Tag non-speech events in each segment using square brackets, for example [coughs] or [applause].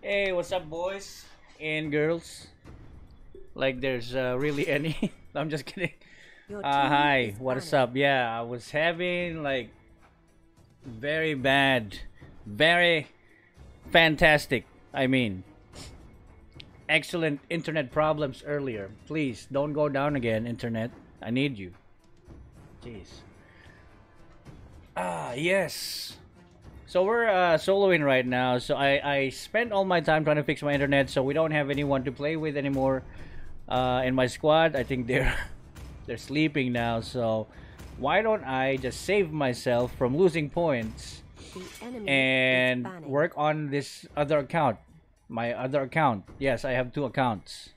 Hey, what's up, boys and girls? Like, there's uh, really any? [laughs] I'm just kidding. Uh, hi, what's up? Yeah, I was having like very bad, very fantastic. I mean, excellent internet problems earlier. Please don't go down again, internet. I need you. Jeez. Ah, yes. So we're uh, soloing right now. So I I spent all my time trying to fix my internet, so we don't have anyone to play with anymore. Uh, in my squad, I think they're [laughs] they're sleeping now. So why don't I just save myself from losing points and work on this other account, my other account. Yes, I have two accounts.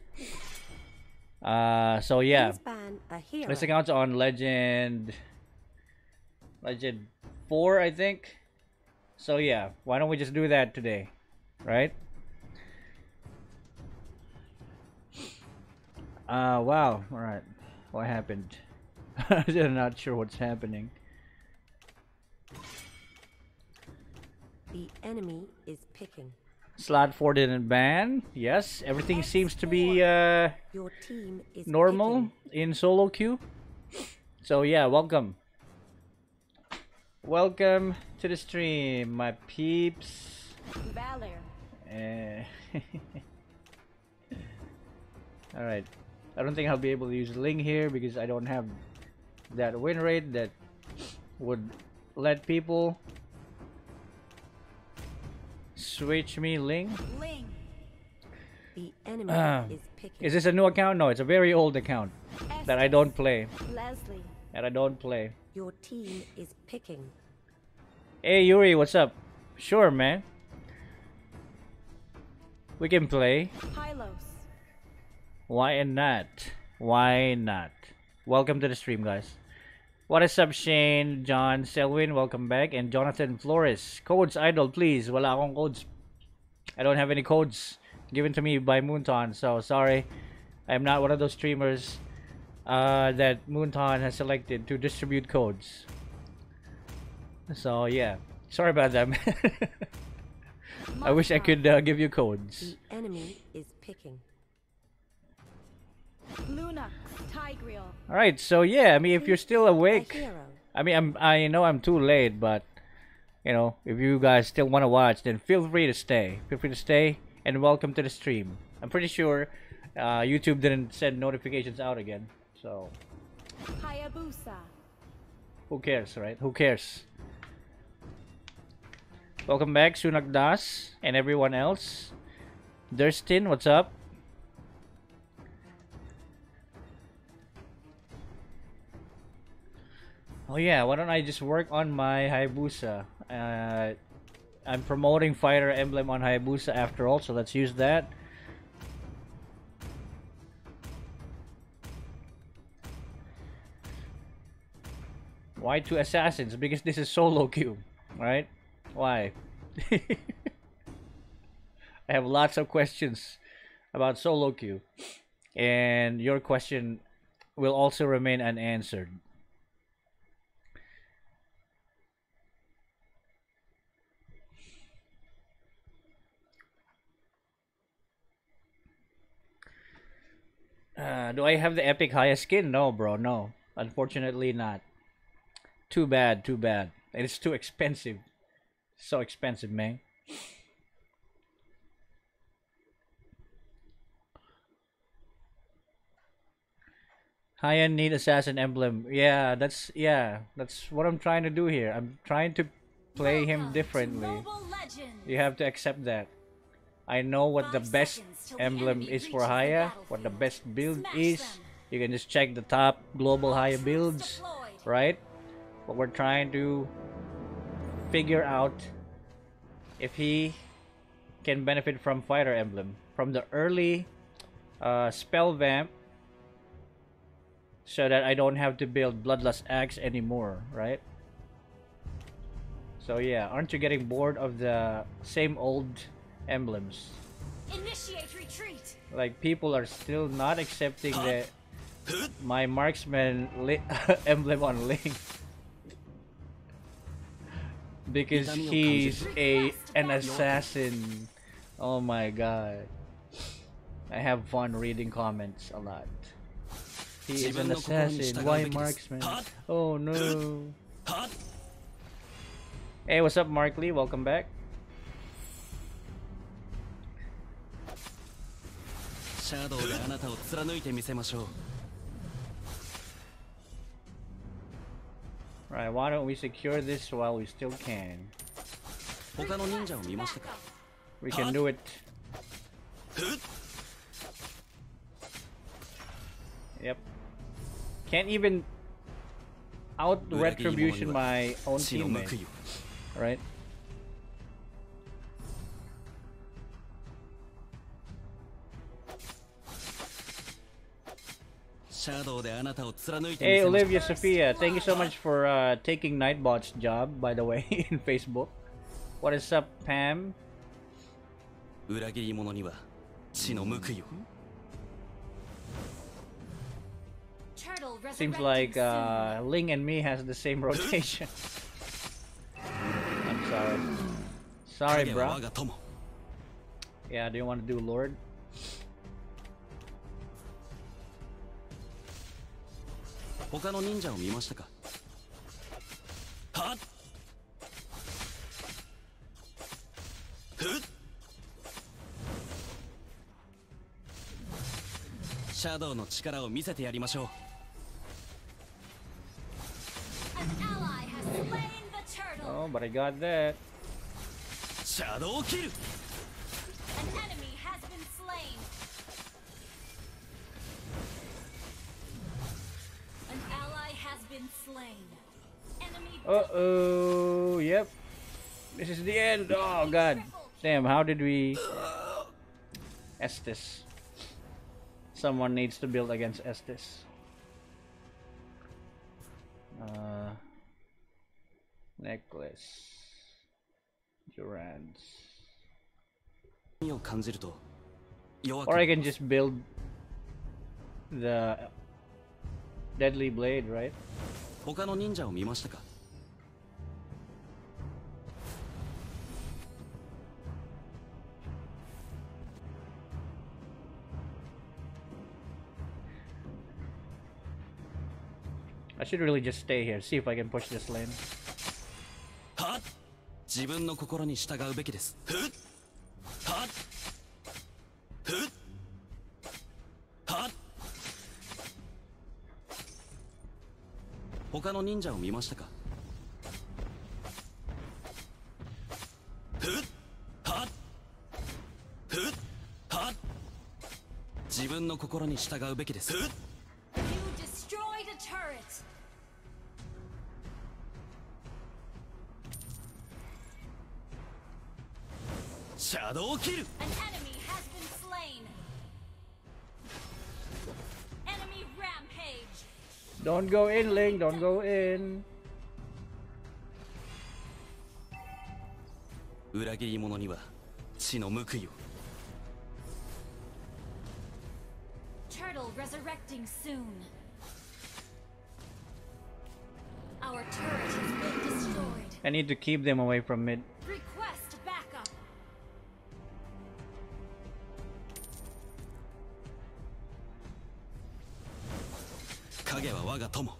Uh, so yeah. Please ban a hero. This account's on Legend Legend 4, I think. So yeah, why don't we just do that today? Right? Uh wow, alright. What happened? [laughs] I'm not sure what's happening. The enemy is picking. Slot 4 didn't ban. Yes, everything seems to be uh Your team is normal picking. in solo queue. So yeah, welcome. Welcome to the stream, my peeps. Valor. Eh. [laughs] All right. I don't think I'll be able to use Ling here because I don't have that win rate that would let people switch me Ling. Ling. The enemy Ah. is picking. Is this a new account? No, it's a very old account that I don't play. Leslie. That I don't play. Your team is picking. Hey Yuri, what's up? Sure, man. We can play. Pylos. Why not? Why not? Welcome to the stream, guys. What is up, Shane, John, Selwyn? Welcome back, and Jonathan Flores. Codes, idol, please. Wala akong codes. I don't have any codes given to me by Moonton, so sorry. I'm not one of those streamers uh, that Moonton has selected to distribute codes. So yeah, sorry about that. [laughs] I wish I could uh, give you codes. The enemy is picking. Luna. Tigreal. All right, so yeah, I mean, if you're still awake. I mean, I'm I know I'm too late, but you know, if you guys still want to watch, then feel free to stay. Feel free to stay, and welcome to the stream. I'm pretty sure uh, YouTube didn't send notifications out again, so Hayabusa. who cares, right? Who cares? Welcome back, Sunak Das, and everyone else. Durstin, what's up? Oh yeah, why don't I just work on my Hayabusa? Uh, I'm promoting Fighter Emblem on Hayabusa after all, so let's use that. Why two assassins? Because this is solo queue, right? Why? [laughs] I have lots of questions about solo queue, and your question will also remain unanswered. Uh, do I have the epic highest skin? No, bro. No, unfortunately not. Too bad. Too bad. It's too expensive. So expensive, man. High need assassin emblem. Yeah, that's yeah, that's what I'm trying to do here. I'm trying to play him Welcome to differently. You have to accept that. I know what the best the emblem is for Haya, what the best build Smash is. them. You can just check the top global Haya builds, deployed. right? But we're trying to figure out if he can benefit from Fighter Emblem from the early uh, spell vamp so that I don't have to build Bloodlust Axe anymore, right? So yeah, aren't you getting bored of the same old emblems? Initiate retreat. Like people are still not accepting the my marksman li- [laughs] emblem on Ling [laughs] because he's a an assassin Oh my god. I have fun reading comments a lot. He is an assassin. Why marksman? Oh no. Hey, what's up, Mark Lee? Welcome back. シャドウであなたを貫いてみせましょう Right, why don't we secure this while we still can? 他の忍者を見ましたか We can do it. ふっ Yep. Can't even out retribution my own 血の報 teammate, いを right? Hey, せましょう Olivia Sophia, thank you so much for uh, taking Nightbot's job, by the way, [laughs] in Facebook. What is up, Pam? 裏切り者には血の報いを Turtle Seems resurrecting like soon. uh, Ling and me has the same rotation. I'm sorry. Sorry, 影は bro. 我が友 Yeah, do you want to do Lord? 他の忍者を見ましたか？はっ！ふっ！シャドウの力を見せてやりましょう. Oh, but I got that. シャドウキル Uh-oh, yep. This is the end. Oh, God. Damn, how did we... Estes. Someone needs to build against Estes. Uh, necklace. Durans. Or I can just build the deadly blade, right? 他の忍者を見ましたか I should really just stay here, see if I can push this lane. はっ自分の心に従うべきですふっはっ 他の忍者を見ましたか？ふっはっふっはっ。自分の心に従うべきです。ふっ.シャドウキル Don't go in, Ling. Don't go in. 裏切り者には地の報いを Turtle resurrecting soon Our turret has been destroyed I need to keep them away from mid 影は我が友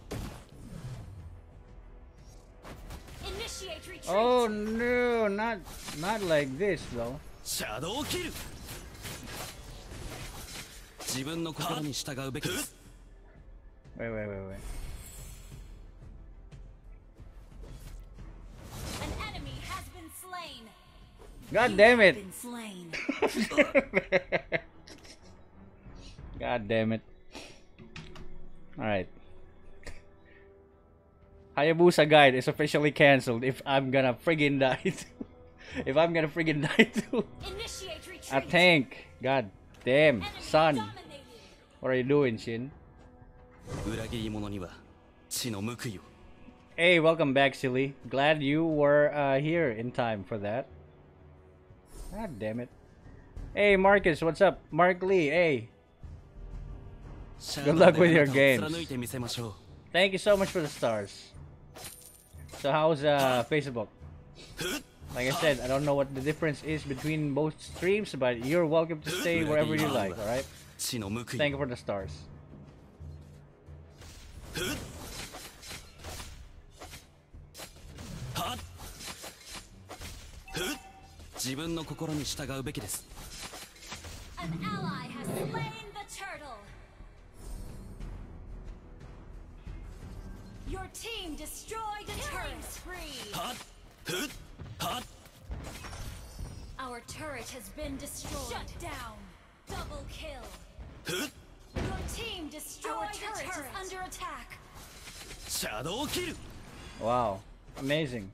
Initiate retreat. Oh no, not not like this though. シャドウキル自分の心に従うべきです Wait, wait, wait, wait. An enemy has been slain. God damn it! Been slain. God [laughs] damn it. Alright. Hayabusa Guide is officially cancelled if I'm gonna friggin' die [laughs] too. if I'm gonna friggin' die too. I tank. God damn, son. What are you doing, Shin? Hey, welcome back, silly. Glad you were uh, here in time for that. God damn it. Hey, Marcus, what's up? Mark Lee, hey. Good luck with your games. Thank you so much for the stars. So how's uh, Facebook? Like I said, I don't know what the difference is between both streams, but you're welcome to stay wherever you like, alright? Thank you for the stars. An ally has slain Your team destroyed a turret. Spree. はっふっはっ Our turret has been destroyed. Shut down. Double kill. ふっ Your team destroyed Our turret, is under attack. シャドウキル Wow. Amazing.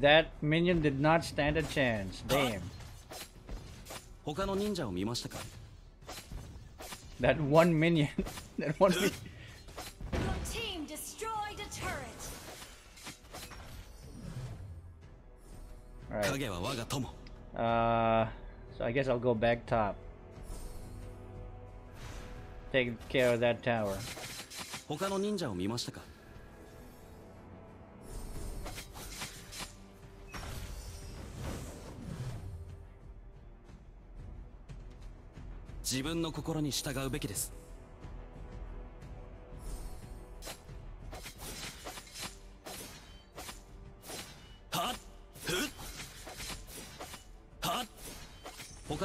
That minion did not stand a chance. Damn. 他の忍者を見ましたか That one minion. [laughs] that one minion. Alright. Uh, so I guess I'll go back top. Take care of that tower. 他の忍者を見ましたか自分の心に従うべきです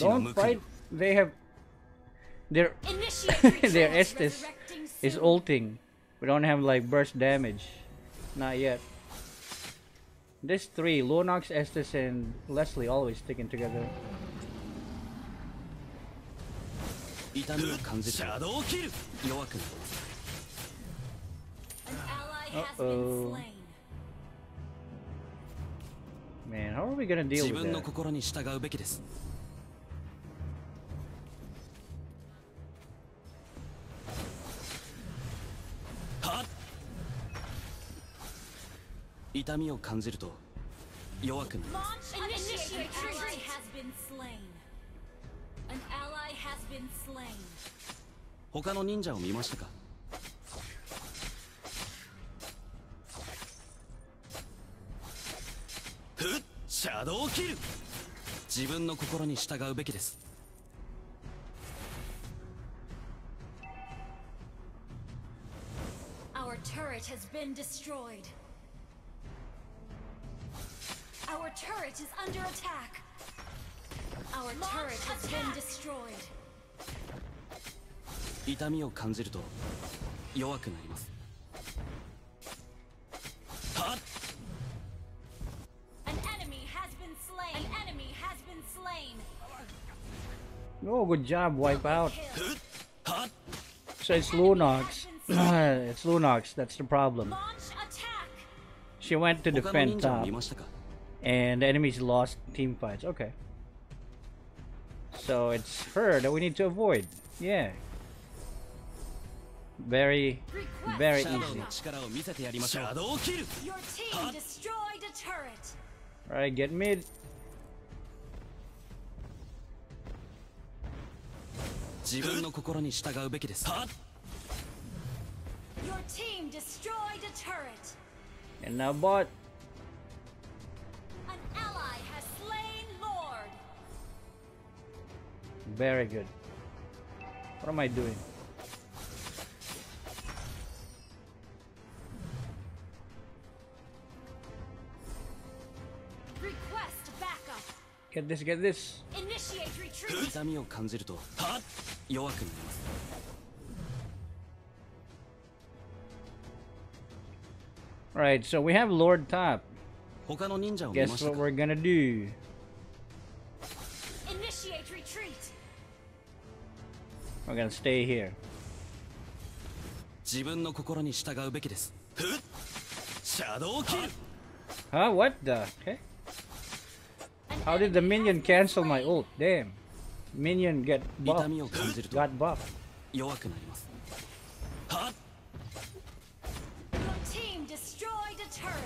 Don't fight. They have their [laughs] their Estes is ulting. We don't have like burst damage. Not yet. This three, Lunox, Estes, and Leslie always sticking together. Uh oh. Man, how are 自分の心に従うべきです。痛みを感じると弱くなる。他の忍者を見ましたか？ふっシャドウキル自分の心に従うべきです Our turret has been destroyed. Our turret is under attack. Our turret has been destroyed. 痛みを感じると弱くなります Oh, good job, wipe out. So it's Lunox. [clears throat] it's Lunox, that's the problem. She went to defend top. And the enemies lost team fights. Okay. So it's her that we need to avoid. Yeah. Very, very easy. Alright, get mid. 自分の心に従うべきですはっ Your team destroyed a turret. And now bot. An ally has slain Lord. Very good. What am I doing? Get this, get this. Initiate retreat. 痛みを感じるとはっ弱くなります Alright, so we have Lord Top. 他の忍者を見ま Guess した what か we're gonna do? Initiate retreat. We're gonna stay here. 自分の心に従うべきですふっシャドウキル Huh? What the? Okay. How did the minion cancel my ult? Damn. Minion get buff. Got buff. Your team destroyed a turret.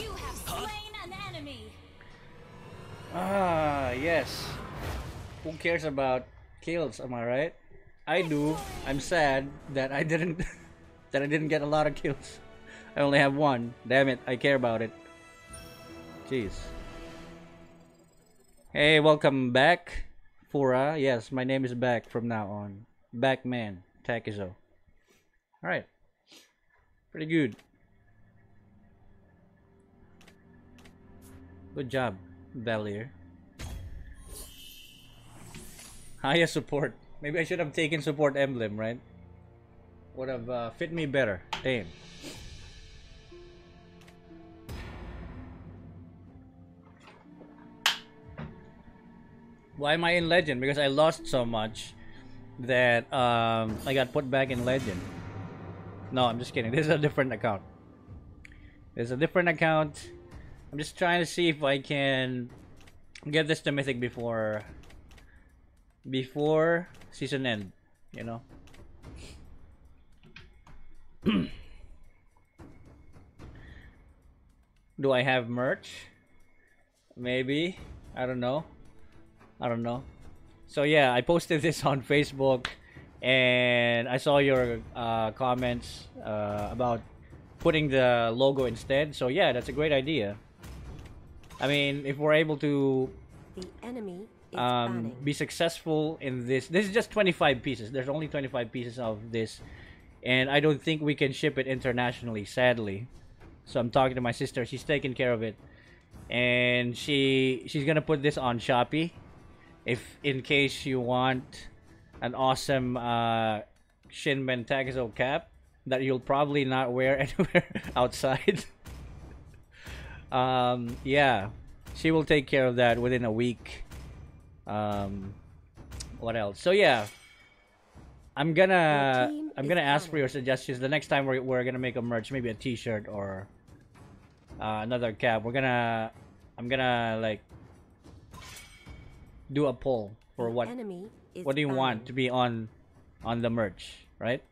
You have slain an enemy. Ah, yes. Who cares about kills? Am I right? I do. I'm sad that I didn't [laughs] that I didn't get a lot of kills. I only have one. Damn it, I care about it. Jeez. Hey, welcome back, Fura. Yes, my name is back from now on. Back Backman, Takezo. Alright. Pretty good. Good job, Valir. Haya support. Maybe I should have taken support emblem, right? Would have uh, fit me better. Damn. Why am I in legend? Because I lost so much that um, I got put back in legend. No, I'm just kidding. [laughs] This is a different account. There's a different account. I'm just trying to see if I can get this to mythic before before season end, you know. [clears throat] Do I have merch? Maybe. I don't know. I don't know. So yeah, I posted this on [laughs] Facebook and I saw your uh, comments uh, about putting the logo instead. So yeah, that's a great idea. I mean, if we're able to The enemy um, be successful in this. This is just 25 pieces. There's only 25 pieces of this, and I don't think we can ship it internationally, sadly. So I'm talking to my sister. She's taking care of it, and she she's gonna put this on Shopee. If in case you want an awesome uh, Shinmen Takezo cap that you'll probably not wear [laughs] anywhere outside. [laughs] um, yeah, she will take care of that within a week. Um, what else? So yeah, I'm gonna I'm gonna ask for your suggestions the next time we're, we're gonna make a merch, maybe a T-shirt or uh, another cap. We're gonna I'm gonna like do a poll for what enemy what do you want to be on on the merch, right?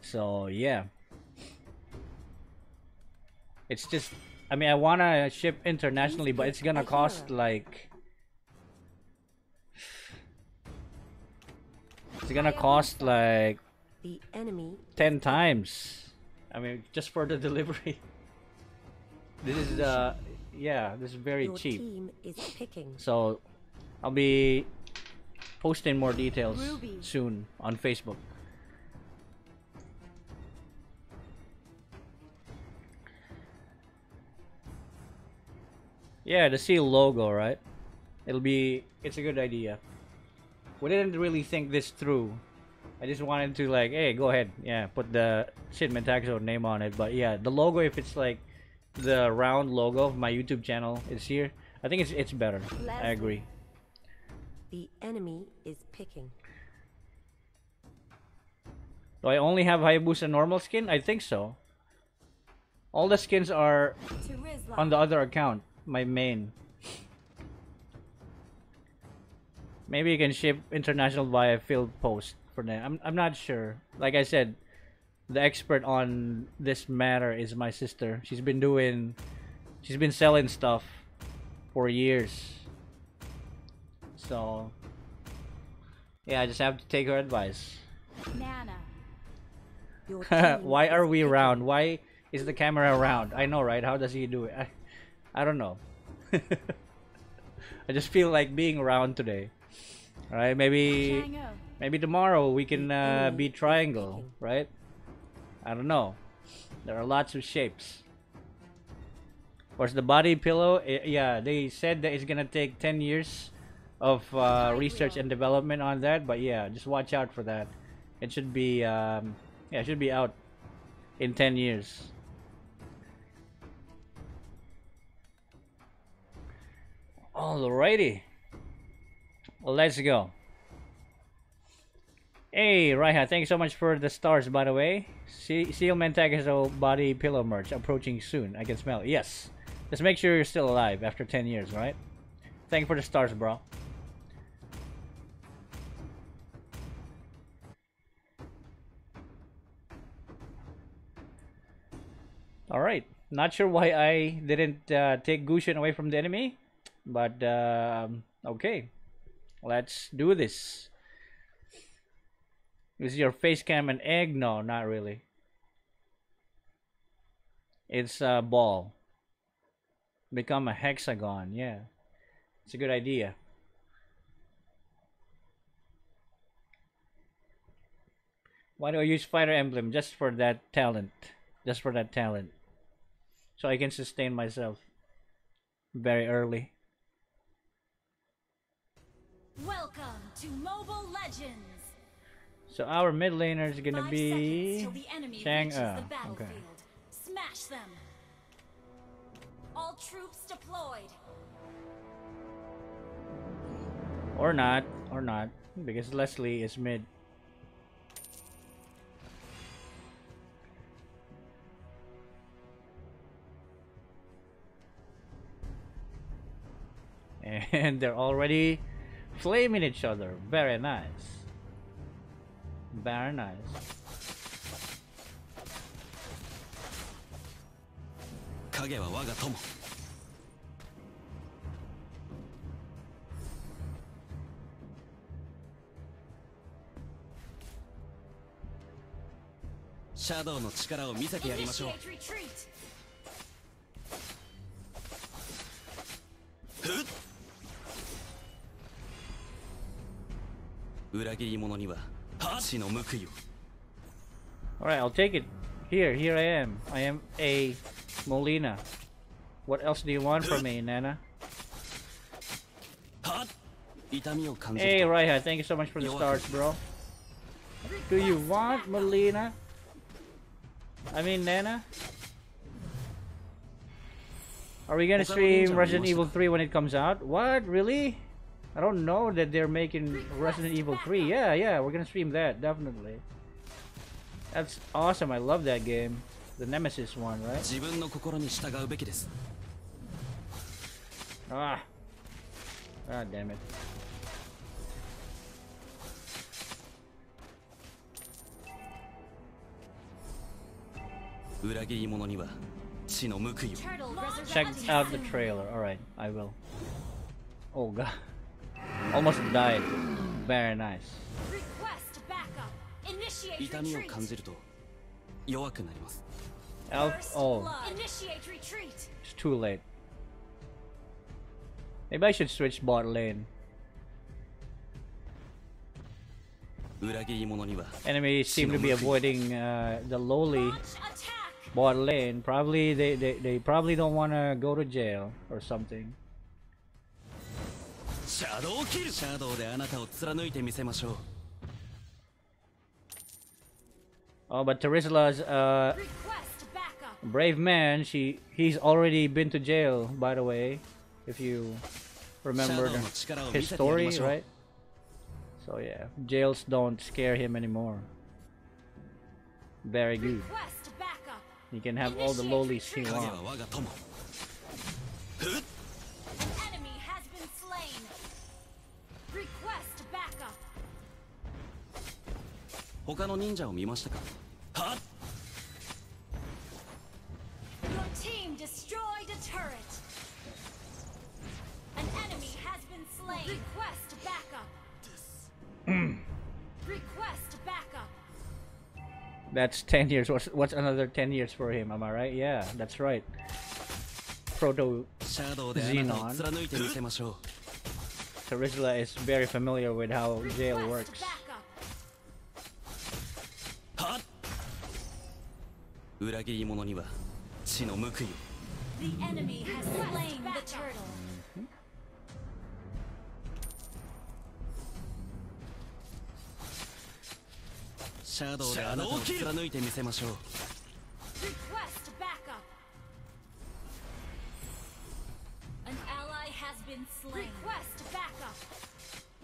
So yeah. It's just I mean I wanna ship internationally but it's gonna cost like it's gonna cost like The enemy ten times. I mean just for the [laughs] delivery. This is uh yeah, this is very your cheap. team is picking. So I'll be posting more details Ruby. soon on Facebook. Yeah, the seal logo, right? It'll be it's a good idea. We didn't really think this through. I just wanted to like, hey, go ahead, yeah, put the Shinmen Takezo name on it. But yeah, the logo, if it's like the round logo of my YouTube channel is here, I think it's it's better. I agree. The enemy is picking. Do I only have Hayabusa normal skin? I think so. All the skins are on the other account, my main. Maybe you can ship international via field post for that. I'm I'm not sure. Like I said, the expert on this matter is my sister. She's been doing she's been selling stuff for years. So yeah, I just have to take her advice. Nana. [laughs] Why are we round? Why is the camera round? I know, right? How does he do it? I, I don't know. [laughs] I just feel like being round today right? Maybe maybe tomorrow we can uh, be triangle, right? I don't know. There are lots of shapes. Where's the body pillow? It, yeah, they said that it's gonna take 10 years of uh, research and development on that, but yeah, just watch out for that. It should be, um, yeah, it should be out in 10 years. Alrighty. Let's go. Hey, Raiha, thank you so much for the stars, by the way. See, Sealman a body pillow merch approaching soon. I can smell it. Yes. Just make sure you're still alive after 10 years, right? Thank you for the stars, bro. Alright. Not sure why I didn't uh, take Gusion away from the enemy. But, um okay. Let's do this. Is your face cam an egg? No, not really. It's a ball. Become a hexagon, yeah. It's a good idea. Why do I use Fighter Emblem? Just for that talent. Just for that talent. So I can sustain myself very early. Welcome to Mobile Legends. So our mid laner is gonna Five be seconds till the enemy Chang reaches E. Okay. Smash them. All troops deployed. Or not, or not, because Leslie is mid. [laughs] And they're already flaming each other. Very nice. Very nice. 影は我が友シャドウの 裏切り者には死の報いを Alright, I'll take it. Here, here I am. I am a Molina. What else do you want from me, Nana? はっ痛みを感じ Hey, ると Raiha, thank you so much for the stars, bro. Do you Request want backup. Molina? I mean, Nana? Are we gonna Oka no stream ninja Resident見ましたか？ Evil 3 when it comes out? What? Really? I don't know that they're making Resident Evil 3. Yeah, yeah, we're gonna stream that, definitely. That's awesome, I love that game. The Nemesis one, right? Ah. ah damn it. Check out the trailer. Alright, I will. Oh god. Almost died. Very nice. Request backup. Initiate 痛みを retreat. 感じると弱くなります Elf. First Oh, blood. Initiate retreat. it's too late. Maybe I should switch bot lane. 裏切り者には Enemies seem to be avoiding uh, the lowly Launch attack. bot lane. Probably they, they, they probably don't want to go to jail or something. シャドウキルシャドウであなたを貫いてみせましょう Oh, but Terizla's uh, a brave man. She he's already been to jail, by the way, if you remember his story, right? So yeah, jails don't scare him anymore. Very good. He can have all the lollies he wants. 他の忍者を見ましたかはっ hmm. That's 10 years. What's, what's another 10 years for him? Am I right? Yeah, that's right. Proto Xenon. Terizla is very familiar with how jail works. はっ裏切り者には死の報いを The enemy has slain the turtle. シャドウであなたを貫いてみせましょう Request backup. An ally has been slain. Request backup.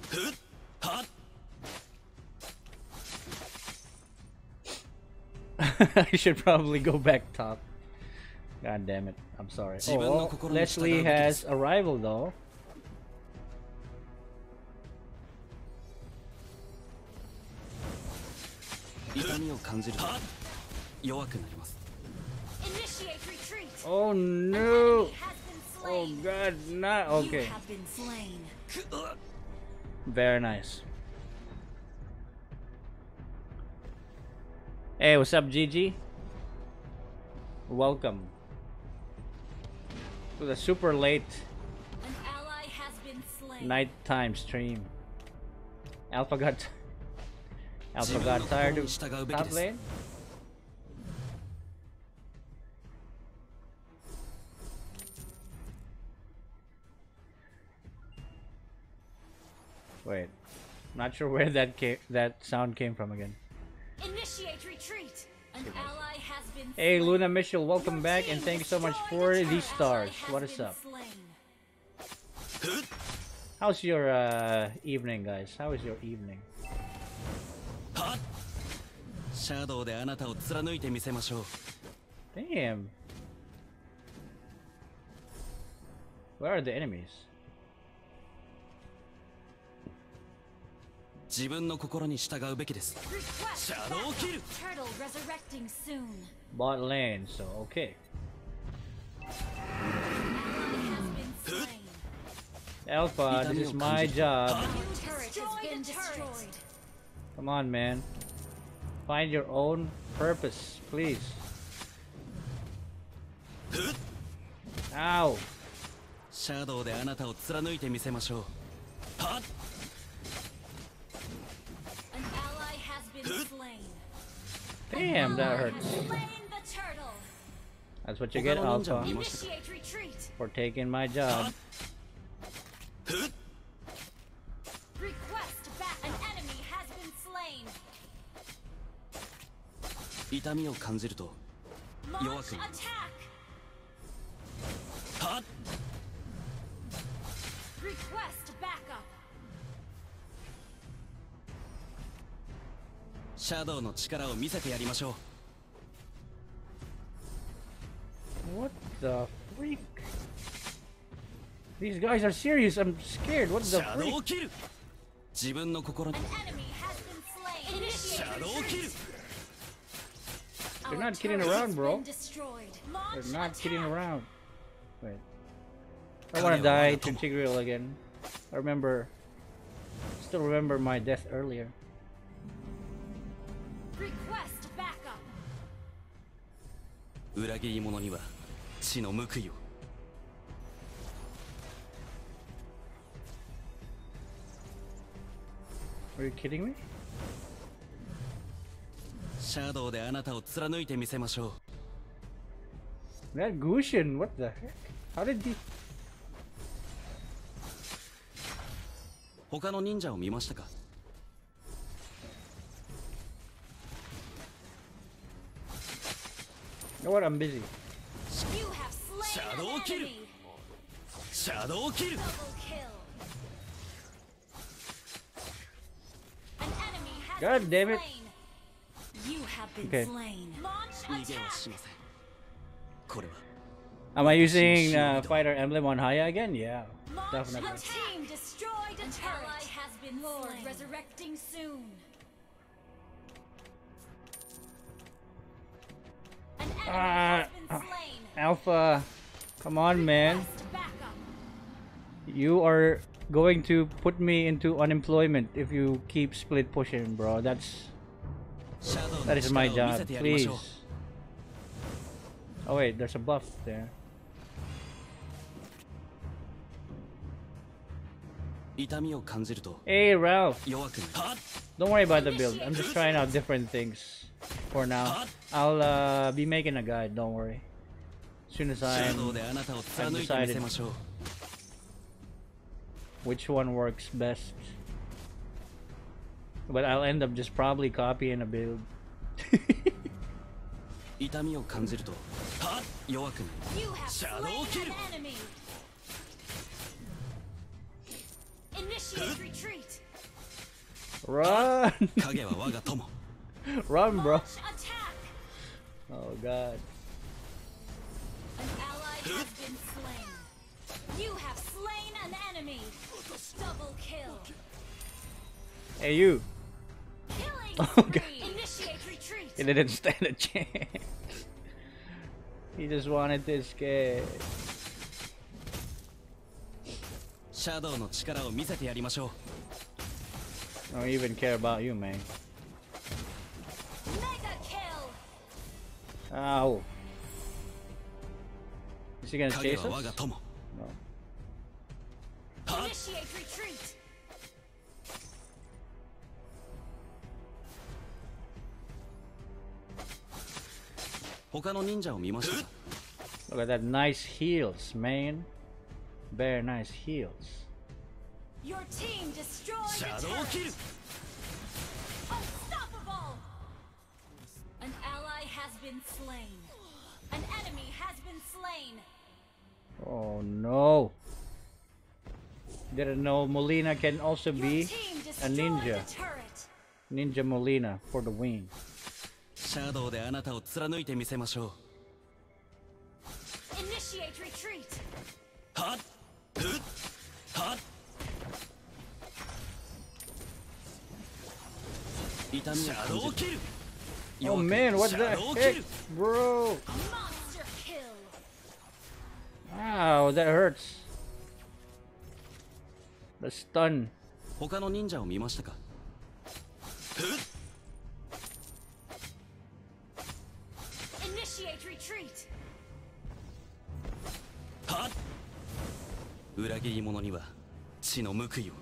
ふっはっ [laughs] I should probably go back top. God damn it. I'm sorry. Oh, Leslie has a rival though. Oh no! Oh god, not okay. Very nice. Hey, what's up, Gigi? Welcome to the super late An ally has been slain. nighttime stream. Alpha got [laughs] Alpha got tired kokoro of ni shitagau beki top desu. lane. Wait, not sure where that came, that sound came from again. Initiate retreat. An ally has been Hey Luna Mitchell, welcome Your back and thank you so much for the stars. What is up? How's your uh, evening guys? How is your evening? Damn. Where are the enemies? 自分の心に従うべきです Shadow backup. kill. Turtle resurrecting soon. Bot lane, so okay. Alpha, this is my job. Come on, man. Find your own purpose, please. Ow! シャドウであなたを貫いてみせましょうはっ Damn, that Ally hurts. has slain the turtle. That's what you get, Pokemon Ninja Alpha, Mii. Initiate retreat. for taking my job. Request back. An enemy has been slain. 痛みを感じると Launch You're welcome. attack. はっ Request シャドウの力を見せてやりましょう What the freak? These guys are serious. I'm scared. What シ the ャド freak? ウキル自分の心に An enemy has been slain. Initiate シャドウキル They're Our not kidding turret around, has bro. been destroyed. Launch They're not kidding attack. around. Wait. I wanna die to Tigreal again. I remember. Still remember my death earlier. Request backup. you kidding me? シャドウであなたを貫いてみせましょう。That Gusion, what the heck? How did he? 他の忍者を見ましたか You know what? I'm busy. You have slain Shadow kill. Shadow kill. God damn it. You have been okay. slain. Am I using uh, Fighter Emblem on Haya again? Yeah, definitely. Team destroyed a turret. Has been Lord resurrecting soon. Uh, uh Alpha, come on, man. You are going to put me into unemployment if you keep split pushing, bro. That's that is my job. Please. Oh wait, there's a buff there. Hey Ralph! Don't worry about the build, I'm just trying out different things for now. I'll uh, be making a guide. Don't worry. As soon as シャドウ I'm であなたを貫いてみせましょう which one works best. But I'll end up just probably copying a build. 痛みを感じると弱くなる You have Shadow slain kill. an enemy. Initiate retreat. Run! [laughs] 影は我が友 Run, bro. Launch attack. Oh god. An ally has been slain. You have slain an enemy. Double kill. Hey, you. [laughs] Killing Oh, spree. God. Initiate retreat. He didn't stand a chance. he just wanted to escape. シャドウの力を見せてやりましょう I don't even care about you, man. Ow. Is he gonna chase us? No. Initiate retreat. Look at that nice heels, man. Very nice heels. Your team destroyed Shadow kill. Unstoppable. An ally been slain. An enemy has been slain. Oh no. Didn't know Molina can also Your be team a destroyed ninja. a turret. Ninja Molina for the win. シャドウであなたを貫いてみせましょ Initiate retreat. うはっふっはっ痛みを感じる Oh 弱く man, what シ the ャドウキ heck? ル Bro! Monster kill. Ow, that hurts. The stun. 他の忍者を見ましたか Initiate retreat. はっ裏切り者には血の報いを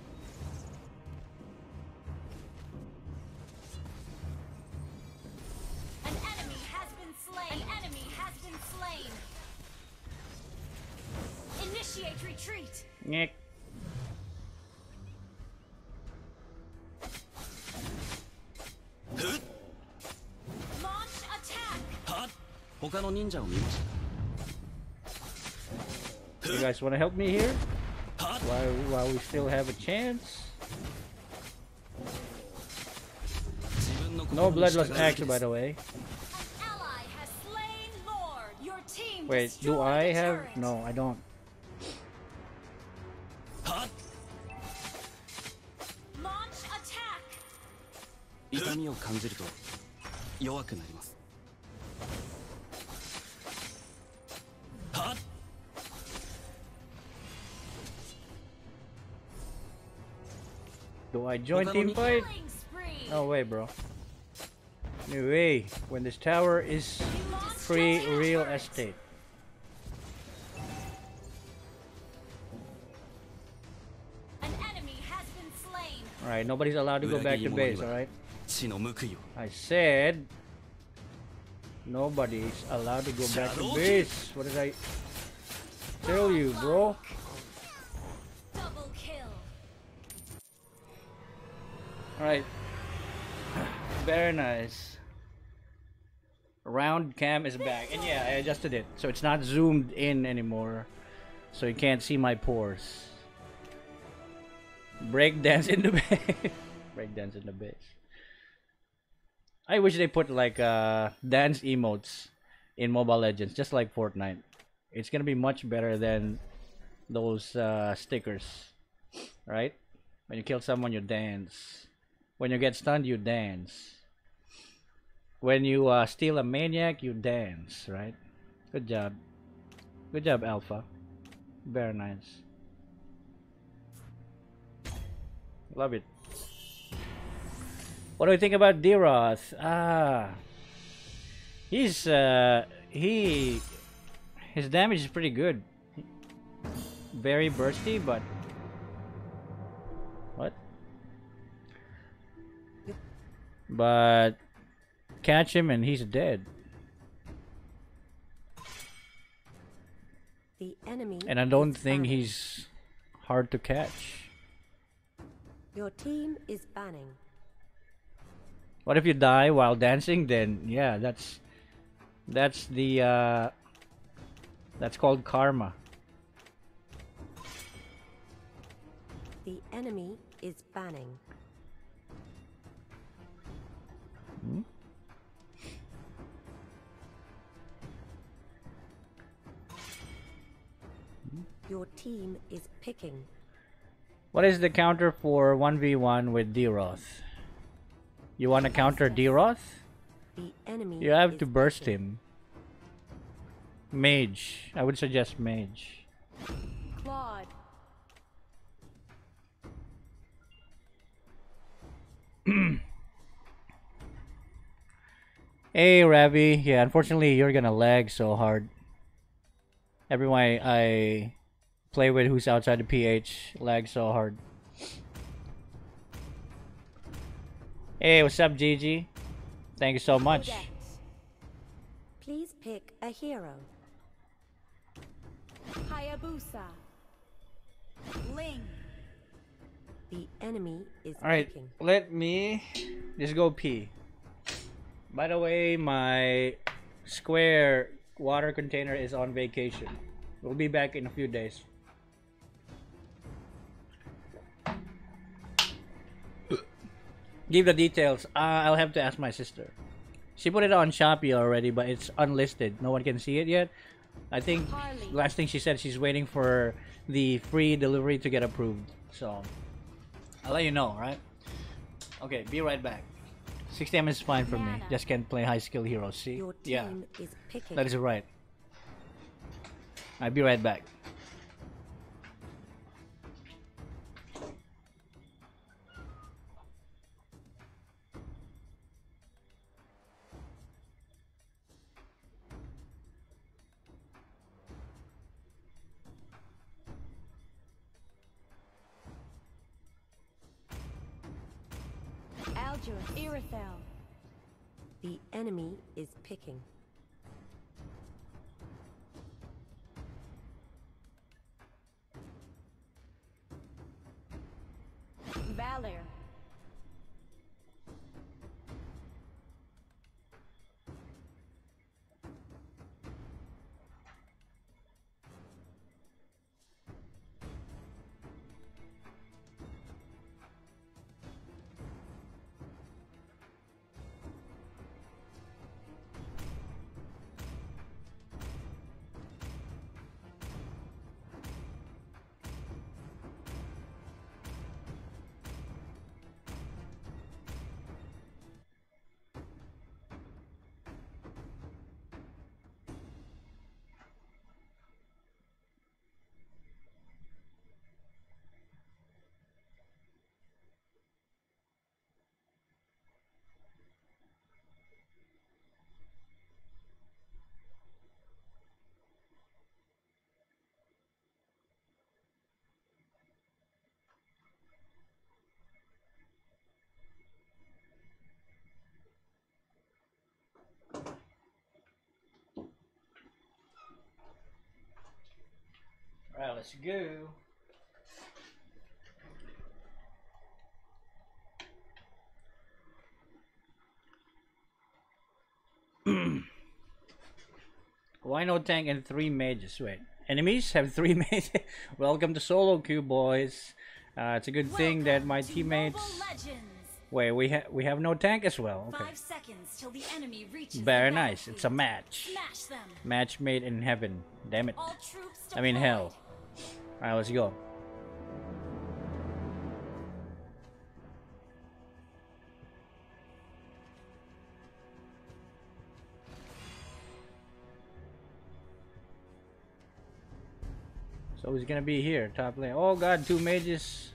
retreat. Nyek. Launch attack. はっ他の忍者を見まし You guys want to help me here? たはっ While, while we still have a chance? 自分の No 心に bloodless 従うべき axe, で by す the way. An ally has slain Lord. Your team Wait, do destroyed I a have? turret. No, I don't. 痛みを感じると弱くなりますはっ Do I join Baka team no fight? Killing spree. No way, bro. No way. When this tower is You lost free your real turret. estate. An enemy has been slain. Alright, nobody's allowed to go back to base, alright? I said nobody is allowed to go back to base. What did I tell you, bro? Alright. Very nice. Round cam is back. And yeah, I adjusted it. So it's not zoomed in anymore. So you can't see my pores. Breakdance in the [laughs] base. Breakdance in the base. I wish they put like uh dance emotes in Mobile Legends, just like Fortnite. It's gonna be much better than those uh, stickers, right? When you kill someone, you dance. When you get stunned, you dance. When you uh, steal a maniac, you dance, right? Good job. Good job, Alpha. Very nice. Love it. What do you think about Dyrroth? Ah, he's uh, he his damage is pretty good. Very bursty, but what? But catch him and he's dead. The enemy. And I don't think he's hard to catch. Your team is banning. What if you die while dancing? Then yeah, that's that's the uh, that's called karma. The enemy is banning. Your team is picking. What is the counter for 1v1 with Dyrroth? You want to counter Dyrroth? You have to burst him. Mage. I would suggest Mage. Claude. [clears throat] Hey, Ravi. Yeah, unfortunately, you're gonna lag so hard. Everyone I, I play with who's outside the PH lags so hard. Hey, what's up, Gigi? Thank you so much. Please pick a hero. Hayabusa. Ling. The enemy is Alright, picking. let me just go pee. By the way, my square water container is on vacation. We'll be back in a few days. Give the details. Uh, I'll have to ask my sister. She put it on Shopee already, but it's unlisted. No one can see it yet. I think last thing she said she's waiting for the free delivery to get approved. So I'll let you know, right? Okay, be right back. 6 AM is fine for me. Just can't play high skill heroes. See? Your Yeah, is picking. that is right. I'll be right back. Is picking. Let's go. [clears throat] Why no tank and three mages? Wait, enemies have three [laughs] mages. Welcome to solo queue, boys. Uh, it's a good thing that my teammates. Wait, we have we have no tank as well. Okay, Five seconds till the enemy reaches very the nice. It's a match. Match made in heaven. Damn it. I mean hell. Deployed. Alright, let's go. So he's gonna be here, top lane. Oh god, two mages.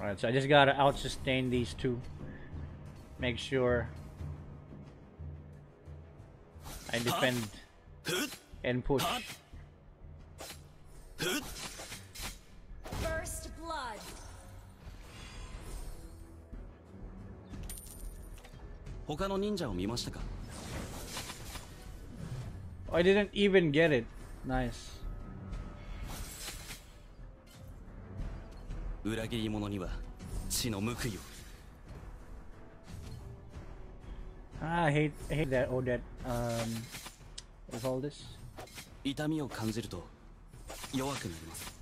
Alright, so I just gotta out-sustain these two. Make sure I defend and push. First blood. Oh, I didn't even get it. Nice. 裏切り者には血の報いを Ah, I hate I hate that oh that um what do you call this? 痛みを感じると弱くなります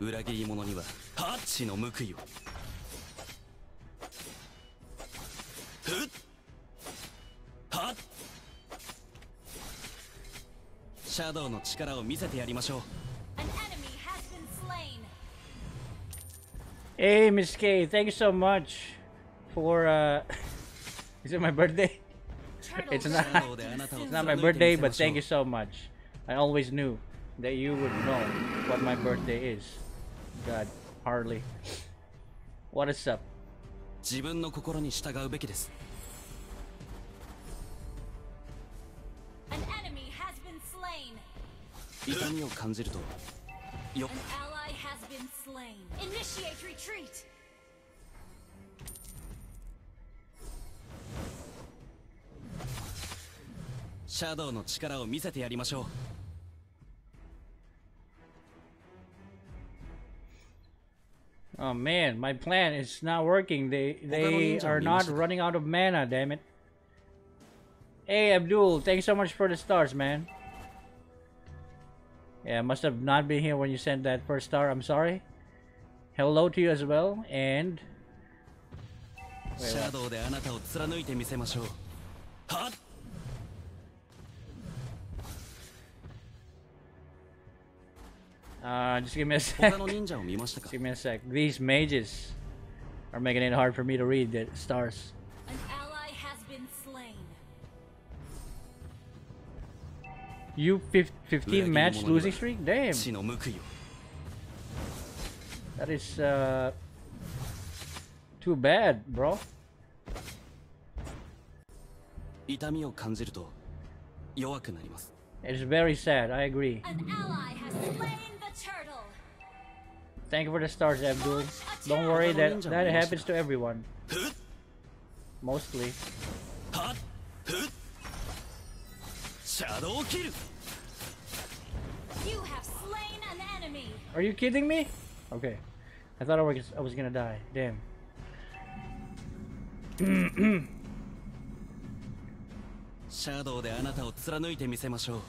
裏切り者にはハッチの報いをシャドウの力を見せてやりましょう. Hey Miss K, thank you so much for uh is it my birthday? It's not It's not my birthday, but thank you so much. I always knew that you would know what my birthday is. God, hardly. What is up? 自分の心に従うべきです痛みを感じるとよ slain. Initiate retreat. シャドウの力を見せてやりましょう Oh man, my plan is not working. They they are not running out of mana, damn it. Hey Abdul, thanks so much for the stars, man. Yeah, must have not been here when you sent that first star. I'm sorry. Hello to you as well. And. Wait, what? Uh, just give me a sec. just give me a sec. These mages are making it hard for me to read the stars. You fif- 15 match Lagi losing mo streak? Damn, 死の報いを that is uh too bad, bro. 痛みを感じると弱くなります It's very sad. I agree. An ally has slain the turtle. Thank you for the stars, Abdul. Don't worry that that happens to everyone. Mostly. はっふっシャドウキル You have slain an enemy. Are you kidding me? Okay. I thought I was I was gonna die. Damn. [clears throat] シャドウであなたを貫いてみせましょう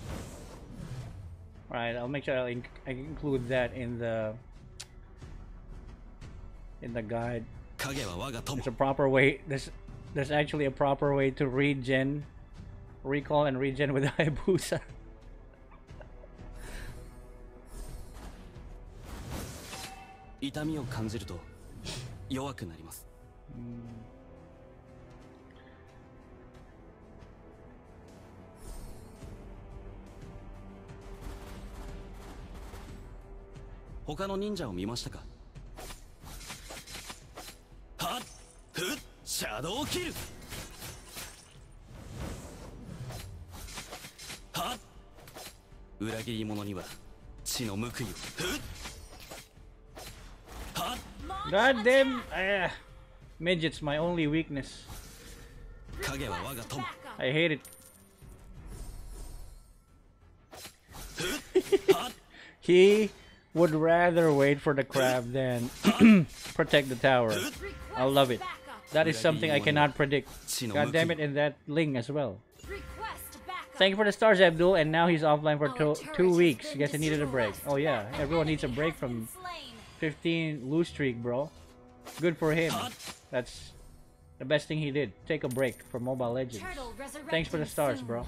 Alright, I'll make sure I'll inc- I include that in the in the guide. 影は我が友 There's a proper way. There's there's actually a proper way to regen, recall and regen with [laughs] Hayabusa. 痛みを感じると弱くなります。他の忍者を見ましたか？はっ！ふっ！シャドウキル！はっ裏切り者には血の報いをふっはっ Launch God damn! attack. Ah, midget's my only weakness. 影は我が Request 友 backup. I hate it. he would rather wait for the crab than [clears throat] protect the tower. Request I love it. backup. That is something I cannot predict. Sino God damn it, Muki? and that Ling as well. Thank you for the stars, Abdul. And now he's offline for two, two weeks. I guess I needed a break. Oh yeah, everyone needs a break from 15 lose streak, bro. Good for him. That's the best thing he did. Take a break from Mobile Legends. Thanks for the stars, bro.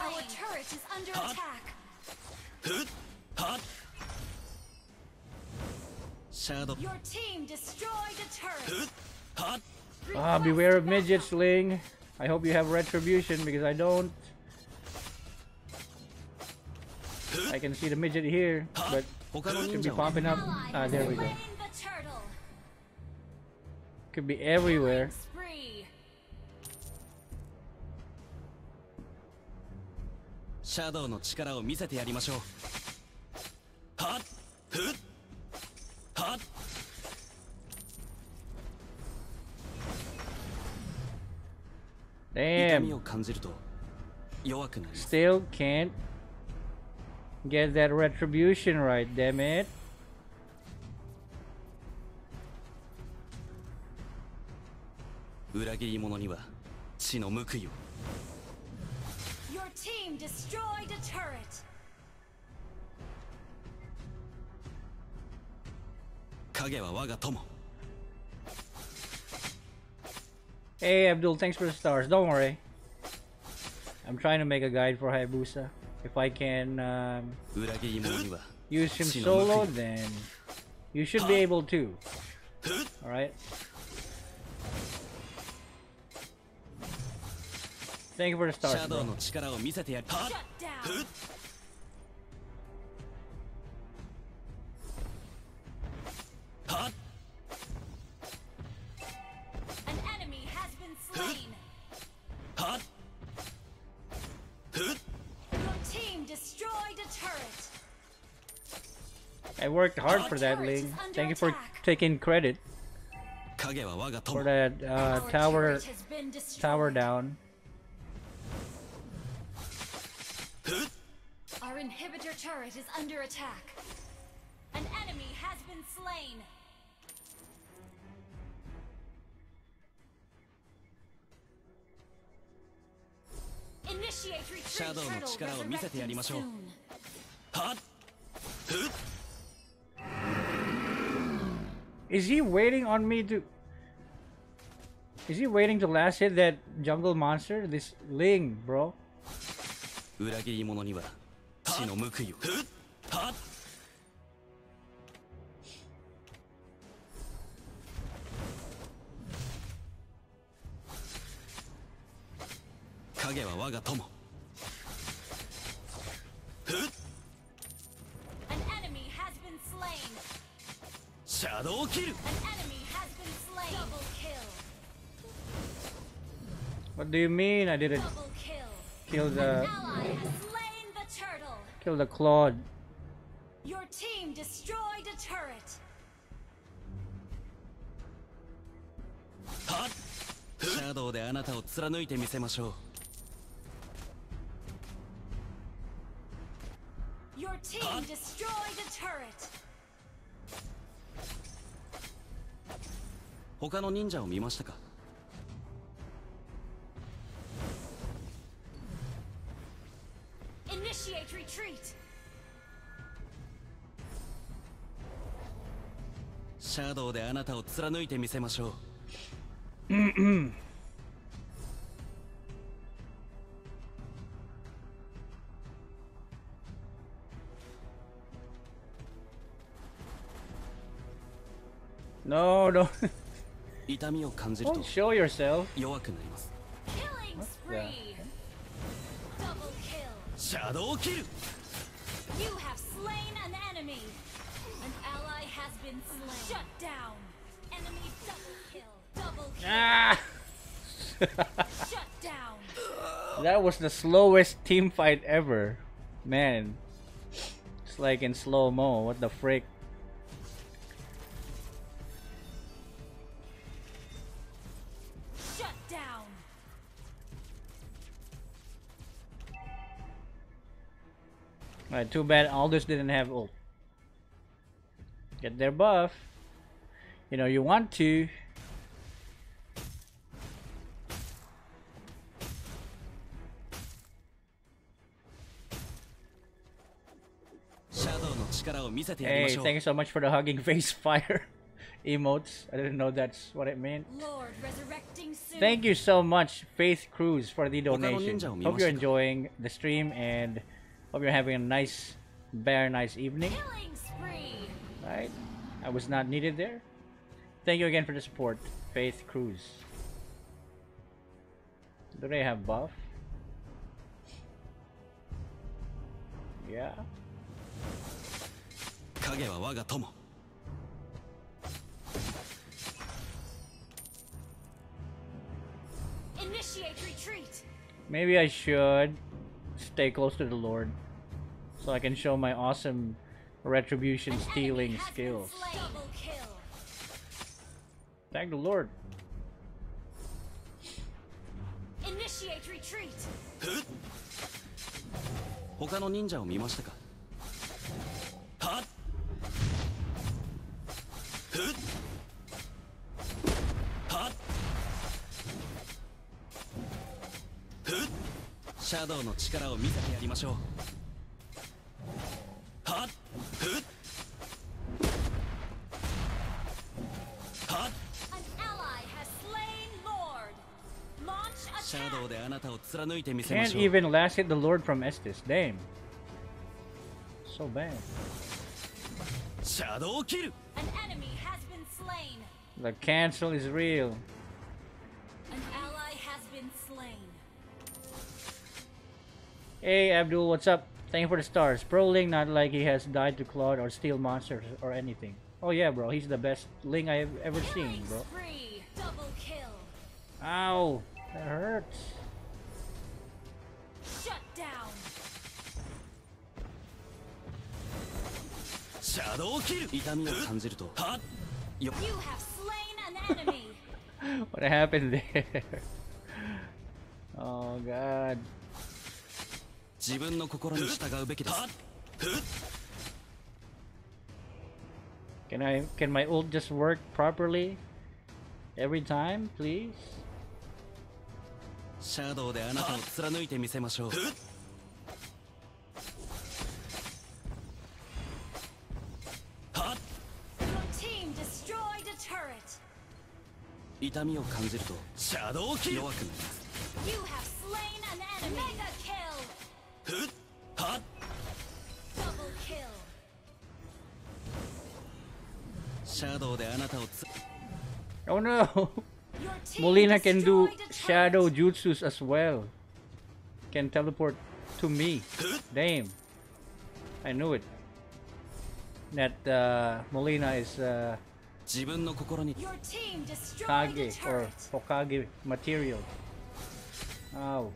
Our turret is under attack. ふっはっシャドウ Your team destroyed a ふ turret. っはっ Ah, Request beware of backup. midgets, Ling. I hope you have retribution because I don't. I can see the midget here, but 他の should 忍 be 者を popping up. Ally Ah, has there we go. slain the turtle. Could be everywhere. Spree. シャドウの力を見せてやりましょうはっふっ Damn. Still can't get that retribution right, damn it. Your team destroyed a turret. 影は我が友 Hey Abdul, thanks for the stars. Don't worry. I'm trying to make a guide for Hayabusa. If I can um, 裏切り者には use him 血の報 solo, い then you should be able to. Alright? Thank you for the シ stars, ャドウ bro. Huh? An enemy has been slain. Huh? Huh? Your team destroyed a turret. I worked hard for that, Ling. Thank you for taking credit for that uh, tower tower down. Our inhibitor turret is under attack. An enemy has been slain. シャドウの Turtle 力を見せてやりましょう resurrecting soon. は Is he waiting on me to? Is he waiting to last hit that jungle monster? This Ling, bro. 裏切り者には血の報いを 影は我が友.シャドウキル. What do you mean? I didn't kill. the Ally has slain the turtle. kill the Claude. Your team destroyed a turret. はシャドウであなたを貫いてみせましょう Your team destroyed a turret. 他の忍者を見ましたか Initiate retreat. シャドウであなたを貫いてみせましょう No, no. 痛み No, no. [laughs] Don't show yourself. Killing spree. Double kill. Shadow kill. You have slain an enemy. An ally has been slain. Shut down. Enemy double kill. Double kill. Ah! [laughs] Shut down. [laughs] That was the slowest team fight ever. Man. It's like in slow mo. What the frick? Alright, too bad Aldous didn't have ult. Get their buff. You know, you want to. Hey, thank you so much for the hugging [laughs] face fire [laughs] emotes. I didn't know that's what it meant. Lord, thank you so much, Faith Cruz, for the donation. Hope you're enjoying the stream and Hope you're having a nice, very nice evening. Right? I was not needed there. Thank you again for the support, Faith Cruz. Do they have buff? Yeah. Initiate retreat. Maybe I should stay close to the Lord so I can show my awesome retribution An stealing enemy has been skills. slain. Double kill. Thank the Lord. Initiate Initiate retreat. ふっ他の忍者を見ましたかはっ シャドウの力を見せてやりましょう。はっ？ふっ？シャドウであなたを貫いてみせましょう。Can't even last hit the Lord from Estes, damn. So bad. シャドウキル The cancel is real. Hey Abdul, what's up? Thank you for the stars. Pro Ling, not like he has died to Claude or Steel Monsters or anything. Oh yeah, bro, he's the best Ling I've ever seen, bro. Ow, that hurts. Shut down. Shadow kill. You have slain an enemy. [laughs] what happened there? [laughs] oh god. 自分の心に従うべきです Can I can my ult just work properly every time, please? シャドウであなたを貫いてみせましょう.痛みを感じるとシャドウキル弱くなります You have slain an enemy. Mega kill. Oh no! [laughs] Molina can do shadow jutsus as well. Can teleport to me. Damn. I knew it. That uh, Molina is uh, Kage or Hokage material. Oh.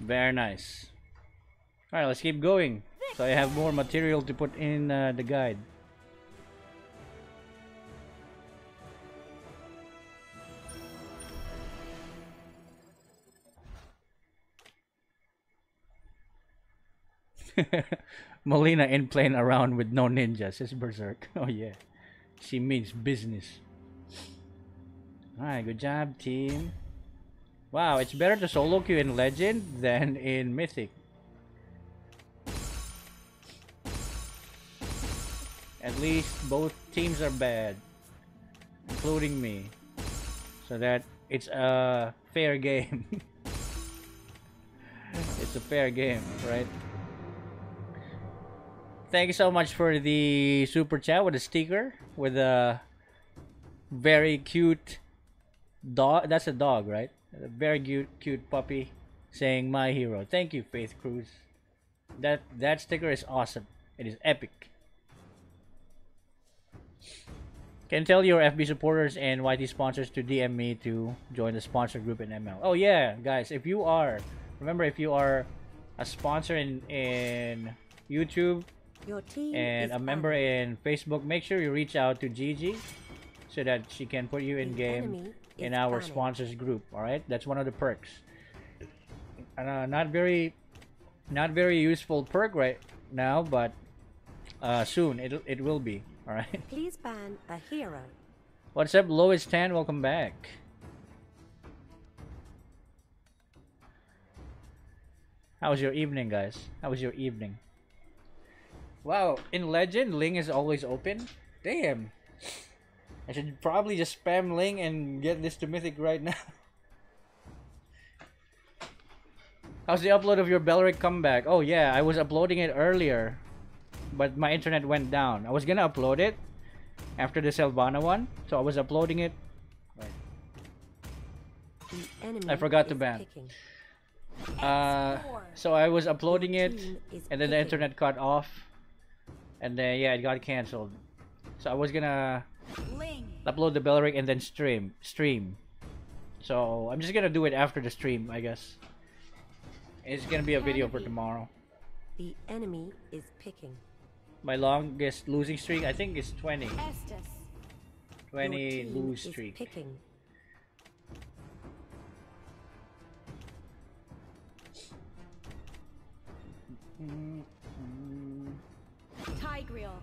Very nice. Alright, let's keep going. So I have more material to put in uh, the guide. [laughs] Molina in playing around with no ninjas. It's Berserk. [laughs] Oh yeah. She means business. Alright, good job, team. Wow, it's better to solo queue in Legend than in Mythic. At least both teams are bad, including me. So that it's a fair game. [laughs] it's a fair game, right? Thank you so much for the super chat with a sticker with a very cute dog. That's a dog, right? A very cute, cute puppy saying "My hero." Thank you, Faith Cruz. That that sticker is awesome. It is epic. Can tell your FB supporters and YT sponsors to DM me to join the sponsor group in ML. Oh yeah, guys, if you are, remember if you are a sponsor in in YouTube Your team and a member banned. in Facebook, make sure you reach out to Gigi so that she can put you in The game enemy in our sponsors group. All right, that's one of the perks. Uh, not very, not very useful perk right now, but uh, soon it it will be. All right. [laughs] Please ban a hero. What's up, Lois Tan? Welcome back. How was your evening, guys? How was your evening? Wow, in Legend, Ling is always open. Damn. I should probably just spam Ling and get this to Mythic right now. [laughs] How's the upload of your Belerick comeback? Oh yeah, I was uploading it earlier, but my internet went down. I was gonna upload it after the Silvanna one, so I was uploading it. The I forgot to ban. picking. Uh, so I was uploading it, and then the internet cut off, and then yeah, it got canceled. So I was gonna Ling. Upload the Belerick and then stream stream. So I'm just gonna do it after the stream, I guess. It's gonna be a video for tomorrow. The enemy is picking. My longest losing streak, I think, is 20. Estes. 20 Your team lose streak. picking. Mm, mm, mm. Tigreal.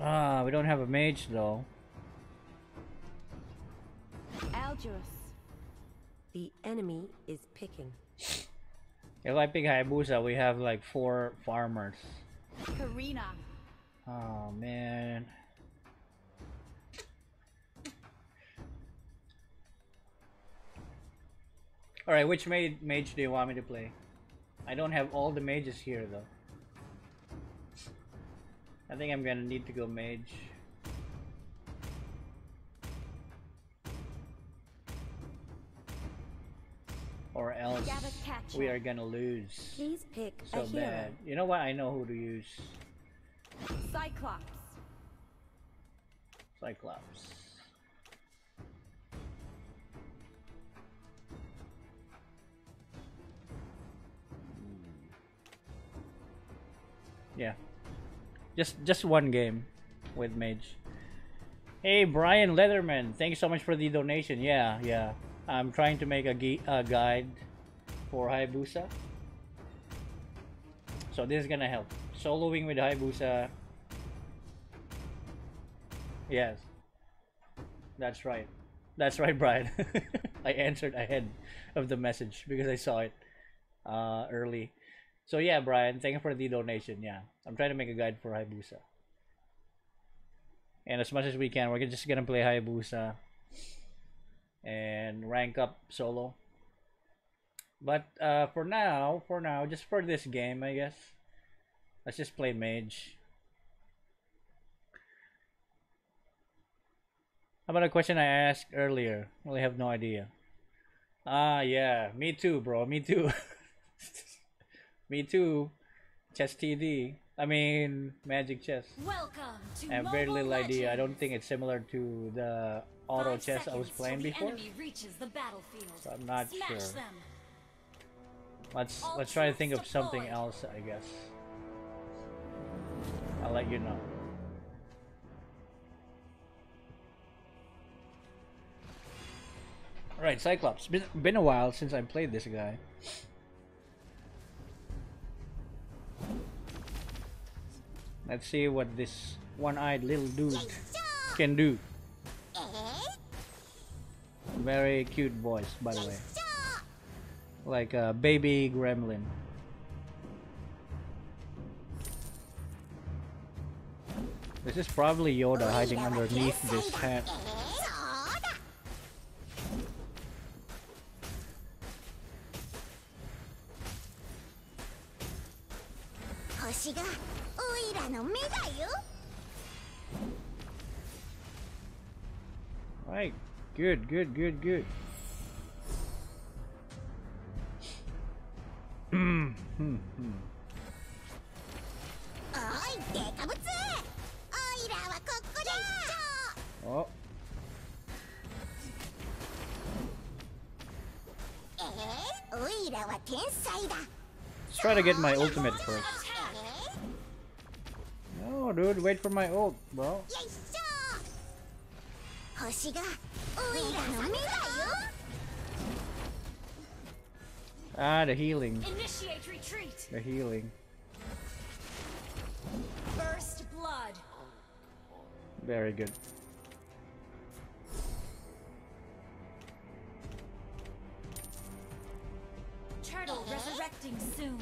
Ah, we don't have a mage though. Algerus. The enemy is picking. If I pick Hayabusa, we have like four farmers. Karina. Oh man. Alright, which mage, mage do you want me to play? I don't have all the mages here though. I think I'm gonna need to go mage. Or else we are gonna lose. Please pick So a hero. bad. You know what? I know who to use. Cyclops. Cyclops. Hmm. Yeah. Just just one game with Mage. Hey Brian Leatherman, thank you so much for the donation. Yeah, yeah. I'm trying to make a, a guide for Hayabusa. So this is gonna help. Soloing with Hayabusa. Yes. That's right. That's right, Brian. [laughs] I answered ahead of the message because I saw it uh, early. So yeah, Brian, thank you for the donation. Yeah, I'm trying to make a guide for Hayabusa. And as much as we can, we're just gonna play Hayabusa and rank up solo. But uh, for now, for now, just for this game, I guess, let's just play mage. How about a question I asked earlier? Well, I have no idea. Ah, yeah, me too, bro. Me too. [laughs] me too. Chess TD. I mean, Magic Chess. Welcome to I have very little idea. I don't think it's similar to the auto Five chess I was playing before. enemy reaches the battlefield. So I'm not Smash sure. them. Let's All let's try to think of something deployed. else. I guess. I'll let you know. Alright, Cyclops. Been, been a while since I played this guy. Let's see what this one-eyed little dude can do. Very cute voice, by the way. Like a baby gremlin. This is probably Yoda hiding underneath this hat. Good, good, good, good. Hmm, hmm, hmm. oh. Let's try to get my ultimate first. Eh, eh, eh. No, dude, wait for my ult, bro. ー、よいしょ星がオイラの目だよ Ah, the healing. Initiate retreat. The healing. First blood. Very good. Turtle resurrecting soon.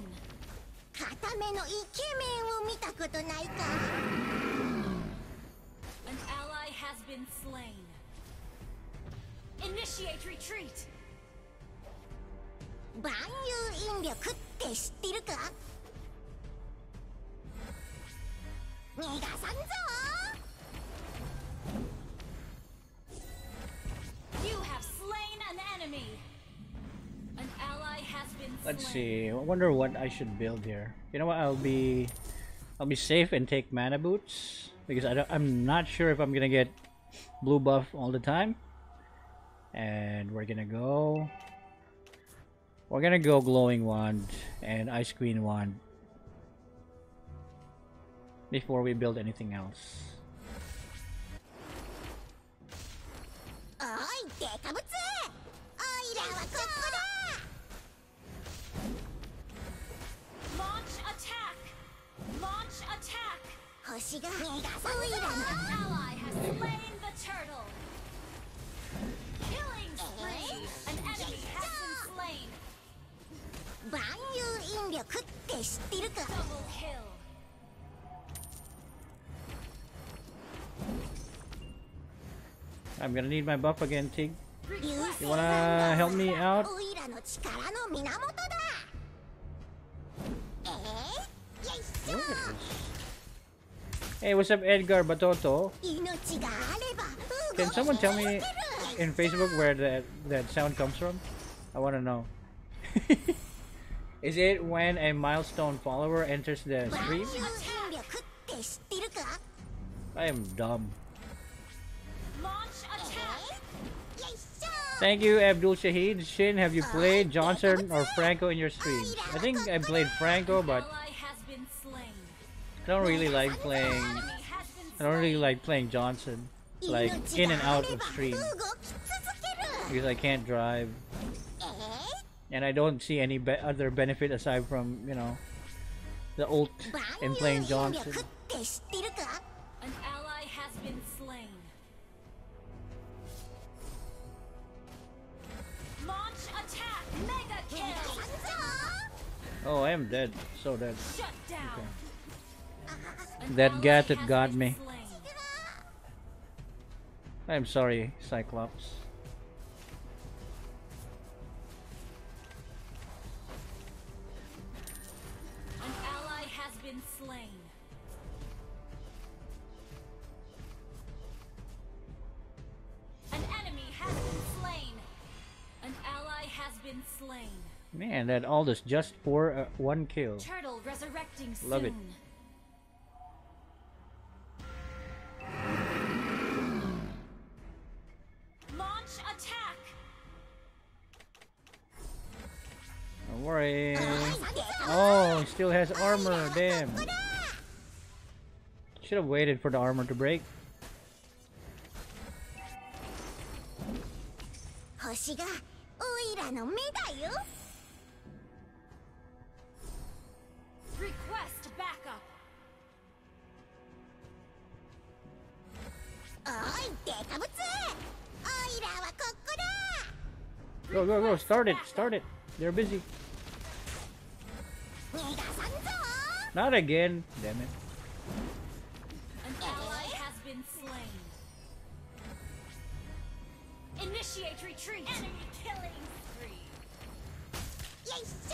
固めのイケメンを見たことないか An ally has been slain. Initiate retreat. 万有引力って知ってるか逃がさんぞ You have slain an enemy. An ally has been slain. Let's see. I wonder what I should build here. You know what? I'll be, I'll be safe and take mana boots because I don't, I'm not sure if I'm gonna get blue buff all the time. And we're gonna go We're gonna go glowing wand and ice queen wand before we build anything else. 万有引力って知ってるか Double kill! I'm gonna need my buff again, Tig. 流 You 星 wanna help me out? オイラの力の源だえー、よいしょ Hey, what's up, Edgar Batoto? 命があれば Can 動き someone tell 続 me ける in Facebook where that that sound comes from? I want to know. [laughs] Is it when a milestone follower enters the stream? I am dumb. Thank you, Abdul Shahid. Shin, have you played Johnson or Franco in your stream? I think I played Franco, but I don't really like playing. I don't really like playing Johnson, like in and out of stream, because I can't drive and I don't see any be other benefit aside from you know the ult and playing Johnson. An ally has been slain. Launch attack, mega kill. Oh, I am dead. So dead. Okay. That gadget got me. I'm sorry, Cyclops. Man, that Aldous just for uh, one kill. Turtle resurrecting soon. Love it. Launch attack. Don't worry. [coughs] Oh, he still has armor. Damn. Should have waited for the armor to break. Oira no Request backup. Go, go, go, start it, start it. They're busy. Not again, damn it. An ally has been slain. Initiate retreat. Enemy killing spree. Yes!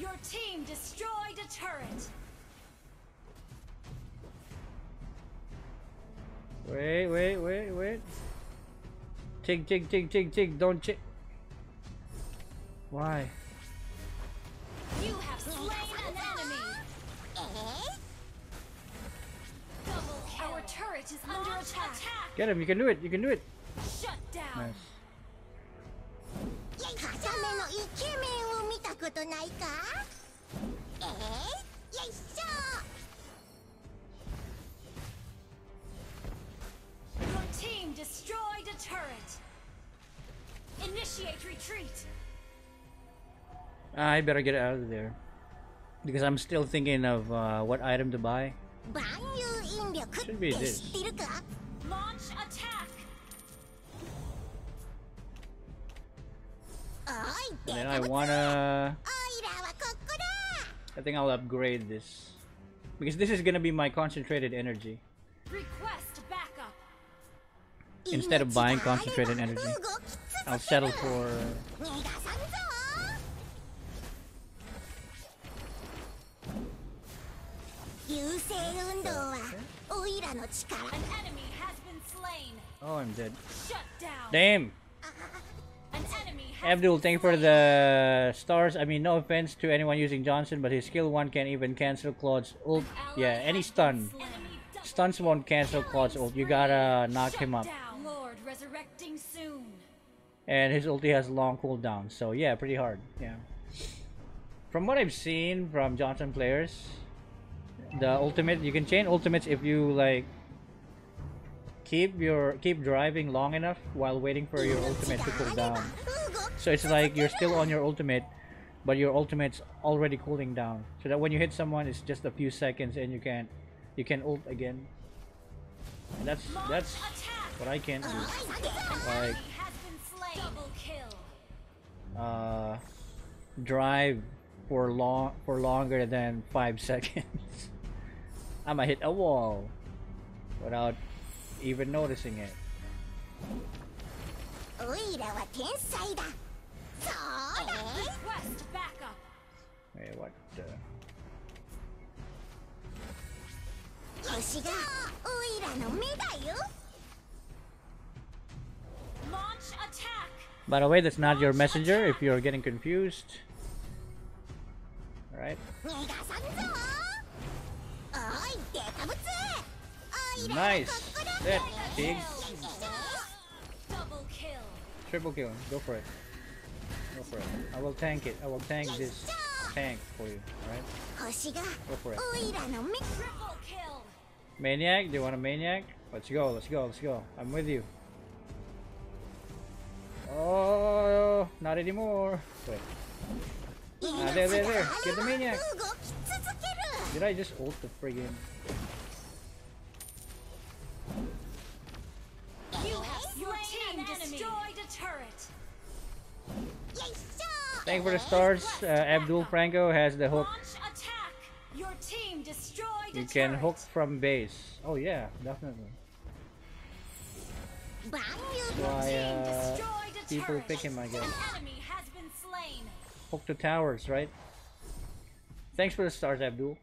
Your team destroyed a turret. Wait, wait, wait, wait. Tig, tig, tig, tig, tig. Don't ch. Why? You have slain an enemy. え Double. Our turret is under attack. Get him. You can do it. You can do it. Shut down. Nice. ー、風めのイケメンを見たことないかえー、よいしょ Your team destroyed a turret. Initiate retreat. I better get out of there. Because I'm still thinking of uh, what item to buy. 万有引力っ Should be て this. 知ってるか Launch attack. And then I wanna... I think I'll upgrade this. Because this is gonna be my concentrated energy. Instead of buying concentrated energy, I'll settle for... Oh, I'm dead. Damn! An enemy Abdul, thank you for the stars. I mean, no offense to anyone using Johnson, but his skill one can even cancel Claude's ult. Yeah, any stun. Stuns won't cancel Claude's ult. You gotta knock him up. And his ulti has long cooldown, so yeah, pretty hard. Yeah. From what I've seen from Johnson players, the ultimate you can chain ultimates if you like keep your keep driving long enough while waiting for your ultimate to cool down. So it's like you're still on your ultimate, but your ultimate's already cooling down. So that when you hit someone, it's just a few seconds and you can you can ult again. And that's that's what I can't do. Like uh, drive for long for longer than five [laughs] seconds. I'ma hit a wall without even noticing it. Wait, what the? By the way, that's not your messenger if you're getting confused. Alright. Nice. That big. Triple kill. Go for it. Go for it. I will tank it. I will tank this tank for you. Alright? Go for it. Maniac? Do you want a maniac? Let's go. Let's go. Let's go. I'm with you. Oh, not anymore. Wait. Ah, there, there, there. Get the maniac. Did I just ult the friggin'? You have your team destroyed a turret. Thank for the stars. Uh, Abdul Franco has the hook. you can hook from base. Oh yeah, definitely. Why uh, people pick him, I guess. Hook the towers, right? Thanks for the stars, Abdul.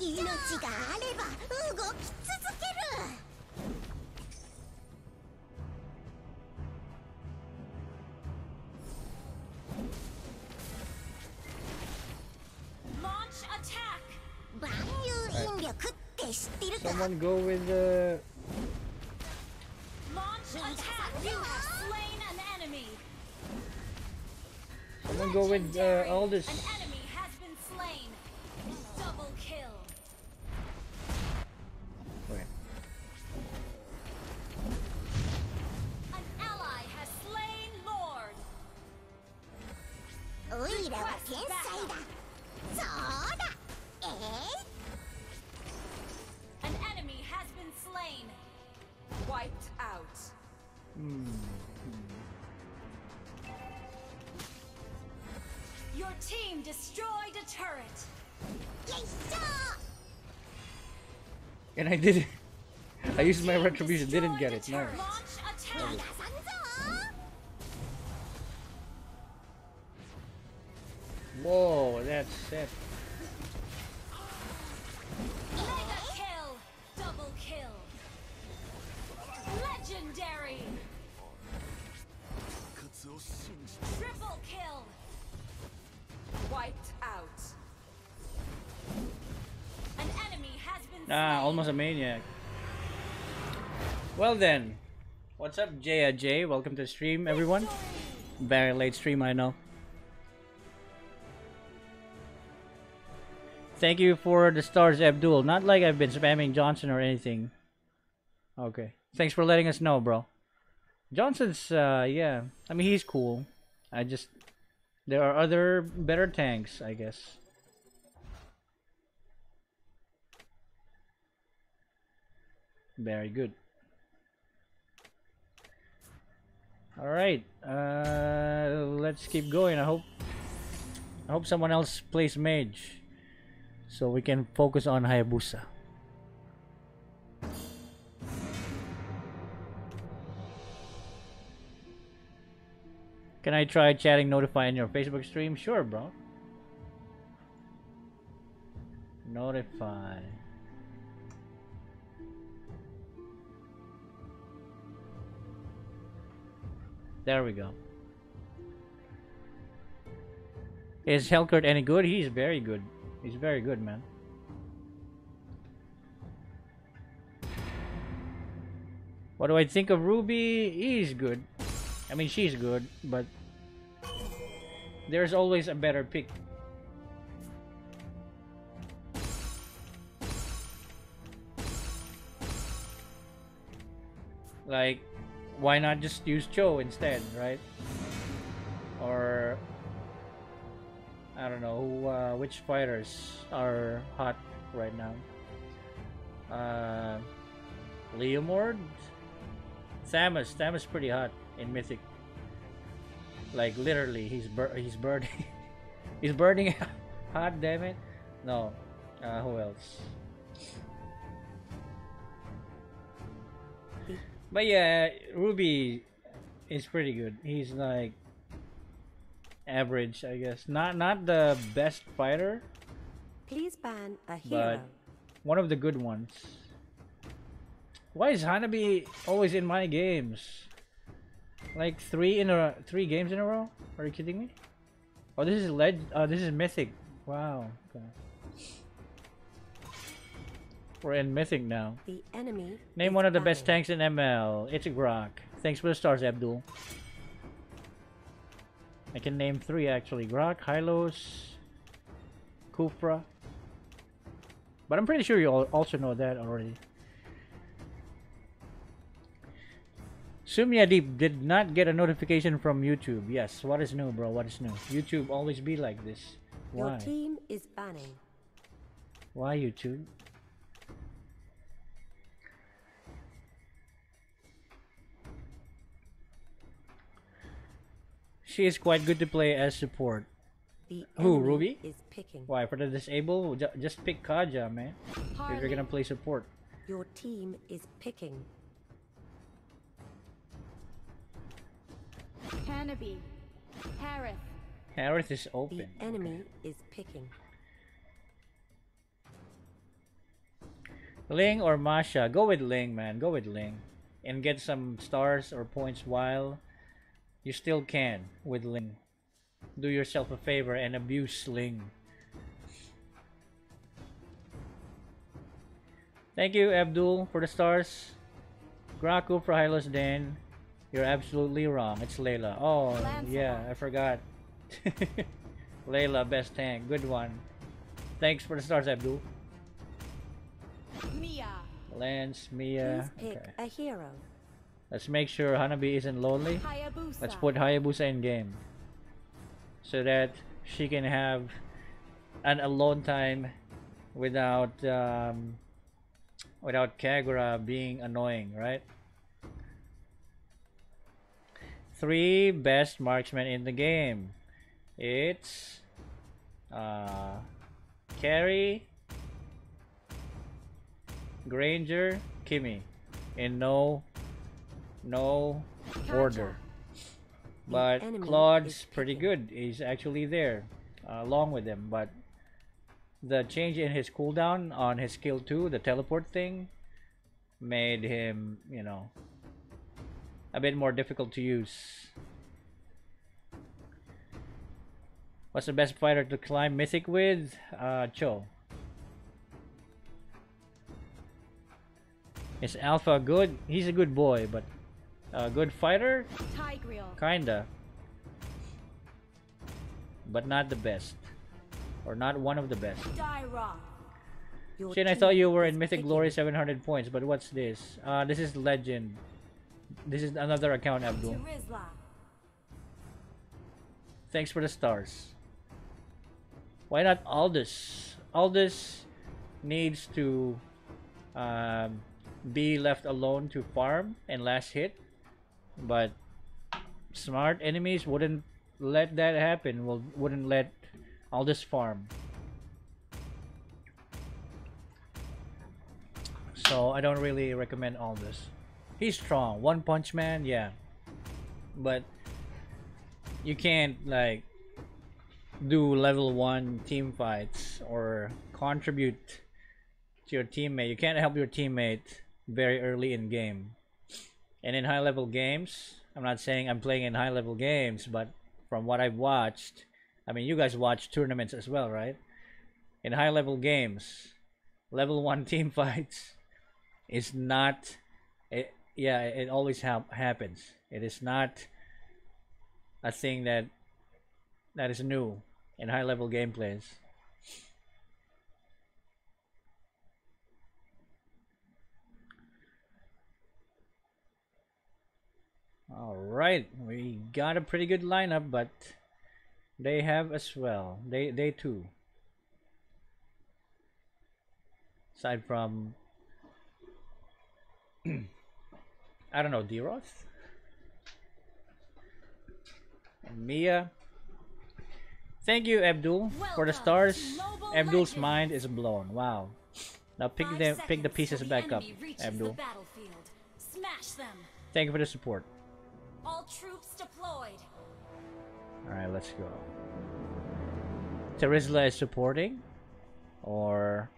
命があれば動き続ける Launch attack. 万有引力って知ってるか Someone go with the. Launch attack. You have slain an enemy. Someone go with uh, all this. An enemy オイラは天才だそうだえ An enemy has been slain. Wiped out. Your team destroyed a turret. ー、よいしょ And I did it. [laughs] I used my retribution, didn't get it. Destroyed a Nice. Whoa, that's it. Mega kill. Double kill. Legendary. Triple kill. Wiped out. An enemy has been Ah, almost a maniac. Well then, what's up, Jaya Welcome to the stream, everyone. Very late stream, I know. Thank you for the stars, Abdul. Not like I've been spamming Johnson or anything. Okay. Thanks for letting us know, bro. Johnson's, uh, yeah. I mean, he's cool. I just... There are other better tanks, I guess. Very good. Alright. Uh, let's keep going. I hope... I hope someone else plays mage. So we can focus on Hayabusa. Can I try chatting notify in your Facebook stream? Sure, bro. Notify. There we go. Is Helcurt any good? He's very good. He's very good, man. What do I think of Ruby? He's good. I mean, she's good, but there's always a better pick. Like, why not just use Chou instead, right? Or I don't know uh, which fighters are hot right now. Uh, Leomord, Thamuz. Thamuz pretty hot in Mythic. Like literally, he's bur he's burning. [laughs] he's burning [laughs] hot. Damn it! No. Uh, who else? But yeah, Ruby is pretty good. He's like average, I guess. Not not the best fighter, Please ban a but hero. one of the good ones. Why is Hanabi always in my games? Like three in a three games in a row? Are you kidding me? Oh, this is leg. Uh, this is mythic. Wow. Okay. We're in mythic now. The enemy. Name one of the best tanks in ML. It's a Grock. Thanks for the stars, Abdul. I can name three actually. Grock, Hylos, Khufra. But I'm pretty sure you all also know that already. Sumya Deep did not get a notification from YouTube. Yes, what is new, bro? What is new? YouTube always be like this. Why? Your team is banning. Why YouTube? She is quite good to play as support. The Who, Ruby? is picking. Why? For the disabled, just pick Kaja, man. If you're gonna play support. Your team is picking. Hanabi. Harith. Harith is open. The open. enemy is picking. Ling or Masha? Go with Ling, man. Go with Ling. And get some stars or points while you still can with Ling. Do yourself a favor and abuse Ling. Thank you, Abdul, for the stars. Graku for Hylos Dan. You're absolutely wrong. It's Layla. Oh, yeah, I forgot. [laughs] Layla, best tank. Good one. Thanks for the stars, Abdul. Mia. Lance, Mia. Please pick Okay. a hero. Let's make sure Hanabi isn't lonely. Hayabusa. Let's put Hayabusa in game. So that she can have an alone time without um, without Kagura being annoying, right? Three best marksmen in the game. It's uh, Karrie, Granger, Kimmy, in no no order. But Claude's pretty good. He's actually there uh, along with them. But the change in his cooldown on his skill 2, the teleport thing, made him, you know, a bit more difficult to use. What's the best fighter to climb Mythic with? Uh, Chou. Is Alpha good? He's a good boy, but a good fighter? Tigreal. Kinda. But not the best. Or not one of the best. Die wrong. Your Shane, I thought you were in Mythic. Glory 700 points, but what's this? Uh, this is Legend. This is another account, Abdul. Thanks for the stars. Why not Aldous? Aldous needs to um, be left alone to farm and last hit, but smart enemies wouldn't let that happen. Will wouldn't let Aldous farm. So I don't really recommend Aldous. He's strong. One Punch Man, yeah, but you can't like do level one team fights or contribute to your teammate. You can't help your teammate very early in game. And in high level games, I'm not saying I'm playing in high level games, but from what I've watched, I mean you guys watch tournaments as well, right? In high level games, level one [laughs] team fights is not it, yeah, it always hap happens. It is not a thing that that is new in high level gameplays. All right, we got a pretty good lineup, but they have as well. They they too. Aside from [clears throat] I don't know, Dyrroth? And Mia. Thank you, Abdul, for the stars. Abdul's Legends. mind is blown. Wow. Now pick Five the pick the pieces back up, Abdul. The battlefield. Smash them. Thank you for the support. All troops deployed. Alright, let's go. Terizla is supporting? Or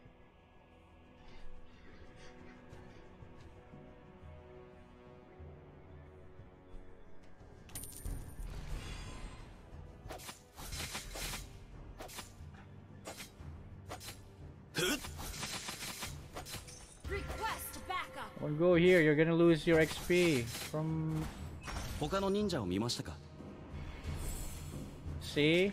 Request backup. Don't go here, you're gonna lose your XP from 他の忍者を見ましたか？See?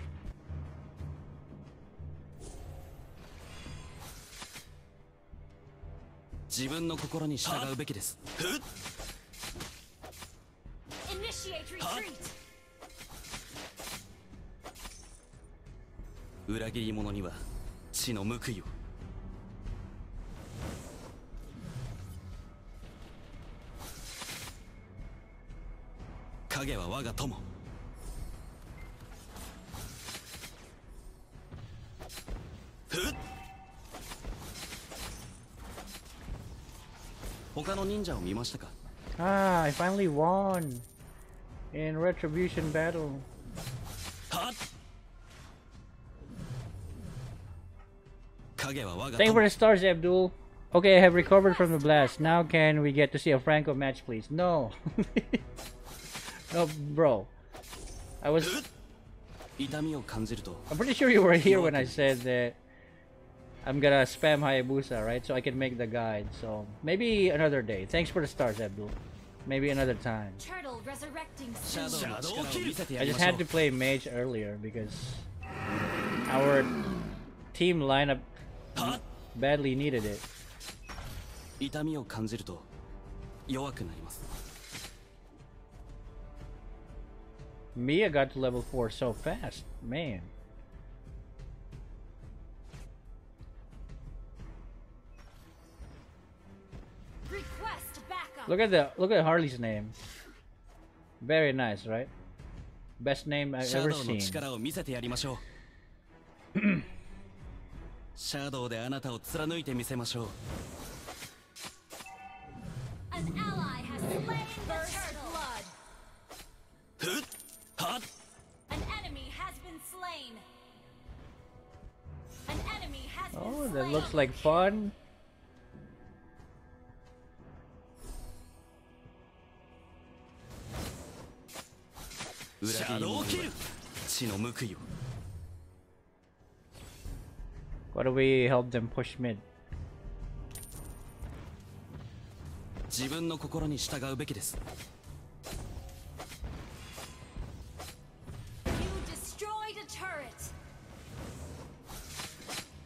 自分の心に従うべきです。Initiate retreat. 裏切り者には血の報いを 影は我が友ふっ他の忍者を見ましたか Ah, I finally won in retribution battle. はっ影は我が Thank you for 友 the stars, Abdul. Okay, I have recovered from the blast. Now can we get to see a Franco match, please? No. [laughs] no, bro. I was 痛みを感じると I'm pretty sure you were here when I said that I'm gonna spam Hayabusa, right? So I can make the guide. So maybe another day. Thanks for the stars, Abdul. Maybe another time. Turtle resurrecting シャ soon. ドウの力を見せてや I り just ましょ had う to play mage earlier because our team lineup はっ badly needed it. 痛みを感じると弱くなります Mia got to level 4 so fast. Man. Request backup. Look at the look at Harley's name. Very nice, right? Best name I've シャ ever ドウの seen. 力を見せてやりましょうシャドウであなたを貫いてみせましょう An [clears throat] ally has slain the turtle. blood. ふっはっ An enemy has been slain. An enemy has been Oh, slain. that looks like fun. 裏切り者には血の報いを Why do we help them push mid? 自分の心に従うべきです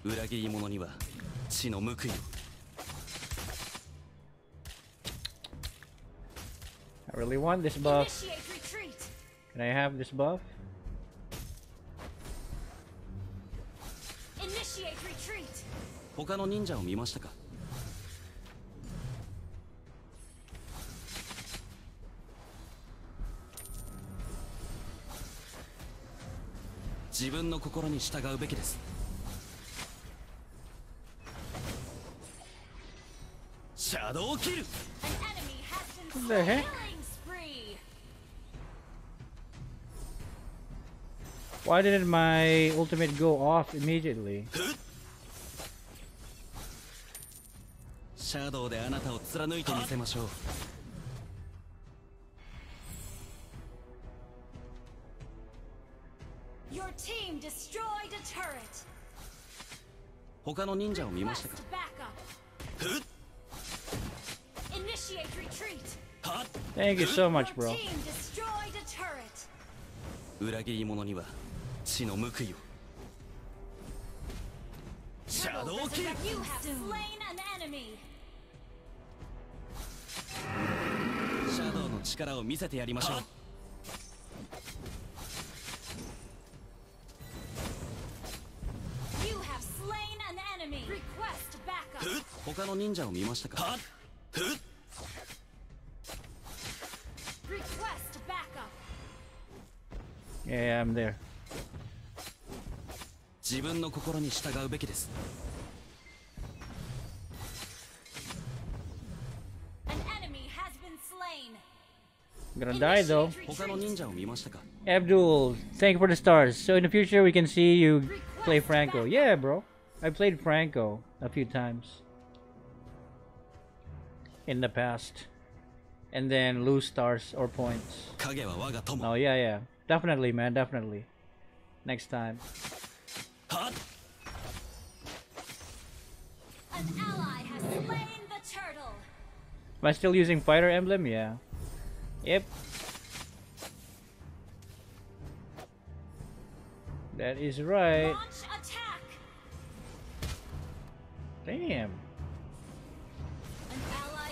裏切り者には血の報いを I really want this buff. Can I have this buff? Initiate retreat. 他の忍者を見ましたか自分の心に従うべきですシャドウキル killing spree. Why didn't my ultimate go off immediately? シャドウであなたを貫いてみせましょう Your team destroyed a turret. 他の忍者を見ましたか Thank you so much, bro. 裏切り者には血の報いをシャドウキル You have slain an enemy. シャドウの力を見せてやりましょう You have slain an enemy. Request backup. 他の忍者を見ましたか Yeah, I'm there. 自分の心に従うべきです An enemy has been slain. I'm gonna die though. Initiate 他の retreat. 忍者を見ましたか Abdul, thank you for the stars. So in the future, we can see you play Franco. Yeah, bro. I played Franco a few times in the past, and then lose stars or points. 影は我が友 Oh yeah, yeah, definitely, man, definitely. Next time. はっ An ally has slain the turtle. Am I still using fighter emblem? Yeah. Yep. That is right. Damn. An ally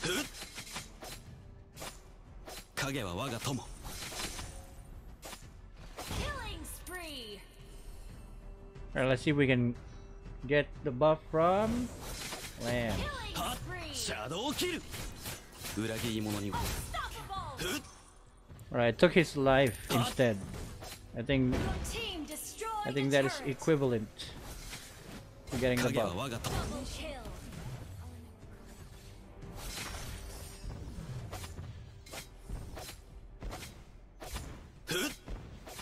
ふっ影は我が友 Killing spree. Alright, let's see if we can get the buff from land. Killing はっ spree. シャドウキル裏切り者には Unstoppable. Alright, I took his life instead. I think Your team destroyed I think a that is turret. equivalent To getting the buff.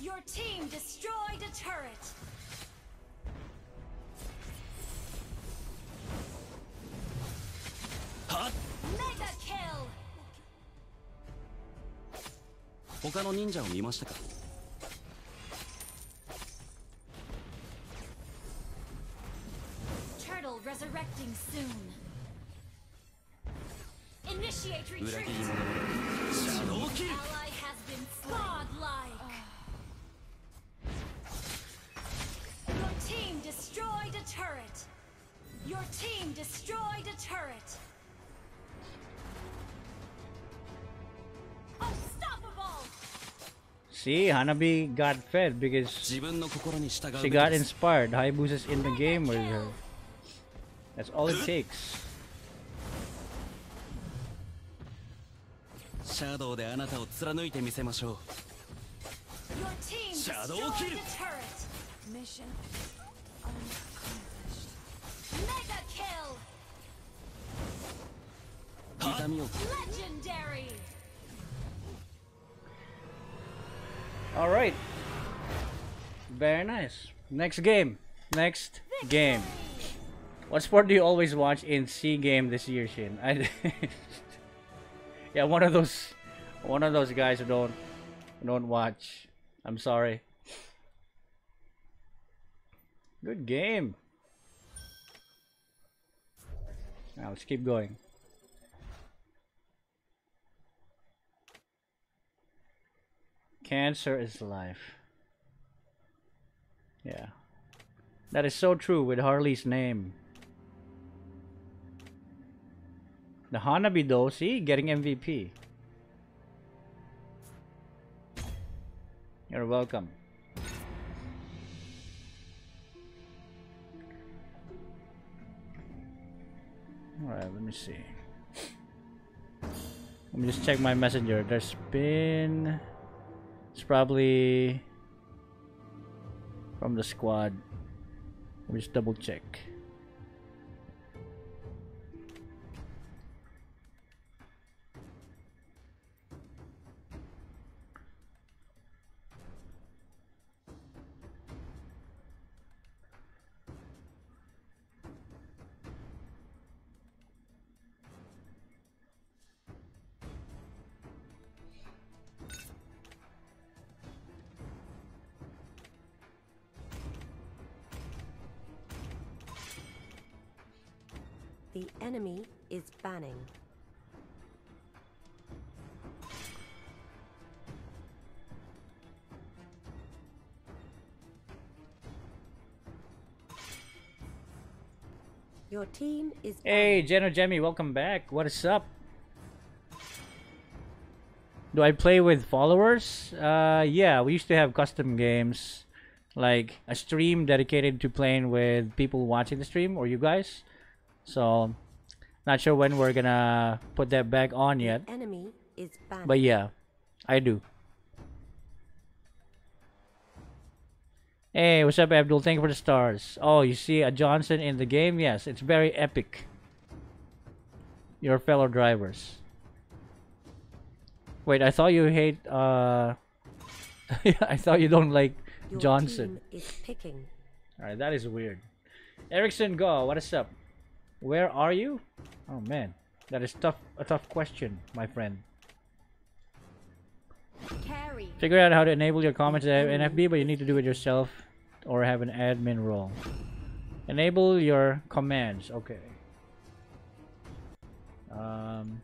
Your team destroyed a turret. はっ Mega kill. 他の忍者を見ましたか resurrecting soon. Initiate retreat. Ally has been godlike. Your team destroyed a turret. Your team destroyed a turret. See, Hanabi got fed because she got inspired. Hayabusa's in the game with her. That's all it takes. シャドウであなたを貫いてみせましょ Your team Shadow destroyed kill. a turret. Mission unaccomplished. Mega kill. 痛みを Legendary. All right. Very nice. Next game. Next game. What sport do you always watch in C game this year, Shin? I [laughs] yeah, one of those, one of those guys who don't don't watch. I'm sorry. Good game. Now let's keep going. Cancer is life. Yeah. That is so true with Harley's name. The Hanabi though, see, getting MVP. You're welcome. Alright, let me see. Let me just check my messenger. There's been... It's probably... From the squad. Let me just double check. Hey. Jenna Jemmy, welcome back. What is up? Do I play with followers? Uh, yeah, we used to have custom games, like a stream dedicated to playing with people watching the stream or you guys. So, not sure when we're gonna put that back on yet. enemy is banning. But yeah, I do. Hey, what's up, Abdul? Thank you for the stars. Oh, you see a Johnson in the game? Yes, it's very epic. Your fellow drivers. Wait, I thought you hate. Uh, [laughs] I thought you don't like Your Johnson. team picking. All right, that is weird. Erickson, go. What is up? Where are you? Oh man, that is tough. A tough question, my friend. Carry. Figure out how to enable your comments in NFB, but you need to do it yourself or have an admin role. Enable your commands. Okay. Um,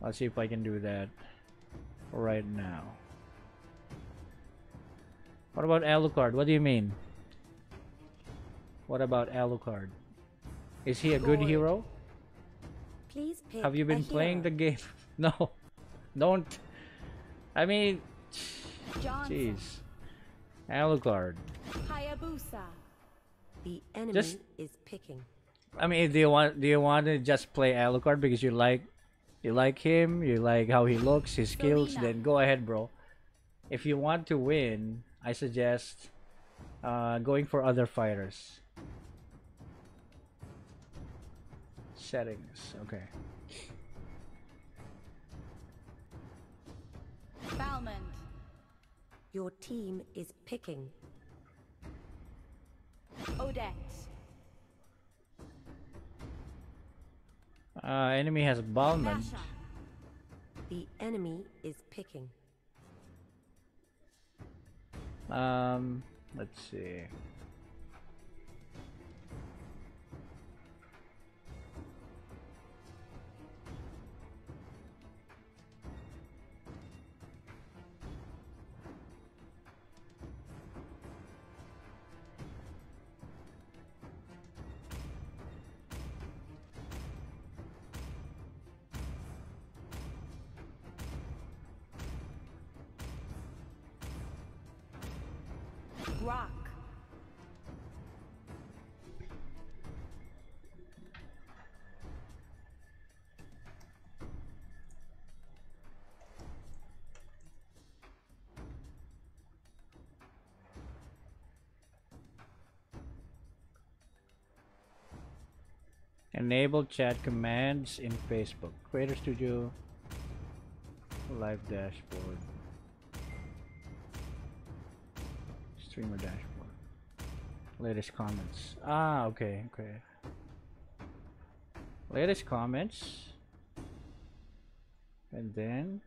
let's see if I can do that right now. What about Alucard? What do you mean? What about Alucard? Is he a good hero? Please pick Have you been playing the game? [laughs] No. Don't. I mean, jeez. Alucard. Hayabusa. The enemy Just- is picking. I mean, do you want do you want to just play Alucard because you like you like him, you like how he looks, his skills? Then go ahead, bro. If you want to win, I suggest uh, going for other fighters. Settings. Okay. Balmond. Your team is picking. Odette. Uh, enemy has Balmond. The enemy is picking. Um, let's see. Enable chat commands in Facebook. Creator Studio. Live dashboard. Streamer dashboard. Latest comments. Ah, okay, okay. Latest comments. And then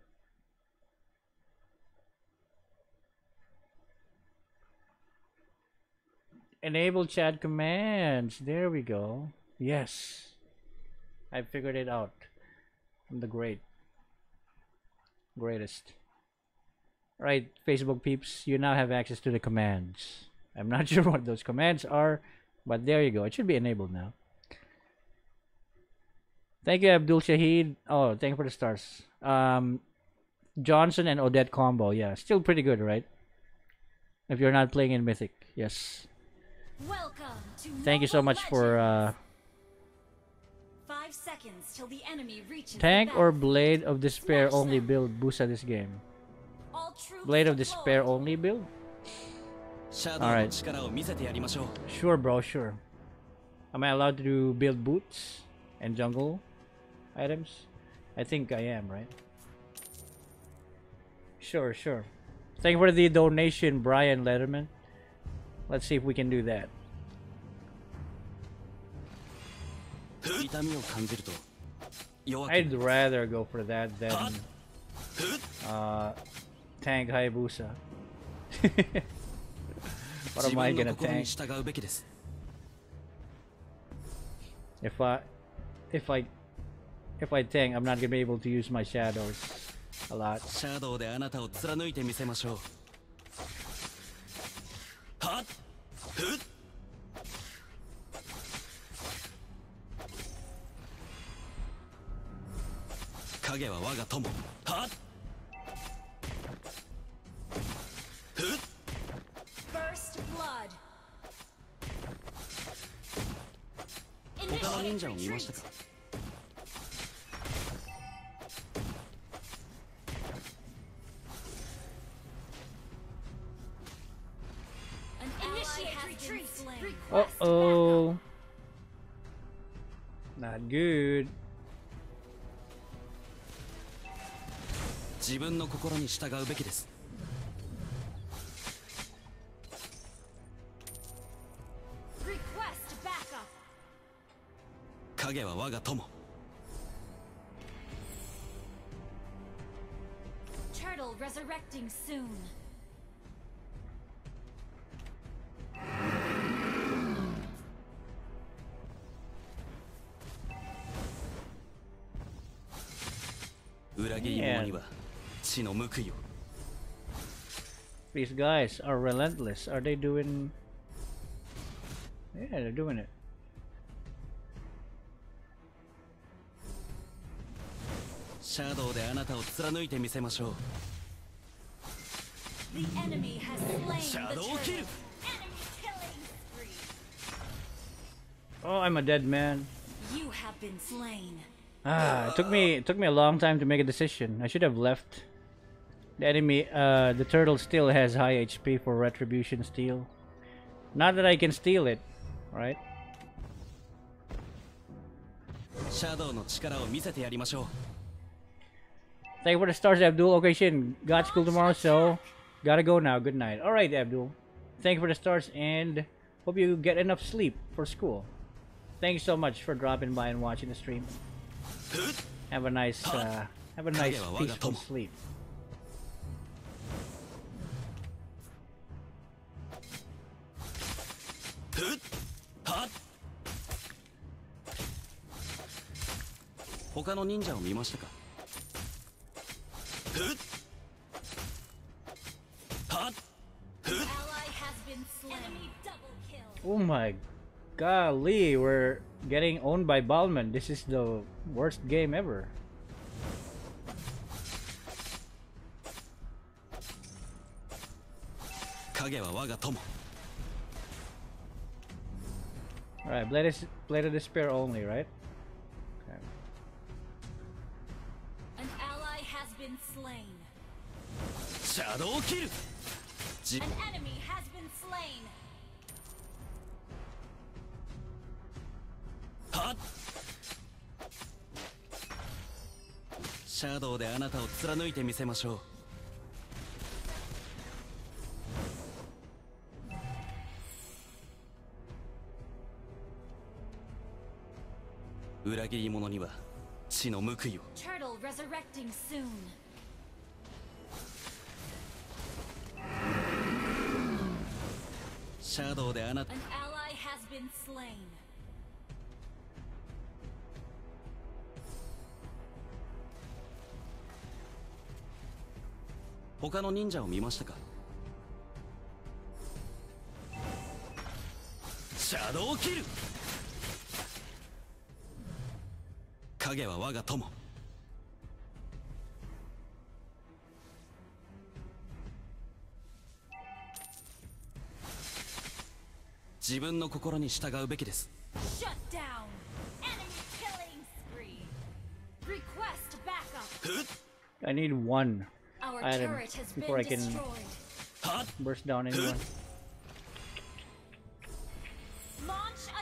enable chat commands. There we go. Yes. I figured it out. I'm the great. Greatest. Right, Facebook peeps, you now have access to the commands. I'm not [laughs] sure what those commands are, but there you go. It should be enabled now. Thank you, Abdul Shahid. Oh, thank you for the stars. Um, Johnson and Odette combo. Yeah, still pretty good, right? If you're not playing in Mythic, yes. Welcome to Thank you so much for uh, Tank or Blade of Despair only build boots at this game? Blade of Despair only build? Alright. Sure, bro, sure. Am I allowed to build boots and jungle items? I think I am, right? Sure, sure. Thank you for the donation, Brian Letterman. Let's see if we can do that. I'd rather go for that than uh, tank Hayabusa. [laughs] what 自 am I 分の gonna 心に tank? 従うべきです If I, if I, if I tank, I'm not gonna be able to use my shadows a lot. シャドウであなたを貫いてみせましょうはっふっ 影は我が友。は？っ.他の忍者を見ましたか？心に従うべきです.影は我が友 Turtle resurrecting soon. These guys are relentless. Are they doing... Yeah, they're doing it. Shadow de anata o tsuranuite misemashou. The enemy has slain Shadow the kill. Oh, I'm a dead man. You have been slain. Ah, it took me it took me a long time to make a decision. I should have left. The enemy, uh, the turtle still has high HP for retribution steal. Not that I can steal it, right? Thank you for the stars, Abdul. Okay, got school tomorrow, so gotta go now. Good night. Alright, Abdul. Thank you for the stars, and hope you get enough sleep for school. Thank you so much for dropping by and watching the stream. Have a nice, uh, have a nice peaceful sleep. 他の忍者を見ましたか. Oh my golly, we're getting owned by Balman. This is the worst game ever. 影は我が Alright, Blade, is, Blade of Despair only, right? Okay. An ally has been slain. Shadow kill! An enemy has been slain! Hot! シャドウであなたを貫いてみせましょう。裏切り者には死の報いを Turtle resurrecting soon. シャドウであなた An ally has been slain. 他の忍者を見ましたかシャドウキル影は我が友自分の心に従うべきです. I need one Item before I can- burst down anyone. Launch attack.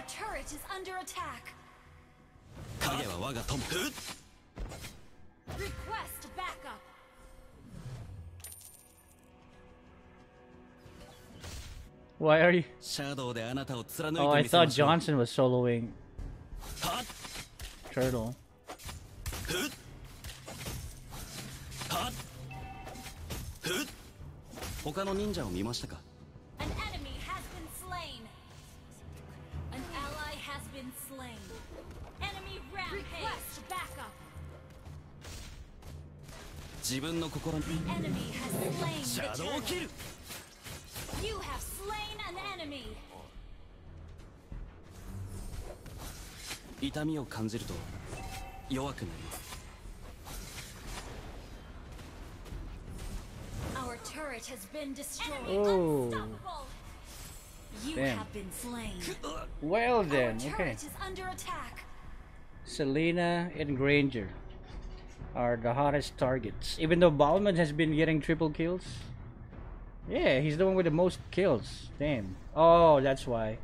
Launch attack. Our turret is under attack. 影は我が友 Request backup. Why are you? シャドウであなたを貫い Oh, て I みせま thought しょう Johnson was soloing はっ Turtle. はっはっ他の忍者を見ましたか 自分の心にシャドウキ.ル You have slain an enemy. 痛みを感じると弱くなります Our turret has been destroyed. Oh. Unstoppable. You Damn. have been slain. Well Our then, turret okay. is under attack. Selena and Granger are the hottest targets. Even though Ballman has been getting triple kills. Yeah, he's the one with the most kills. Damn. Oh, that's why.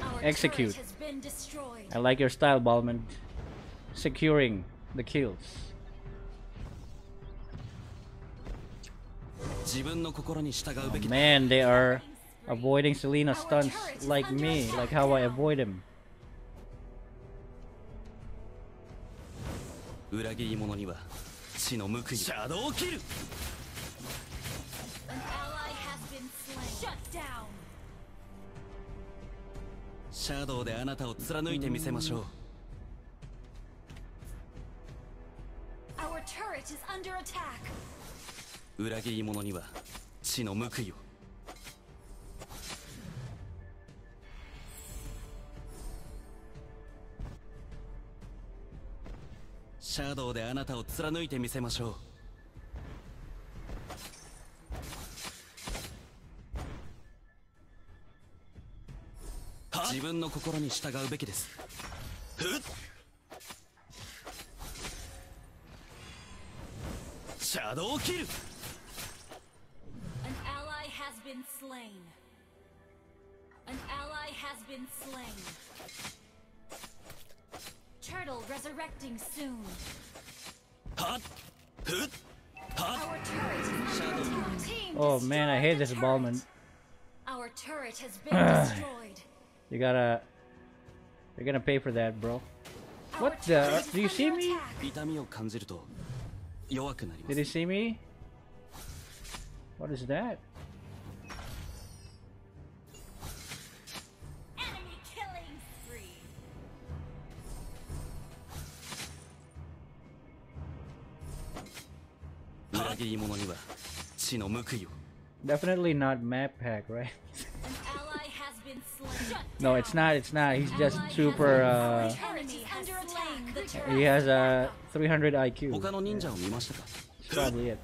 Our Execute. turret has been destroyed. I like your style, Ballman. Securing the kills. 自分の心に従うべきだ Man, they are avoiding Selena stunts like me, like how I avoid him. 裏切り者には血の報いシャドウであなたを貫いてみせましょう。裏切り者には死の報いを。シャドウであなたを貫いてみせましょう。自分の心に従うべきです。ふっ。シャドウキル turtle resurrecting soon. Hot. Hot. Hot. Oh man, I hate this Balmond. Our turret has been destroyed. You gotta. You're gonna pay for that, bro. What the? Uh, do you see me? Did he see me? What is that? 限り者には地の報いを Definitely not map hack, right? no, it's not. It's not. He's just super. Uh, he has a uh, 300 IQ. Yeah. Probably it.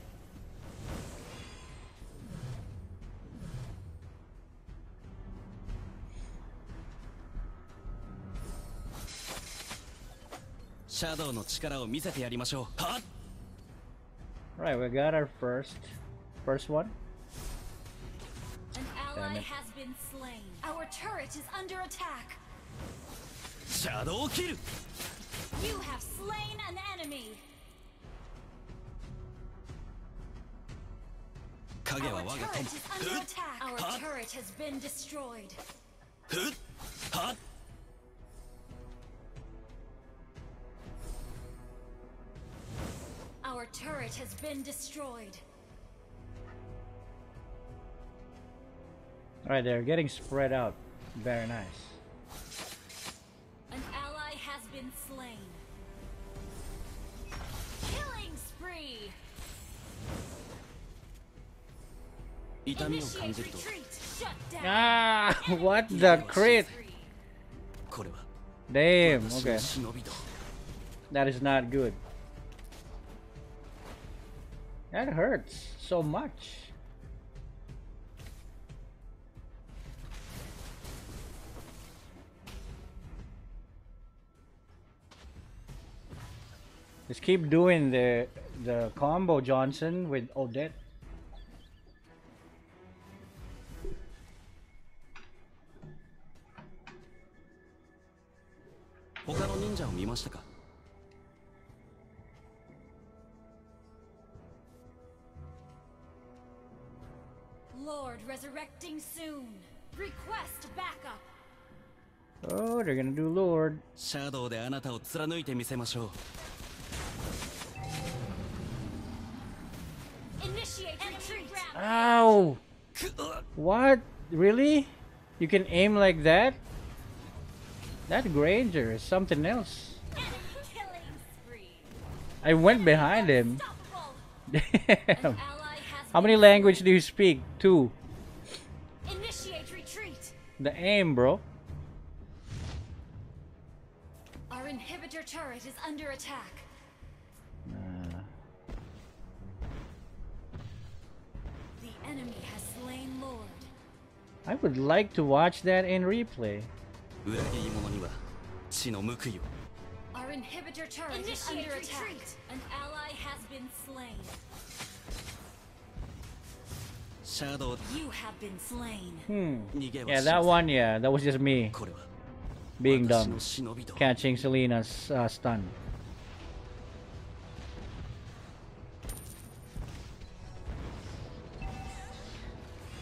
Shadow の力を見せてやりましょう。はっ。Right, we got our first first one. An ally has been slain. Our turret is under attack. Shadow kill. You have slain an enemy. Our turret is under attack. Our turret has been destroyed. Huh? Huh? Our turret has been destroyed. Alright, they're getting spread out. Very nice. An ally has been slain. Killing spree! Initiate retreat! Shut! Ah! [laughs] What the crit? Damn, okay. That is not good. That hurts so much. Just keep doing the the combo Johnson with Odette. 他の忍者を見ましたか resurrecting soon. Request backup. Oh, they're gonna do Lord. シャドウであなたを貫いてみせましょう Initiate retreat. Ow! くっ What? Really? You can aim like that? That Granger is something else. Enemy killing spree. I went behind him. Unstoppable. An Damn. ally [laughs] has How many been language do you speak? Two. the aim, bro. Our inhibitor turret is under attack. Nah. The enemy has slain Lord. I would like to watch that in replay. Our inhibitor turret Initiate is under retreat. attack. An ally has been slain. You have been slain. Hmm. Yeah, that one. Yeah, that was just me being dumb, catching Selena's uh, stun.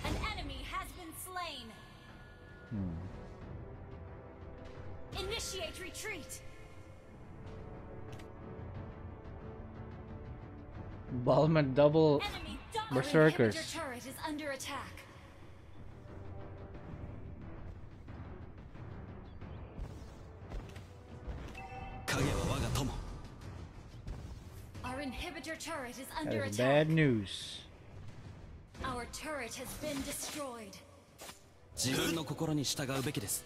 An enemy has been slain. Hmm. Initiate retreat. Balmond double. Enemy Berserkers. Our inhibitor turret is under attack. "影は我が友 Our inhibitor turret is That under is attack. bad news. Our turret has been destroyed. 自分の心に従うべきです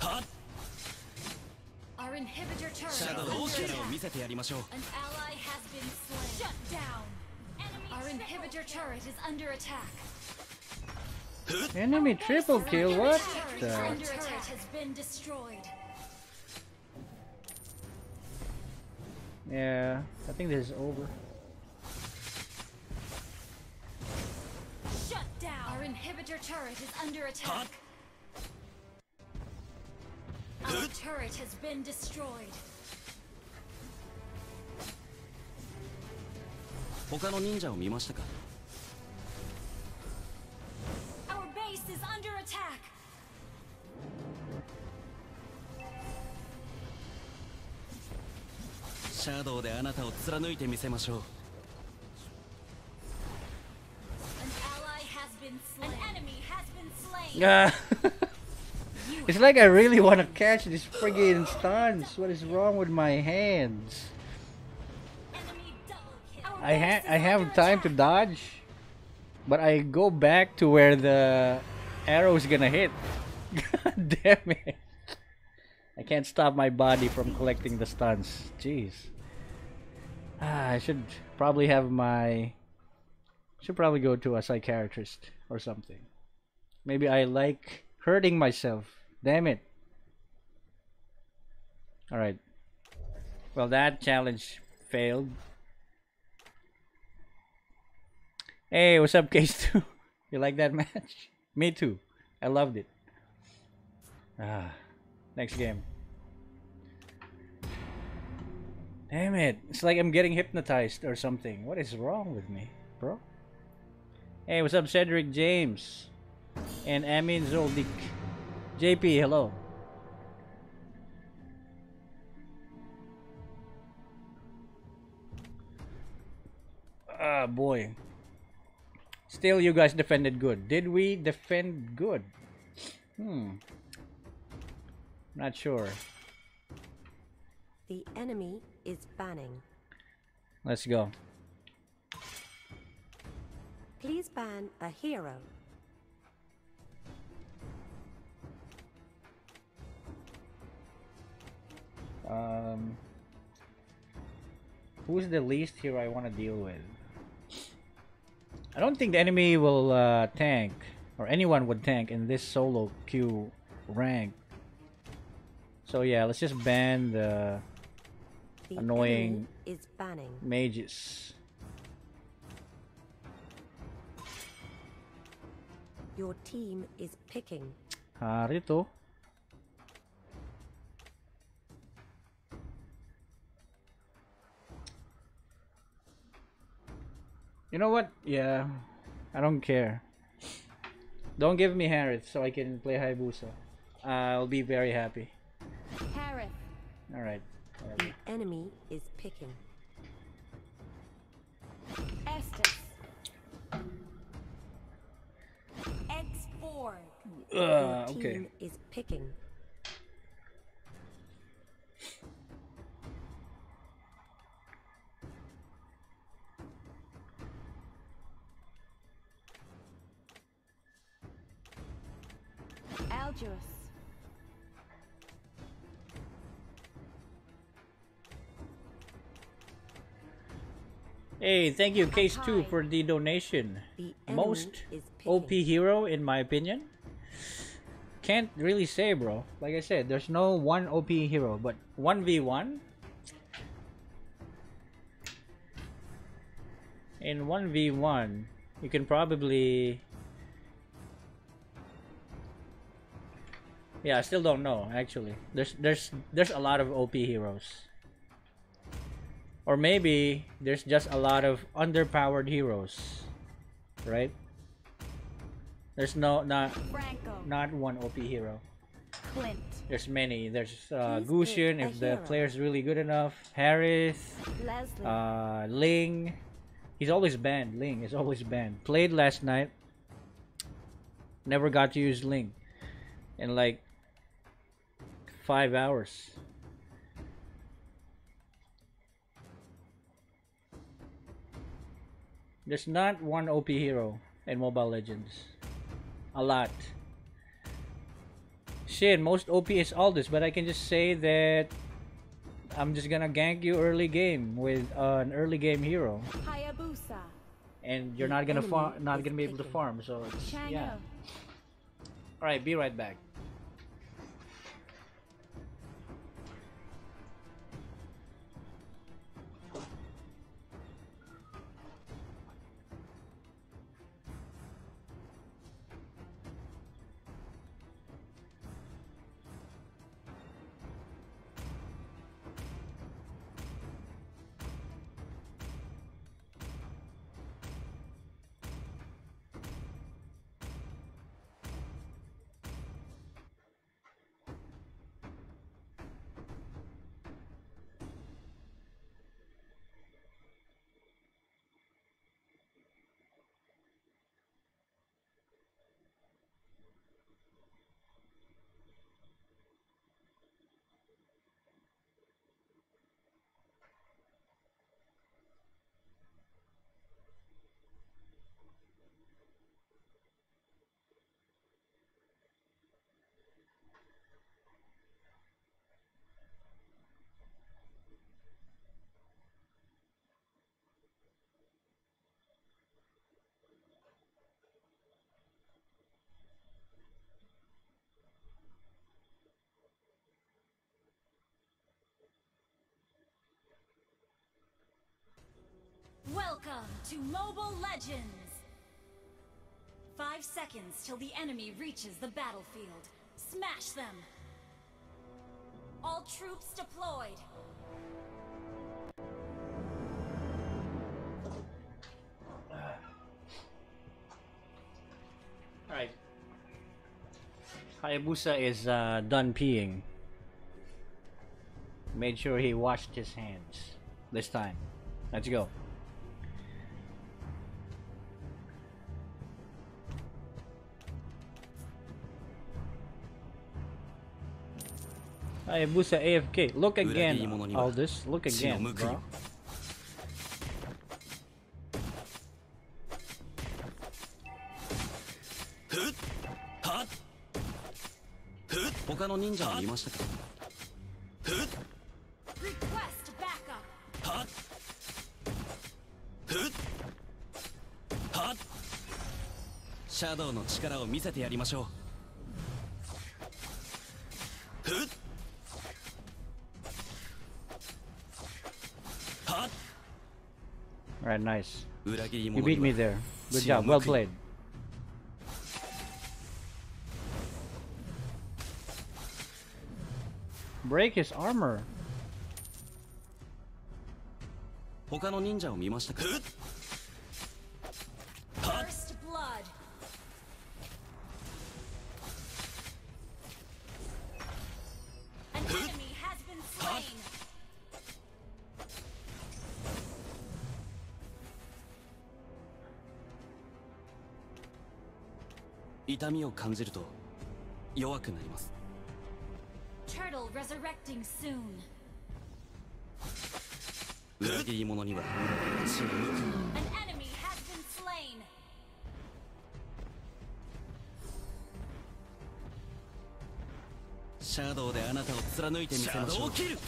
はっ Our inhibitor turret. An ally has been slain. Shut down. Enemy Our inhibitor turret is under attack. Enemy triple kill. What? The? Has been destroyed. Yeah, I think this is over. Shut down. Our inhibitor turret is under attack. Huh? Our turret has been destroyed. 他の忍者を見ましたか Our base is under attack. シャドウであなたを貫いてみせましょう An ally has been slain. An enemy has been slain. It's like I really want to catch these friggin' stuns. What is wrong with my hands? I ha I have time to dodge, but I go back to where the arrow is gonna hit. God [laughs] damn it! I can't stop my body from collecting the stuns. Jeez. Ah, I should probably have my. Should probably go to a psychiatrist or something. Maybe I like hurting myself. Damn it. Alright. Well, that challenge failed. Hey, what's up, Case 2? [laughs] You like that match? Me too. I loved it. Ah, next game. Damn it. It's like I'm getting hypnotized or something. What is wrong with me, bro? Hey, what's up, Cedric James? And Amin Zoldik. JP, hello. Ah, boy. Still, you guys defended good. Did we defend good? Hmm. Not sure. The enemy is banning. Let's go. Please ban a hero. Um, who's the least here I want to deal with? I don't think the enemy will uh, tank, or anyone would tank in this solo queue rank. So yeah, let's just ban the The Annoying. is banning. mages. Your team is picking. Harito. You know what? Yeah, I don't care. Don't give me Harith so I can play Hayabusa. I'll be very happy. Harith. Alright. The enemy is picking. Estes. X4. Your Uh, team is picking. Algerus. Hey, thank you, Case 2, for the donation. The Most. OP hero, in my opinion. Can't really say, bro. Like I said, there's no one OP hero, but 1v1. In 1v1, you can probably. Yeah, I still don't know actually. There's there's there's a lot of OP heroes. Or maybe there's just a lot of underpowered heroes. Right? There's no not Franco. not one OP hero. Clint. There's many. There's uh, pick if the hero. player's really good enough. Harith, Leslie. uh, Ling. He's always banned. Ling is always banned. Played last night. Never got to use Ling. And like five hours. There's not one OP hero in Mobile Legends. A lot. Shit, most OP is Aldous, but I can just say that I'm just gonna gank you early game with uh, an early game hero, Hayabusa. and you're The not gonna farm, not gonna be able to farm. So it's, yeah. All right, be right back. Welcome to Mobile Legends! Five seconds till the enemy reaches the battlefield. Smash them! All troops deployed! Alright. Hayabusa is uh, done peeing. Made sure he washed his hands this time. Let's go. Hayabusa AFK. Look again, all this. Look again, bro. Request backup. Shadow の力を見せてやりましょう。nice. 裏切り You 者 beat に me は there. Good 血の job. Well 報い played. Break his armor. 他の忍者を見ましたか 痛みを感じると弱くなります Turtle resurrecting soon! 裏切り者には血の報い An enemy has been slain! シャドウであなたを貫いてみせましょう切る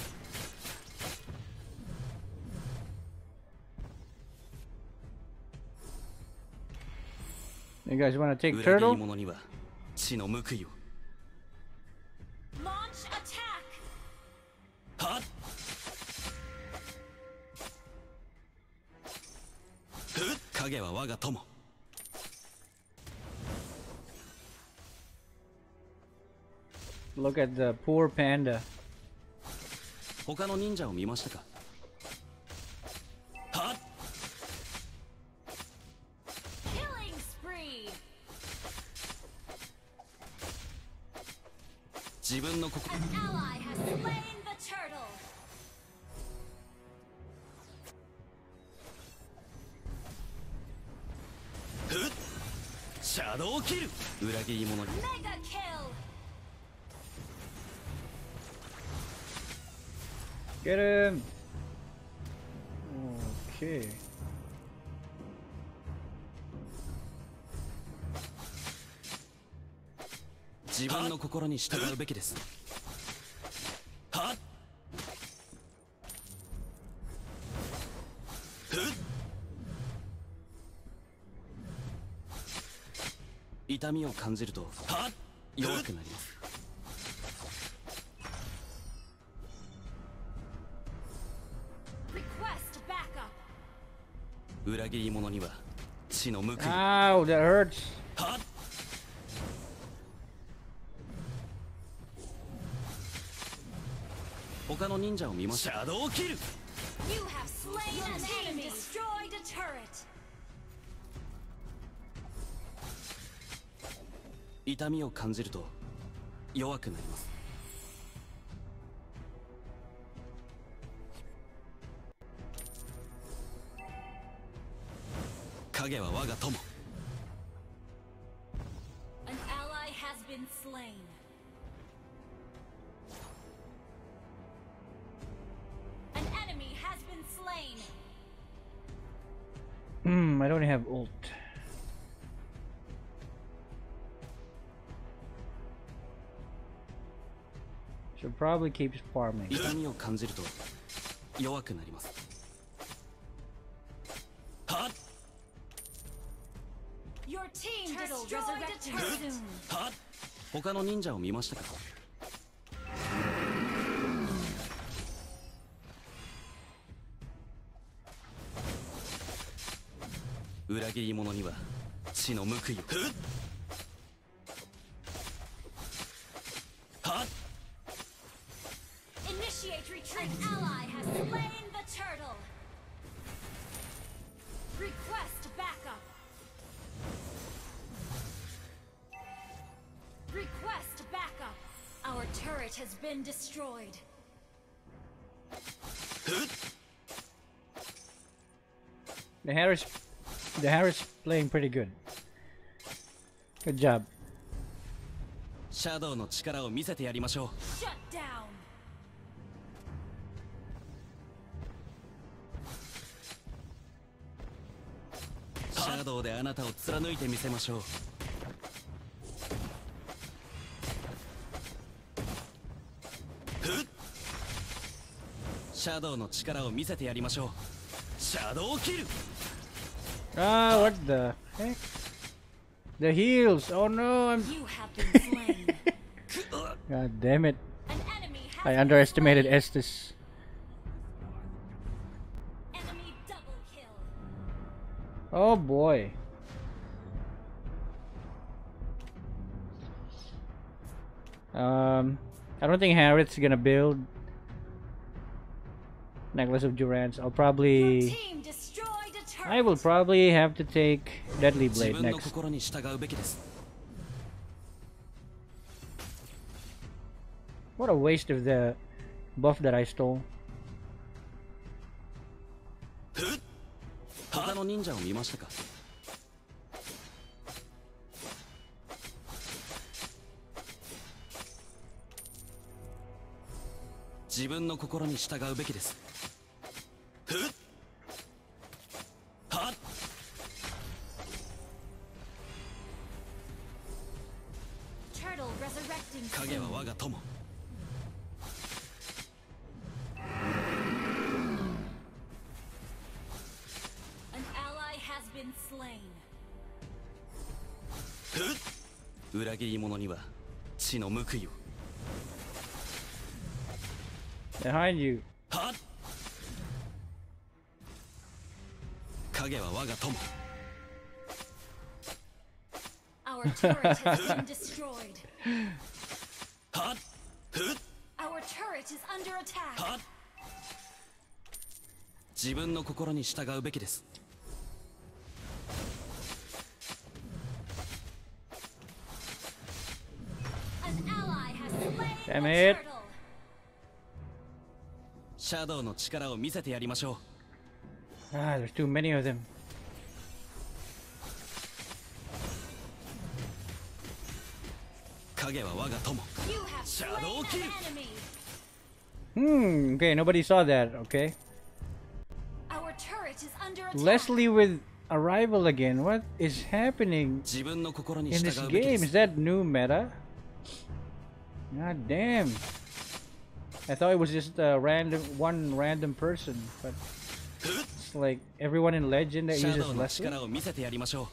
You guys want to take 裏切り turtle? 者には血の報いを Launch attack! はっふっ影は我が友 Look at the poor panda. 他の忍者を見ましたか 自分の心に従うべきです。はっ。ふっ。痛みを感じるとはっ。弱くなります!裏切り者には血の報いを Ow, that hurts. はっ他の忍者を見ましたシャドウキル You have slain an enemy! Destroyed a turret! 痛みを感じると弱くなります probably keep farming. 痛みを感じると弱くなりますはっ Your team destroyed a っ他の忍者を見ましたか裏切り者には血の報いを The Harris, the Harris playing pretty good. Good job. シャドウの力を見せてやりましょう Shut down. シャドウであなたを貫いてみせましょうシャドウの力を見せてやりましょうシャドウキル Ah, what the heck? The heels! Oh no, I'm. You have been slain. [laughs] God damn it! An enemy has I underestimated. Estes. Enemy double kill. Oh boy. Um, I don't think Harith's gonna build Necklace of Durance. I'll probably. I will probably have to take Deadly Blade next. What a waste of the buff that I stole. Jibun no. Behind you. はっ影は我が友 Our turret has been [laughs] destroyed. はっふっ Our turret is under attack. はっ自分の心に従うべきです Damn the it. turtle. シャドウの力を見せてやりましょ Ah, there's too many of them. う影は我が友 You have slain Shadow an kill. enemy. Hmm. Okay, nobody saw that. Okay. Our turret is under attack. Leslie with arrival again. What is happening 自分の心に in 従 this うべき game? で Is す that new meta? God damn. I thought it was just a random one random person, but it's like everyone in Legend that シャ uses ドウの Leslie. 力を見せてやりましょ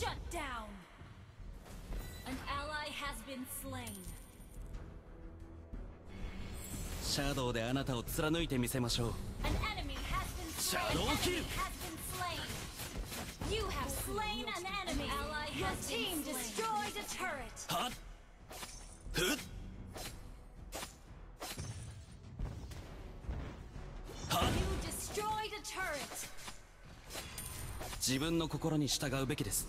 Shut down. An ally has been slain. うシャドウであなたを貫いてみせましょう An enemy has been slain. Shadow An kill. enemy has been slain. You have slain an enemy. Your team destroyed a turret. はっふっはっ You destroyed a turret. 自分の心に従うべきです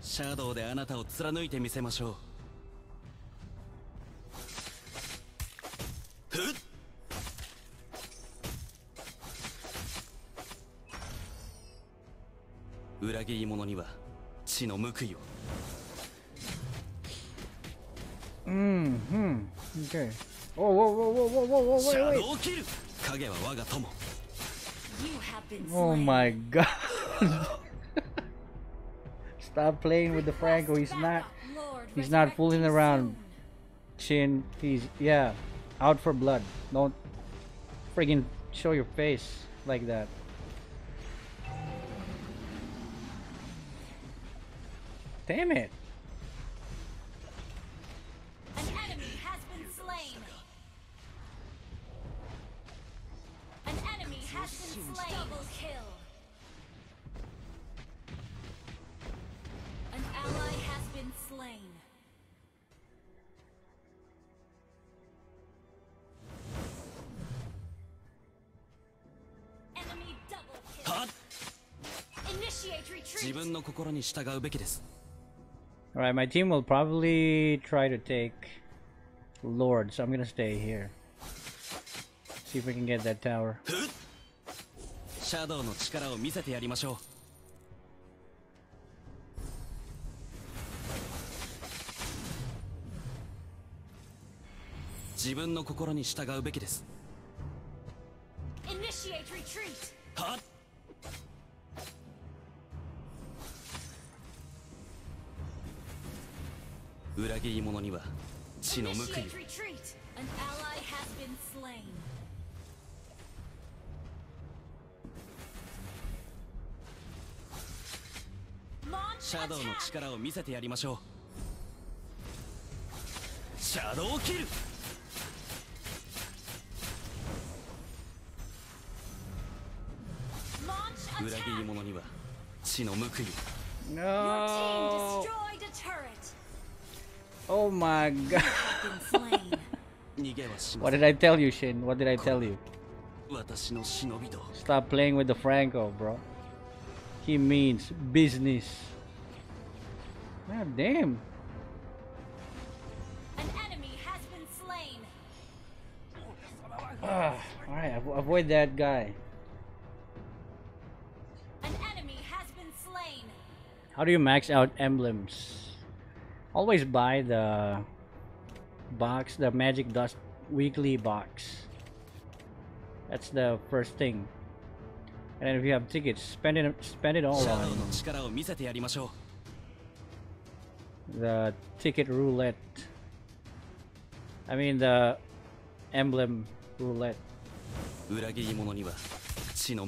シャドウであなたを貫いてみせましょう裏切り者には血の報いを Hmm. Hmm. Okay. Oh, whoa, whoa, whoa, whoa, whoa, whoa, シャ wait, ド wait. ウキル影は我が友 You have been slain. Oh my god. Stop playing with the Franco. He's not. Lord he's not resurrecting fooling around. soon. Chin. He's yeah. Out for blood. Don't friggin' show your face like that. damn it. An enemy has been slain. An enemy has been slain. Double kill. An ally has been slain. Enemy double kill. Initiate retreat. 自分の心に従うべきです。Alright, my team will probably try to take Lord, so I'm gonna stay here. See if we can get that tower. Initiate retreat! Huh? 裏切り者には血の報いシャドウの力を見せてやりましょう。ル裏切り者には血の報い Oh my god. [laughs] what did I tell you, Shin? What did I tell you? Stop playing with the Franco, bro. He means business. God damn. An enemy has been slain. Ah, Alright, avoid that guy. How do you max out emblems? Always buy the box, the magic dust weekly box. That's the first thing. And then if you have tickets, spend it spend it all シャドウ on の力を見せてやりましょ the ticket roulette. I mean the emblem roulette. う裏切り者には血の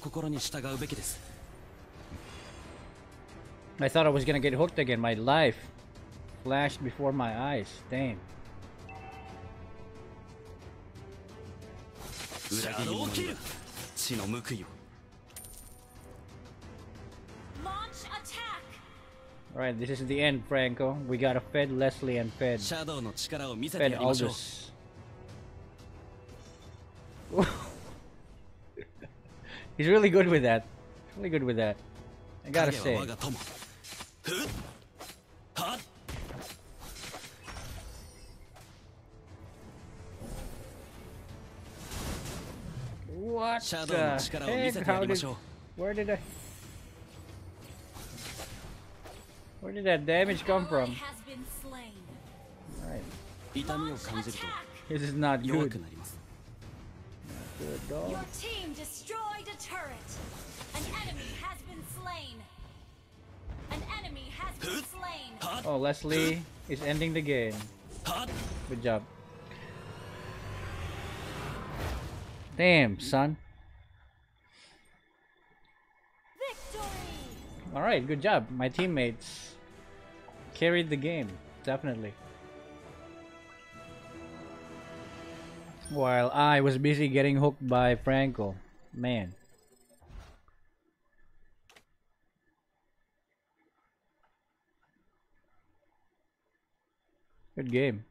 心に従うべきです I thought I was gonna get hooked again. My life flashed before my eyes. Damn. 裏切り者には血の報いを Launch attack. Alright, this is the end, Franco. We gotta fed Leslie and fed シャドウの力を見せて fed やりましょう [laughs] Aldous. He's really good with that. Really good with that. I gotta say. What the heck? How did, where did I... Where did that damage come from? This is not good good, dog. Your team destroyed a turret. An enemy has been slain. An enemy has been slain. Oh, Leslie is ending the game. Good job. Damn, son. Victory! Alright, good job. My teammates carried the game, definitely. While I was busy getting hooked by Franco. Man. Good game.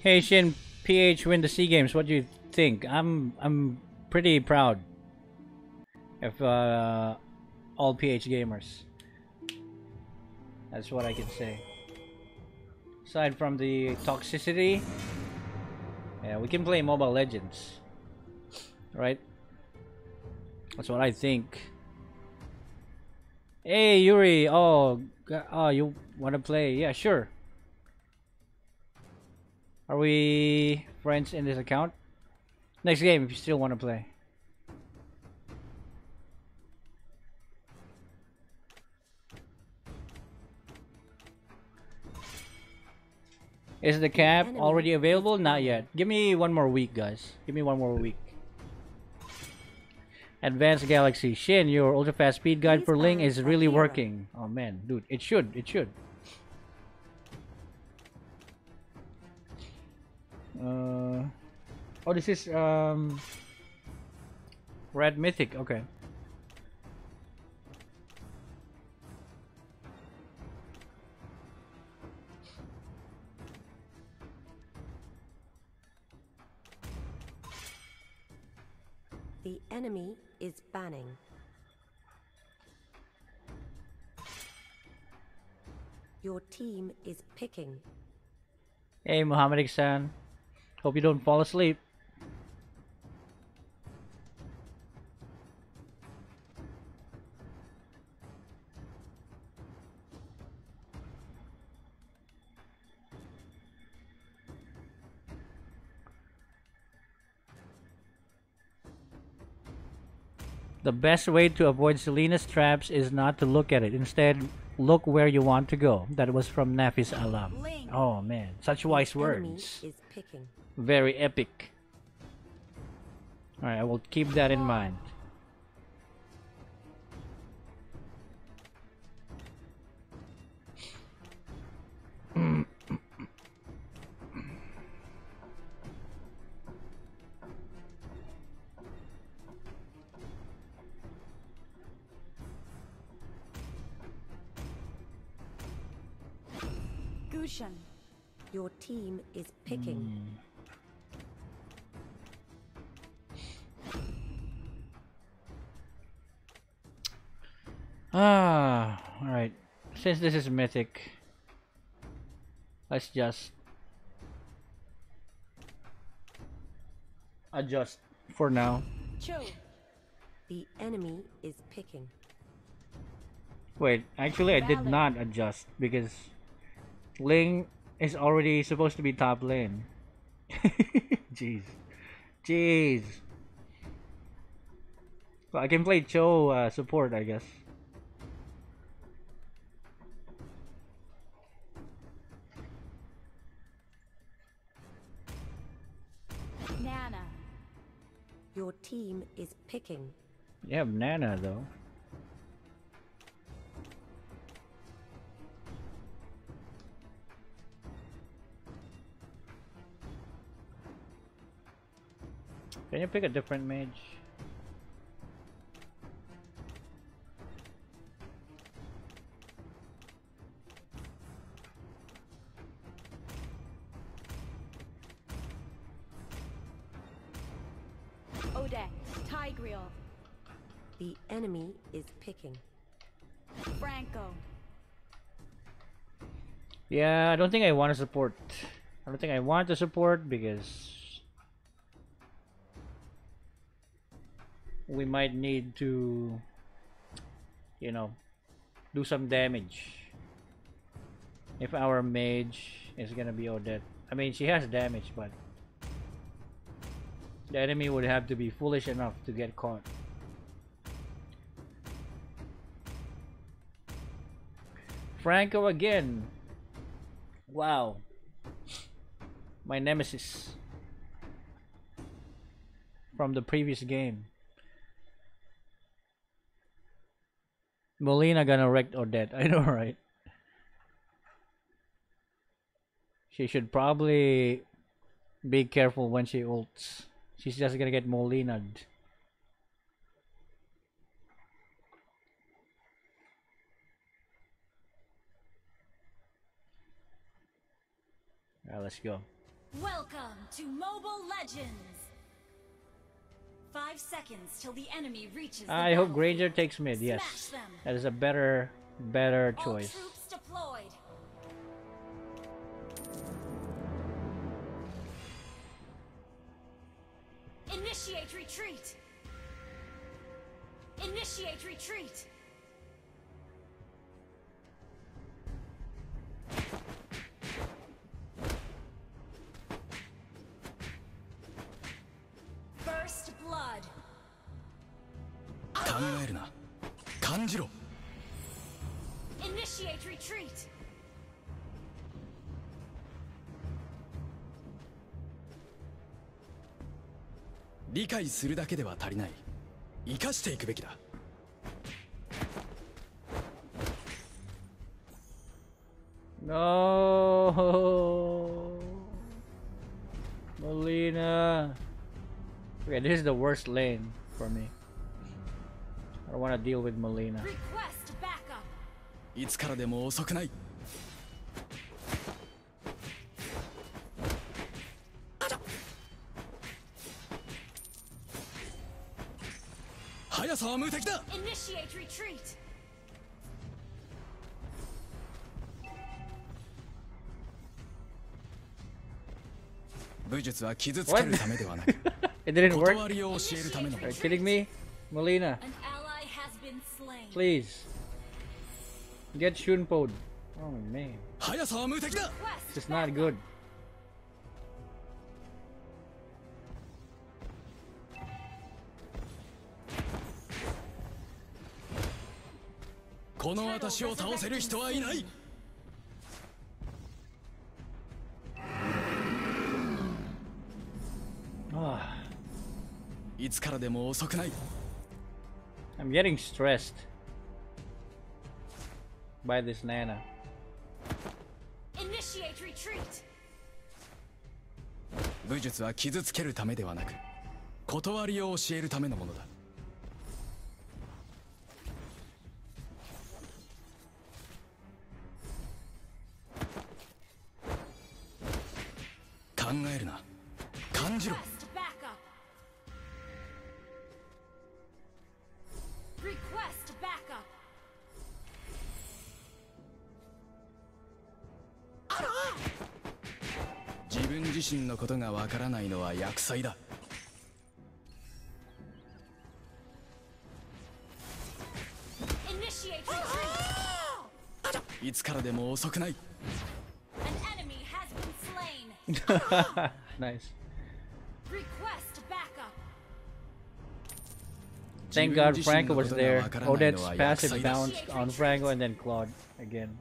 Hey Shin, PH win the Sea Games. What do you think? I'm I'm pretty proud of uh, all PH gamers. That's what I can say. Aside from the toxicity, yeah, we can play Mobile Legends, right? That's what I think. Hey Yuri, oh, oh, you want to play? Yeah, sure. Are we friends in this account? Next game if you still want to play. Is the cap already available? Not yet. Give me one more week, guys. Give me one more week. Advanced Galaxy. Shin, your ultra fast speed guide Please for Ling is really working. Oh man, dude, it should. It should. Uh, oh, this is um, Red Mythic. Okay. The enemy is banning. Your team is picking. Hey, Muhammad Iksan. Hope you don't fall asleep. The best way to avoid Selena's traps is not to look at it. Instead, look where you want to go. That was from Nafis Alam. Oh man, such wise words. Very epic. Alright, I will keep that in mind. Your team is picking. Ah, alright. Since this is mythic, let's just adjust for now. Chou. The enemy is picking. Wait, actually I did not adjust because Ling is already supposed to be top lane. [laughs] Jeez. Jeez. Well, I can play Chou uh, support, I guess. Nana. Your team is picking. You have Nana though. Can you pick a different mage? Odette. Tigreal. The enemy is picking. Franco. Yeah, I don't think I want to support. I don't think I want to support because we might need to, you know, do some damage. If our mage is gonna be Odette, I mean she has damage, but the enemy would have to be foolish enough to get caught. Franco again. Wow. My nemesis. From the previous game. Molina gonna wreck Odette. [laughs] I know, right? She should probably be careful when she ults. She's just gonna get Molina'd. Alright, let's go. Welcome to Mobile Legends. Five seconds till the enemy reaches I hope. Granger takes mid, Smash yes. them. That is a better better All choice. troops deployed. Initiate retreat. Initiate retreat. 感じろ Initiate retreat. 理解するだけでは足りない生かしていくべきだ No. Molina. Okay, this is the worst lane for me. I don't want to deal with Molina. Request backup. いつからでも遅くない速さは無敵だ Initiate retreat. 武術は傷つけるためではなく [laughs] It didn't work? 断りを教えるためのも Are の you kidding me? Molina, Please. Get Shunpod. Oh man. It's not good. Ah. いつからでも遅くない。I'm getting stressed by this Nana. Initiate retreat. 武術は傷つけるためではなく断りを教えるためのものだ考えるな自身のことがわからないのは厄災だいつからでも遅くない nice. Thank God Franco was there. Odette's passive bounced on Franco and then Claude again.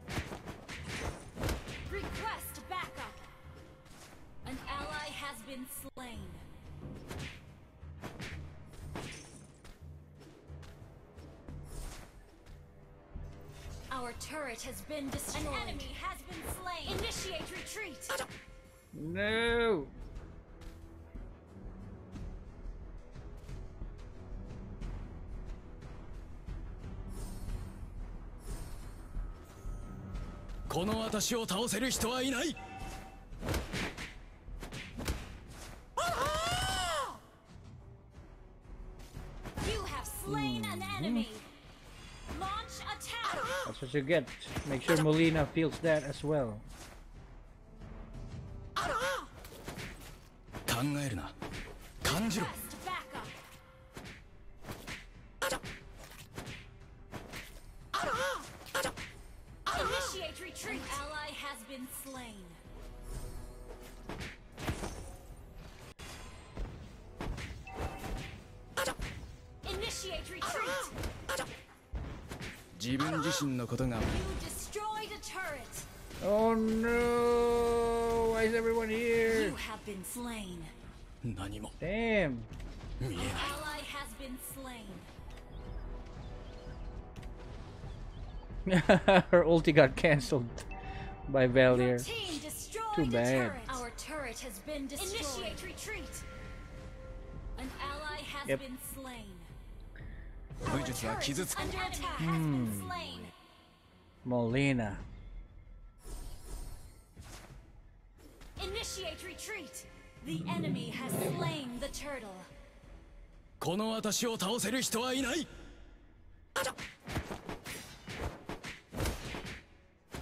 私を倒せる人はいない. That's what you get. Make sure Molina feels that as well. 考えるな感じろ Oh no! Why is everyone here? You have been slain. 何も。Damn. has been slain. [laughs] Her ulti got cancelled by Valir. Too bad. Our turret has been destroyed. Initiate retreat. An ally has yep. been slain. Molina. Initiate retreat. The enemy has slain the turtle. この私を倒せる人はいない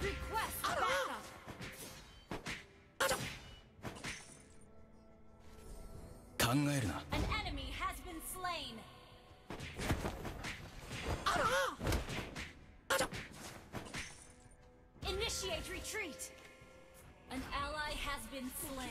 Request backup. 考えるな An enemy has been slain. Initiate retreat! An ally has been slain.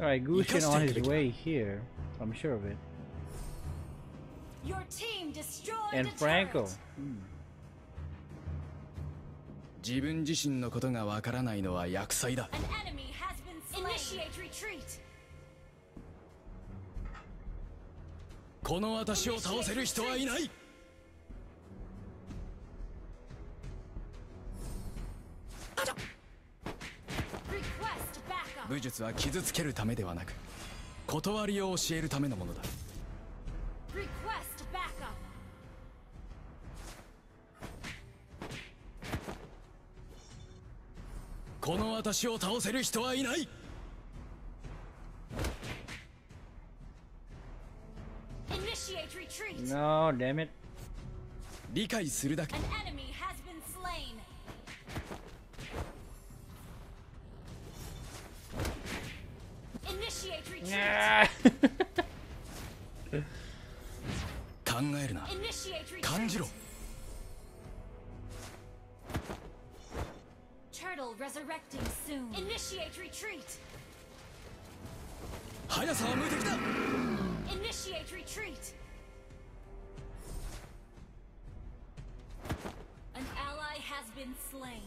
Alright, Gusion his way here. I'm sure of it. Your team destroyed and Franco. Hmm. 自分自身のことがわからないのは厄災だ.この私を倒せる人はいない.武術は傷つけるためではなく断りを教えるためのものだこの私を倒せる人はいない。理解するだけ。[laughs] [laughs] 考えるな。感じろ。turtle resurrecting soon. Initiate retreat! Initiate retreat! An ally has been slain.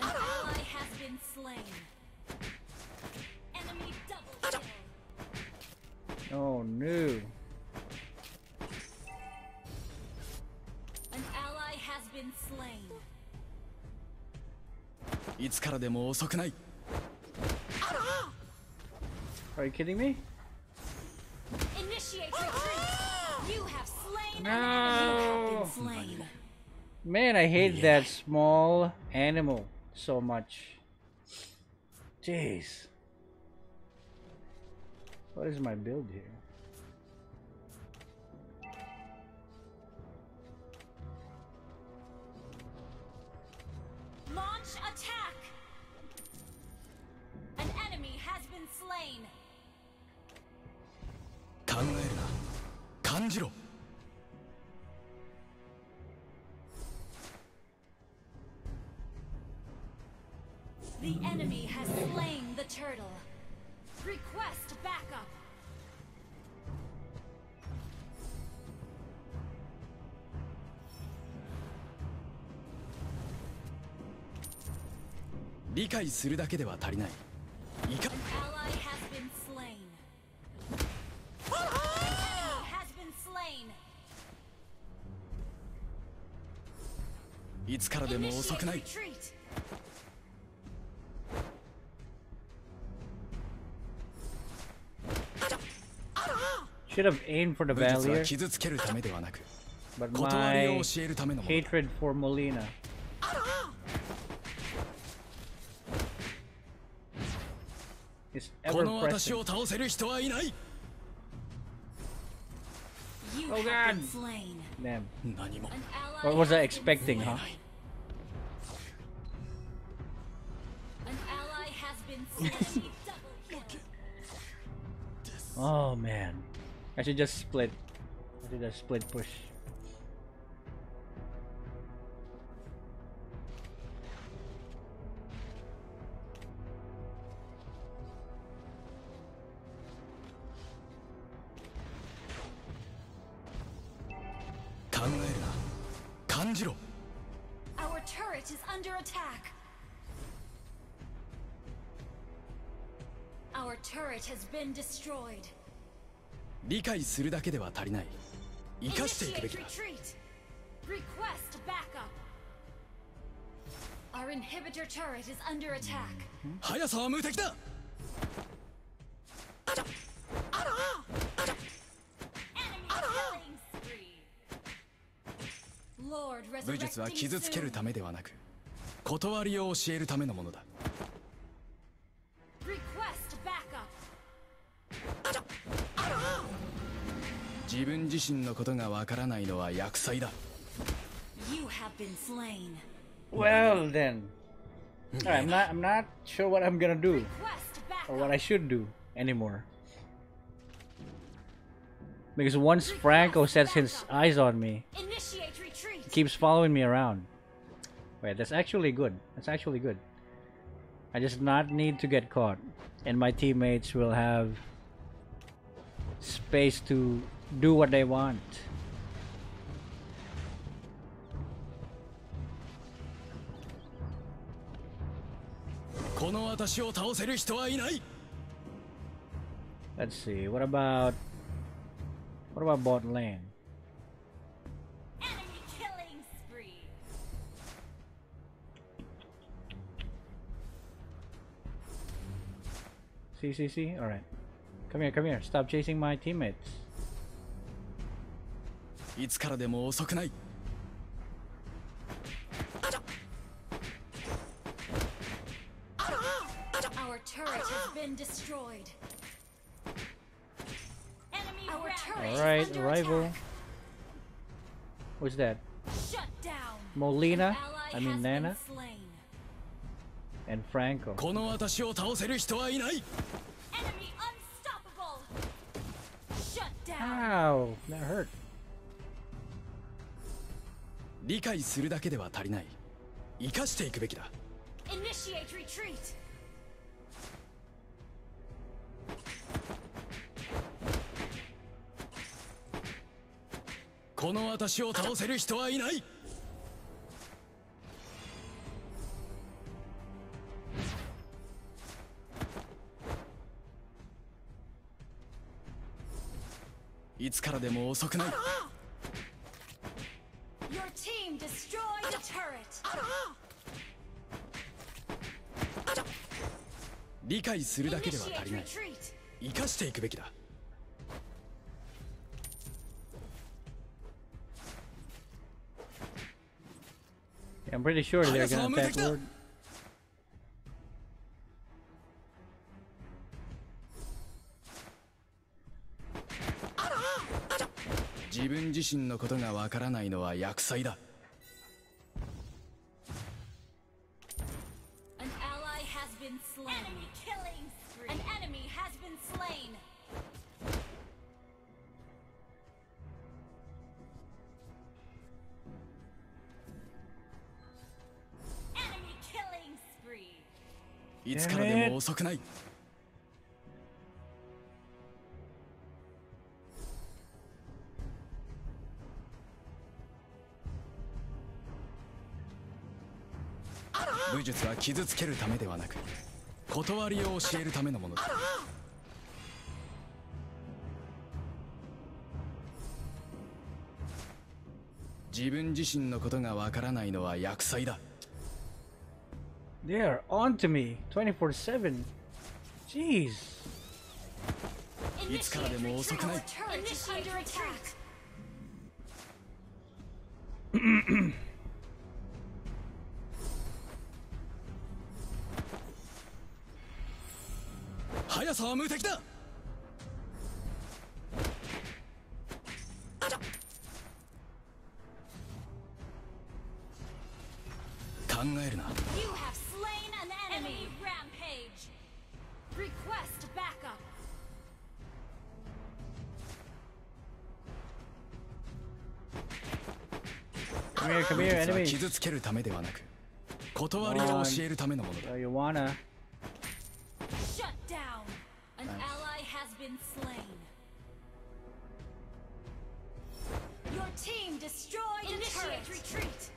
An ally has been slain. Enemy double kill. Oh no. いつからでも遅くない Are you kidding me? Initiate retreat. You have slain an No. enemy. You have been slain. Man, I hate that small animal so much. Jeez. What is my build here? 考えるな感じろ.理解するだけでは足りないいかいつからでも遅くない傷つけるためではなく断りを教えるためのもの is ever present. Oh god! Damn. 何も An ally What was I expecting, huh? An ally has been [laughs] slain. Double kill. Oh man. I should just split. I should just split push. 感じろ Our turret is under attack. Our turret has been destroyed. 理解するだけでは足りない生かしていくべきだ. Request backup. Our inhibitor turret is under attack. 速さは無敵だ Enemy killing spree. Lord 武術は傷つける.ためではなく断りを教えるためのものだ Request backup. 自分自身のことがわからないのは厄災だ You have been slain. Well then. Alright, I'm not I'm not sure what I'm gonna do or what. I should do anymore. Because once Franco sets his eyes on me, he keeps following me around. Wait, that's actually good. That's actually good. I just not need to get caught. And my teammates will have space to do what they want. Let's see, what about what about bot lane? Enemy killing spree. See, see, see. All right. Come here, come here. Stop chasing my teammates. いつからでも遅くない Our turret has been destroyed. Our turret All is right, under rival. attack. Who's that? Shut down. Molina. Ally I mean has Nana been slain. and Franco. この私を倒せる人はいない Enemy unstoppable. Shut down. Ow! That hurt. 理解するだけでは足りない生かしていくべきだ Initiate retreat. この私を倒せる人はいない。いつからでも遅くない。Your team destroyed a turret. 理解するだけでは足りない.生かしていくべきだ I'm pretty sure they're gonna attack. Lord. 自分自身のことがわからないのは厄災だ遅くない。武術は傷つけるためではなく断りを教えるためのものだ。自分自身のことがわからないのは厄災だ。They are on to me 24/7. Jeez. いつからでも遅くない Our turret is under attack. 速さは無敵だ 傷つけるためではなく断りを教えるためのものだ So you wanna? Shut down. An ally has been slain. Your team destroyed Initiate retreat.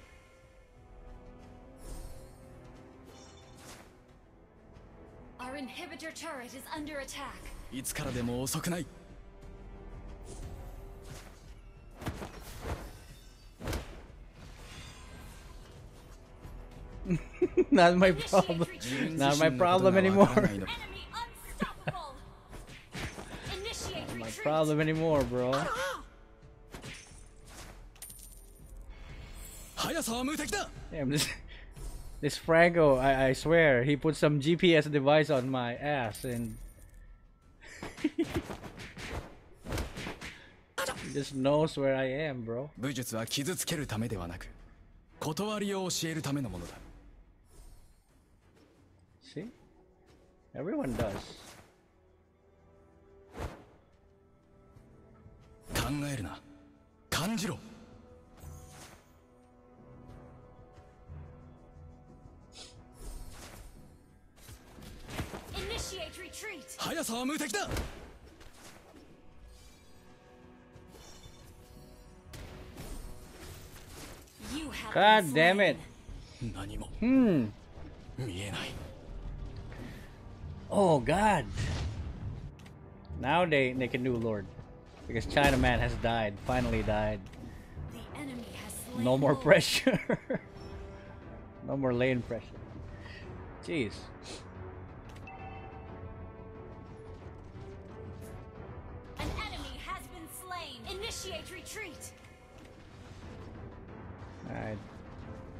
Our inhibitor turret is under attack. いつからでも遅くない Not my Initiate problem. 自分 Not 自 my 身のこと problem がわ[laughs] から anymore. ないの Enemy unstoppable. Initiate My retreat. problem anymore, bro. 速さは無敵だ Damn, this [laughs] this Franco, I, I swear, he put some GPS device on my ass and [laughs] he just knows where I am, bro. 武術は傷つけるためではなく断りを教えるためのものだ Everyone does. 考えるな感じろ retreat. 速さは無敵だ You have God been damn slain. it. 何も Hmm. 見えない Oh God. Now they they can do Lord, because Shinmen has died. Finally died. The enemy has slain No more Lord. pressure. [laughs] no more lane pressure. Jeez. An enemy has been slain. Initiate retreat. I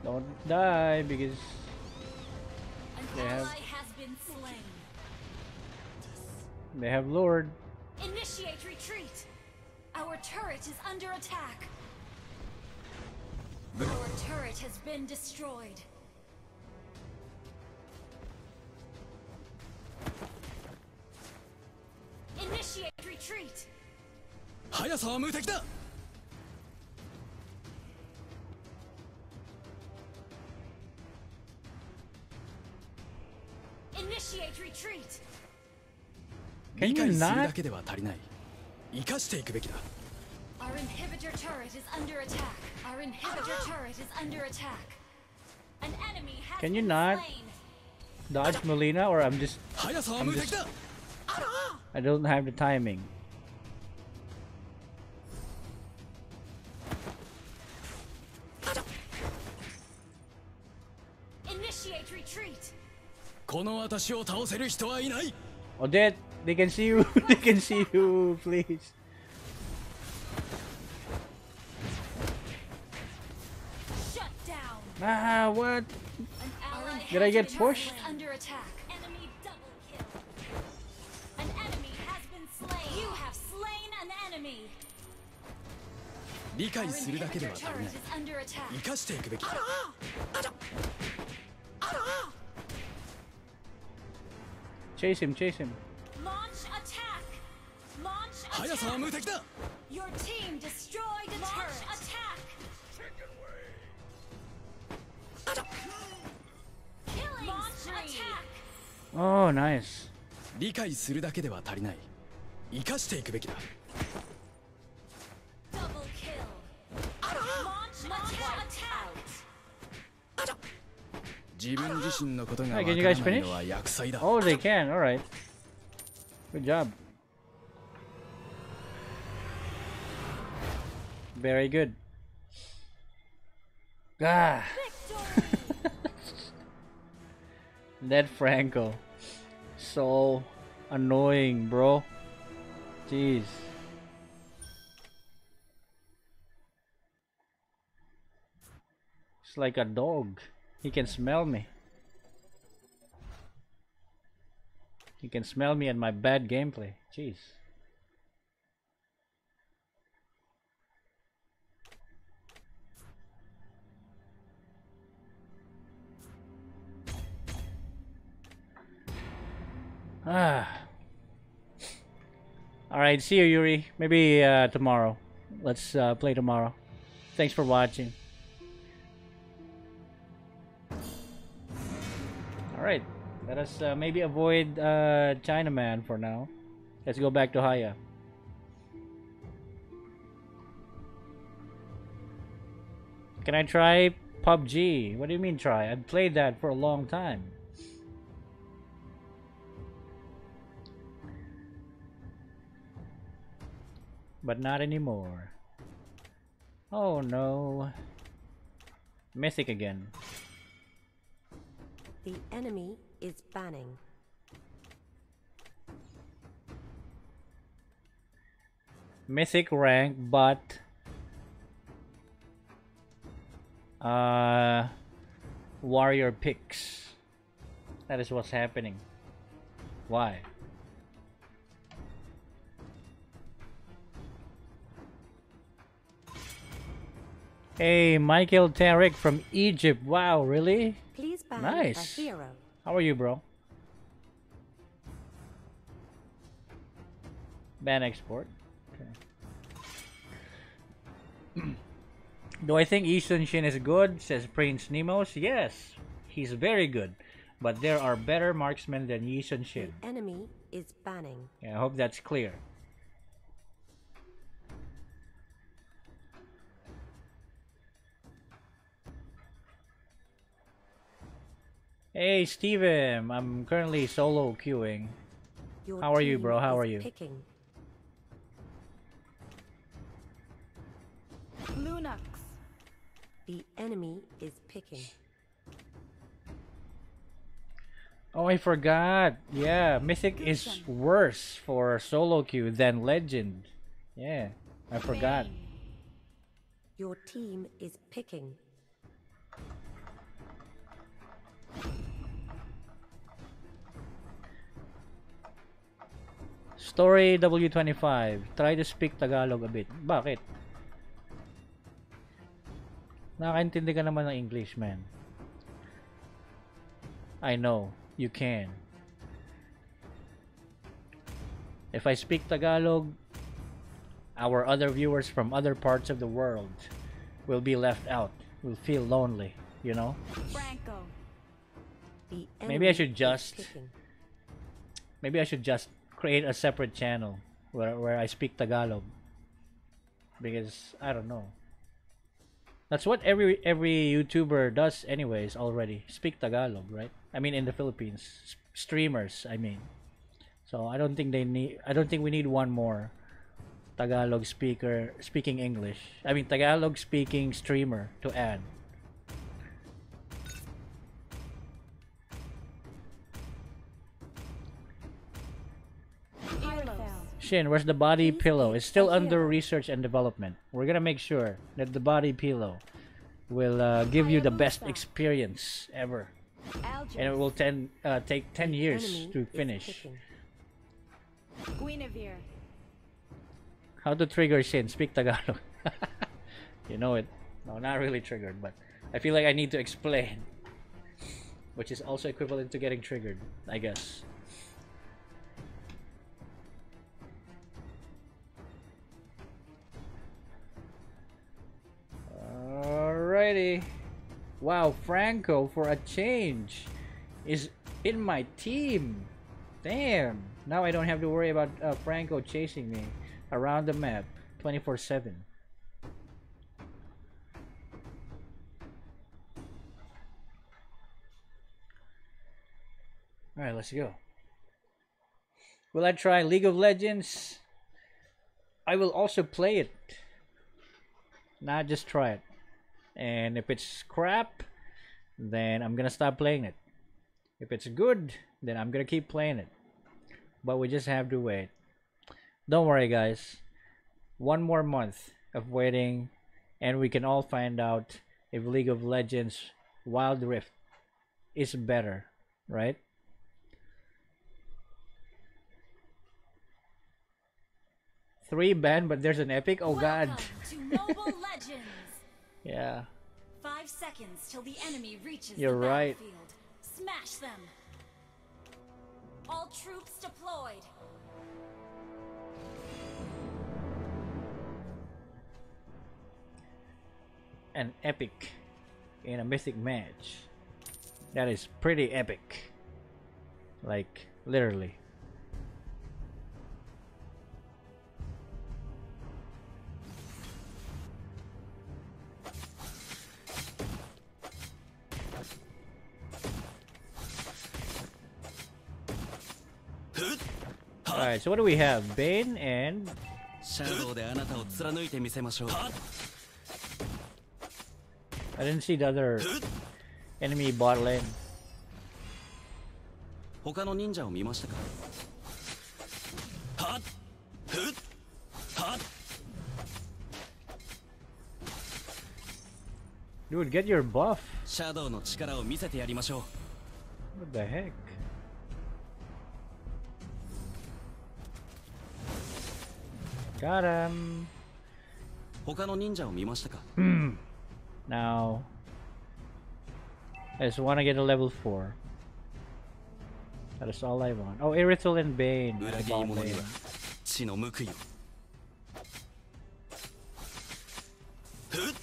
don't die because They have- they have Lord. Initiate retreat. Our turret is under attack. Our turret has been destroyed. Initiate retreat. 速さは無敵だ Initiate retreat. Can 理 you 解するだ not? けでは足りない生かしていくべきだ Our inhibitor turret is under attack. Our inhibitor turret is under attack. An enemy has Can you not? Dodge Molina, or I'm just 速さは無敵だ I don't have the timing. Initiate retreat. この私を倒せる人はいない Odette, they can see you. [laughs] they can see you, please. Shut down. Ah, what? An ally Did I has get been pushed? slain. Under attack. Enemy double kill. An enemy has been slain. You have slain an enemy. 理 Our 解するだけで inhibitor は足り turret ない is under attack. 生かしていくべきだ Chase him, chase him. Launch attack. Launch 速さは attack. 無敵だ Your team destroyed a turret. attack. Killing Launch attack. Oh, nice. 理解するだけでは足りない生かしていくべきだ Double kill. Launch attack. 自分自身のことが Hey, わか can you ら guys ない finish? のは厄災だ Oh, they can. All right. Good job. Very good. Ah. [laughs] Ned Franco. So annoying, bro. Jeez. It's like a dog. He can smell me. He can smell me and my bad gameplay. Jeez. Ah. All right, see you, Yuri. Maybe uh, tomorrow. Let's uh, play tomorrow. Thanks for watching. All right, let us uh, maybe avoid uh, Chinaman for now. Let's go back to Haya. Can I try PUBG? What do you mean try? I've played that for a long time. But not anymore. Oh no. Mythic again. The enemy is banning. Mythic rank, but uh warrior picks. That is what's happening. Why? Hey, Michael Tarek from Egypt. Wow, really? Please ban Nice. a hero. How are you, bro? Ban export. Okay. [clears throat] Do I think Yi Sun Shin is good? Says Prince Nemos. Yes, he's very good. but there are better marksmen than Yi Sun Shin. Enemy is banning. Yeah, I hope that's clear. Hey Steven, I'm currently solo queuing. Your How are you, bro? How are you? Picking. Lunox. The enemy is picking. Oh, I forgot. Yeah, Mythic is worse for solo queue than Legend. Yeah, I forgot. Your team is picking. Story W25. Try to speak Tagalog a bit. Bakit? Nakakaintindi ka naman ng English, man. I know. You can. If I speak Tagalog, our other viewers from other parts of the world will be left out. Will feel lonely, you know? Franco. Maybe I should just- Maybe I should just create a separate channel where where I speak Tagalog. Because I don't know. That's what every every YouTuber does anyways already. Speak Tagalog, right? I mean in the Philippines, streamers, I mean. So I don't think they need I don't think we need one more Tagalog speaker speaking English. I mean Tagalog speaking streamer to add. Shin, where's the body Please pillow? pick It's still under hero. research and development. We're gonna make sure that the body pillow will uh, give you the best Hayabusa. experience ever, Algis. and it will ten, uh, take ten The years to finish. Guinevere. How to trigger Shin? Speak Tagalog. [laughs] you know it. No, not really triggered, but I feel like I need to explain, which is also equivalent to getting triggered, I guess. Alrighty. Wow, Franco for a change is in my team. Damn. Now I don't have to worry about uh, Franco chasing me around the map 24/7. All right, let's go. Will I try League of Legends? I will also play it. Not just try it. And if it's crap, then I'm gonna stop playing it. If it's good, then I'm gonna keep playing it. But we just have to wait. Don't worry, guys. One more month of waiting, and we can all find out if League of Legends Wild Rift is better, right? Three ban, but there's an epic. Oh God. Welcome Legends. Yeah. Five seconds till the enemy reaches You're the right. battlefield. Smash them. All troops deployed. an epic in a mythic match. That is pretty epic. Like, literally. Alright, so what do we have? Bane and シャドウであなたを貫いてみせましょう I didn't see the other enemy bot lane. 他の忍者を見ましたかはっふっはっ Dude, get your buff. シャドウの力を見せてやりましょう What the heck? Got him. 他の忍者を見ましたか Now, I just want to get a level 4. That is all I want. Oh, Irithel and Bane. 裏 at 切 the り bot 者に lane. は血の報いをふっ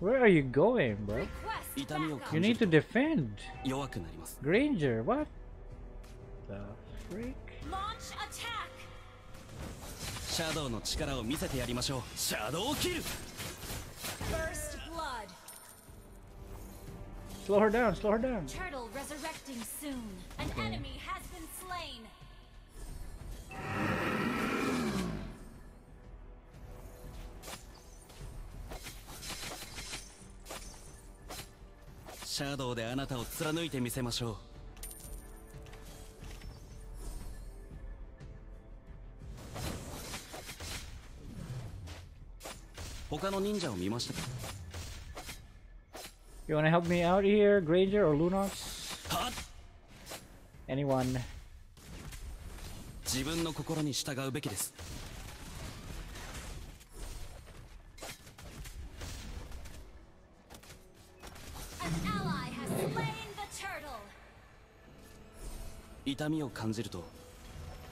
Where are you going, bro? Request 痛みを You 感じ need る to defend. と弱くなります Granger, what? The freak? Launch attack. シャドウの力を見せてやりましょうシャドウキル. Slow her down, slow her down. Turtle resurrecting soon. An enemy has been slain. シャドウであなたを貫いてみせましょう他の忍者を見ましたか You wanna help me out here, Granger or Lunox? Anyone? 自分の心に従うべきです.痛みを感じると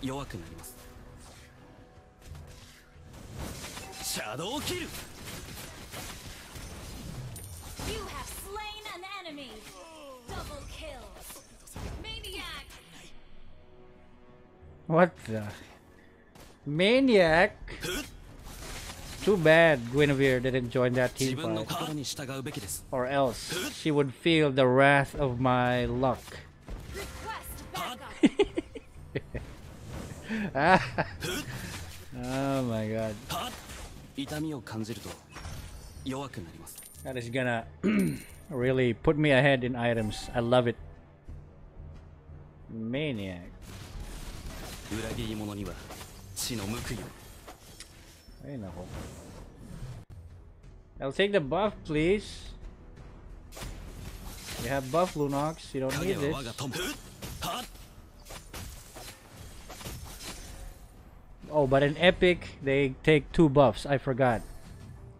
弱くなりますャドウキル You have slain an enemy. Double kill. Maniac. What the? Maniac? Too bad Guinevere didn't join that 自 team 分の fight. 心に従うべきです Or else she would feel the wrath of my luck. [laughs] Request backup. oh my god. はっ痛みを感じると弱くなります That is gonna [clears throat] really put me ahead in items. I love it. Maniac. 裏切り者には血の報いを Ay, nako. I'll take the buff, please. You have buff, Lunox. You don't 影 need は我が this. Oh, but in epic, they take two buffs. I forgot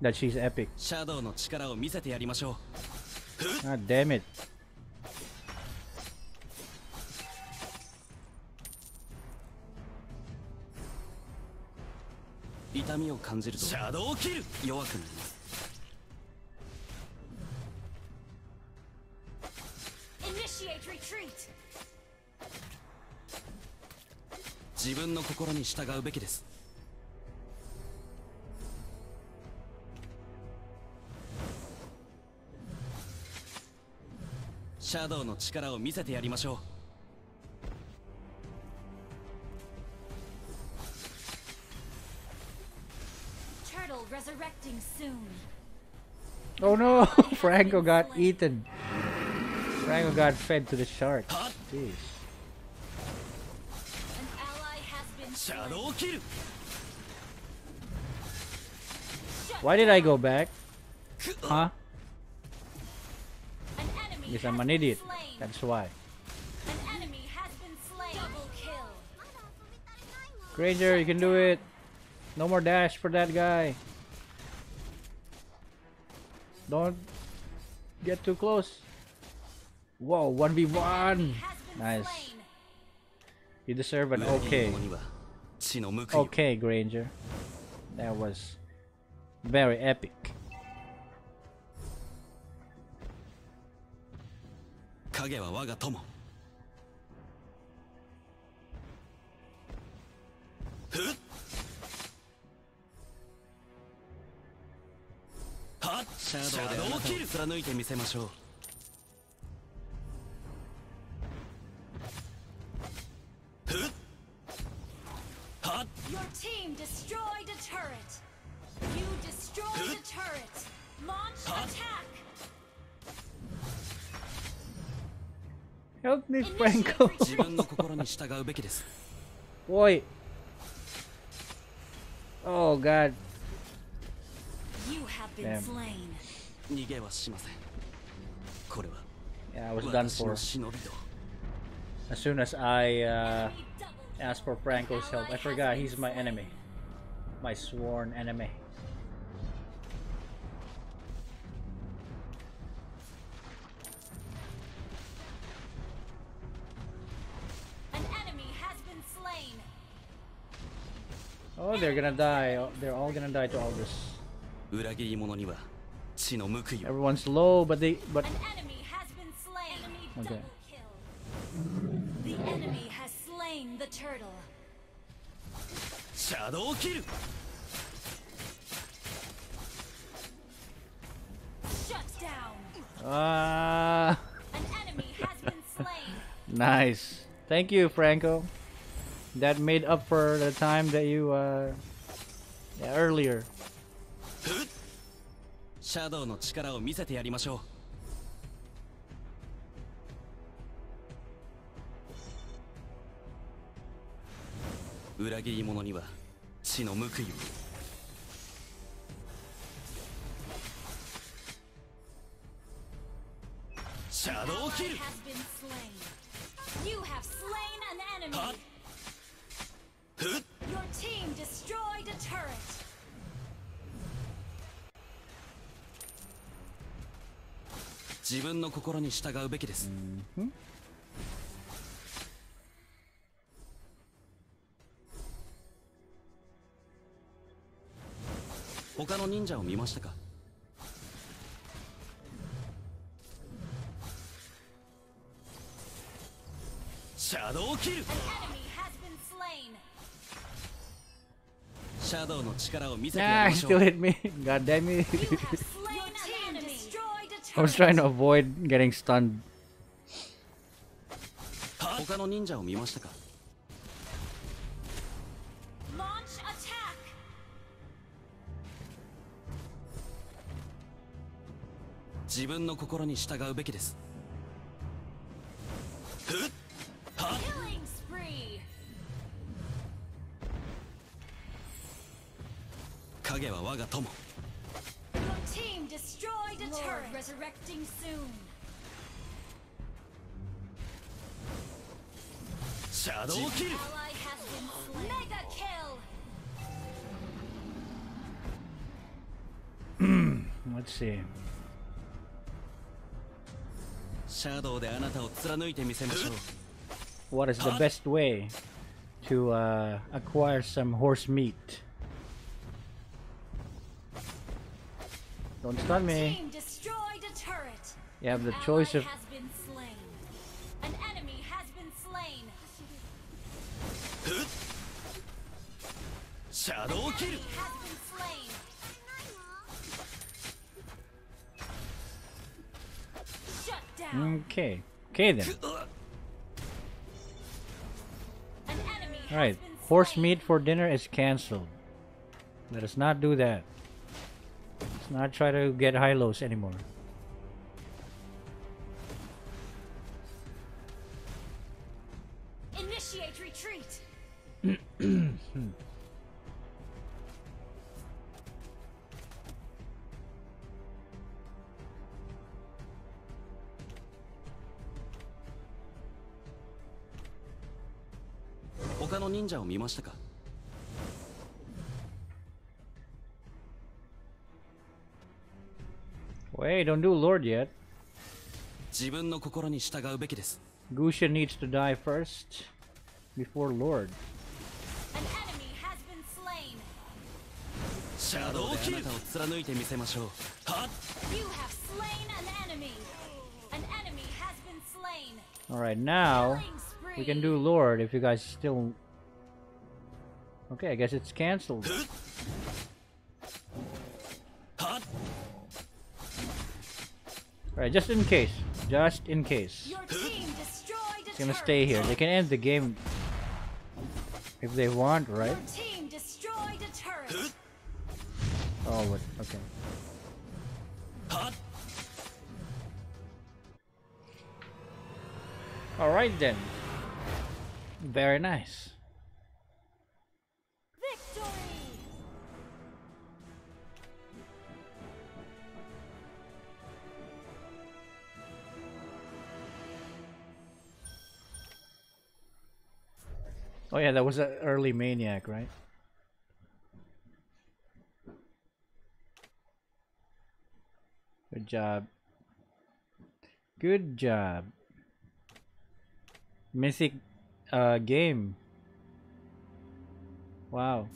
that she's epic. God damn it. Initiate retreat! 自分の心に従うべきですシャドウの力を見せてやりましょう. Oh no! Franco got eaten. Franco got fed to the shark. Jeez. シャ slain. ドウキル Shut Why did I down. go back? Huh? An enemy Because has I'm an been idiot. slain. That's why. An enemy has been slain. Double kill. Granger, you can do it. No more dash for that guy. Don't get too close. Whoa, 1v1. Has been Nice. slain. You deserve an 裏切り okay. 者には血の報いを。Okay, Granger. That was very epic. 影は我が友。シャドウであなたを貫いてみせましょう。ふっ Huh? Your team destroyed a turret. You destroyed a turret. Launch huh? attack. Help me, Franco. Boy. Oh god. You have been Damn. slain. Yeah, I was done for. As soon as I uh, Ask for Franco's help. I forgot he's my enemy. My sworn enemy. Oh, they're gonna die. They're all gonna die to all this. Everyone's low, but they but. Okay slain the turtle. シャドウキル Shut down. ah An enemy [laughs] has been slain. nice. Thank you, Franco. That made up for the time that you uh yeah, earlier. シャドウの力を見せてやりましょう 裏切り者には死の報いを。自分の心に従うべきです。他の忍者を見ましたかシャドウキル.シャドウの力を見せてや Ah, りましょ still う hit me. God damn it. I was trying to avoid getting stunned. 他の忍者を見ましたか自分の心に従うべきです。影は我が友。シャドウキルメうん、let's. What is the best way to uh, acquire some horse meat? Don't stun me. Destroyed a turret. You have the Ally choice of has been Okay. Okay then. An enemy has Alright. Horse meat for dinner is cancelled. Let us not do that. Let's not try to get high lows anymore. Initiate retreat.「[clears throat] [clears throat] 他の忍者を見ましたか Wait, don't do Lord yet. 自分の心に従うべきです Gusha needs to die first before Lord. An enemy has been slain. シャドウであなたを貫いてみせましょうはっ You have slain an enemy. An enemy has been slain. Alright, now Killing spree. we can do Lord if you guys still. Okay, I guess it's cancelled. Alright, just in case. Just in case. It's gonna stay here. They can end the game if they want, right? Oh, okay. Alright then. Very nice. Oh yeah, that was an early maniac, right? Good job. Good job. Mythic uh, game. Wow.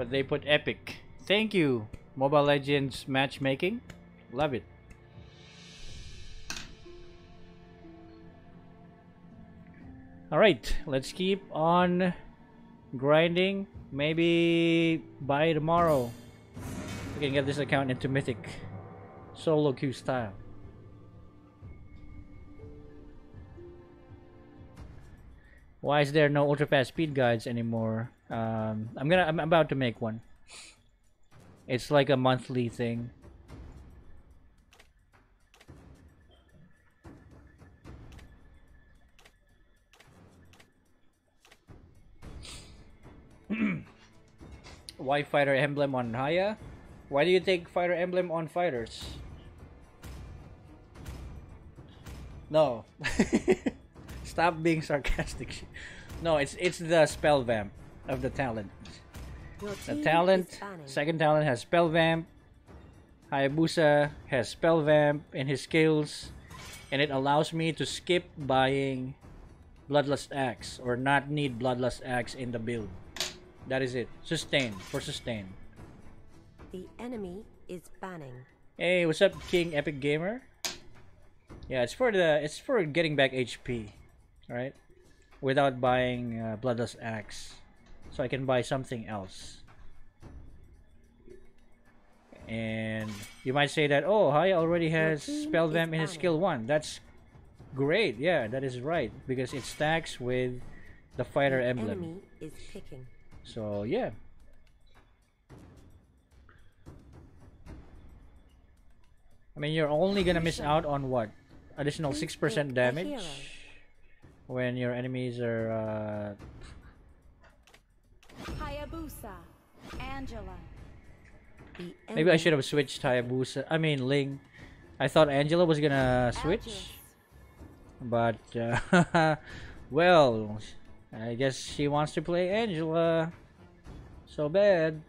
but they put epic. Thank you, Mobile Legends matchmaking. Love it. Alright, let's keep on grinding. Maybe by tomorrow we can get this account into Mythic solo queue style. Why is there no ultra fast speed guides anymore? Um, I'm gonna I'm about to make one. It's like a monthly thing. Why Fighter Emblem on Haya? Why do you take Fighter Emblem on fighters? No. [laughs] Stop being sarcastic. No, it's it's the spell vamp of the talent. The talent, second talent has spell vamp. Hayabusa has spell vamp in his skills, and it allows me to skip buying Bloodlust Axe or not need Bloodlust Axe in the build. That is it. Sustain for sustain. The enemy is banning. Hey, what's up, King Epic Gamer? Yeah, it's for the it's for getting back HP, right? Without buying uh, Bloodlust Axe, so I can buy something else. And you might say that, oh, Haya already has Spell Vamp in his skill one. That's great. Yeah, that is right because it stacks with the Fighter the Emblem. enemy is picking. So yeah. I mean, you're only gonna miss out on what? Additional six percent damage when your enemies are. Uh, Hayabusa. Angela. Maybe I should have switched. Hayabusa. I mean, Ling. I thought Angela was gonna switch, but uh, [laughs] well, I guess she wants to play Angela. So bad.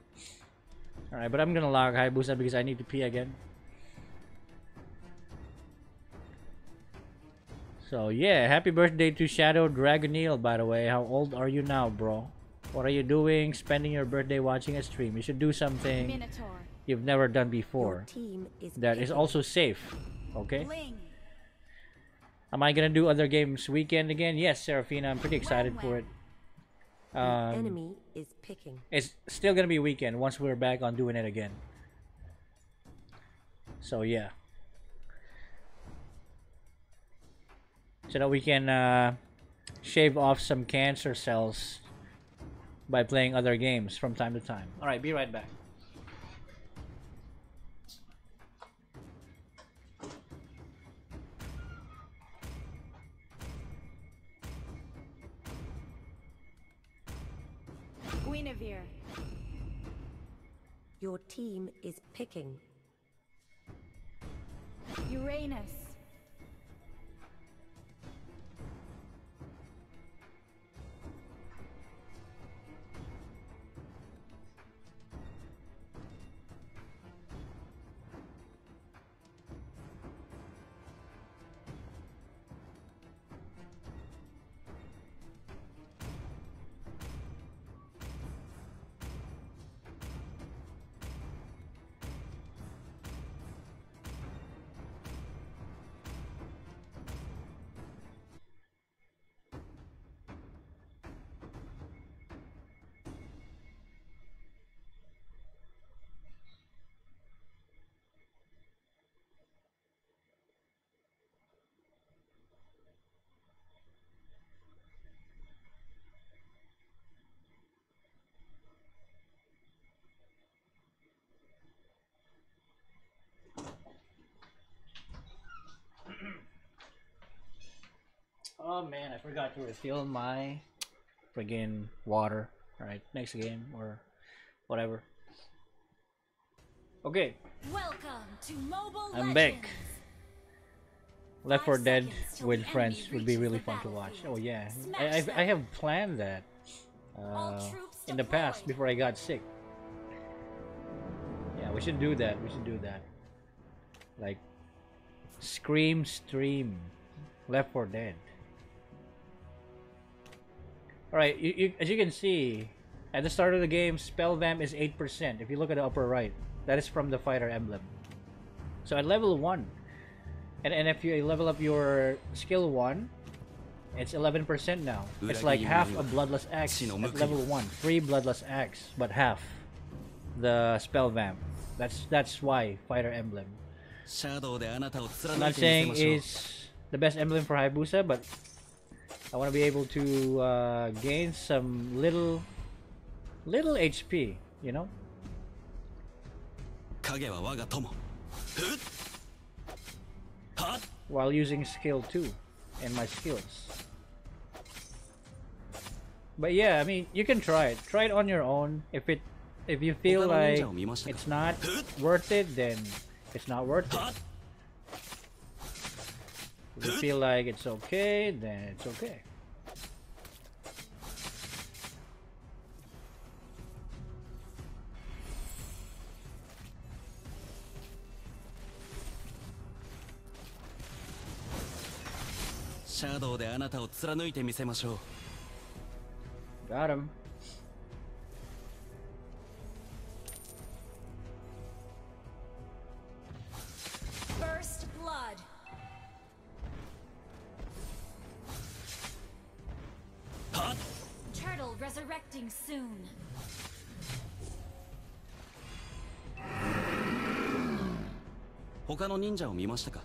All right, but I'm gonna log Hayabusa because I need to pee again. So yeah, happy birthday to Shadow Dragoneel by the way. How old are you now, bro? What are you doing spending your birthday watching a stream? You should do something Minotaur. you've never done before. is That is also safe. Okay? Ling. Am I gonna do other games weekend again? Yes, Serafina, I'm pretty excited for it. Um, enemy is picking. it's still gonna be weekend once we're back on doing it again. So yeah. So that we can uh, shave off some cancer cells by playing other games from time to time. Alright, be right back. Your team is picking. Uranus. Man, I forgot to refill my friggin' water. Alright, next game or whatever. Okay, Welcome to Mobile I'm Legends. back. Left 4 Dead with friends would be really fun to watch. Oh yeah, I, I've, I have planned that uh, in the past before I got sick. Yeah, we should do that. We should do that. Like, Scream Stream, Left 4 Dead. Alright, you, you, as you can see, at the start of the game, spell vamp is 8%. If you look at the upper right, that is from the fighter emblem. So at level 1, and, and if you level up your skill 1, it's 11% now. It's like half a Bloodlust Axe at level 1. 3 Bloodlust Axe, but half the Spellvamp. That's, that's why Fighter Emblem. I'm not saying it's the best emblem for Hayabusa, but I want to be able to uh, gain some little, little HP, you know? While using skill two, and my skills. But yeah, I mean, you can try it. Try it on your own. If it, if you feel like it's not worth it, then it's not worth it はっ If you feel like it's okay, then it's okay. シャドウであなたを貫いてみせましょう Got him. resurrecting soon. 他の忍者を見ましたか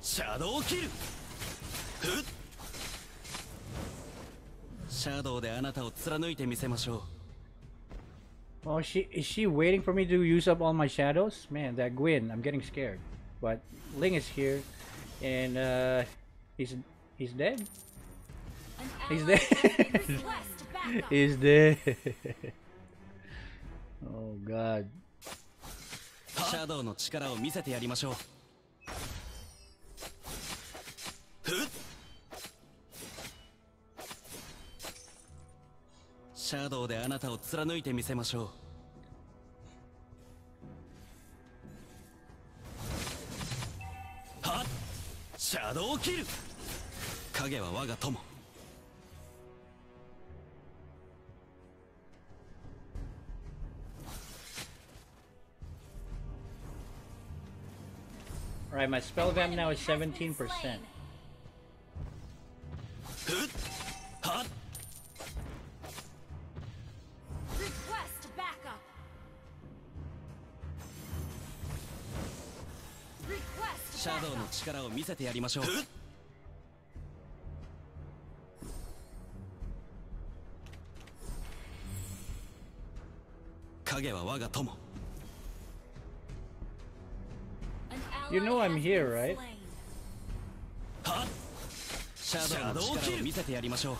シャドウキルふっシャドウであなたを貫いてみせましょう Oh, she is she waiting for me to use up all my shadows? Man, that Gwyn, I'm getting scared. But Ling is here, and uh, he's he's dead. He's dead. He's dead. oh God. シャドウの力を見せてやりましょうシャドウであなたを貫いてみせましょうシャドウキル影は我が友 Alright, my spell vamp now is Enemy has been 17%. slain. ふっはっシャドウの.力を見せてやりましょう影は我が友 You know I'm here, right? シャドウの力を見せてやりましょう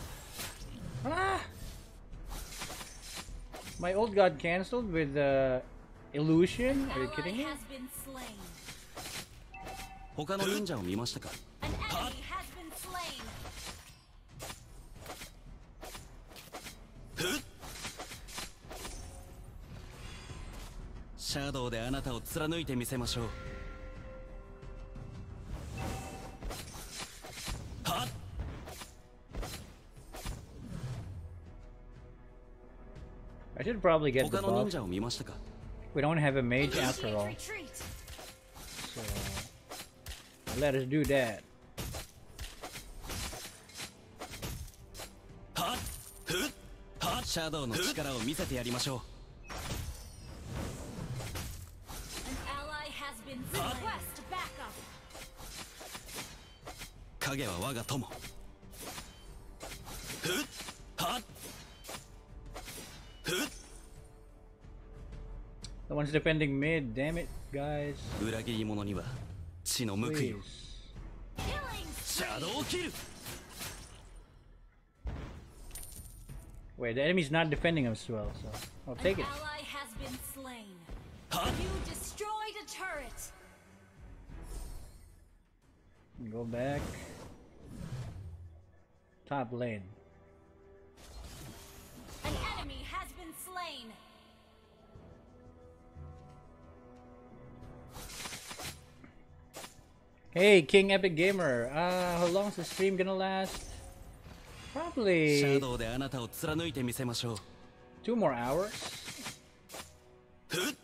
My old god cancelled with the illusion? Are you kidding me? 他の忍者を見ましたか An enemy has been slain. シャドウであなたを貫いてみせましょうはっ I should probably get the 他の忍 buff. 者を見ましたか We don't have a mage after all, so let us do that. はっふっはっシャドウの力を見せてやりましょう An ally has been slain. Request backup. 影は我が友ふっはっふっ The one's defending mid, damn it, guys. 裏切り者には 血の報い Please. を Killing シャドウキル Wait, the enemy's not defending us well, so I'll An take it. ally has been slain. はっ You destroyed a turret. Go back. Top lane. Hey, King Epic Gamer. Uh, how long's the stream gonna last? Probably two more hours.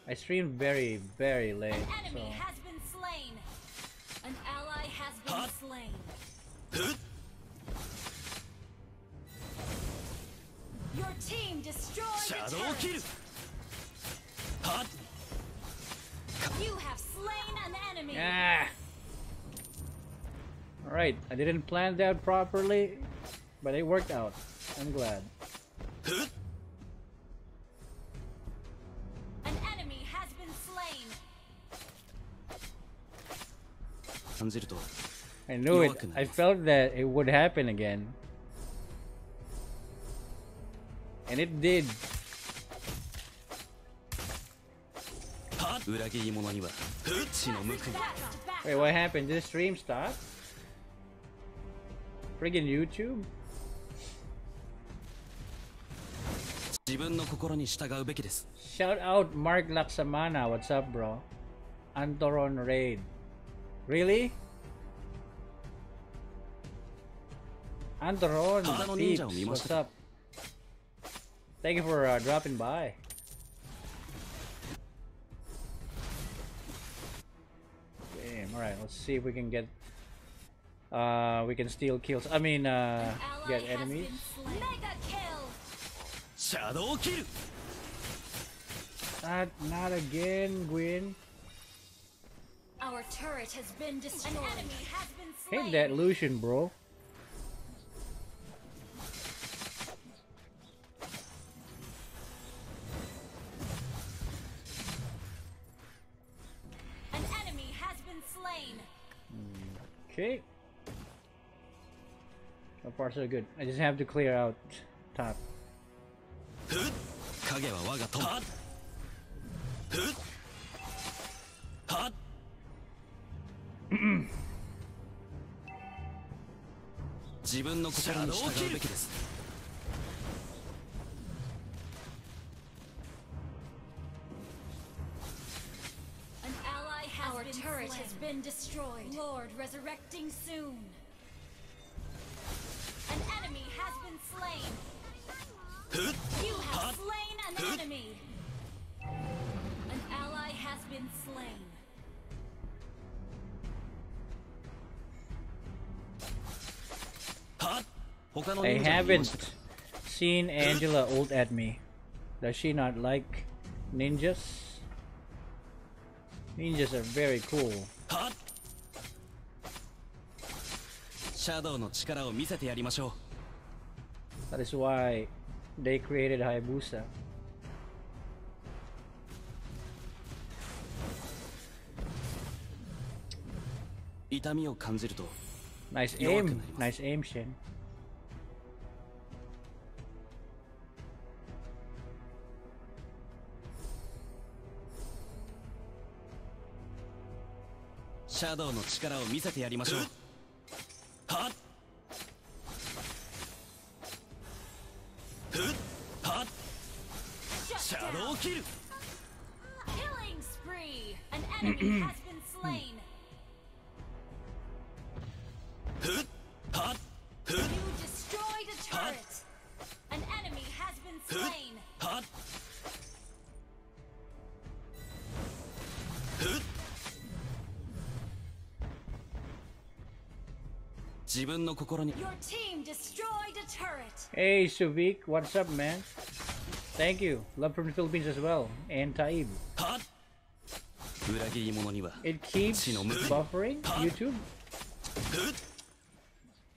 I streamed very, very late. So. An ally has been slain. Your team destroyed Shadow a turret. Kill. You have slain an enemy. Ah. All right, I didn't plan that properly, but it worked out. I'm glad. An enemy has been slain. 感じると I knew it. 弱くなり I ます。 felt that it would happen again. And it did. はっ裏切り者には血の報い Fast back. Wait, what happened? Did the stream stop? Friggin' YouTube? 自分の心に従うべきです Shout out Mark Laksamana. What's up, bro? Antoron Raid. Really? Antoron, Ano peeps, ninja, umimos what's ka. up? Thank you for uh, dropping by. Damn, alright, let's see if we can get... uh, we can steal kills. I mean, uh, get enemies. Shadow kill. Not, not again, Gwyn. Our turret has been destroyed. An enemy has been slain. That Lucian, bro. An enemy has been slain. Okay. So far so good. I just have to clear out top. [clears throat] Our turret has been destroyed. Lord resurrecting soon. An enemy has been slain. You have slain an enemy. An ally has been slain. I haven't seen Angela old at me. Does she not like ninjas? Ninjas are very cool. シャドウの力を見せてやりましょ That is why they created Hayabusa. う痛みを感じると Nice aim. Nice aim, Shin. シャドウの力を見せてやりましょうはっはっ Shut シャ down. ドウキル Killing spree. An enemy has [clears throat] been slain. はっ You destroyed a turret. An enemy has been slain. はっ 自分の心に Your team destroyed a turret. Hey, Suvik, what's up, man? Thank you. Love from the Philippines as well. And Taib. 裏切り者には It keeps buffering? YouTube?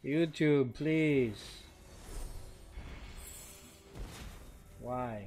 YouTube, please. Why?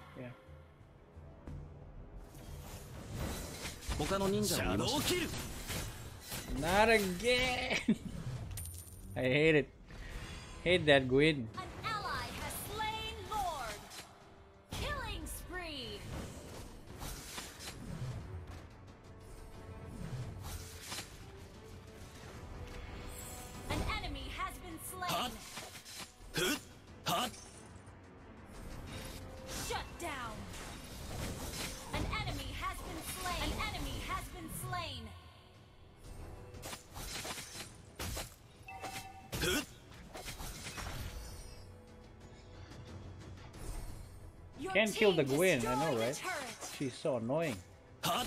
他の忍者を見ましたキル Not again! [laughs] I hate it. Hate that Gwyn. kill the team Gwen, I destroyed know, a right? turret. She's so annoying. はっ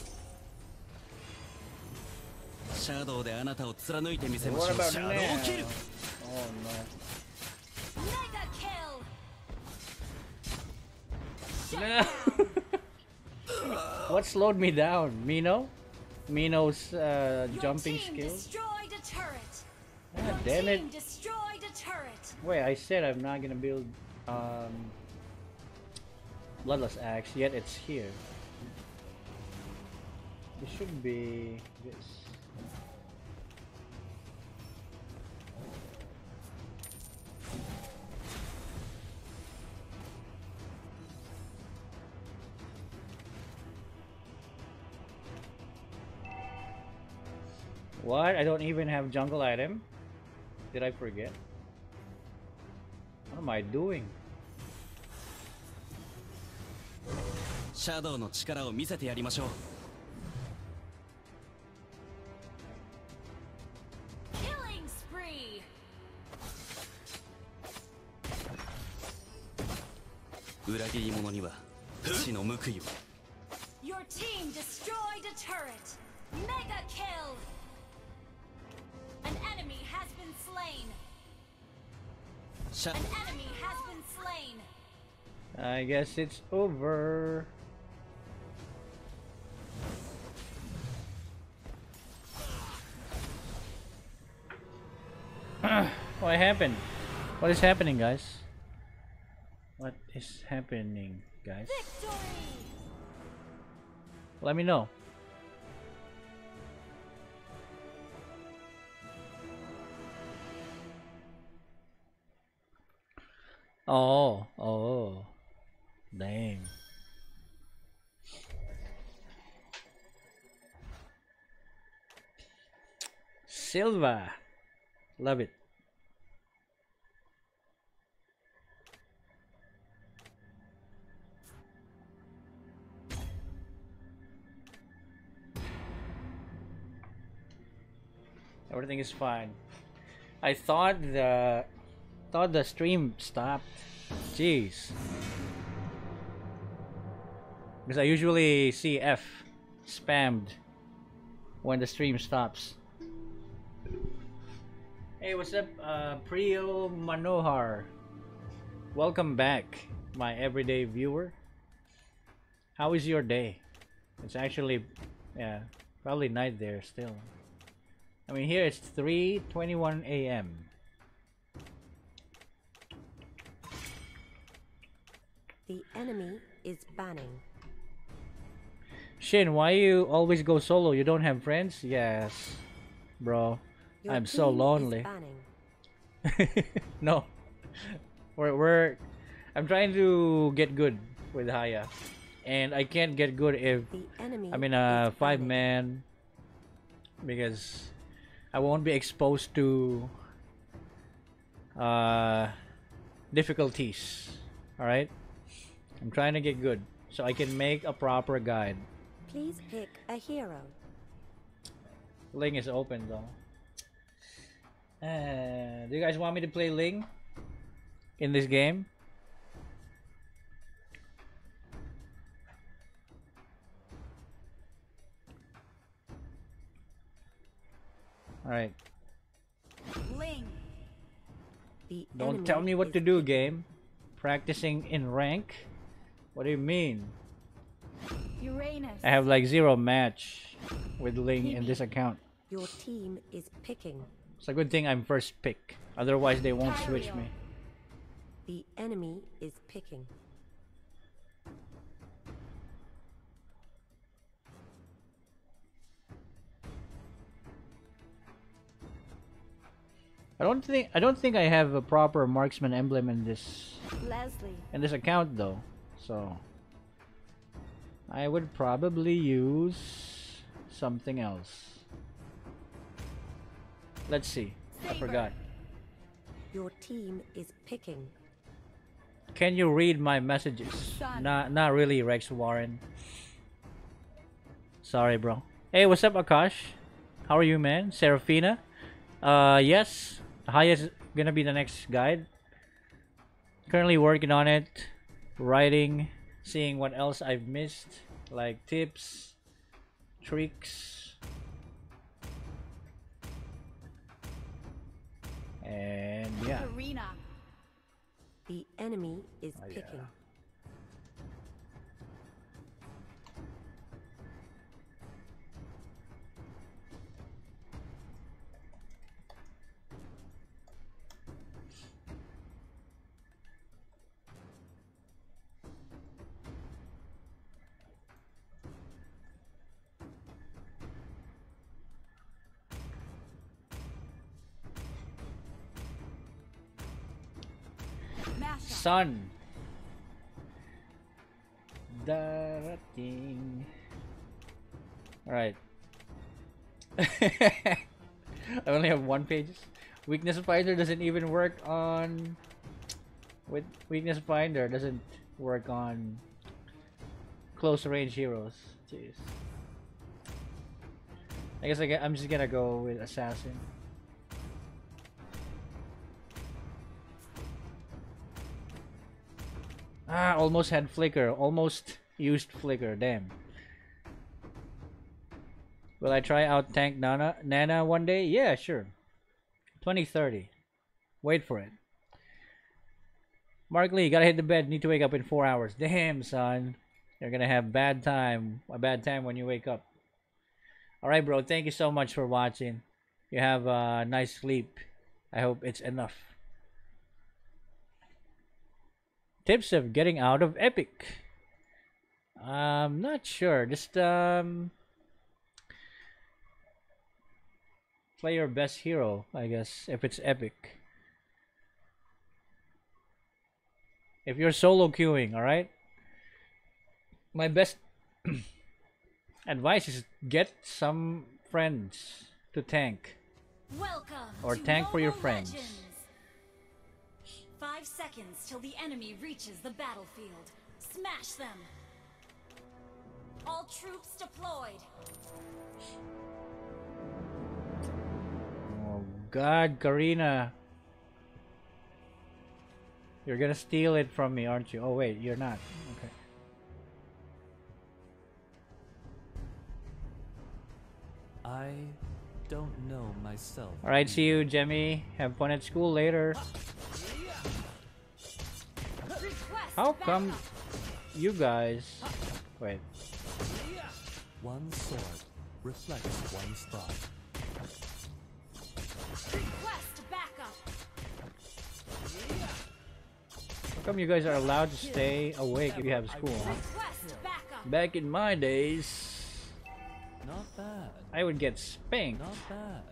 シャドウであなたを貫いてみせまし What ょう about シャド now? ウキル Oh Mega kill. Shut [laughs] no. down. what slowed me down? Mino? Mino's uh, Your jumping team skills? destroyed a turret. Ah, Your damn it. team destroyed a turret. Wait, I said I'm not gonna build um, Bloodlust Axe, yet it's here. It should be this. What? I don't even have jungle item? Did I forget? What am I doing? シャドウの力を見せてやりましょう.裏切り者には死の報いを Your team destroyed a turret. Mega kill. An enemy has been slain. シャ An enemy has been slain. I guess it's over. [sighs] what happened? What is happening, guys? What is happening, guys? Victory. Let me know. Oh, oh, dang. Silva, love it. Everything is fine. I thought the thought the stream stopped. Jeez. Because I usually see F spammed when the stream stops. Hey, what's up, uh, Priyo Manohar? Welcome back, my everyday viewer. How is your day? It's actually, yeah, probably night there still. I mean, here it's 3:21 a.m. The enemy is banning. Shin, why you always go solo? You don't have friends? Yes, bro. Your I'm so lonely. [laughs] no, we're we're. I'm trying to get good with Haya, and I can't get good if I'm in a five-man because I won't be exposed to uh, difficulties. All right, I'm trying to get good so I can make a proper guide. Please pick a hero. Link is open though. Uh, do you guys want me to play Ling in this game? Alright. Ling. The Don't tell me what to do, game. Practicing in rank? What do you mean? Uranus. I have like zero match with Ling in this account. Your team is picking. It's a good thing I'm first pick. Otherwise they won't switch me. The enemy is picking. I don't think I don't think I have a proper marksman emblem in this Leslie. in this account though. So I would probably use something else. Let's see. I forgot. Your team is picking. Can you read my messages? Son. Not not really, Rex Warren. Sorry, bro. Hey, what's up, Akash? How are you, man? Serafina? Uh, yes. Haya's gonna be the next guide. Currently working on it, writing, seeing what else I've missed, like tips, tricks, and yeah. Karina. The enemy is Oh, picking. Masha. Sun. Darating. Alright. [laughs] I only have one page. Weakness finder doesn't even work on. With weakness finder doesn't work on close range heroes. Jeez. I guess I I'm just gonna go with assassin. Ah, almost had flicker. Almost used flicker. Damn. Will I try out Tank Nana Nana one day? Yeah, sure. 2030. Wait for it. Mark Lee, gotta hit the bed. Need to wake up in four hours. Damn, son. You're gonna have bad time. A bad time when you wake up. Alright, bro. Thank you so much for watching. You have a nice sleep. I hope it's enough. Tips of getting out of Epic. I'm not sure. Just um play your best hero, I guess, if it's Epic. If you're solo queuing, alright? My best [clears throat] advice is get some friends to tank. Welcome Or tank for your friends. Legends. Five seconds till the enemy reaches the battlefield. Smash them. All troops deployed. Oh god, Karina. You're gonna steal it from me, aren't you? Oh wait, you're not. Okay. I don't know myself. Alright, see you, Jemmy. Have fun at school later. Ah, Request How come you guys... Wait. One sword reflects one's thought. Request backup. How come you guys are allowed to stay awake if you have school, huh? Request backup. Back in my days, Not bad. I would get spanked Not bad.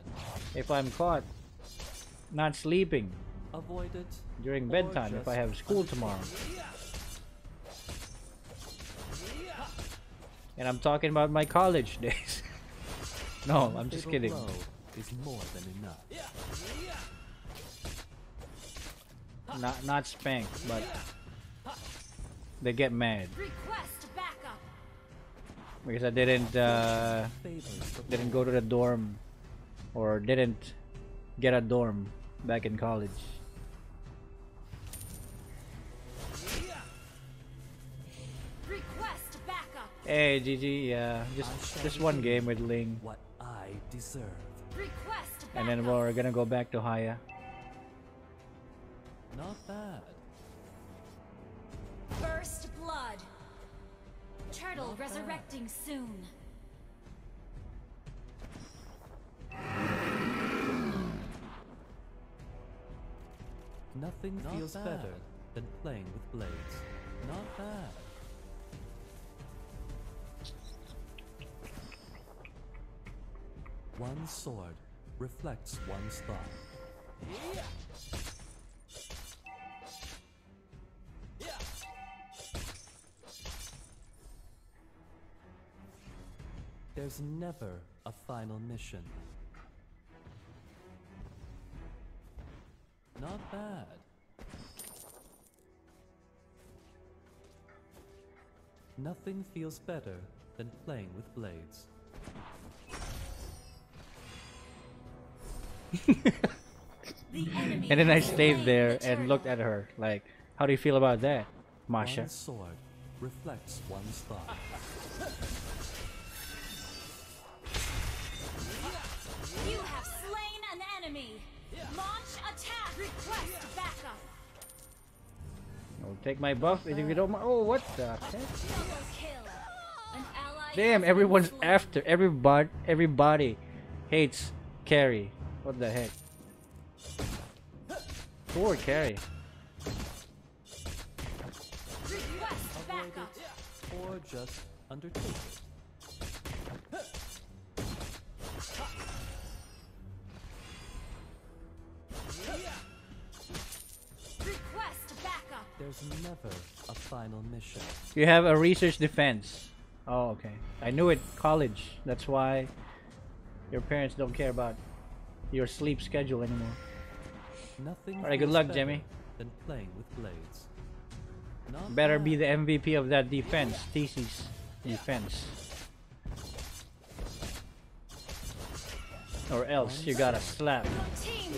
if I'm caught not sleeping Avoid it. During bedtime if I have school tomorrow. And I'm talking about my college days. [laughs] no, I'm just kidding. is more than enough. Not not spanked, but they get mad Request backup. because I didn't uh, didn't go to the dorm or didn't get a dorm back in college. Hey, GG, yeah, just just one game with Ling, what I deserve. Request and then we're gonna go back to Haya. Not bad. First blood. Turtle resurrecting soon. Nothing Not feels bad. better than playing with blades. Not bad. One sword reflects one's thought. There's never a final mission. Not bad. Nothing feels better than playing with blades. [laughs] And then I stayed there and looked at her like, how do you feel about that, Masha? One sword reflects one's thought. You have slain an enemy. Launch attack. Request backup. I'll take my buff if you don't mind. Oh, what the heck? Double kill. An ally Damn, everyone's after. Everybody, everybody hates Karrie. What the heck? Poor Karrie. Request backup. Or just undertake it. There's never a final mission. You have a research defense. Oh, okay. I knew it. College. That's why your parents don't care about your sleep schedule anymore. Nothing Alright, good luck, Jimmy. Than playing with blades. Not Better be the. MVP of that defense. Thesis defense. Or else you gotta slap.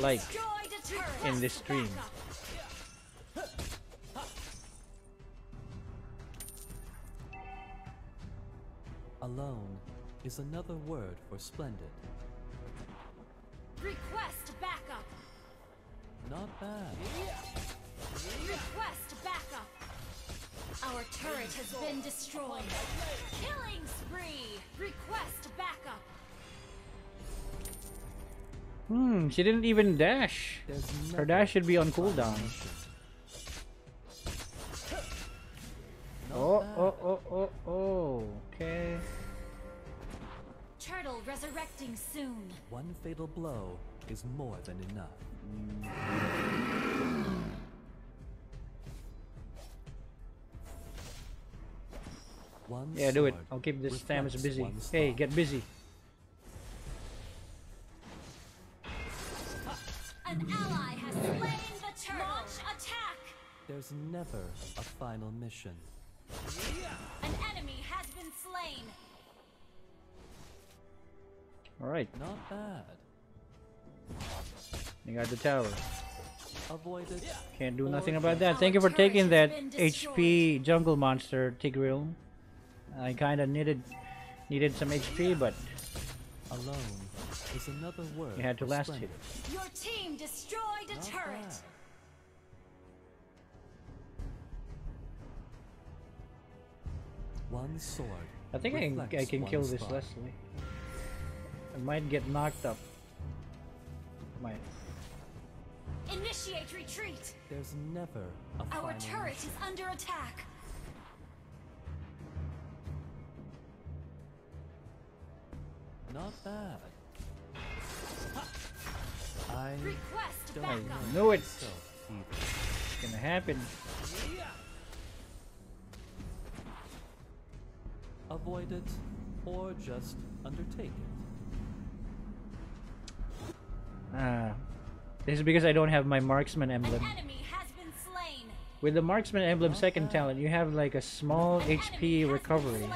Like destroyed a turret. in this stream. Alone is another word for splendid. Request backup. Not bad. Request backup. Our turret has been destroyed. Killing spree. Request backup. Hmm, she didn't even dash. Her dash should be on cooldown. Oh, oh, oh, oh, oh. Okay. Turtle resurrecting soon. One fatal blow is more than enough. One Yeah, do it. I'll keep this Stamps reflects busy. Hey, get busy. An ally has slain the turtle. Launch attack. There's never a final mission. An enemy has been slain. Alright, Not bad. you got the tower. Avoid it. Can't do nothing about that. Thank you for taking that HP jungle monster, Tigreal. I kinda needed needed some HP, but Alone is another word. you had to for last splendid. hit. Your team destroyed a Not turret. bad. One sword. I think I can, I can kill one's this thought. Leslie. I might get knocked up. Might. Initiate retreat. There's never a Our final turret mission. is under attack. Not bad. I Request don't backup. knew it. So. It's gonna happen. Avoid it, or just undertake it. Ah. This is because I don't have my marksman emblem. enemy has been slain. With the marksman emblem second talent, you have like a small HP recovery.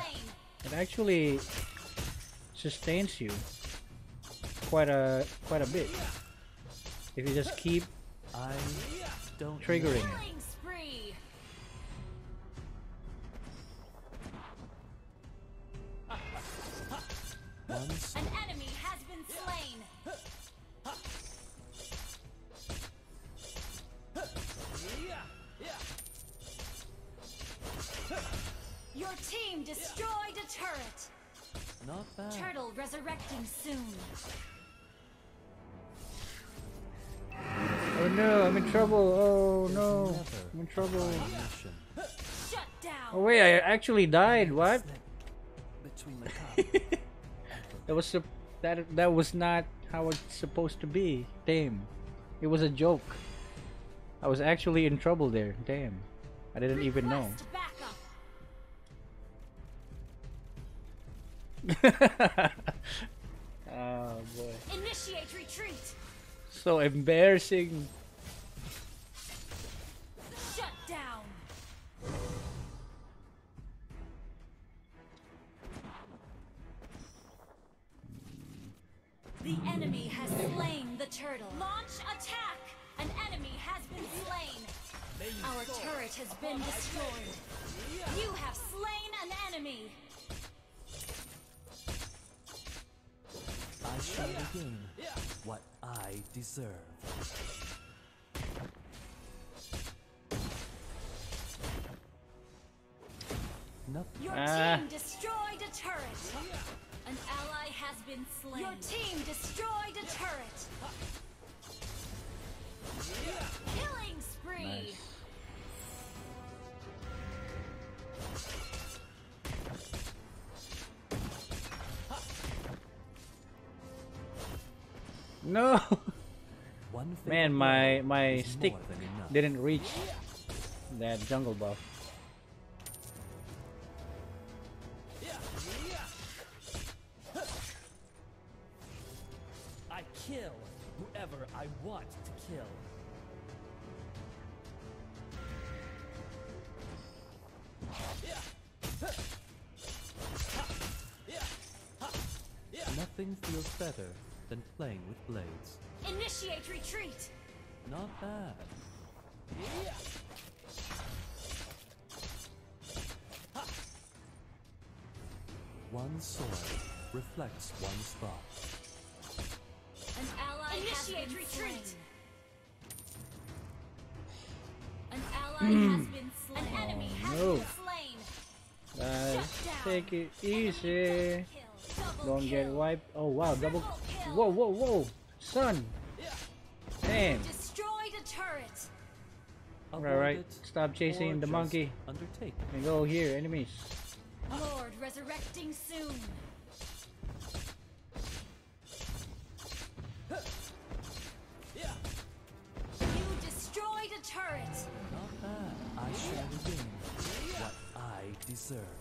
It actually sustains you quite a quite a bit. If you just keep I don't Triggering. know. Killing spree. One An enemy team destroyed a turret. Not bad. Turtle resurrecting soon. Oh no, I'm in trouble. Oh There's no. I'm in trouble. Shut down. Oh wait, I actually died. What? Between [laughs] the. That was sup- that that was not how it's supposed to be. Damn. It was a joke. I was actually in trouble there. Damn. I didn't even know. Oh boy. Initiate retreat. So embarrassing. Shut down. The enemy has slain the turtle. Launch attack! An enemy has been slain. Our turret has been destroyed. You have slain an enemy. I shall regain what I deserve. Nothing. Your Ah. team destroyed a turret. An ally has been slain. Your team destroyed a turret. Killing spree. Nice. No, [laughs] One man, my my stick more than enough. didn't reach that jungle buff. I kill whoever I want to kill. Nothing feels better than playing with blades. Initiate retreat. Not bad. One sword reflects one spot. An ally Initiate has been retreat. Slain. An ally hmm. has been slain. An enemy has no. been slain. Guys, take it Enemy easy. Kill. Double Don't get wiped. Oh wow, double. Whoa, whoa, whoa, son. Damn. Destroyed a turret. Alright, right. Stop chasing the monkey. Undertake. And go here, enemies. Lord resurrecting soon. You destroyed a turret. Not bad. I shall regain what I deserve.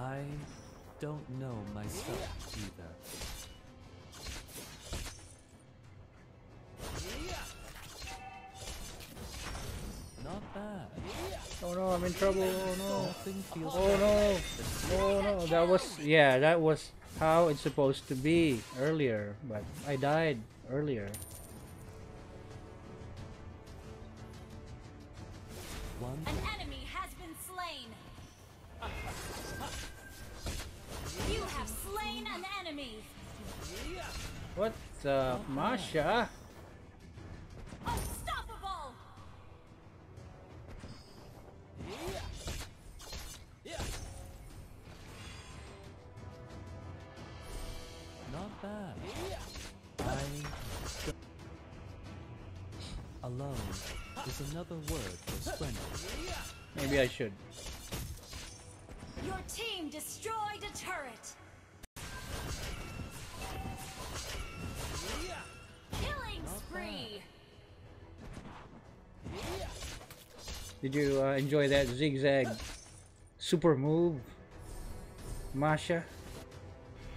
I don't know myself either. Not bad. Oh no, I'm in trouble. Oh no. Nothing feels Oh no. Oh no. That was yeah, that was how it's supposed to be earlier, but I died earlier. one What the Masha? Unstoppable. Not bad. I don't- Alone is another word for strength. Maybe I should. Your team destroyed a turret. Spree. Did you uh, enjoy that zigzag super move, Masha?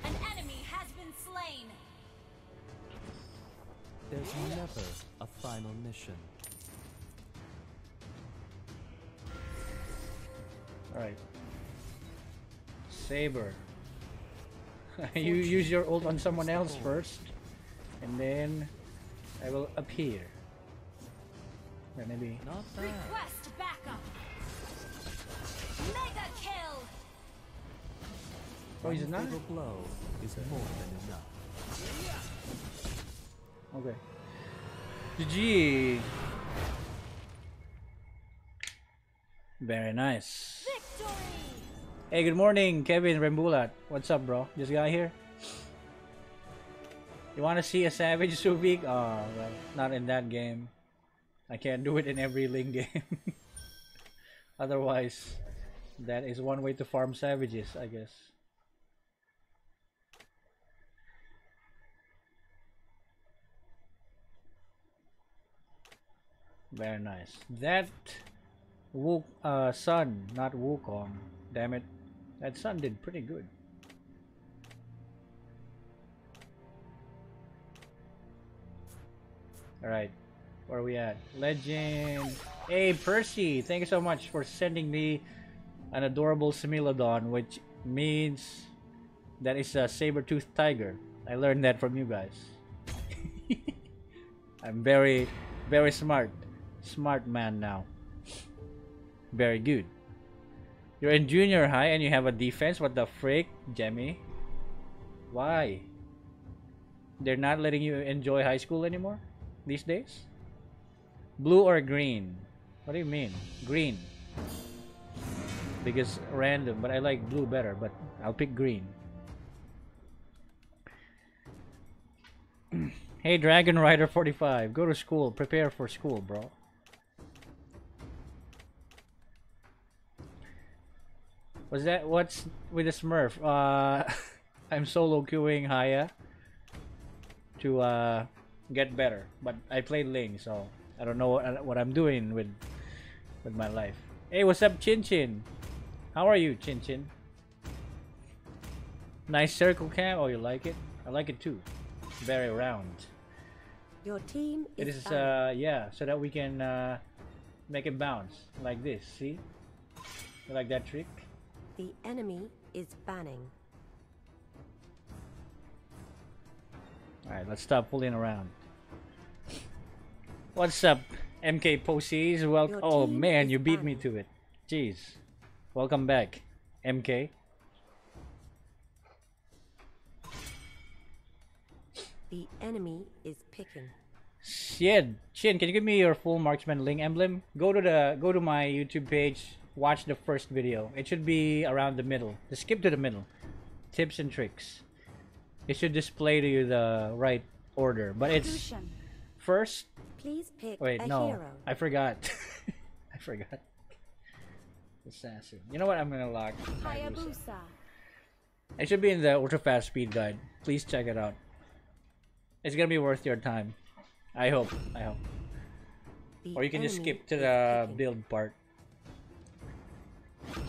An enemy has been slain. There's never a final mission. Alright. Saber. [laughs] you use your ult on someone else first, and then I will appear. Yeah, maybe. Not bad. Request backup. Mega kill. Oh, he's One not? fatal blow is more than enough. Okay. GG. Very nice. Victory. Hey, good morning, Kevin Rembulat. What's up, bro? Just got here. You want to see a Savage Suvik? Oh, well, not in that game. I can't do it in every Ling game. [laughs] Otherwise, That is one way to farm savages, I guess. Very nice. That Wu uh Sun, not Wukong. Damn it. That Sun did pretty good. Alright. Where are we at? Legend. Hey Percy, thank you so much for sending me an adorable Similodon, which means that is a saber-toothed tiger. I learned that from you guys. [laughs] I'm very, very smart. Smart man now. Very good. You're in junior high and you have a defense? What the frick, Jemmy? Why? They're not letting you enjoy high school anymore these days? Blue or green? What do you mean? Green. Because random, but I like blue better, but I'll pick green. [clears throat] hey, Dragon Rider 45, go to school. Prepare for school, bro. Was that what's with the Smurf? Uh, [laughs] I'm solo queuing Haya to uh, get better, but I played Ling, so I don't know what, what I'm doing with with my life. Hey, what's up, Chin Chin? How are you, Chin Chin? Nice circle cam. Oh, you like it? I like it too. Very round. Your team It is is bound. uh yeah, so that we can uh, make it bounce like this. See? You like that trick? The enemy is banning. Alright, let's stop fooling around. What's up, MK Posies? Well, oh man, you beat me to it. Jeez. Welcome back, MK. The enemy is picking. Shin, Shin, can you give me your full marksman link emblem? Go to the go to my YouTube page. Watch the first video. It should be around the middle. Just skip to the middle. Tips and tricks. It should display to you the right order, but it's first Please pick Wait, no. hero. I forgot. [laughs] I forgot. Assassin. You know what? I'm gonna lock Hayabusa. It should be in the ultra fast speed guide. Please check it out. It's gonna be worth your time. I hope. I hope. The Or you can just skip to the build part.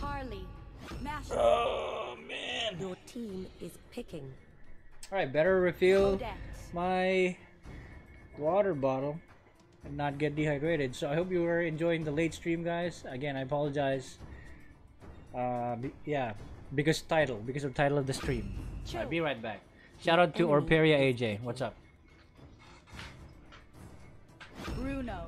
Harley. Mash. Oh man. Your team is picking. Alright, better refill my water bottle and not get dehydrated. So I hope you were enjoying the late stream, guys. Again, I apologize. Uh, yeah, because title, because of title of the stream. I'll be right back. Shout out to Orperia AJ. What's up? Bruno.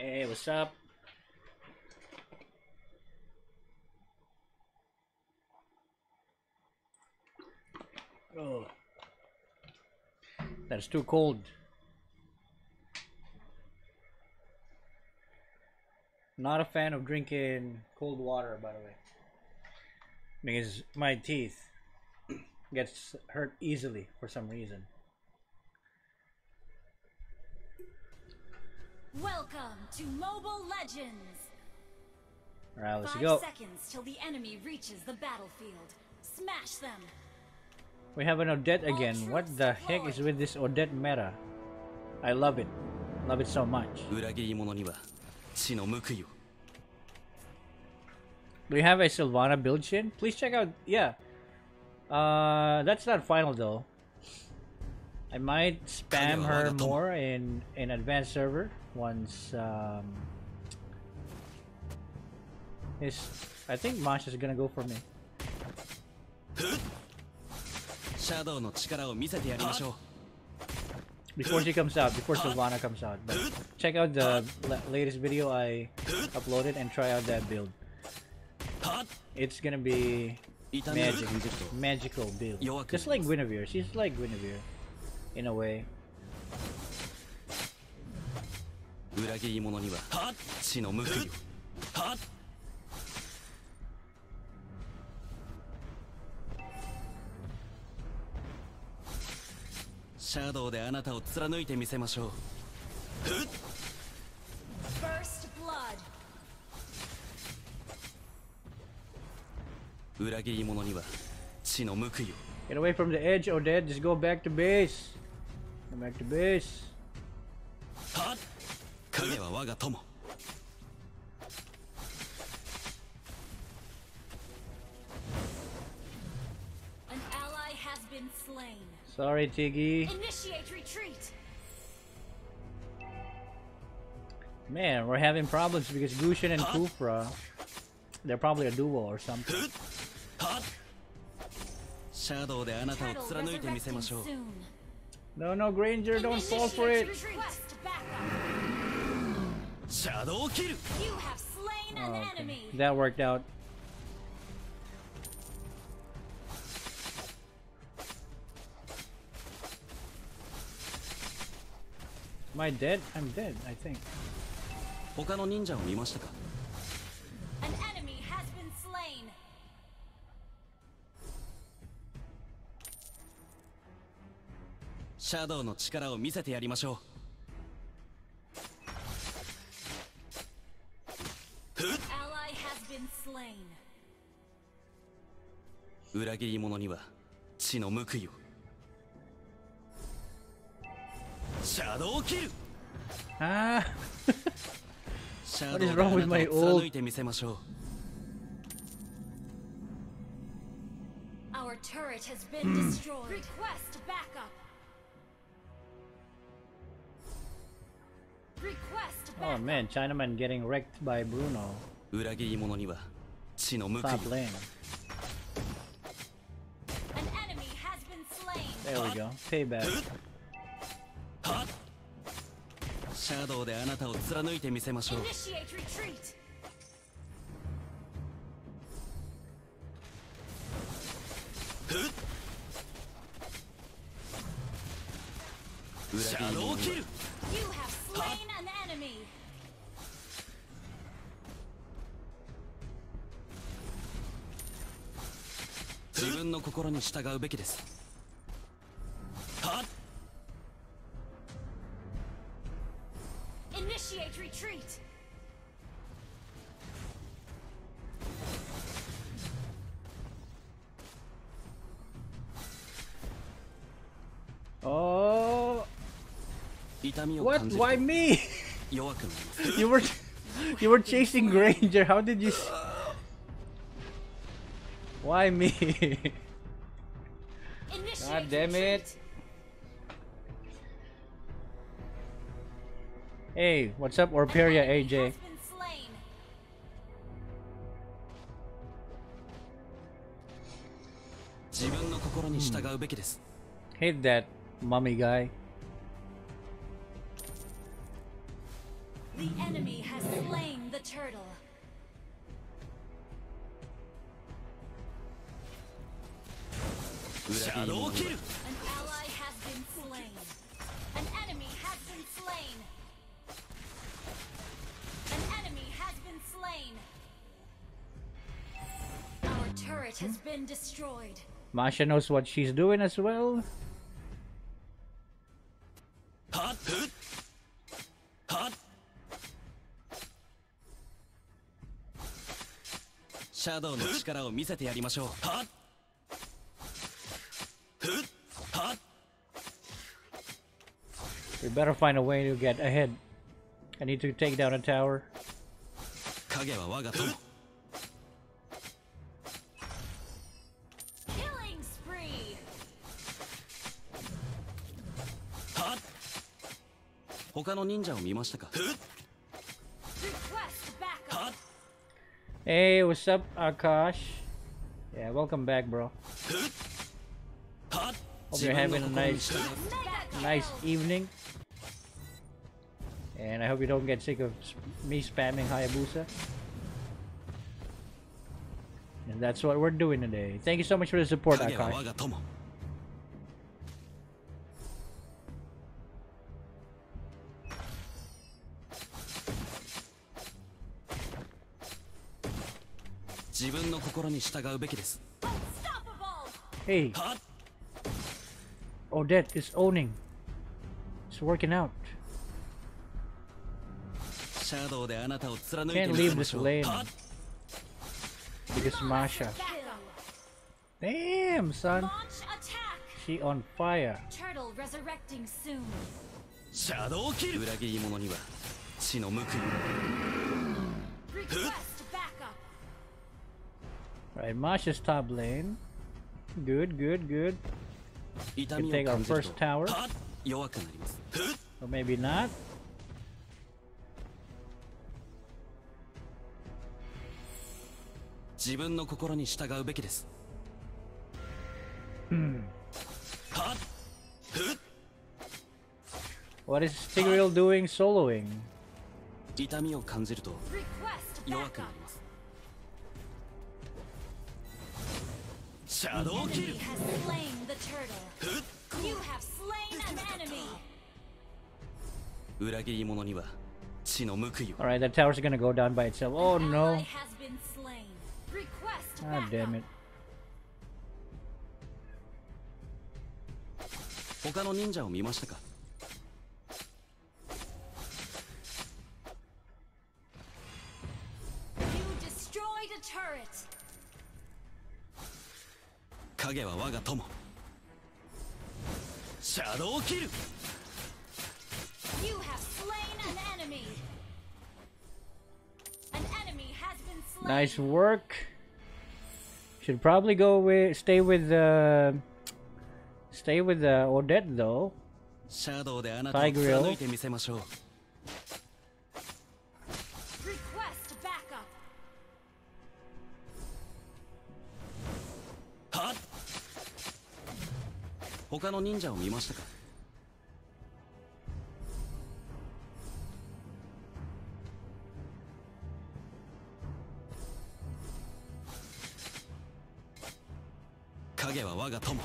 Hey, what's up? Oh, that's too cold. Not a fan of drinking cold water, by the way, because my teeth gets hurt easily for some reason. Welcome to Mobile Legends. All right, let's Five go. seconds till the enemy reaches the battlefield. Smash them. We have an Odette again. What the heck is with this Odette meta? I love it. Love it so much. Do you have a Silvanna build chain. Please check out. Yeah. Uh, that's not final though. I might spam her more in an advanced server one's um, is I think Mash is gonna go for me. Before she comes out, before Silvanna comes out. But check out the latest video I uploaded and try out that build. It's gonna be magic, magical build. Just like Guinevere. She's like Guinevere in a way. 裏切り者には血の報いをはっシャドウであなたを貫いてみせましょう.裏切り者には血の報いを Get away from the edge, Odette. Just go back to base. Go back to base. はっ影は我が友ソ o r r y Tiggy. Man, we're having problems because Gusion and Khufra, they're probably a duo or something. シャドウであなたを貫いてみせましょう。No, no, Granger, don't fall for it. キル You have slain an Oh, okay. enemy. That worked out. Am I dead? I'm dead, I think. 他の忍者を見ましたか An enemy has been slain. シャドウの力を見せてやりましょ Ally 裏切り者には血の報いをシャドウキルああ What is wrong with my old? Our turret has been destroyed. Request backup. Request backup. Oh man, Chinaman getting wrecked by Bruno. Stop lane. There we go. Payback. シャドウであなたを貫いてみせましょう Initiate retreat. 裏切り者には You have slain an enemy. 自分の心に従うべきです Initiate retreat! Oh. What? Why me? [laughs] you were you were chasing Granger. How did you Why me? [laughs] God damn it. Hey, what's up, Orperia AJ? Hmm. That mummy guy. The enemy has slain the turtle. Shadow kill. turret has been destroyed. Masha knows what she's doing as well. はっふっはっシャドウの力を見せてやりましょうはっふっはっ We better find a way to get ahead. I need to take down a tower. 影は我が友 他の忍者を見ましたか Request backup. はっ Hey, what's up, Akash? Yeah, welcome back, bro. はっ Hope you're having a nice, Mega nice kill. evening. And I hope you don't get sick of s- me spamming Hayabusa. And that's what we're doing today. Thank you so much for the support, 影は我 Akash. 自分の心に従うべきです. Hey, Odette is owning. It's working out. シャドウであなたを貫いて Can't み leave this lane because Masha. Damn, son. She on fire. Turtle resurrecting soon. シャドウキル裏切り者には血の報い. Right, Masha's top lane. Good, good, good. 痛 Can みを take our 感じる first と tower. はっ弱くなります Or maybe not. 自分の心に従うべきですはっふっ What is Tigreal doing soloing? 痛みを感じると Request 弱くな backup. ります す。シャドウキ Enemy ル has slain the turtle. You have slain an enemy. 裏切り者には血の報いを Alright, that tower's gonna go down by itself. Oh An no. ally has been slain. Request Ah, backup. damn it. 他の忍者を見ましたか You destroyed a turret. 影は我が友シャドウキル You have slain an enemy. An enemy has been slain. Nice work. Should probably go with stay with uh stay with uh, Odette though. シャドウであなたを Tigreal 貫いてみせましょう 他の忍者を見ましたか？影は我が友。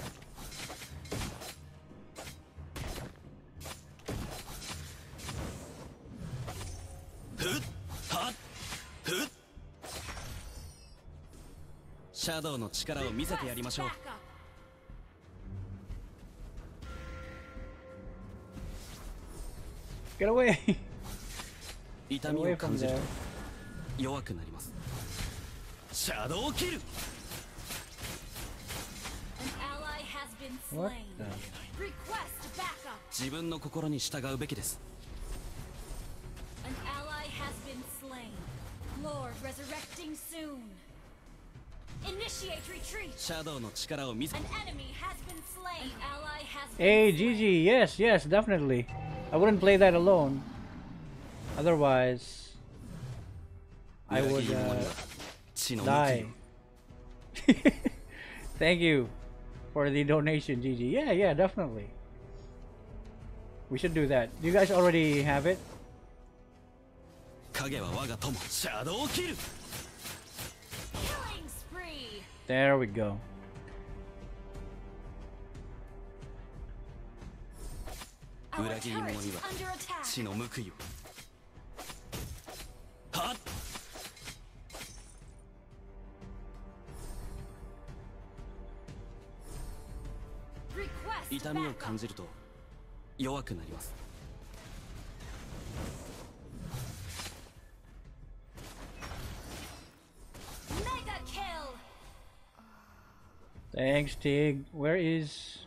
シャドウの力を見せてやりましょう。Get away! 痛みを感じる弱くなりますシャドウキル An ally has been What. 自分の心に従うべきです An ally has been slain. Lord resurrecting soon. Initiate retreat. シャドウの力を見せ An enemy has been slain. An ally has been Hey, slain. GG, yes, yes, definitely. I wouldn't play that alone. Otherwise, I would uh, die. [laughs] Thank you for the donation, GG. Yeah, yeah, definitely. We should do that. You guys already have it? There we go. 裏切り者には死の報いをはっ痛みを感じると弱くなります。Thanks, Tig. Where is...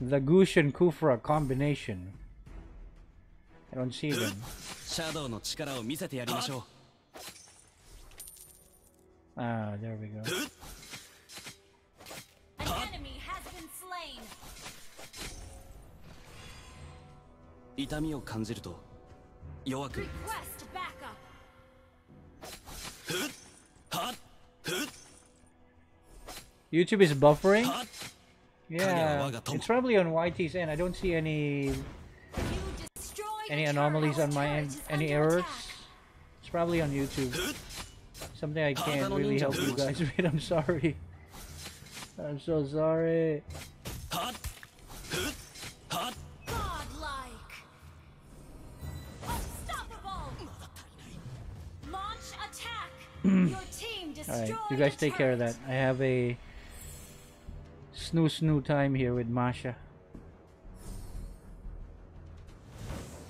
The Goosh and Khufra combination. I don't see them. Ah, there we go. An enemy has been slain. 痛みを感じると弱く。Request backup. YouTube is buffering. Yeah, it's probably on YT's end. I don't see any any anomalies on my end, any errors. It's probably on YouTube. Something I can't really help you guys [laughs] with. I'm sorry. I'm so sorry. Hmm. Alright, you guys take care of that. I have a snoo snoo time here with Masha.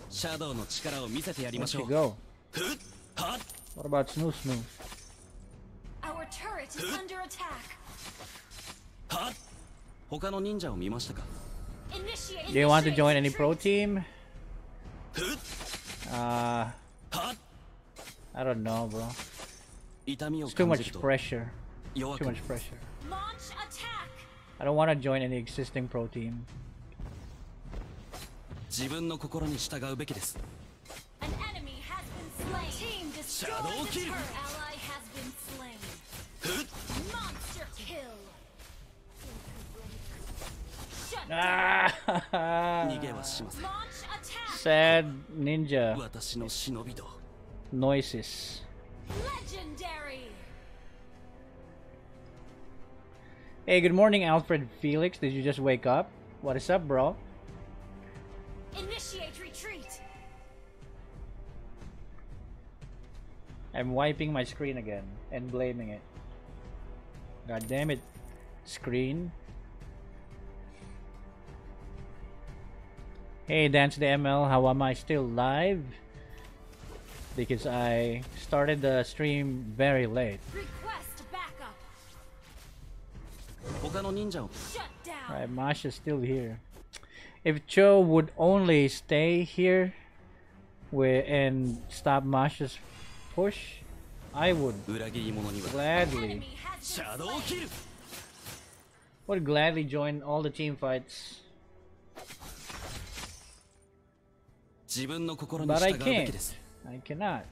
シャドウの力を見せてやりま Where'd し she ょう go? はっ What about snoo snoo? Our turret is under attack. はっ他の忍者を見ましたか Initiate. Do you want to initiate join any pro retreat. team? Uh, はっ I don't know, bro. 痛みを It's too 感じ much ると pressure. 弱 Too くな much る pressure. Launch attack. I don't want to join any existing pro team. 自分の心に従うべきです An enemy has been slain. Team destroyed Shadow the kill. turret. Ally has been slain. Monster kill. Shut down. [laughs] 逃げはしません Launch attack. Sad ninja 私の忍びと noises. Legendary. Hey, good morning, Alfred Felix. Did you just wake up? What is up, bro? Initiate retreat. I'm wiping my screen again and blaming it. God damn it, screen. Hey, Dance the ML, how am I still live? Because I started the stream very late. Right, Masha's still here. If Chou would only stay here where and stop Masha's push, I would gladly would gladly join all the team fights. But I can't. I cannot.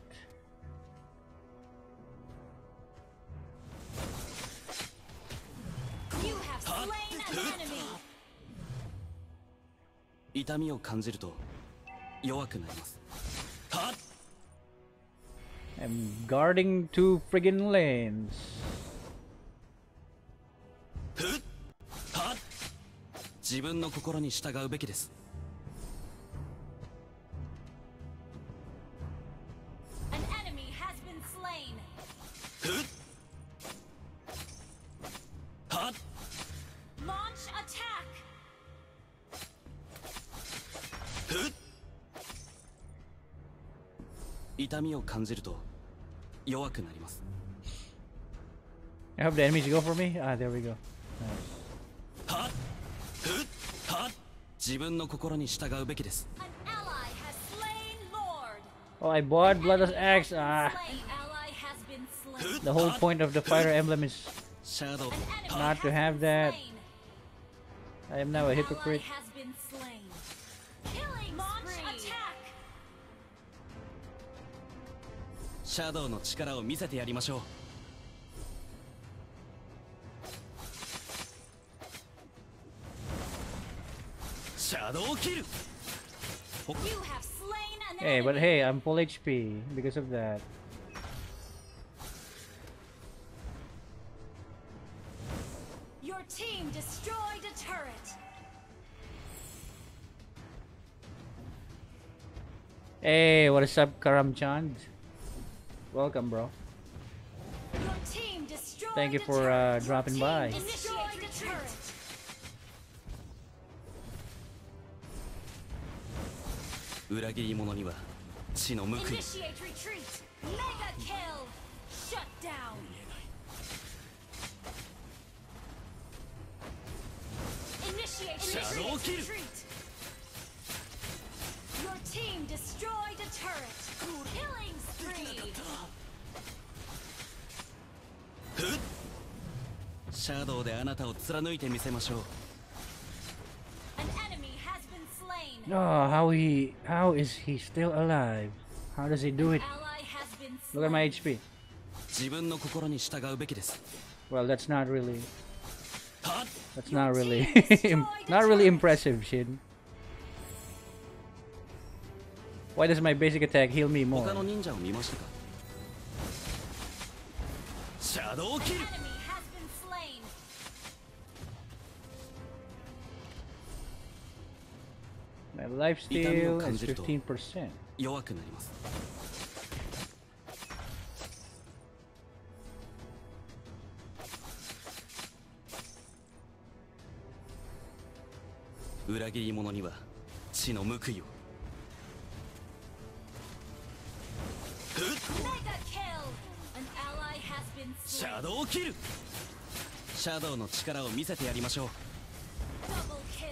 痛みを感じると弱くなります I'm guarding two friggin' lanes. はっ自分の心に従うべきです An enemy has been slain. 痛みを感じると弱くなります I hope the enemies go for me. Ah, there we go. Nice. 自分の心に従うべきです。Oh, I bought Bloodlust Axe. Ah. The whole point of the Fighter Emblem is not to have that. I am now a hypocrite. シャドウの力を見せてやりましょうシャドウキル You have slain an Hey, but hey, I'm full HP because of that. Your team destroyed a turret. Hey, what is up, Karamchand? Welcome, bro. Thank you for uh, dropping by. Initiate retreat! Mega kill! Shut down! Initiate retreat! Your team destroyed a turret! Killing シャドウであなたを貫いてみせましょう An enemy has been slain. Oh, how he how is he still alive? How does he do it? Ally has been Look at my slain. HP. 自分の心に従うべきです Well, that's not really はっ that's not really [laughs] team destroyed not a really turret. impressive, Shin. Why does my basic attack heal me more? シャドウキル弱くなります。裏切り者には血の報いを。シ.ャドウキルシャドウの力を見せてやりましょう Double kill.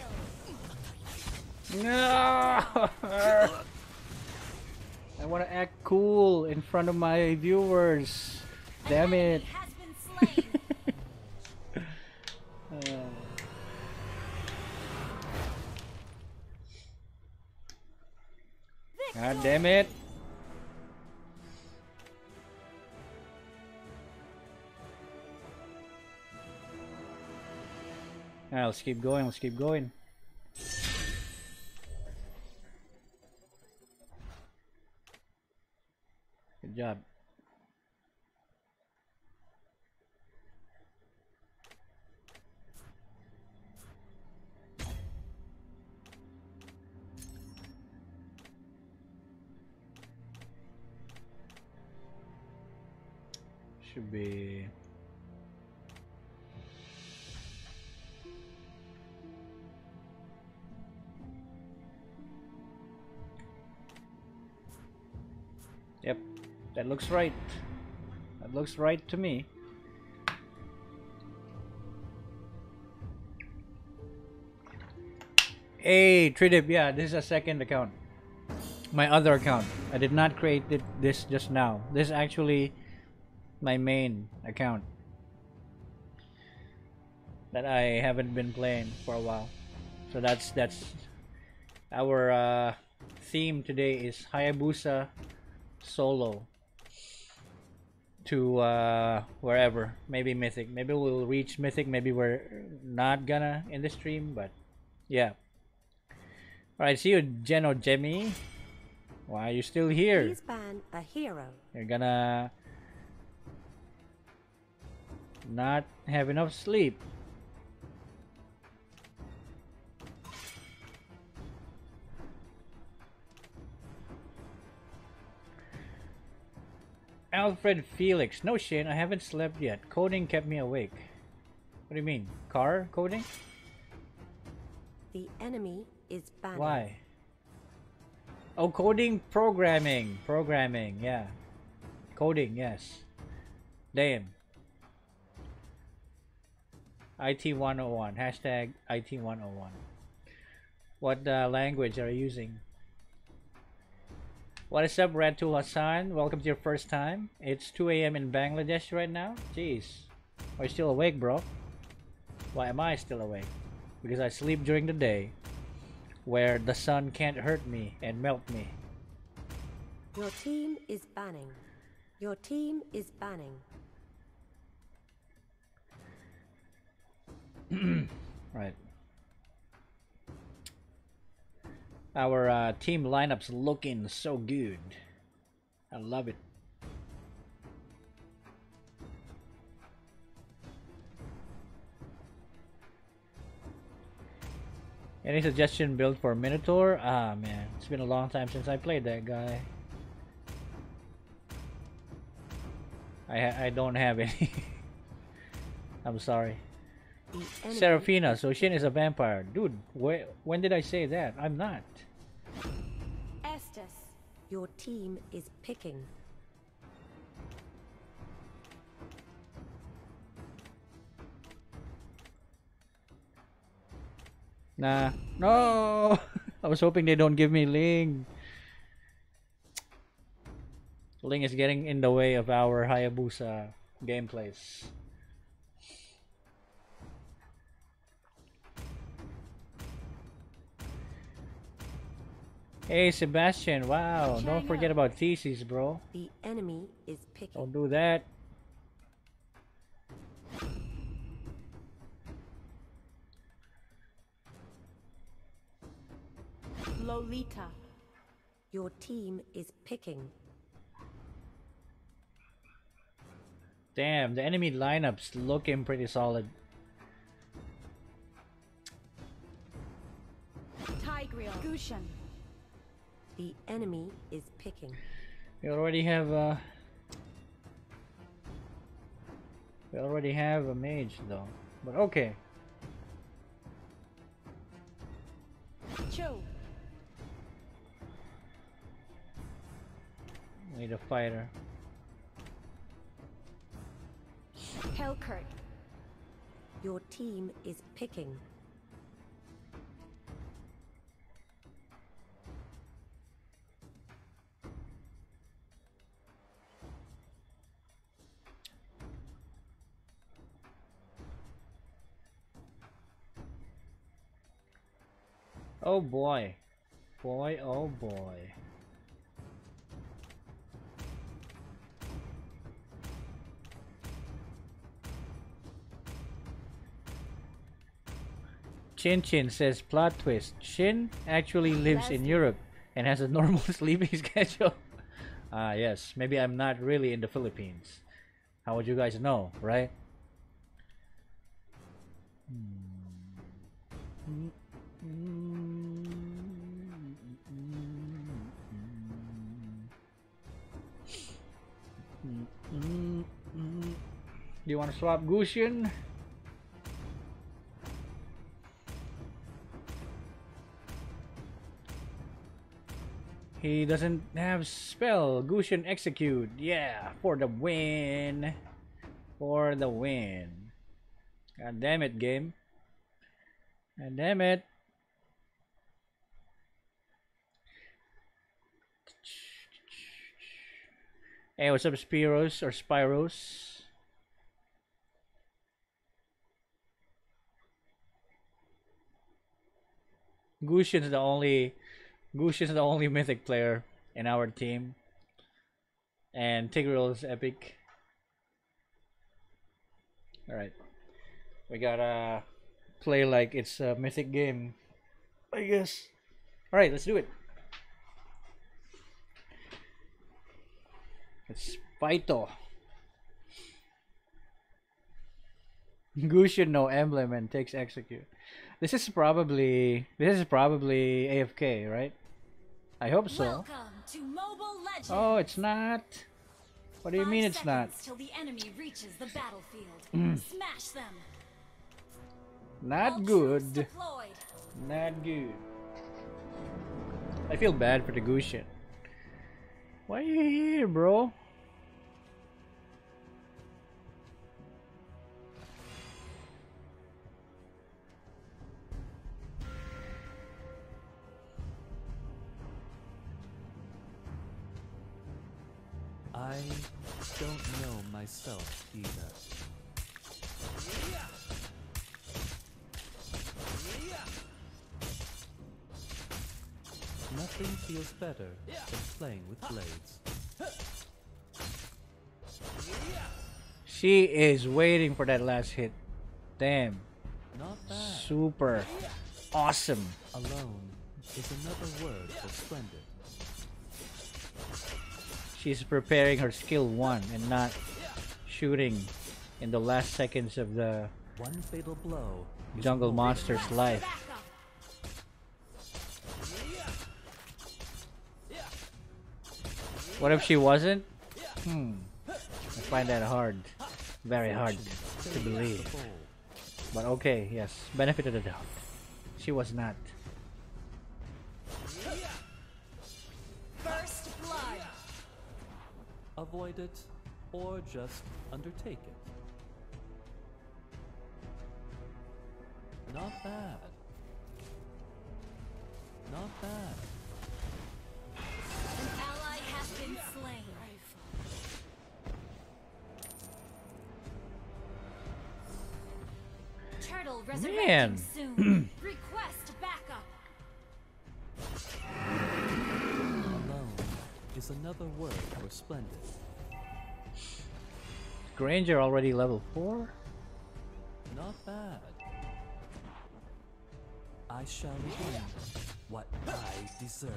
No! I want to act cool in front of my viewers. Damn An it. enemy has been slain. God damn it. Ah, let's keep going, let's keep going. Good job. Should be. Yep, that looks right. That looks right to me. Hey, Tridip, yeah, this is a second account. My other account. I did not create it, this just now. This is actually my main account that I haven't been playing for a while. So that's that's our uh, theme today is Hayabusa solo to uh, wherever. Maybe mythic. Maybe we'll reach mythic. Maybe we're not gonna in the stream but yeah. All right see you Geno Jemmy. Why are you still here? Please ban a hero. you're gonna not have enough sleep. Alfred Felix. No Shane, I haven't slept yet. Coding kept me awake. What do you mean? Car coding? The enemy is banned. Why? Oh, coding programming. Programming, yeah. Coding, yes. Damn. IT 101. Hashtag IT 101. What uh, language are you using? What is up, Red Tool Hassan? Welcome to your first time. It's 2 a.m. in Bangladesh right now. Jeez. Are you still awake, bro? Why am I still awake? Because I sleep during the day where the sun can't hurt me and melt me. Your team is banning. Your team is banning. [clears throat] Right. Our uh, team lineup's looking so good. I love it. Any suggestion build for Minotaur? Ah man, it's been a long time since I played that guy. I ha I don't have any. [laughs] I'm sorry. Serafina, so Shin is a vampire. Dude, wh when did I say that? I'm not. Your team is picking. Nah. No! [laughs] I was hoping they don't give me Ling. Ling is getting in the way of our Hayabusa gameplays. Hey Sebastian, wow, don't China. forget about thesis, bro. The enemy is picking. Don't do that. Lolita. Your team is picking. Damn, the enemy lineups looking pretty solid. Tigreal. Gushan. The enemy is picking. We already have uh We already have a mage though. But okay. Chou. Need a fighter. Helcurt. Your team is picking. Oh boy. Boy, oh boy. Chin Chin says plot twist. Shin actually lives in Europe and has a [laughs] normal sleeping [laughs] schedule. Ah, yes. Maybe I'm not really in the Philippines. How would you guys know, right? Mm, mm. Do you want to swap Gusion? He doesn't have spell. Gusion execute. Yeah, for the win. For the win. God damn it, game. God damn it. Hey, what's up, Spiros or Spiros? Gusion's the only Gusion's the only mythic player in our team. And Tigreal is epic. Alright. We gotta play like it's a mythic game. I guess. Alright, let's do it. It's Fighto. Gusion no emblem and takes execute. This is probably this is probably AFK, right? I hope so. To Mobile Legends. Oh, it's not. What do you Five mean it's not? Till the enemy reaches the battlefield. Mm. [clears throat] Smash them. Not All good. Not good. I feel bad for the Gusion. Why are you here, bro? I don't know myself either. Nothing feels better than playing with blades. She is waiting for that last hit. Damn. Not bad. Super awesome. Alone is another word for splendid. She's preparing her skill one and not shooting in the last seconds of the One fatal blow. jungle monster's life. What if she wasn't? Hmm. I find that hard. Very hard to believe. But okay, yes. Benefit of the doubt. She was not. First blood. Avoid it, or just undertake it. Not bad. Not bad. An ally has been slain. Turtle resurrecting Man. [clears throat] is another word for splendid. Granger already level 4? Not bad. I shall regain what I deserve.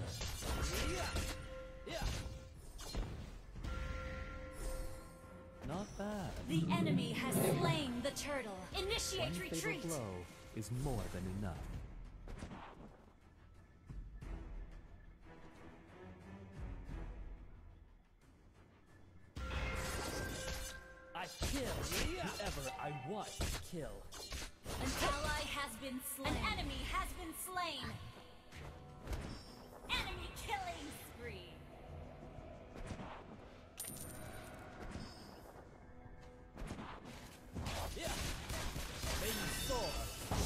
Not bad. The enemy has slain the turtle. One Initiate fatal retreat. blow is more than enough. Kill whoever I want to kill. An ally has been slain. An enemy has been slain. Enemy killing spree. May you soar.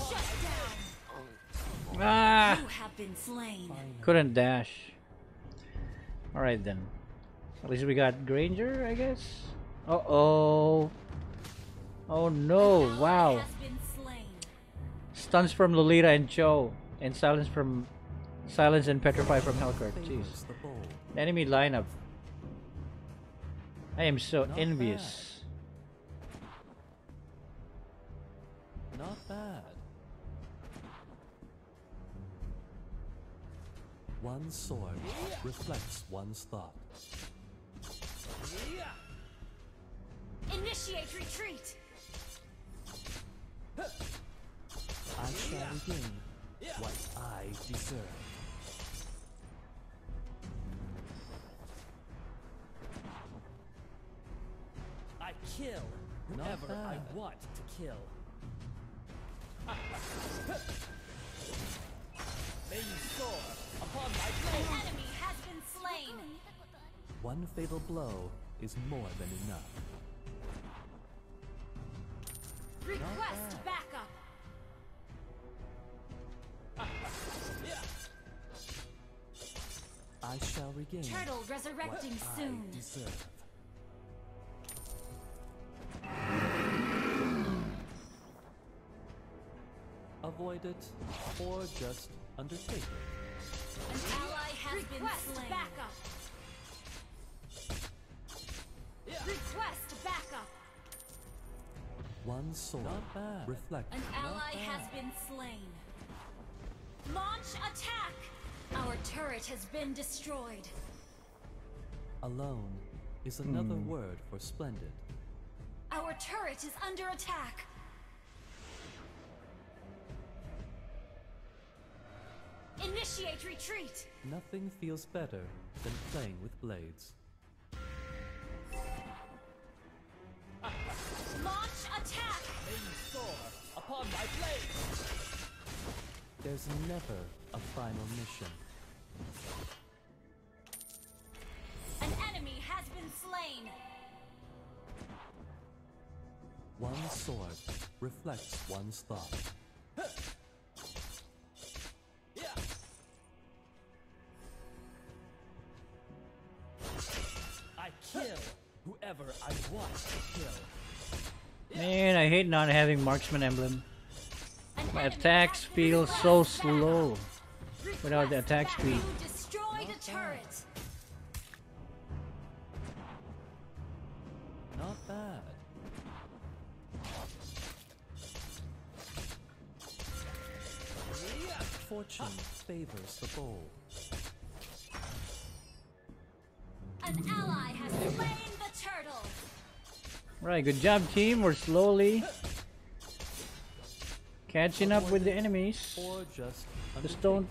Shut down. Ah! You have been slain. Couldn't dash. Alright then. At least we got Granger, I guess? Uh oh. Oh no, wow. Has. Stuns from Lolita and Chou, And silence from. Silence and Petrify from Helcurt. Jeez. Favors the bold. Enemy lineup. I am so Not envious. Not bad. One sword reflects one's thought. Initiate retreat. I shall regain what I deserve. I kill Not whoever I want to kill. May you soar upon my An blade. enemy has been slain. One fatal blow is more than enough. Request backup. I shall regain Turtle what resurrecting I soon. deserve. Avoid it, or just undertake it. An ally has been slain. backup. Request backup. One sword Not bad. reflects An ally has been slain. Launch attack. Our turret has been destroyed. alone is another hmm. word for splendid. Our turret is under attack. Initiate retreat. Nothing feels better than playing with blades. Upon my blade. There's never a final mission. An enemy has been slain. One sword reflects one's thought. I kill whoever I want to kill. Man, I hate not having marksman emblem. My attacks feel so slow without the attack speed. You destroyed turret. Not bad. Fortune favors the bold. An ally has slain the turtle. Right, good job, team. We're slowly catching up with the enemies. Just Just don't.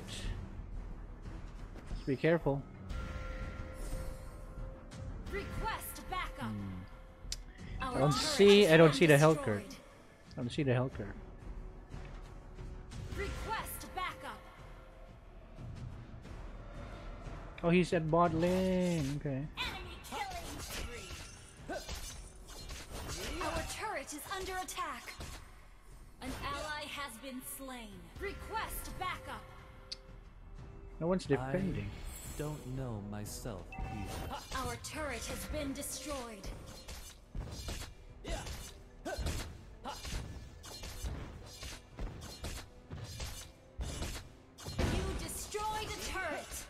Just be careful. Request backup. Hmm. Our I don't see- I don't see the destroyed. I don't see the Helcurt. Request backup. Oh, he's at bot lane. Okay. Turret is under attack. An ally has been slain. Request backup. No one's defending. I don't know myself either. Our turret has been destroyed. You destroyed a turret.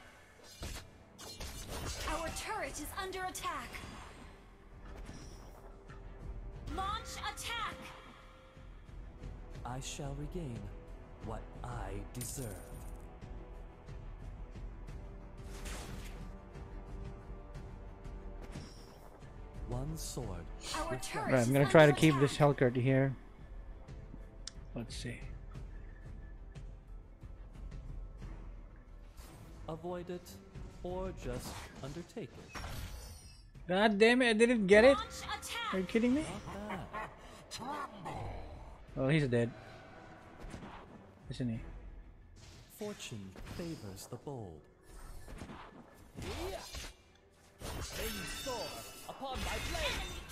Our turret is under attack. Launch attack. I shall regain what I deserve. One sword. Our Right, I'm gonna try to under keep this attack. Helcurt here. Let's see. Avoid it, or just undertake it. God damn it, I didn't get it. Are you kidding me? Oh, he's dead. Isn't he? Fortune favors the bold. Enemy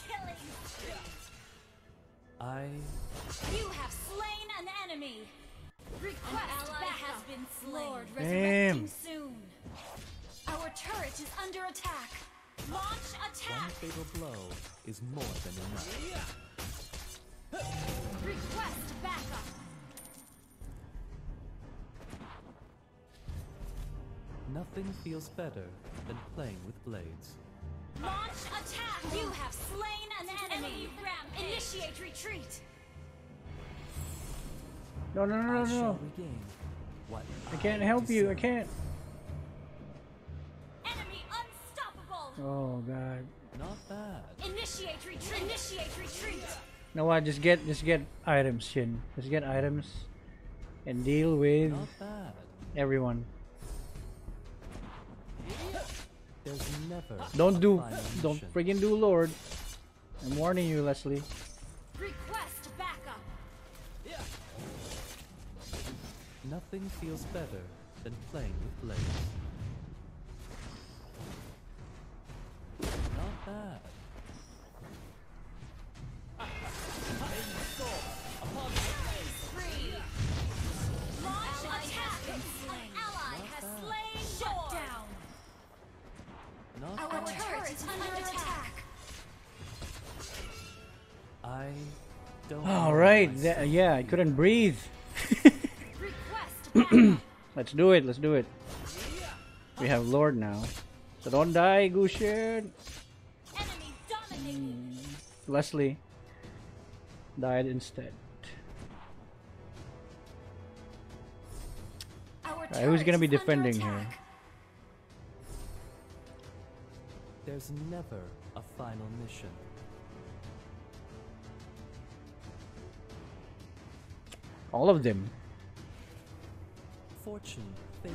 killing. I You have slain an enemy. Request an ally has been slain. Lord, Damn. resurrecting soon. Our turret is under attack. Launch one fatal blow is more than enough. Request backup. Nothing feels better than playing with blades. Launch attack. You have slain an enemy. Rampage. Initiate retreat. No, no, no, no, no. what I can't help you. I can't. Oh god. Not bad. Initiate retreat. Initiate retreat. No, what? Just get, just get items, Shin. Just get items, and deal with everyone. There's never Don't do, don't friggin' do Lord. I'm warning you, Leslie. Request backup. Nothing feels better than playing with blades. Down. Not Our bad. turret is under attack. I don't. All know right. myself. tha- yeah, I couldn't breathe. [coughs] Let's do it. Let's do it. We have Lord now. So don't die, Gushen. Enemy dominated. Leslie died instead. Our Alright, who's gonna be defending here? There's never a final mission. All of them. Fortune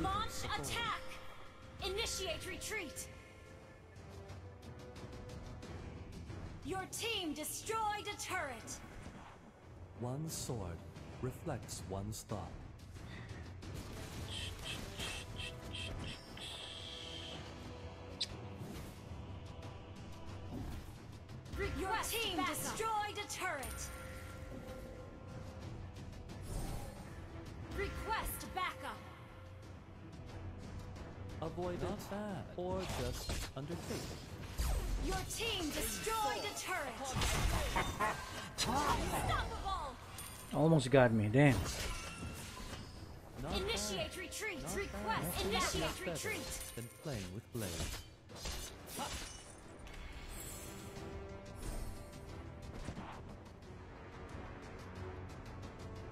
Launch attack. Initiate retreat. Your team destroyed a turret. One sword reflects one's thought. Your team destroyed a turret. Request backup. Avoid it, bad. or just undertake it. Your team destroyed a turret. Unstoppable. [laughs] Almost got me. Damn. Initiate retreat. Not. Request initiate retreat. Than playing with blades.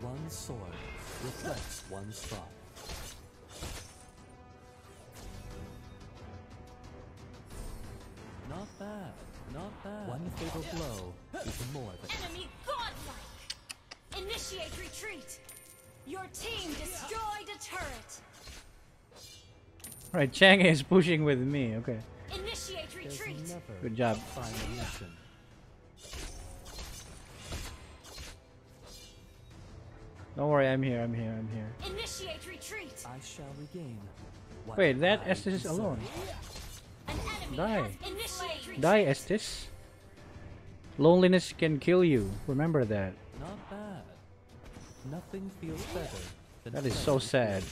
One sword reflects one's thought. Not bad. Not bad. One fatal blow is more than Enemy godlike. Initiate retreat. Your team destroyed a turret. Right, Chang is pushing with me. Okay. Initiate retreat. Good job. a final mission. Don't worry, I'm here. I'm here. I'm here. Initiate retreat. I shall regain. Wait, that I Estes is alone. An enemy Die. has initiate retreat. Die, Estes. Loneliness can kill you. Remember that. Not bad. Nothing feels better than That is so sad.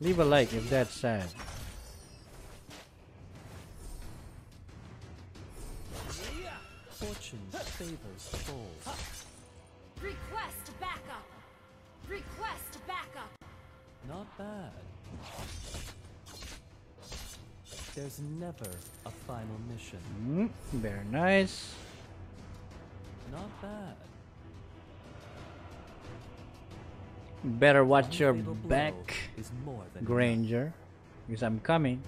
Leave a like if that's sad. Fortune favors the. Request backup. Request backup. Not bad. There's never a final mission. Mm, very nice. Not bad. Better watch your back, is more than Granger. Because I'm coming.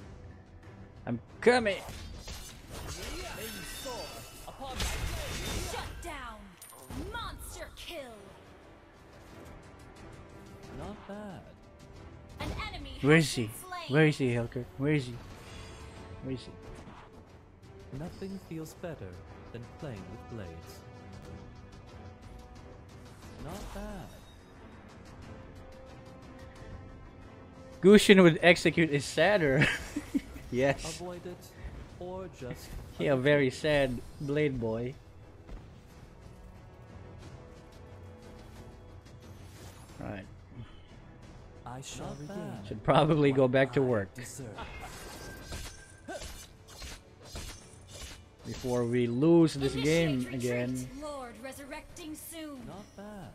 I'm coming! Shut down. Monster kill. Not bad. An enemy Where has is he? Where is he, Helcurt? Where is he? Where is he? Nothing feels better than playing with blades. Not bad. Gusion would execute is sadder. [laughs] yes. Avoid it, or just He a very sad blade boy. Right. I shall Not regain. bad. Should probably go back to work before we lose this Initiate game retreat. again. Lord resurrecting soon. Not bad.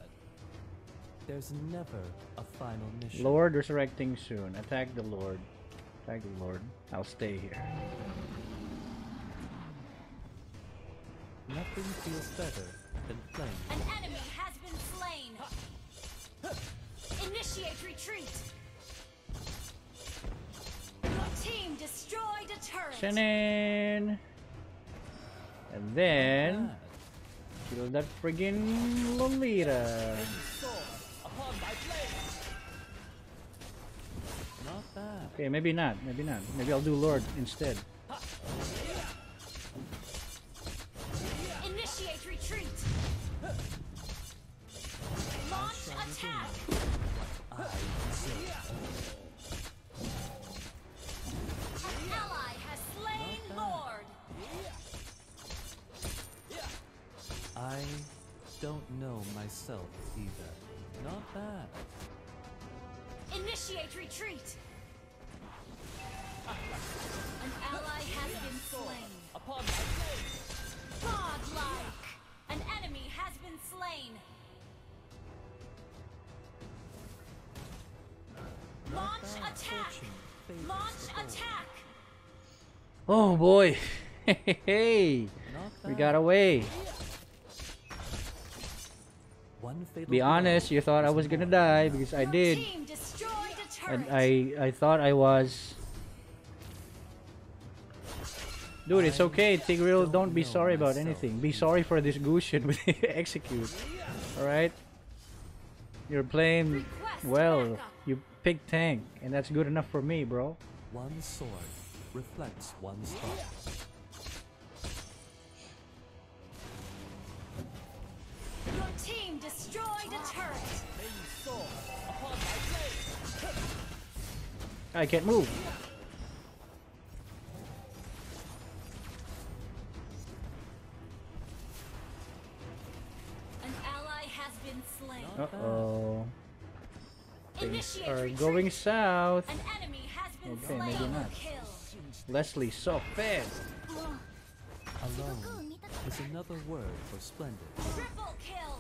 There's never a final mission. Lord resurrecting soon. Attack the Lord. Attack the Lord. I'll stay here. Nothing feels better than playing. An enemy has been slain. Initiate retreat. Your team destroyed a turret. Shannon! And then kill that friggin' Lolita. Okay, maybe not. Maybe not. Maybe I'll do Lord instead. Initiate retreat. Launch attack. An ally I don't know myself either. Not bad. Initiate retreat. An ally has been slain. Godlike. An enemy has been slain. Launch attack. Launch attack. Oh boy! [laughs] Hey, Not we got away. One fatal Be honest, you thought I was gonna die because I did, Team destroyed a and. I I thought I was. Dude, it's okay, Tigreal. don't Don't be sorry about anything. Be sorry for this Gusion with [laughs] execute. All right. You're playing well. backup. You pick tank, and that's good enough for me, bro. One sword reflects one's thought. Your team destroyed a turret. I can't move. An ally has been slain. Uh oh. Things Initiate are retreat. going south. An enemy has been Okay, slain. maybe not. Leslie, so fast. Alone is another word for splendid. Triple kill!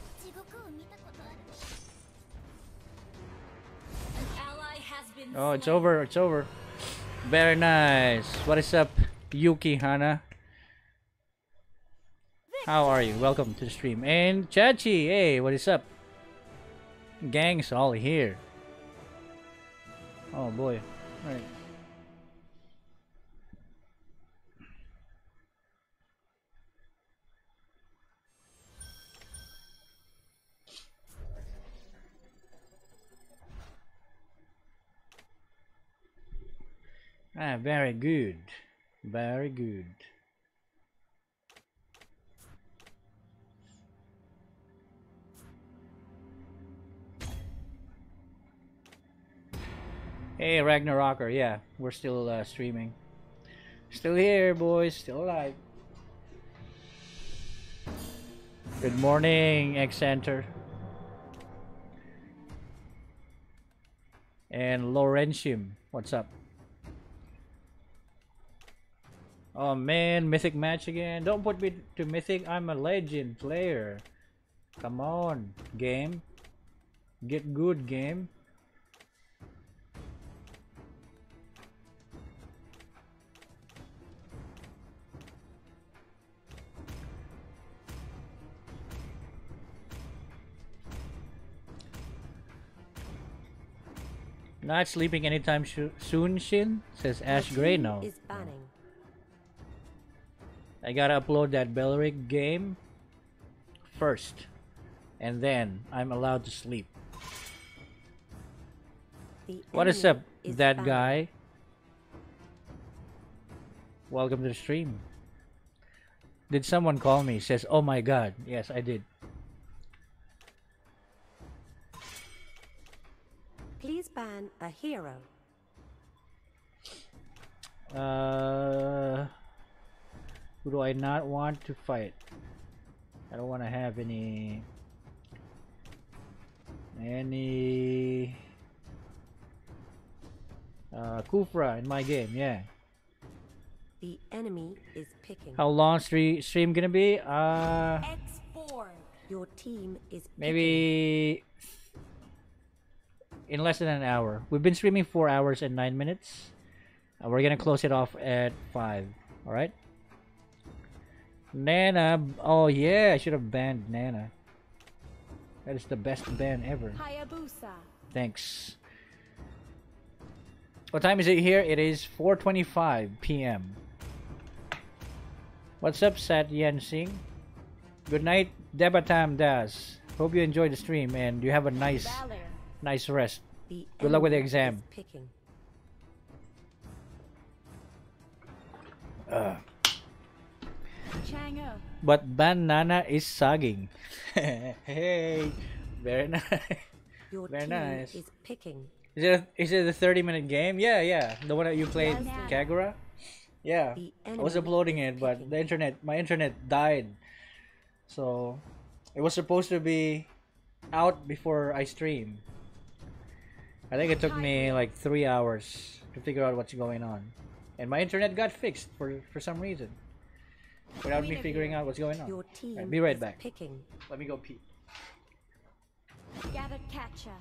Oh, it's over, it's over. Very nice. What is up, Yuki Hana? How are you? Welcome to the stream. And Chachi, hey, what is up? Gang's all here. Oh boy. All right. Ah, very good. Very good. Hey, Ragnarocker. Yeah, we're still uh, streaming. Still here, boys. Still alive. Good morning, X Center. And Laurentium, what's up? Oh man, mythic match again. Don't put me to mythic. I'm a legend player. Come on, game. Get good, game. Not sleeping anytime soon, Shin? Says Ash Gray now. Is banning. I gotta upload that Belerick game first. And then I'm allowed to sleep. The What is up, is that guy? Welcome to the stream. Did someone call me? Says, oh my god. Yes, I did. Please ban a hero. Uh, who do I not want to fight? I don't want to have any any uh, Khufra in my game. Yeah. The enemy is picking. How long stream stream gonna be? Uh, X4. Your team is picking. maybe in less than an hour. We've been streaming four hours and nine minutes. Uh, we're gonna close it off at five. All right. Nana. Oh yeah, I should have banned Nana. That is the best ban ever. Hayabusa. Thanks. What time is it here? It is 4:25 p.m. What's up, Sat Yen Singh? Good night, Debatam Das. Hope you enjoyed the stream and you have a nice, Valor. nice rest. The Good luck with the exam. Chang'e. But banana is sagging. [laughs] hey, very nice. Your Very team nice. is picking. Is it a, is it a 30 minute game? Yeah, yeah. The one that you played. Kagura. Yeah, I was uploading it, but the internet, my internet died. So, it was supposed to be out before I stream. I think it took me like three hours to figure out what's going on, and my internet got fixed for for some reason, without me figuring out what's going on. Your team Alright, be right back. picking. Let me go pee. Gathered catcher.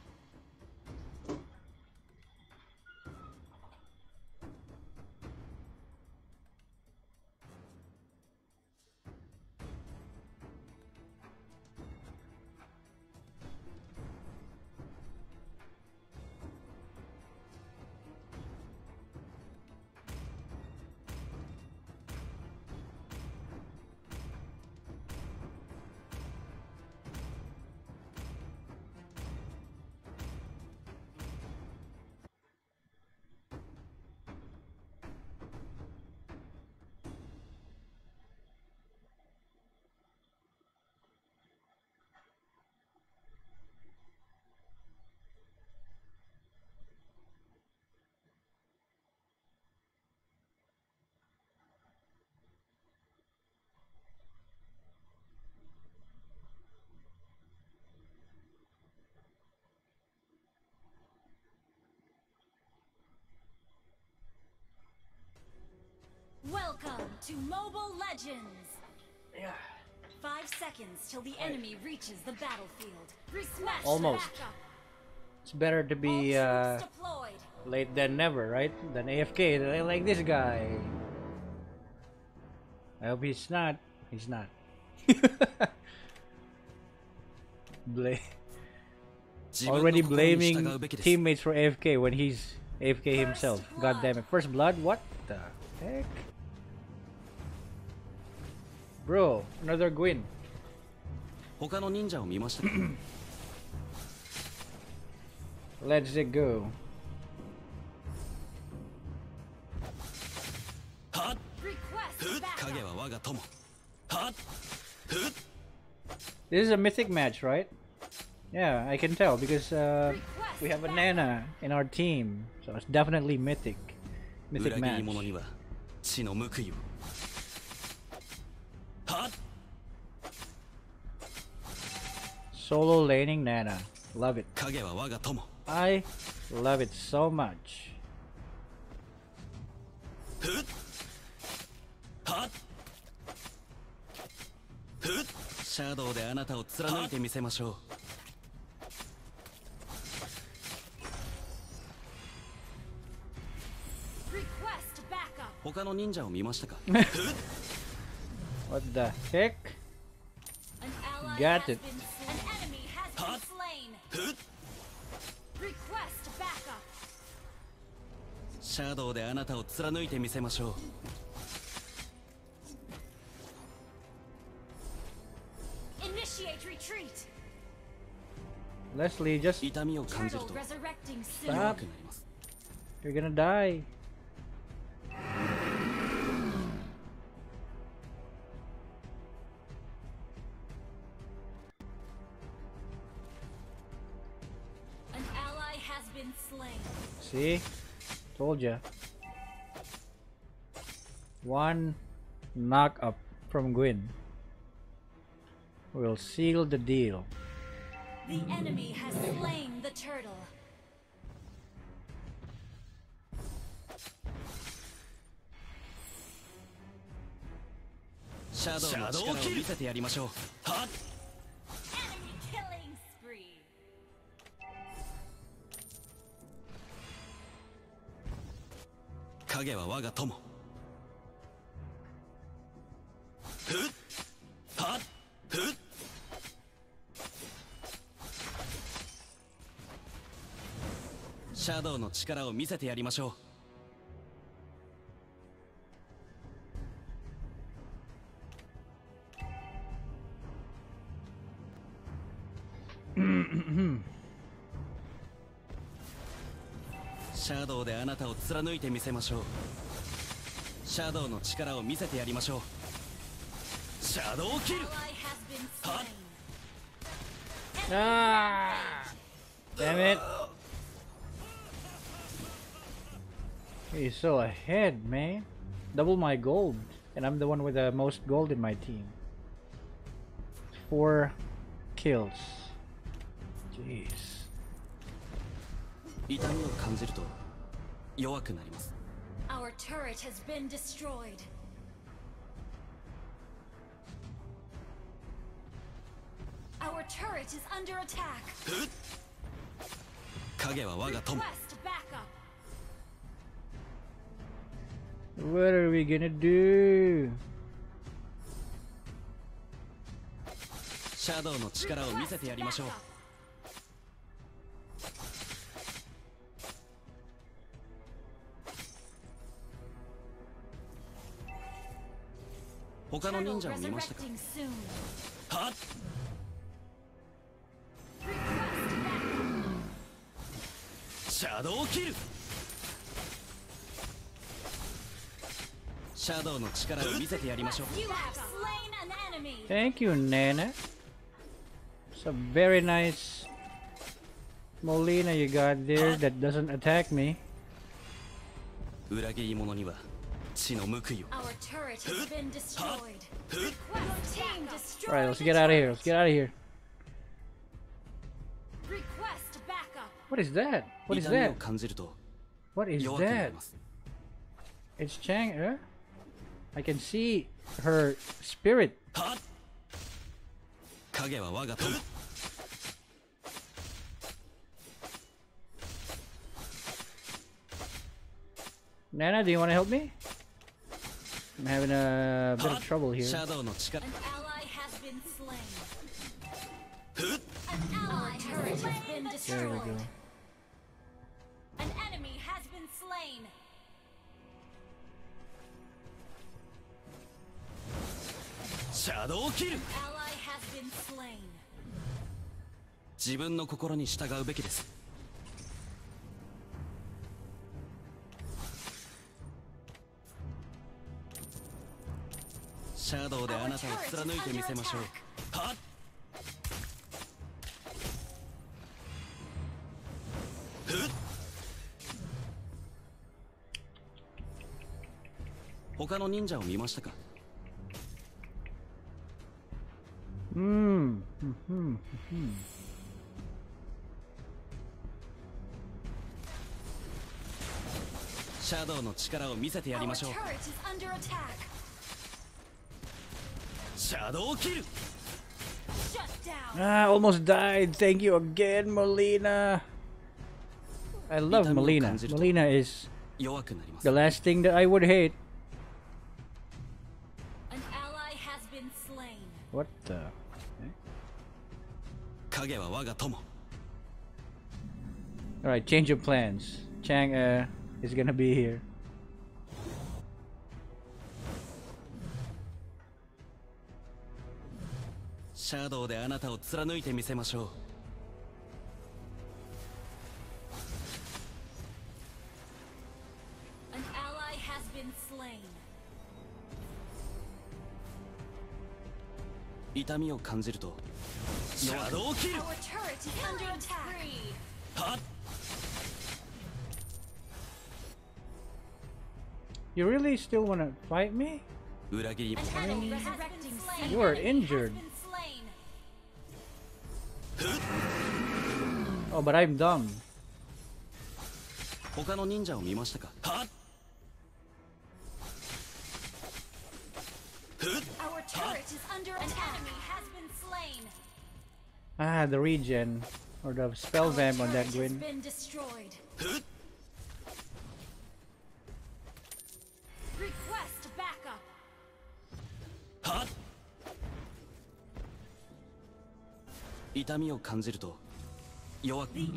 to Mobile Legends! Yeah. Five seconds till the enemy reaches the battlefield. Resmash Almost. It's better to be uh, late than never, right? Than AFK, like this guy. I hope he's not. He's not. [laughs] Bla Already blaming teammates for AFK when he's AFK himself. God damn it. First blood? What the heck? Bro, another Gwyn. 他の忍者を見ました[clears throat] か Let's it go. はっ Request ふっ backup. 影は我が友はっふっ This is a mythic match, right? Yeah, I can tell because uh, Request we have a backup. Nana in our team, so it's definitely mythic. Mythic 裏切 match. Solo laning Nana. Love it. 影は我が友 I love it so much. はっふっシャドウであなたを貫いてみせましょう.他の忍者を見ましたか What the heck? Got it. An enemy has been slain. Request backup. シャドウであなたを貫いてみせましょう Initiate retreat. Leslie, just 痛みを感 See? Told ya. One knock up from Gwyn will seal the deal. The enemy has slain the turtle. Shadow, シャ影は我が友。ふっはっふっ。シャドウの力を見せてやりましょう。シャドウであなたを貫いてみせましょうシャドウの力を見せてやりましょうシャドウキル been slain. Ah! Damn it! He's so ahead, man. Double my gold. And I'm the one with the most gold in my team. Four kills. Jeez. 痛みを感じると弱くなります Our turret has been destroyed. Our turret is under attack. 影は我が友 Request backup. What are we gonna do? シャドウの力を見せてやりましょう他の忍者を見ましたか.はっ.シャドウキルシャドウの力を見せてやりましょう. Thank you, Nana. It's a very nice Molina you got there that doesn't attack me. 裏切り者には Alright, let's get out of here. Let's get out of here. What is that? What is that? What is that? It's Chang, huh? I can see her spirit. Nana, do you want to help me? I'm having a bit of trouble シ here. ャドウの力 An ally has been slain. An ally turret has been There we destroyed. go. An enemy has been slain. シャドウキル Ally has been slain. 自分の心に従うべきです シャドウであなたを貫いてみせましょう.はっふっ他の忍者を見ましたか？Hmm. Hmm. Hmm. hmm. シャドウの力を見せてやりましょう I. Ah, almost died. Thank you again, Molina. I love Molina. Molina is the last thing that I would hate. What the? Alright, change of plans. Chang uh, is gonna be here. シャドウであなたを貫いてみせましょう An ally has been slain. 痛みを感じるとシャドウキル.はっ You really still wanna fight me? You are injured. Has been slain. Oh, but I'm dumb. 他の忍者を見ましたかはっ Our turret is under attack. An enemy has been slain. Ah, the regen. Or the spell Our vamp on that turret has Gwyn. been destroyed. ふっ Request backup. は 痛みを感じると弱く。ルメ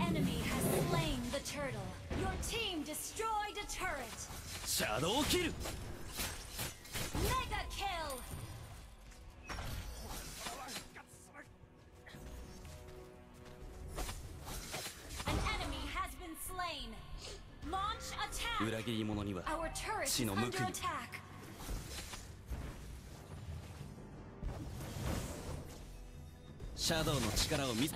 ガキル裏切り者には死の向き。シャドウの力を見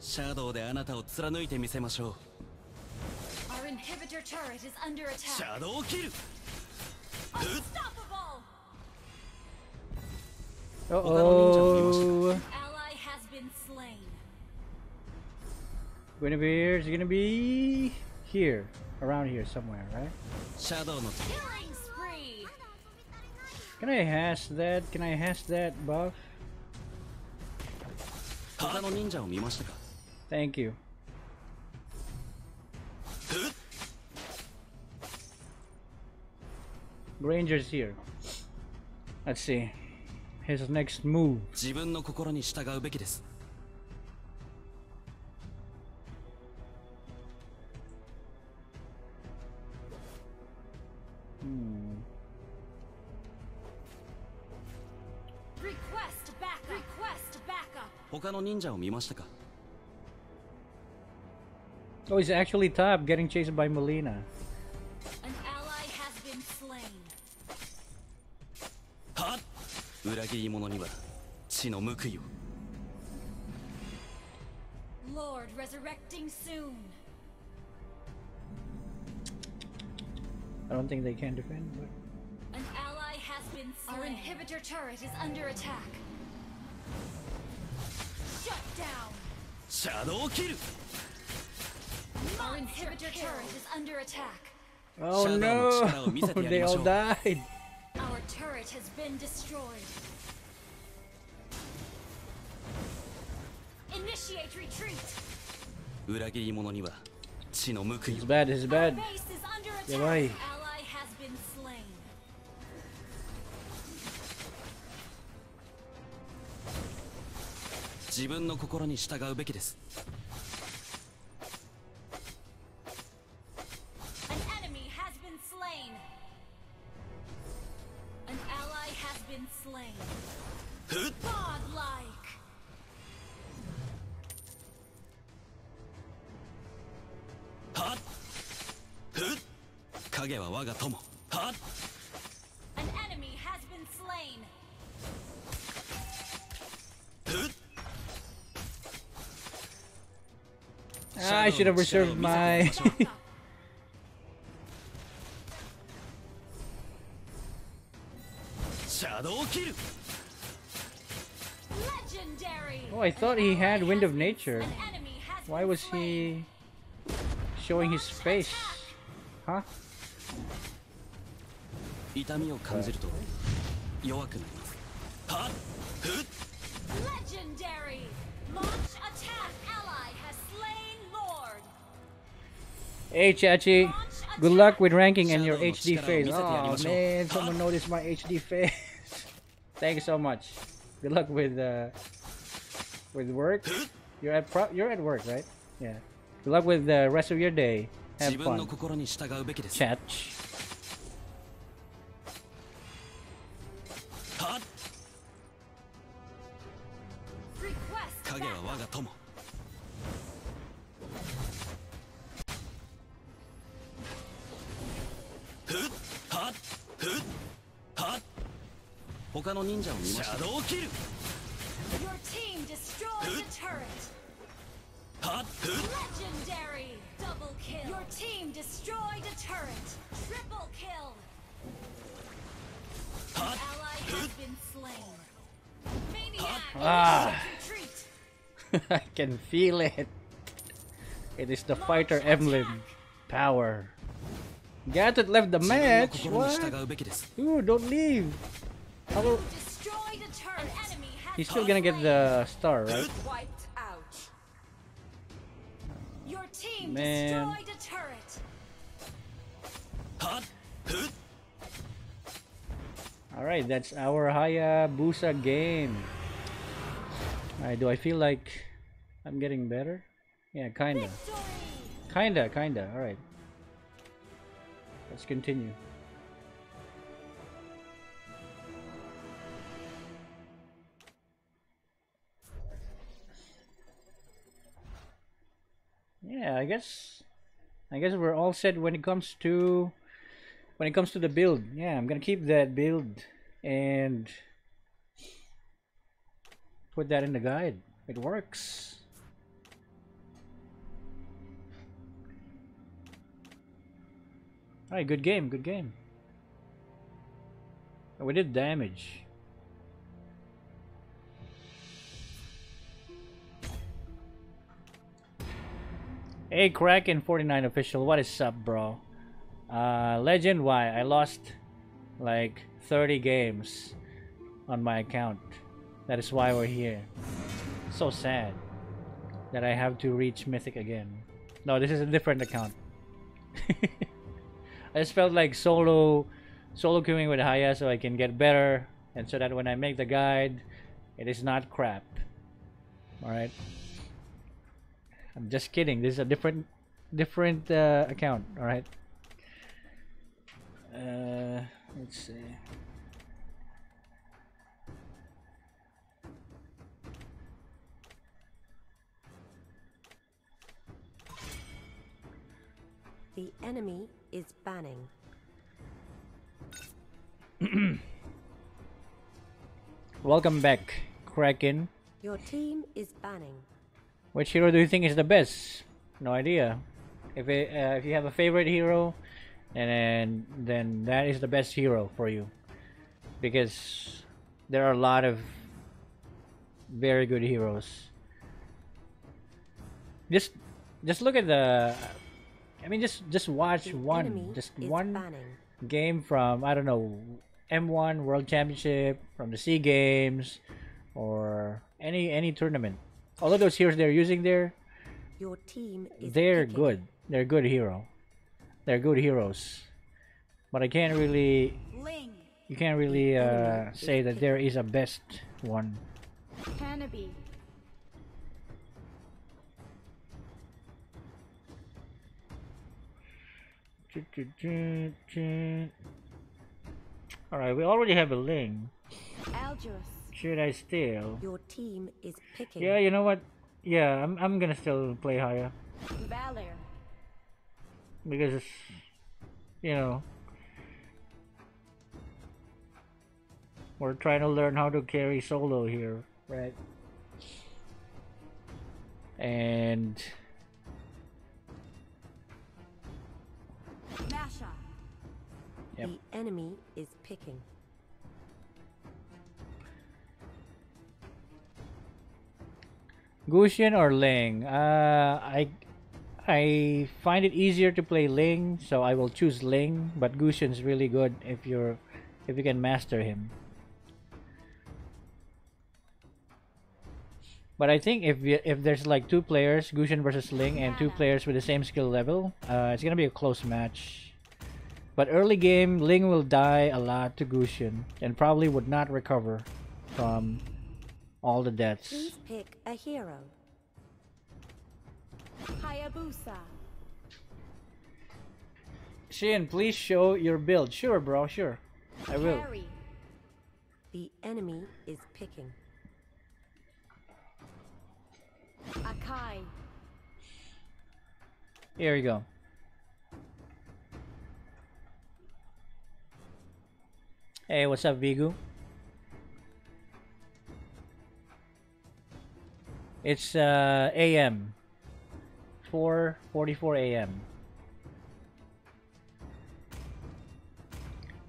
シャドウであなたを貫いてみせましょう。シャドウキルる。Guinevere's gonna be here. Around here somewhere, right? シャドウの Killing spree. Can I hash that? Can I hash that buff? 他の忍者を見ましたか Thank you. Ranger's here. Let's see. His next move. 自分の心に従うべきです Request backup. Request backup. 他の忍者を見ましたか Oh, he's actually top, getting chased by Molina. An ally has been slain. はっ裏切り者には血の報いを Lord resurrecting soon. I don't think they can defend, but An ally has been slain. Our inhibitor turret is under attack. Shut down. シャドウキル Our inhibitor turret is under attack. oh Shadow no! の力を見[laughs] せてやり they まし all ょう died. Our turret has been destroyed. Initiate retreat. 裏切り者には血の報い It's を bad. It's Our bad. base is under 自分の心に従うべきです。影は我が友は I should have reserved my... [laughs] oh, I thought he had Wind of Nature. Why was he showing his face? Huh? Legendary! Hey, Chachi. Good luck with ranking and your HD face. Oh, man, someone noticed my HD face. [laughs] Thank you so much. Good luck with uh, with work. You're at pro you're at work, right? Yeah. Good luck with the rest of your day. Have fun. Chat. Request. はっふっはっ他の忍者を見ましたシャドウキル Your team destroyed the turret. はっふっ Legendary. Double kill. Your team destroyed a turret. Triple kill. はっ Ally has been slain. Maniac. Ah. Retreat. [laughs] I can feel it. It is the fighter emblem power. Gadget left the match. What? Dude, don't leave. I will. He's still gonna get the star, right? Man. Alright, that's our Hayabusa game. Alright, do I feel like I'm getting better? Yeah, kinda. Kinda, kinda, alright. Let's continue. Yeah, I guess I guess we're all set when it comes to when it comes to the build. Yeah, I'm gonna keep that build and put that in the guide. It works. Alright, good game, good game. Oh, we did damage. Hey Kraken49 official, what is up bro? Uh, Legend why? I lost like 30 games on my account. That is why we're here. So sad that I have to reach Mythic again. No, this is a different account. [laughs] I just felt like solo solo queuing with Haya so I can get better and so that when I make the guide it is not crap. Alright. I'm just kidding. This is a different different uh, account, alright? Uh let's see. The enemy is banning. [clears throat] Welcome back, Kraken. Your team is banning. Which hero do you think is the best? No idea. If it, uh, if you have a favorite hero, and then then that is the best hero for you, because there are a lot of very good heroes. Just just look at the. I mean, just just watch The one, just one banning. game from I don't know M1 World Championship, from the Sea Games, or any any tournament. All of those heroes they're using there, Your team is they're picking. good. They're good hero. They're good heroes. But I can't really Ling. you can't really uh, say that there is a best one. Hanabi. Alright, we already have a Ling. Should I still? Your team is picking. Yeah, you know what? Yeah, I'm I'm gonna still play higher Valor. because it's, you know we're trying to learn how to carry solo here, right? And Yep. The enemy is picking. Gusion or Ling? Uh, I I find it easier to play Ling, so I will choose Ling. But Gusion's really good if you're if you can master him. But I think if if there's like two players, Gusion versus Ling, and two players with the same skill level, uh, it's gonna be a close match. But early game, Ling will die a lot to Gusion and probably would not recover from all the deaths. Please pick a hero. Hayabusa. Shin, please show your build. Sure, bro, sure. I will. Carry. The enemy is picking. Akai. Here we go. Hey, what's up, Vigu? It's uh, AM. 4:44 AM.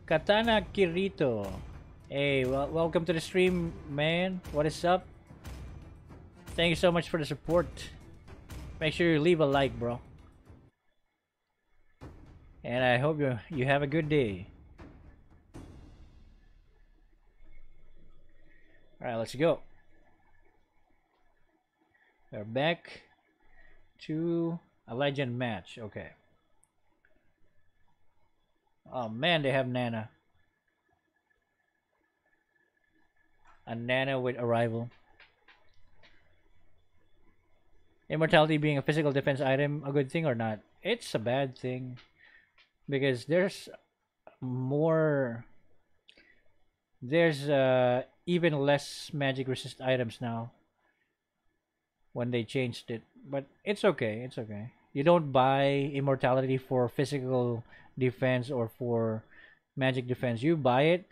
Katana Kirito. Hey, wel welcome to the stream, man. What is up? Thank you so much for the support. Make sure you leave a like, bro. And I hope you you have a good day. Alright, let's go. We're back to a legend match. Okay. Oh man, they have Nana. A Nana with arrival. Immortality being a physical defense item a good thing or not? It's a bad thing because there's more there's uh even less magic resist items now when they changed it but it's okay it's okay you don't buy immortality for physical defense or for magic defense you buy it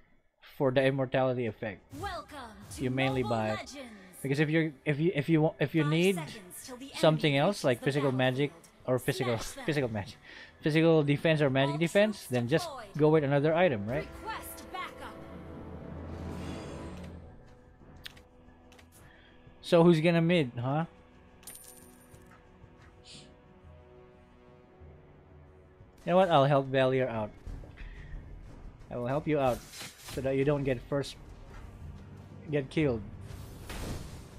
for the immortality effect Welcome to You mainly Mobile buy it. Because if you if you if you if you need seconds till the enemy something else like physical magic or physical physical magic physical defense or magic defense then just go with another item right? So who's gonna mid huh? You know what? I'll help Valir out. I will help you out so that you don't get first get killed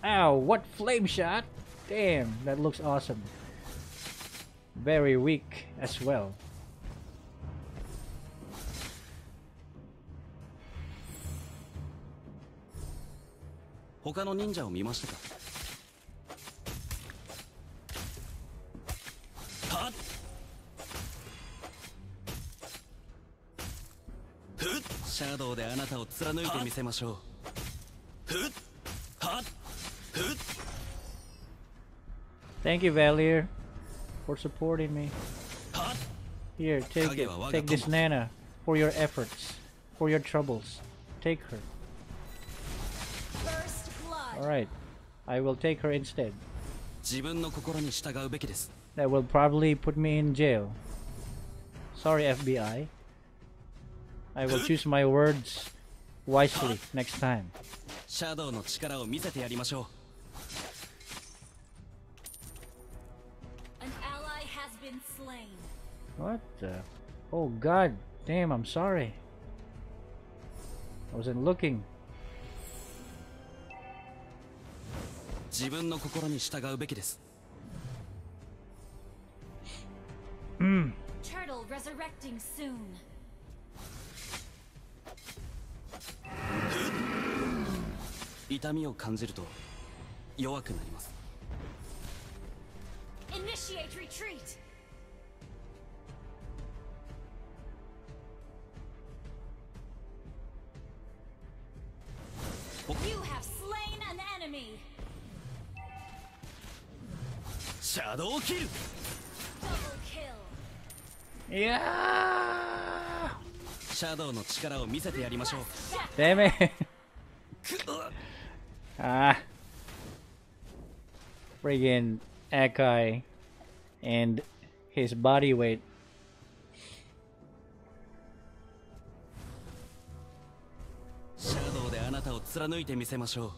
ow what flame shot damn that looks awesome very weak as well "他の忍者を見ましたか?」はっふっシャドウであなたを貫いてみせましょうふっはっ Thank you, Valier, for supporting me. Here, take it. Take this Nana for your efforts, for your troubles. Take her. Alright, I will take her instead. That will probably put me in jail. Sorry, FBI. I will choose my words wisely next time. What the? Oh god. Damn, I'm sorry. I wasn't looking. う自分の心に従うべきです Turtle resurrecting soon. 痛みを感じると弱くなります Initiate retreat. You have slain an enemy. シャドウキル Double kill. Yeah! シャドウの力を見せてやりましょう Damn it! ah. Friggin' Akai and his body weight. あなたを貫いてみせましょう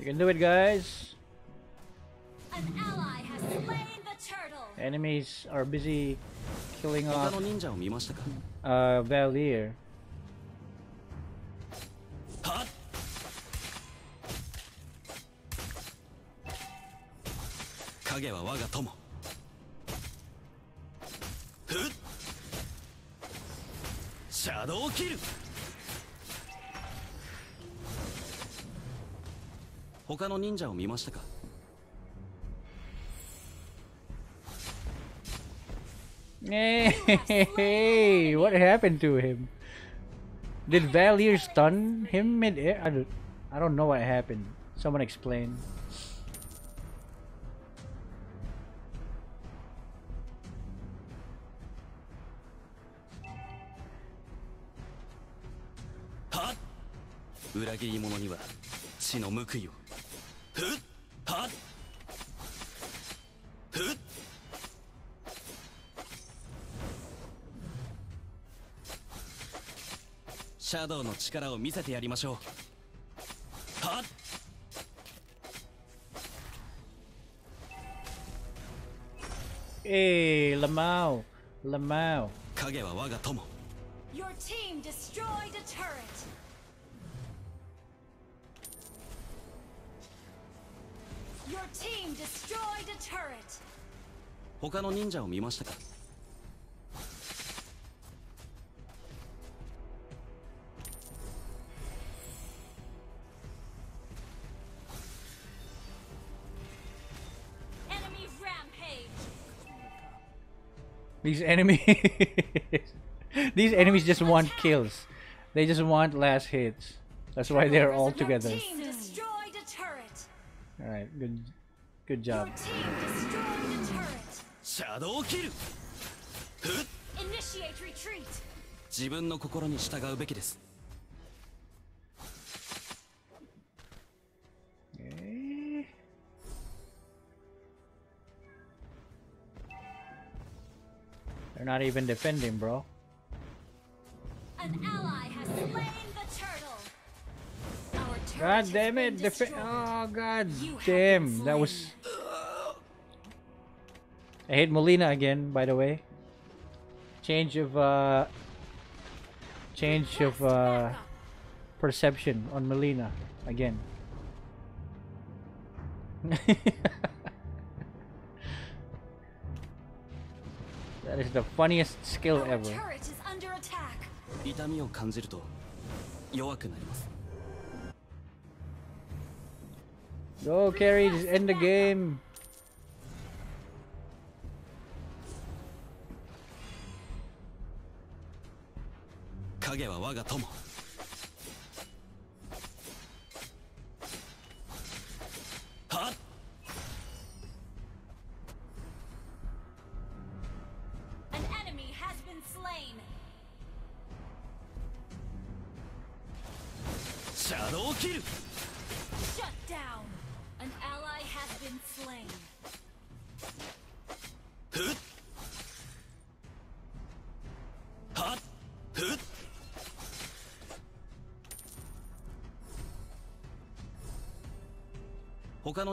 You can do it, guys. An ally has slain the turtle. Enemies are busy killing 他 off の忍者を見ましたか uh, Valier. はっ影は我が友ふっシャドウキル他の忍者を見ましたかええ [laughs] what happened to him? Did Valir stun him mid air? I don't, I don't know what happened. Someone explain. 裏切り者には血の報いをふっはっふっシャドウの力を見せてやりましょうはっ Hey, Lamau. Lamau. 影は我が友 Your team destroyed a turret. Your team destroyed a turret. 他の忍者を見ましたか Enemy rampage. These enemies. [laughs] These enemies just want kills. They just want last hits. That's why they're all Your together. All right, good, good Your job. team destroyed a turret. シャドウキルふっ Initiate retreat. 自分の心に従うべきです Okay. They're not even defending, bro. An ally has slain God has damn been it! Defe- destroyed. oh god You have damn! been That was. I hate Molina again, by the way. Change of uh. Change of Request uh backup. perception on Molina again. [laughs] that is the funniest skill Our ever. turret is under attack. 痛みを感じると弱くなります Go, carry. just end the game. Kage wa waga tomo.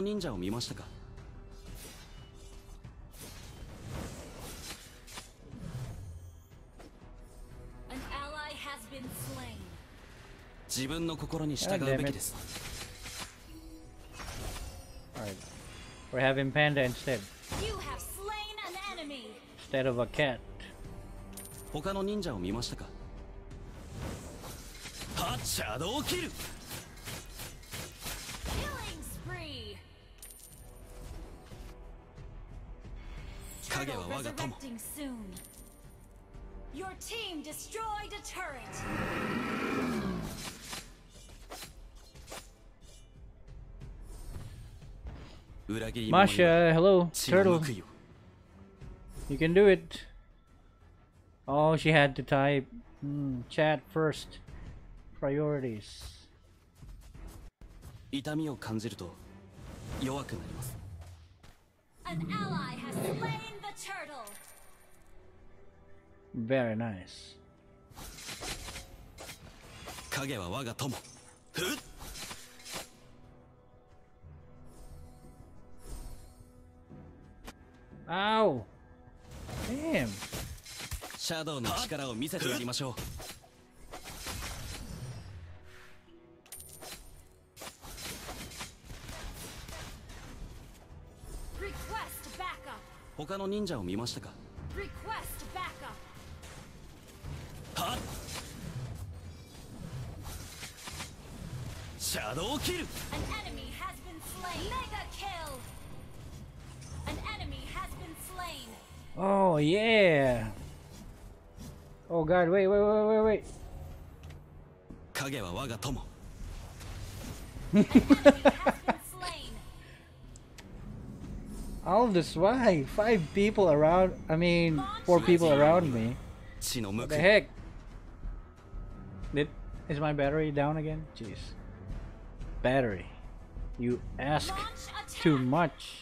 忍者を見ましたか.自分の心に従うべきです Alright. We're having Panda instead. You have slain an enemy. Instead of a cat. 他の忍者を見ましたかはっシャドウキル 影は Turtle 我が友 resurrecting soon. Your team destroyed a turret. 裏切り者には Masha, hello, 血の turtle. 報いを You can do it. Oh, she had to type hmm, chat first. Priorities. 痛みを感じると弱くなります An ally has slain the the turtle. Very nice. 影は我が友ふっ Ow! Damn. シャドウの力を見せてやりましょう他の忍者を見ましたか？はシャドウキル、All this why? Five people around, I mean, four people around me. What the heck? Did, is my battery down again? Jeez. Battery. You ask too much.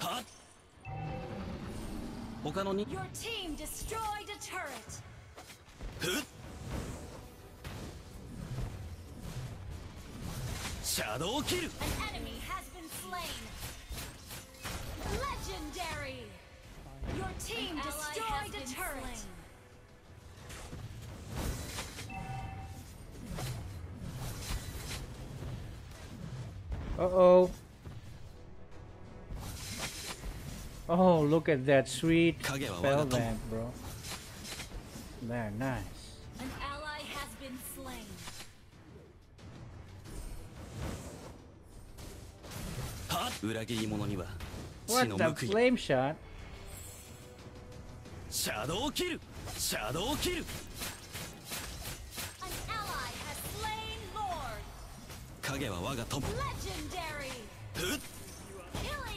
はっ他のに Your team destroyed a turret. ふっシャドウキル An enemy has been slain. Legendary. Your team destroyed a turret. Uh oh. Oh, look at that sweet spell bag, bro. Very nice. An ally has been slain. What the flame shot? Shadow kill! Shadow kill! An ally has slain Lord! Kage wa waga top. Legendary! Killing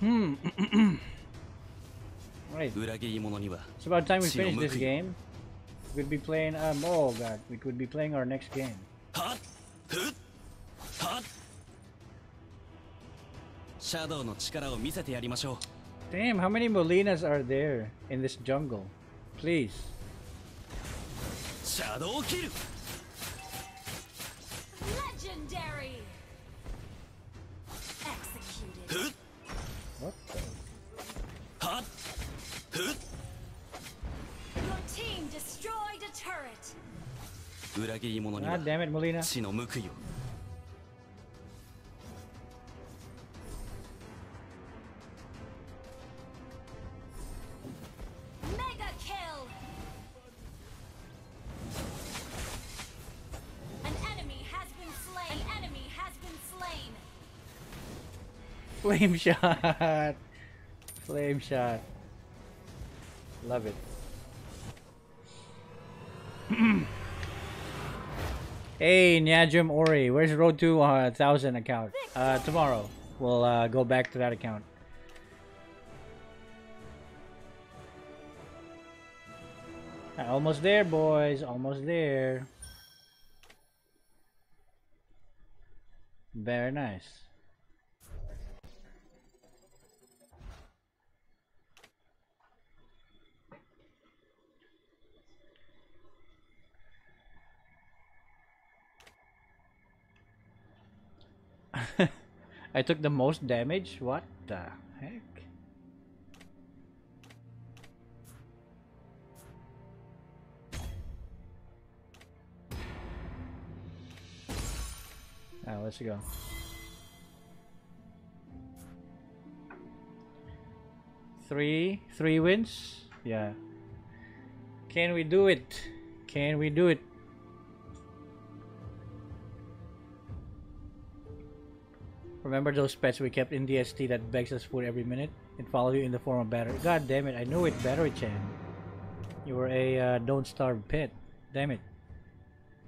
Hmm. [clears throat] right. It's about time we finish this game. We'd be playing. Um, oh god, we could be playing our next game. Damn, how many Molinas are there in this jungle? Please. Shadow kill. Legendary. What the? はっふっ Your team destroyed a turret. 裏切り者には God damn it, Molina. 死の報いを Flame [laughs] shot. Flame shot. Love it. [clears throat] hey, Nyajum Ori, where's Road to uh, 1000 account? Uh, tomorrow. We'll uh, go back to that account. Almost there, boys. Almost there. Very nice. [laughs] I took the most damage? What the heck? Alright, let's go. Three, three wins? Yeah. Can we do it? Can we do it? Remember those pets we kept in DST that begs us food every minute? It follows you in the form of battery. God damn it, I knew it, Battery Chan. You were a uh, don't starve pet. Damn it.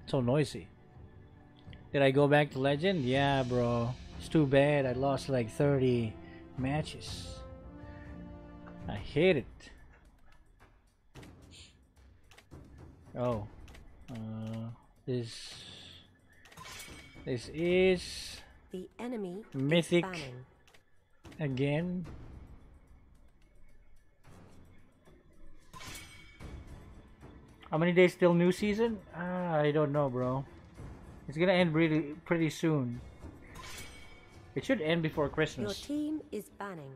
So noisy. Did I go back to Legend? Yeah, bro. It's too bad. I lost like 30 matches. I hate it. Oh. Uh, this... This is... The enemy Mythic. Again. How many days till new season? Ah, I don't know, bro. It's gonna end pretty pretty soon. It should end before Christmas. Your team is banning.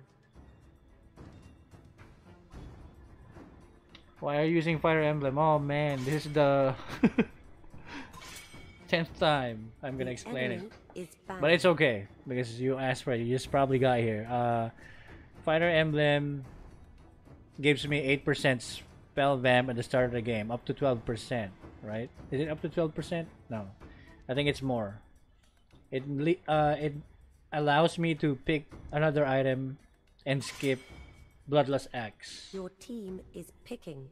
Why are you using Fighter Emblem? Oh man, this is the [laughs] tenth time I'm gonna explain it. Enemy is banning. But it's okay because you asked for it. You just probably got here. Uh, Fighter Emblem gives me eight percent spell vamp at the start of the game, up to twelve percent. Right? Is it up to twelve percent? No, I think it's more. It uh it allows me to pick another item and skip Bloodlust Axe. Your team is picking.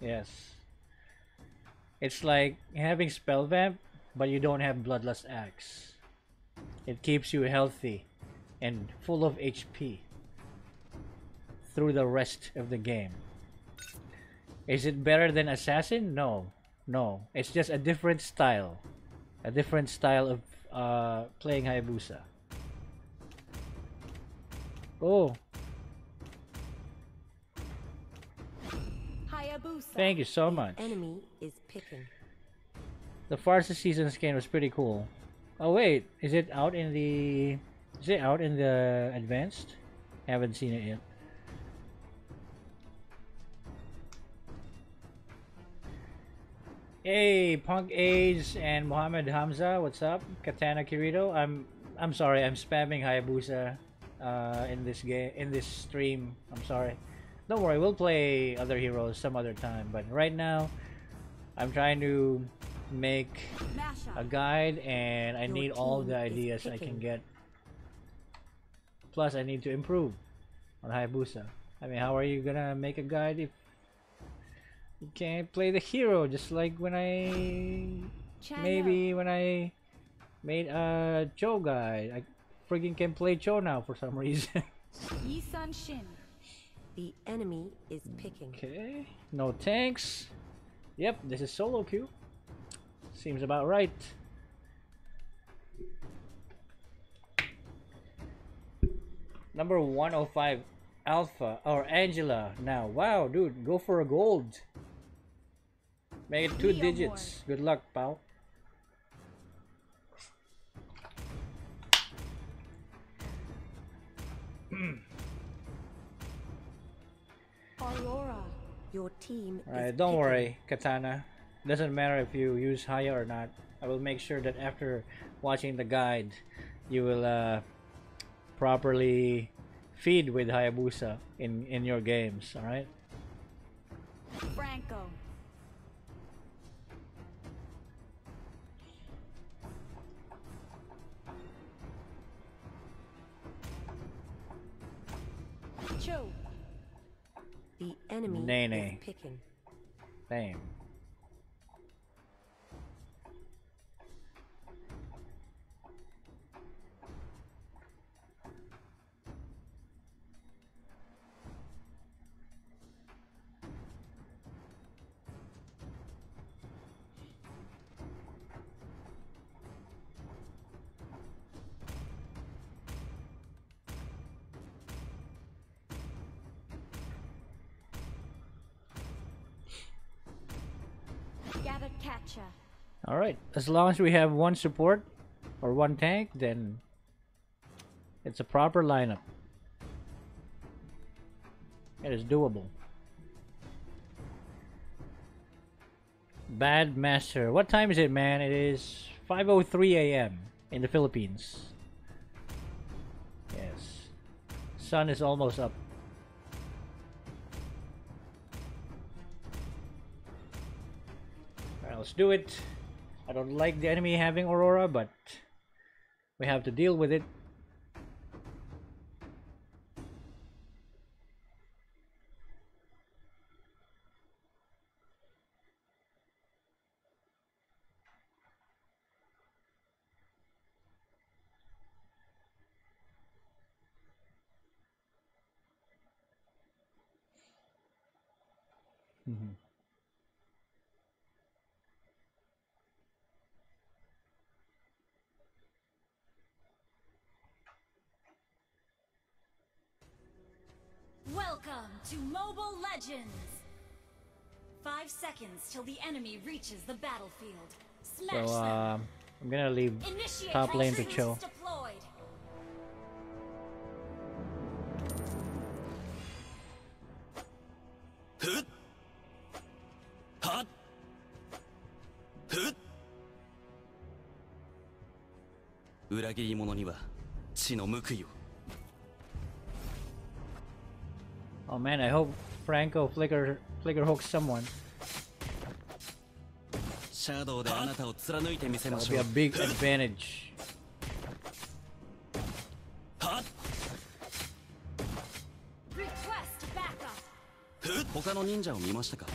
Yes. It's like having spell vamp, but you don't have bloodlust axe. It keeps you healthy and full of HP through the rest of the game. Is it better than assassin? No. No. It's just a different style. A different style of uh, playing Hayabusa. Oh, Hayabusa. thank you so much. Enemy is picking. The Farsa season skin was pretty cool. Oh wait, is it out in the? Is it out in the advanced? Haven't seen it yet. Hey, Punk Age and Mohammed Hamza, what's up? Katana Kirito, I'm I'm sorry, I'm spamming Hayabusa uh, in this game in this stream. I'm sorry. Don't worry, we'll play other heroes some other time. But right now, I'm trying to make a guide and I Your need all the ideas I can get. Plus, I need to improve on Hayabusa. I mean, how are you gonna make a guide if you can't play the hero? Just like when I China. maybe when I made a Chou guide, I friggin' can play Chou now for some [laughs] reason. Yi Sun Shin. The enemy is picking. okay, no tanks. Yep, this is solo queue. Seems about right. Number 105, Alpha or Angela. Now, wow, dude, go for a gold. Make it two digits. Good luck, pal. Aurora. Your team Alright, don't picking. worry, Katana. Doesn't matter if you use Haya or not. I will make sure that after watching the guide, you will uh, properly feed with Hayabusa in, in your games, alright? Franco. Chou. The enemy Nene. is picking. Same. Alright, as long as we have one support or one tank, then it's a proper lineup. It is doable. Bad Master. What time is it, man? It is 5.03 a.m. in the Philippines. Yes. Sun is almost up. Let's do it. I don't like the enemy having Aurora, but we have to deal with it. Legends! Five seconds till the enemy reaches the battlefield. Smash so, uh, I'm gonna leave Initiate top lane to chill. Deployed. Oh man, I hope Franco flicker flicker hook someone. That would be a big advantage. Request backup. 他の忍者を見ましたか？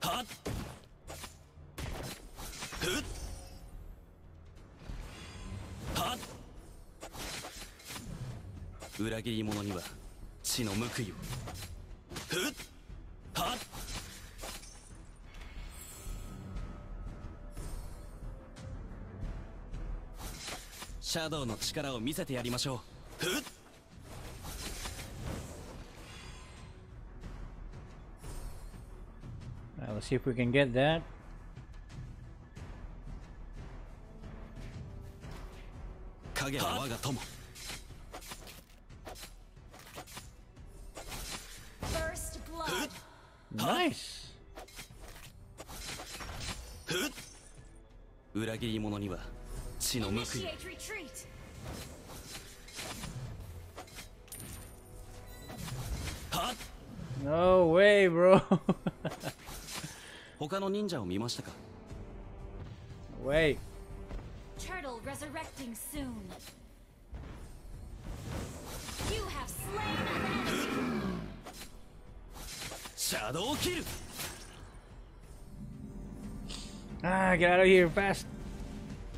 はっ。はっ。裏切り者には血の報いを。ャドウの力を見せてやりましょうふっ Alright, let's see if we can get that. 影は我が友 First blood. Nice. 裏切り者には血の報い他の忍者を見ましたか Wait. Turtle resurrecting soon. You have slain an enemy. Shadow kill. Ah, get out of here fast.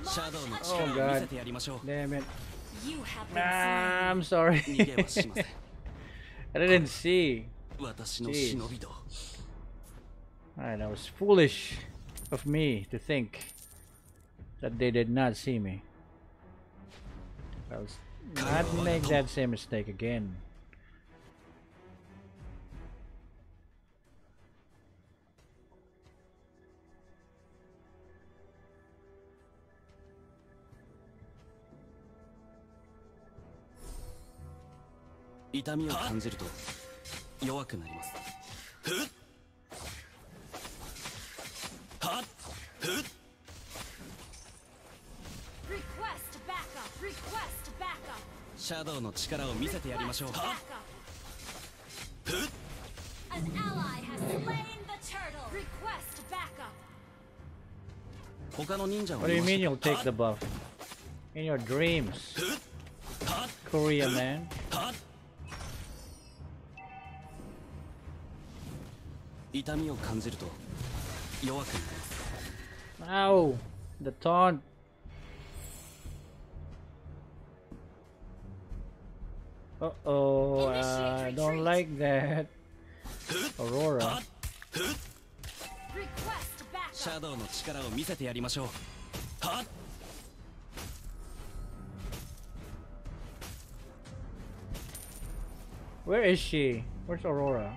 Shadow oh god. Damn it. You have been ah, I'm sorry. I didn't see. Jeez. の忍び道 Alright, that was foolish of me to think that they did not see me. I was not make that same mistake again. Huh? 痛みを感じると弱くなります はっふっ Request backup. Request backup. シャドウの力を見せてやりましょうはっ.ふっ An ally has slain the turtle. Request backup. 他の忍者を What do 見 you ま mean you'll か take the buff? In your dreams, Korea man. はっ痛みを感じると弱く Ow! The taunt! Uh-oh, uh, I don't like that. Aurora. Shadow no chikara o misete yarimashou. Where is she? Where's Aurora?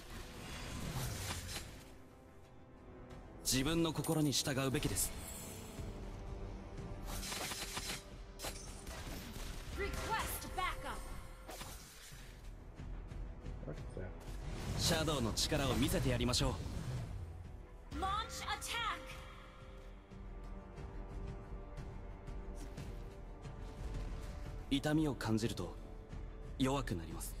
自分の心に従うべきです?シャドウの力を見せてやりましょ.う痛みを感じると弱くなります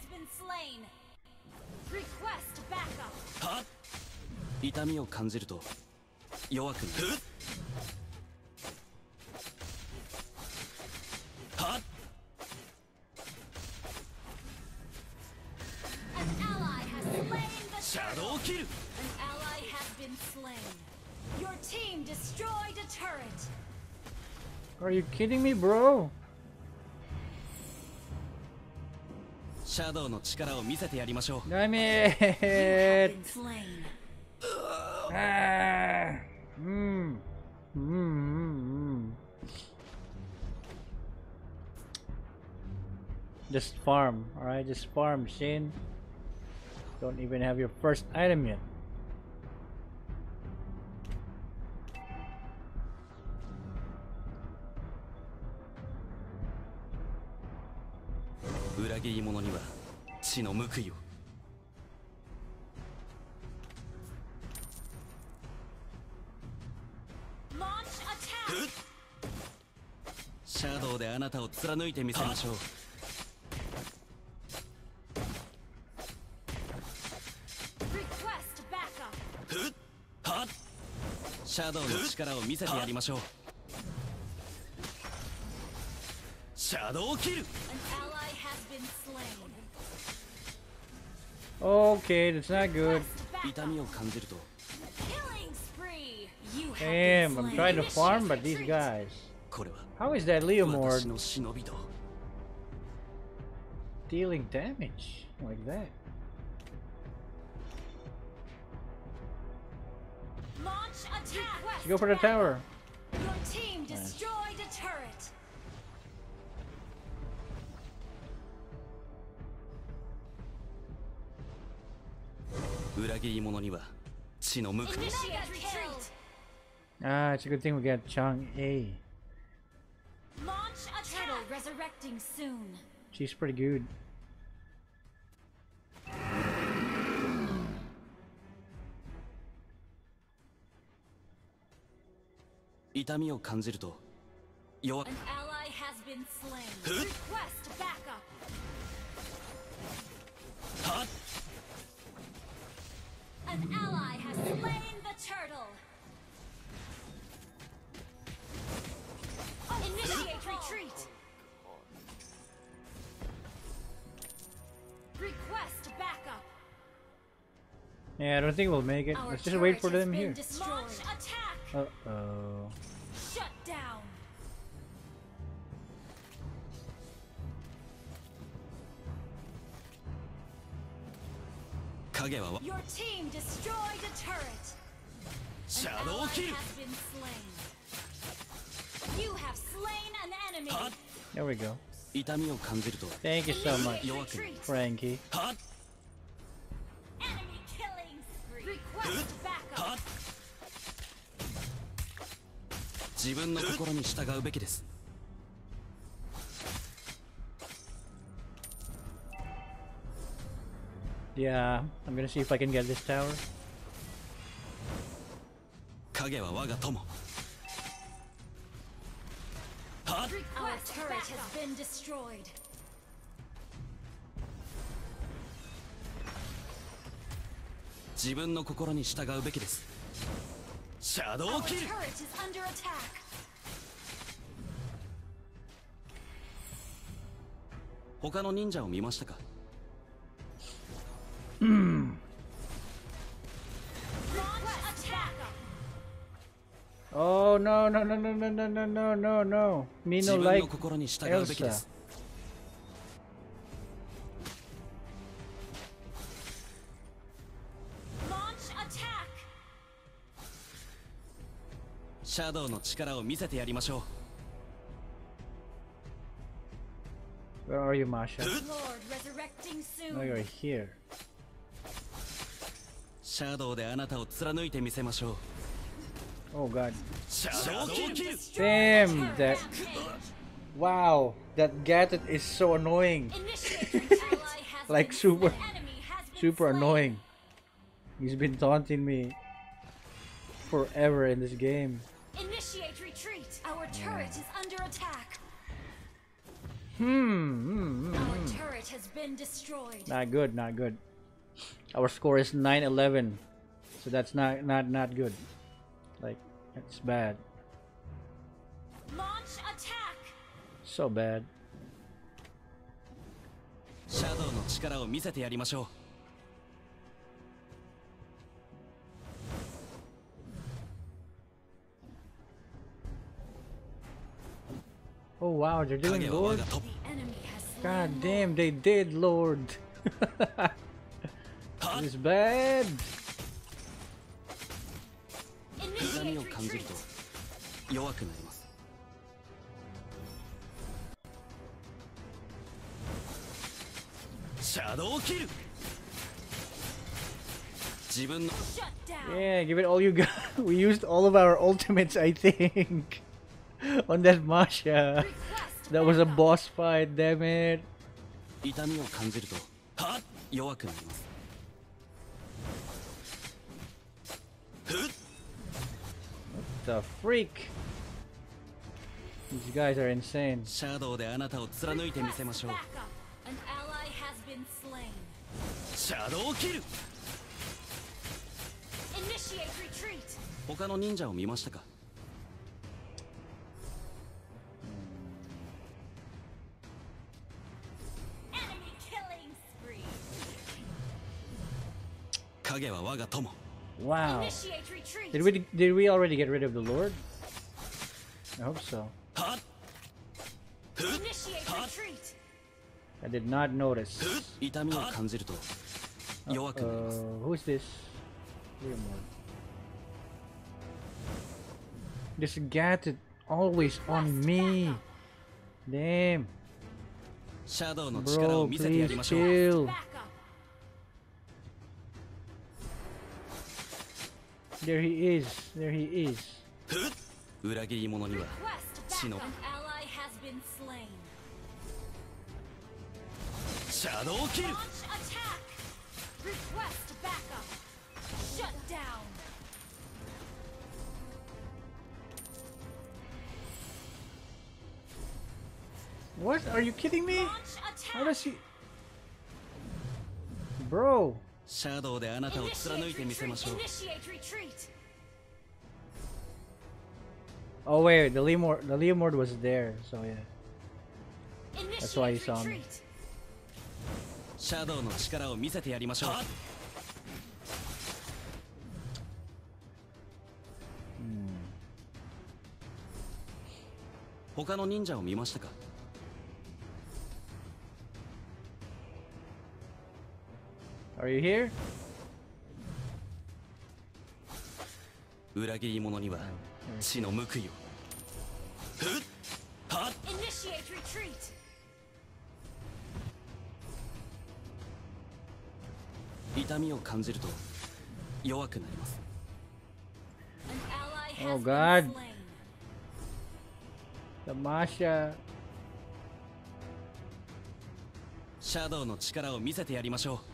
痛みを感じると弱くなるシャ.ドウキル An ally has been slain. Your team destroyed a turret. Are you kidding me, bro? シャドウの力を見せてやりましょう it! been slain. Ah. Mm. Mm, Just farm, alright? Just farm, Shane. Don't even have your first item yet. シャドウであなたを貫いてみせましょう。シャドウの力を見せてやりましょう。シャドウキルる。ーケー、that's not good. 痛みを感じると。えー、I'm trying to farm, but these guys. How is that Leomord dealing damage like that? Should go for the tower. Your team destroyed a turret. Ah, it's a good thing we got Chang A. Launch attack. Turtle resurrecting soon. She's pretty good. 痛みを感じると弱く An ally has been slain. Request backup. はっ An ally has slain the turtle. Retreat! Request backup. Yeah, I don't think we'll make it. Our Let's just wait for them here. Uh oh. Shut down. Your team destroyed a turret. Shadow kill. Has been slain. You have slain an enemy. はっ There we go. 痛みを感じると Thank you so much, Initiate retreat. Frankie. はっ Enemy killing spree. Request backup. はっ自分の心に従うべきです Yeah, I'm gonna see if I can get this tower. 影は我が友 Our turret has been destroyed. Jibun no kokoro ni shitagau beki desu. Shadow kill. Our turret is under attack. 他の忍者を見ましたかうん no no no no no no no no no no. 自 Mino 分 like の心に従うべきです Launch attack. シャドウの力を見せてやりましょ Where are you, Masha? Lord resurrecting soon. No, you're here. うシャドウであなたを貫いてみせましょう Oh god. Damn that. Wow, that gadget is so annoying. [laughs] like super, super annoying. He's been taunting me forever in this game. Initiate retreat. Our turret is under attack. Hmm. hmm, hmm, hmm. Our turret has been destroyed. Not good. Not good. Our score is 9-11. So that's not not not good. Like that's bad. Launch attack. So bad. シャドウの力を見せてやりましょ Oh wow, they're う doing 影は我 Lord. がトッ The enemy has slain. God damn, they did Lord. [laughs] プは It's bad. 痛みを感じる.と弱くなりますシャドウキル自分の. Yeah, give it all you got. We used all of our ultimates, I think, on that Masha. That was a boss fight, damn it. 痛みを感じると弱くなります The freak. These guys are insane. シャドウであなたを貫いてみせましょう. An ally has been slain. シャドウキル Initiate retreat. 他の忍者を見ましたか Enemy killing spree. 影は我が友 Wow. Did we did we already get rid of the Lord? I hope so. I did not notice. Oh, who's this? This gat is always on me. Damn. Bro, please chill. There he is. There he is. 裏切り者には Request Shino. backup. An ally has been slain. シャドウキル Launch attack. Request backup. Shut down. What? Are you kidding me? Launch How attack. does he? Bro, シャドウであなたを貫いてみせましょ.う oh wait, the Leomord, the Leomord was there, so yeah. Initiate why you saw me. retreat. シャドウの力を見せてやりましょう他の忍者を見ましたか Are you here? 裏切り者には死の報いをふっはっ Initiate retreat. 痛みを感じると弱くなります Oh, God. The Masha. シャドウの力を見せてやりましょう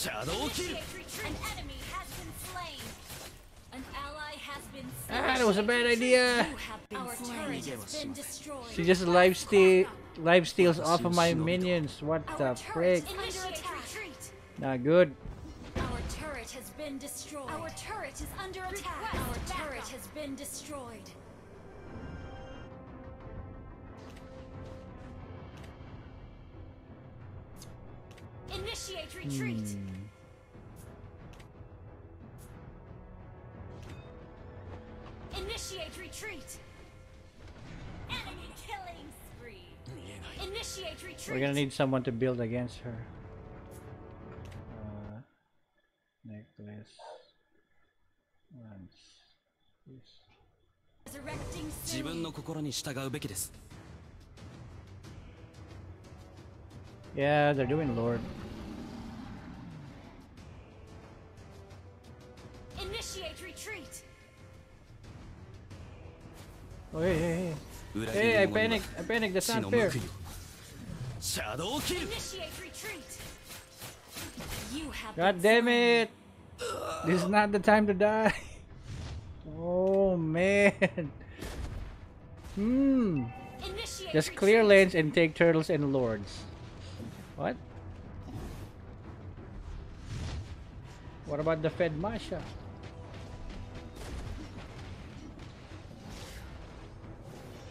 Shadow kill. An enemy has been slain. An ally has been slain. Ah, that was a bad idea. She just life steal life steals off of my minions. What the frick? Not good. Our turret has been destroyed. Our turret is under attack. Our turret has been destroyed. Initiate retreat. Initiate retreat. Enemy killing spree. Initiate retreat. We're gonna need someone to build against her. Uh, necklace. Lance. This. Resurrecting 自分 soon. の心に従うべきです Yeah, they're doing Lord. Initiate retreat. Oh, hey, hey, hey. Hey, I panicked. I panicked. That's not fair. Shadow kill. Initiate retreat. You have God damn it. This is not the time to die. [laughs] Oh man. Hmm. Just clear lanes and take turtles and lords. What? What about the Fed Masha?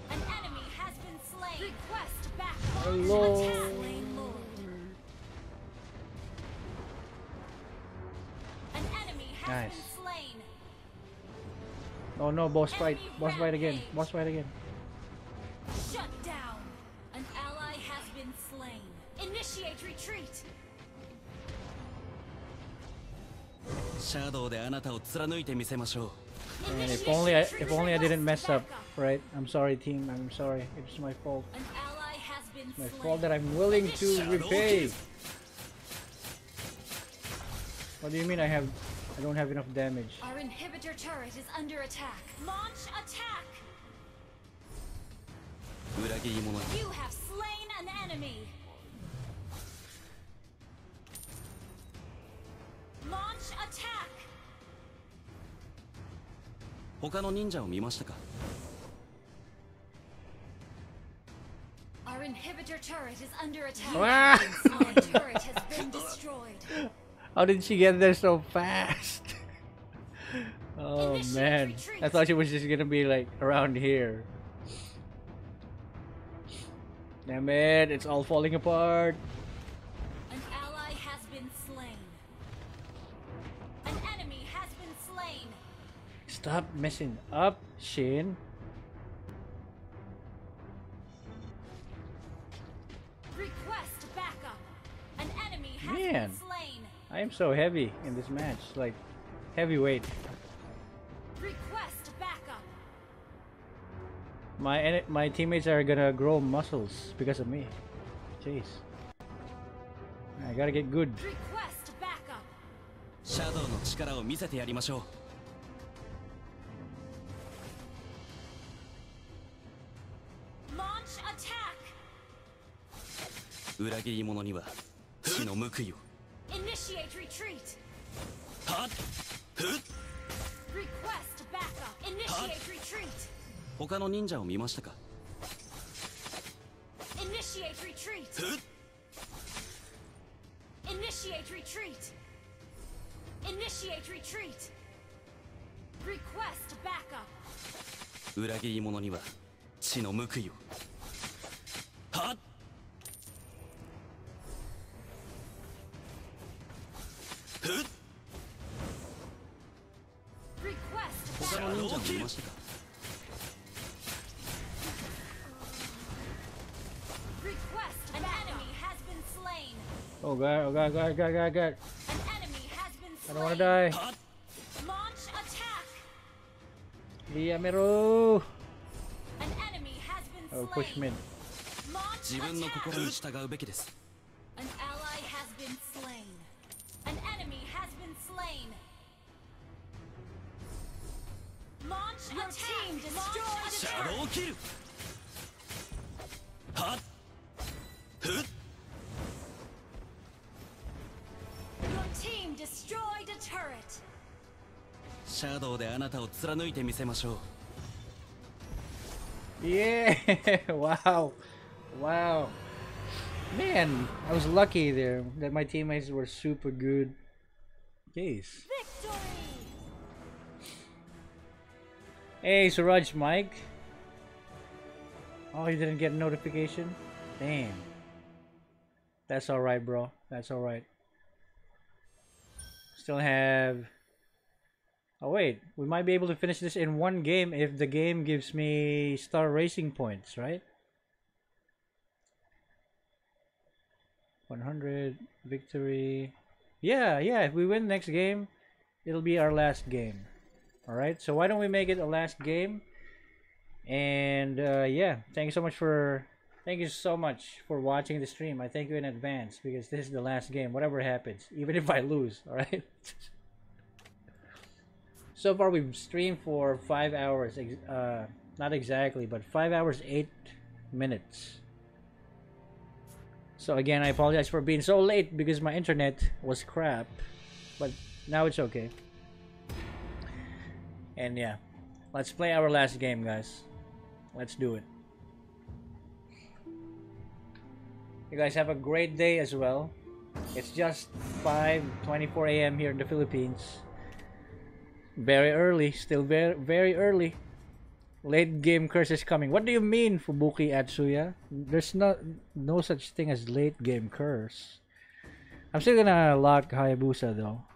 An enemy has been slain. Request back. Hello. Attack. Slain Lord. An enemy has Nice. been slain. Oh no, boss fight. Boss fight again. Boss fight again. Shut down. An ally has been slain. Initiate retreat. シャドウであなたを貫いてみせましょ Man, if Initiate only I retreat. if only I didn't mess Request up, backup. right? I'm sorry team, I'm sorry. It's my fault. An ally has been My slain. fault that I'm willing to Shadow repay. What do you mean I have I don't have enough damage? Our inhibitor turret is under attack. Launch attack. う裏切り者に You have slain an enemy. Launch attack. 他の忍者を見ましたか Our inhibitor turret is under attack. Ah! Our turret has been destroyed. [laughs] How did she get there so fast? [laughs] oh Initiate man. retreat. I thought she was just gonna be like around here. Damn it, it's all falling apart. Stop messing up, Shin. Request backup. An enemy has Man. been slain. I am so heavy in this match. Like heavyweight. Request backup. My ene- my teammates are gonna grow muscles because of me. Jeez. I gotta get good. Request backup. シャドウの力を見せてやりましょ Launch 裏切り者には死の報いを Initiate retreat. はっふっ Request backup. Initiate retreat. 他の忍者を見ましたか Initiate retreat. ふっ Initiate retreat. Initiate retreat. Request backup. 裏切り者には死の報いをはっ Request Oh god, oh god, god, god, god, god. An enemy has been slain. I don't wanna die. Launch attack. An enemy has been slain. Oh, push me. Launch attack. An ally has been slain. Launch Your attack. team destroyed シャドウキルはっふっ Your team destroyed a turret. シャドウであなたを貫いてみせましょう Yeah! [laughs] wow. Wow. Man, I was lucky there that my teammates were super good. Jeez. Hey, Suraj Mike. Oh, you didn't get a notification? Damn. That's alright, bro. That's alright. Still have... Oh, wait. We might be able to finish this in one game if the game gives me star raising points, right? 100 victory. Yeah, yeah. If we win next game, it'll be our last game. Alright, so why don't we make it a last game? And uh, yeah, thank you so much for thank you so much for watching the stream. I thank you in advance because this is the last game. Whatever happens, even if I lose, all right. [laughs] so far, we've streamed for five hours. Uh, not exactly, but five hours eight minutes. So again, I apologize for being so late because my internet was crap, but now it's okay. And yeah, let's play our last game, guys. Let's do it. You guys have a great day as well. It's just 5:24 a.m. here in the Philippines. Very early, still very very early. Late game curse is coming. What do you mean, Fubuki Atsuya? There's no no such thing as late game curse. I'm still gonna lock Hayabusa though.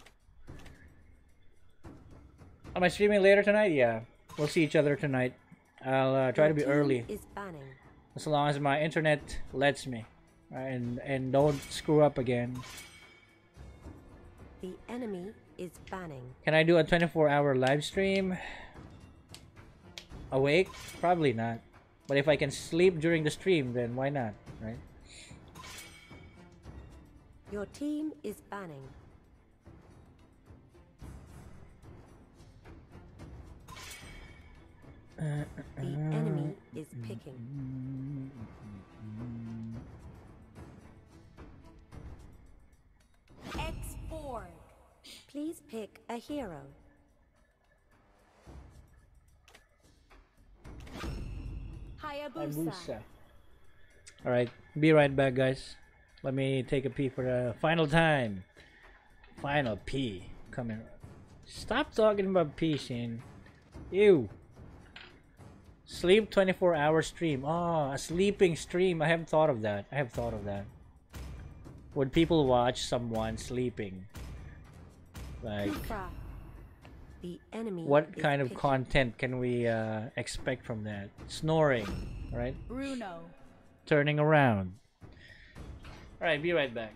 Am I streaming later tonight? Yeah. We'll see each other tonight. I'll uh, try Your to be early as long as my internet lets me, and and don't screw up again. The enemy is banning. Can I do a 24-hour live stream? Awake? Probably not. But if I can sleep during the stream, then why not, right? Your team is banning. The enemy is picking. X4. Please pick a hero. Hayabusa. All right, be right back, guys. Let me take a pee for the final time. Final pee coming. Stop talking about pee, Shane. Ew. Sleep 24 hour stream. Oh, a sleeping stream. I haven't thought of that. I have thought of that. Would people watch someone sleeping? Like, Khufra. The enemy what is kind of picking. content can we uh, expect from that? Snoring, right? Bruno. Turning around. Alright, be right back.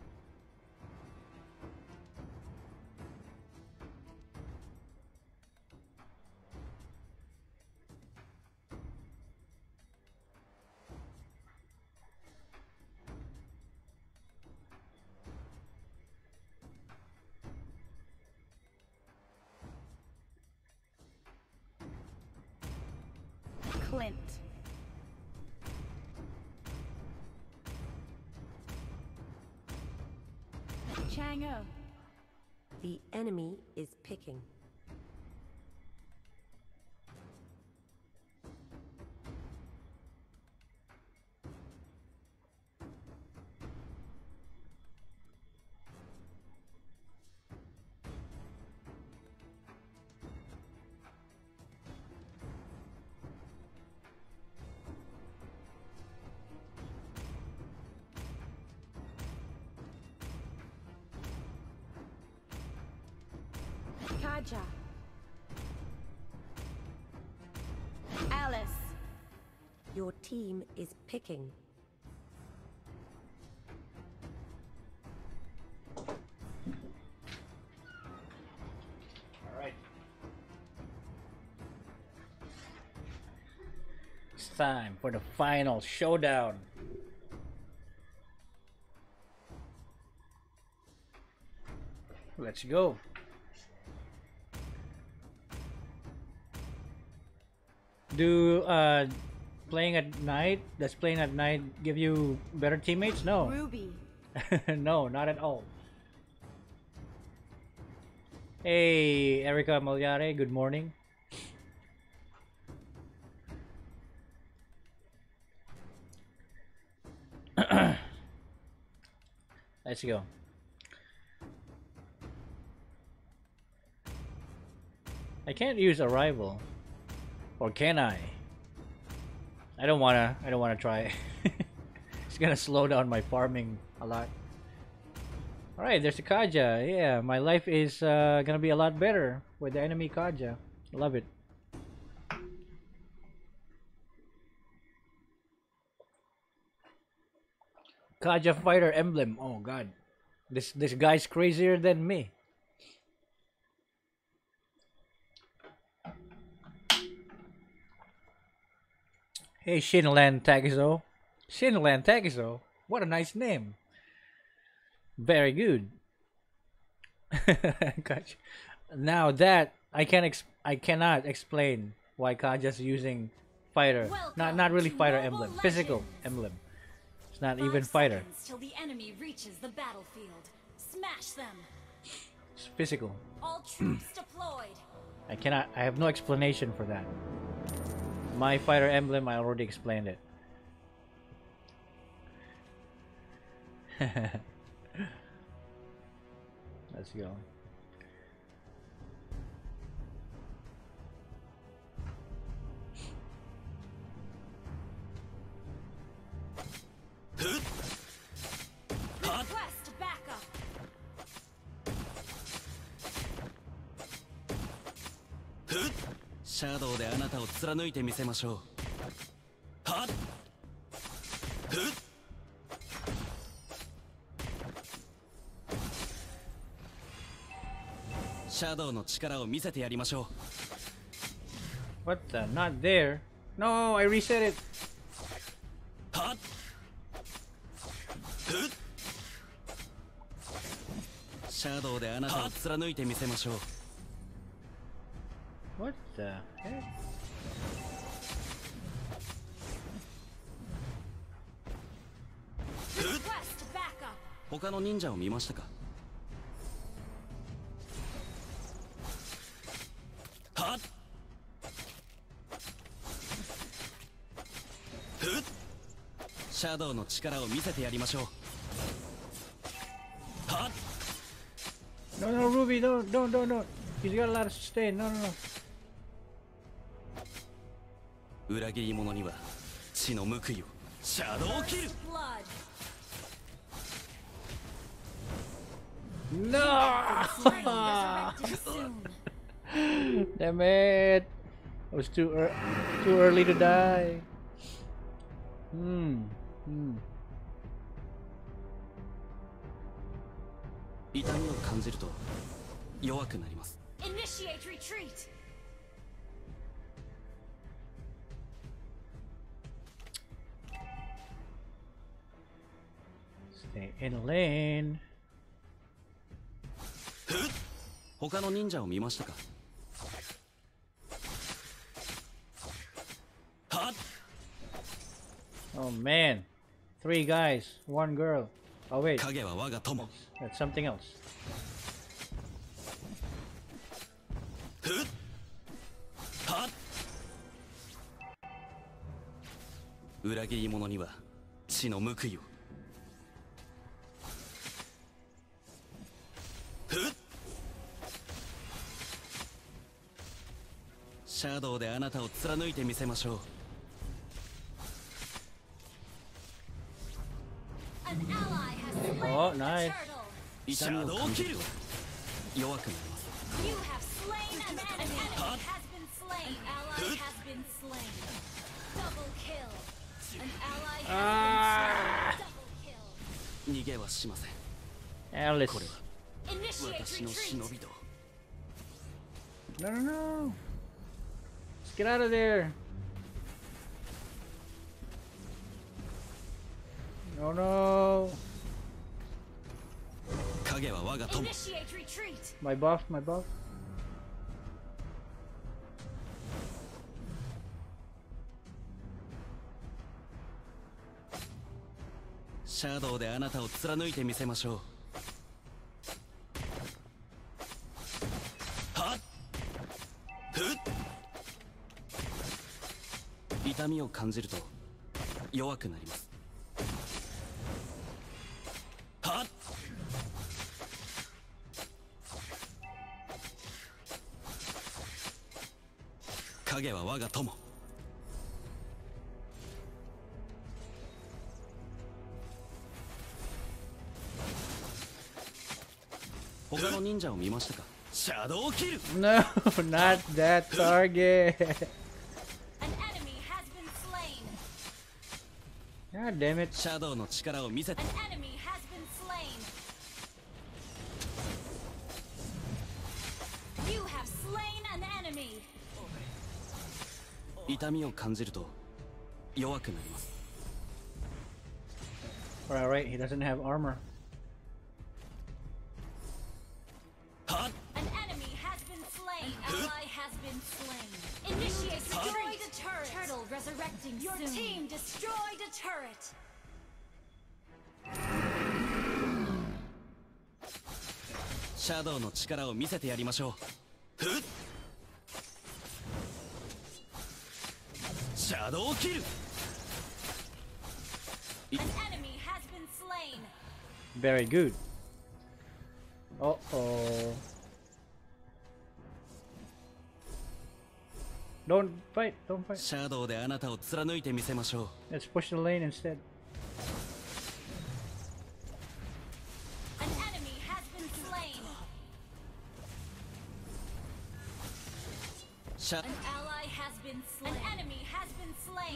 Is picking. Alice. Your team is picking. Alright. It's time for the final showdown. Let's go. Do uh, playing at night? Does playing at night give you better teammates? No, Ruby. [laughs] no, not at all. Hey, Erica Malyare, good morning. [coughs] Let's go. I can't use arrival. Or can I? I don't wanna I don't wanna try. [laughs] it's gonna slow down my farming a lot. Alright, there's a Kaja. Yeah, my life is uh, gonna be a lot better with the enemy Kaja. Love it. Kaja fighter emblem. Oh god. This this guy's crazier than me. Hey Shinland Tagizo. Shinland Tagizo. What a nice name. Very good. [laughs] gotcha. Now that I can ex I cannot explain why Kaja's using fighter. not not really fighter emblem. Physical emblem. It's not Five even fighter. Till the enemy reaches the battlefield. Smash them. It's physical. All troops [clears throat] deployed. I cannot I have no explanation for that. My fighter emblem I already explained it. [laughs] Let's go. Request シャドウであなたを貫いてみせましょう。はっ。ふっ。シャドウの力を見せてやりましょ What the? Not there? No, I reset it. うはっ。ふっ。シャドウであなたを貫いてみせましょう The heck? Request backup. 他の忍者を見ましたかはっシャドウの力を見せてやりましょうはっ No, no, Ruby, don't, don't, don't, don't. He's got a lot of sustain. No, no, no. 裏切り者には血の報いをシャドウキル. No! Damn it! I was too ear too early to die. Hmm. Hmm. 痛みを感じると弱くなります Initiate retreat. Stay in lane. 他の忍者を見ましたかはっ Oh man. Three guys, one girl. Oh wait, 影は我が友 that's something else. はっ裏切り者には血の報いをシャドウであなたを貫いてみせましょう。おナイスシャドウキル弱くなります逃げはしませんこれは私の忍びと No, no, no. Let's get out of there. No, no. 影 影は我が友 Initiate retreat. My buff, my buff. シャドウであなたを貫いてみせましょう みを感じると弱くなります。はっ！影は我が友。他の忍者を見ましたか？シャドウキル。No, not that target. Damn it. シャドウの力を見せて.痛みを感じると弱くなります Alright, right, he doesn't have armor. の力を見せてやりましょうふっシャドウキル. Very good. Uh oh. Don't fight, don't fight. シャドウであなたを貫いてみせましょう Let's push the lane instead.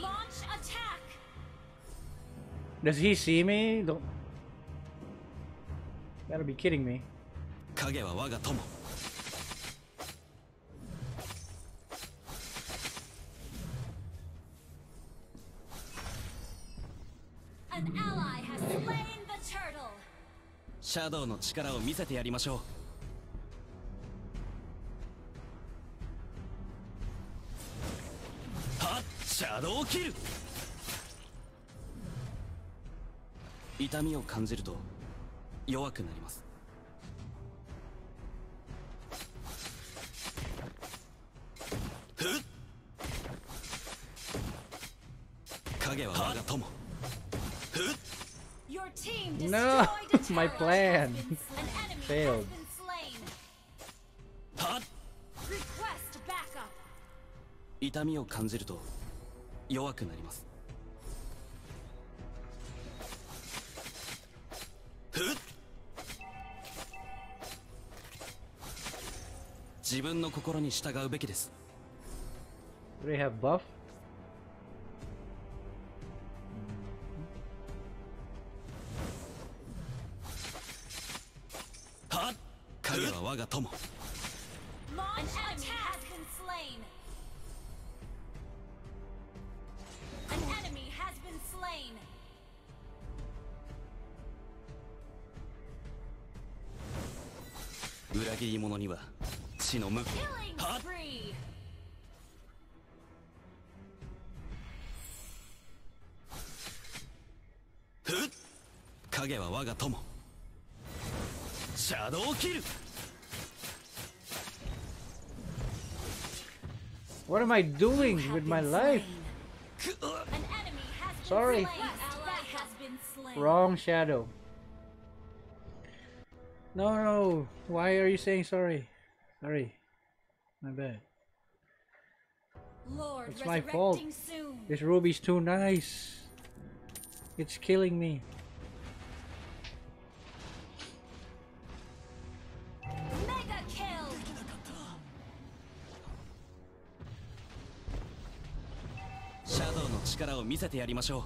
Launch attack. Does he see me? Don't. Gotta be kidding me. 影は我が友.シャドウの力を見せてやりましょうャドウキル痛みを感じると弱くなります影は我が友 No, my plan failed. Request backup. 痛みを感じると弱くなります。自分の心に従うべきです。Do they have buff? はっ。影は我が友裏切り者には血の無はっ.ふっ影は我が友シャドウキル What am I doing with my life? Sorry. Wrong shadow. No, no. Why are you saying sorry? Sorry. My bad. Lord It's my fault. resurrecting soon. This ruby's too nice. It's killing me. Mega kill. シャドウの力を見せてやりましょう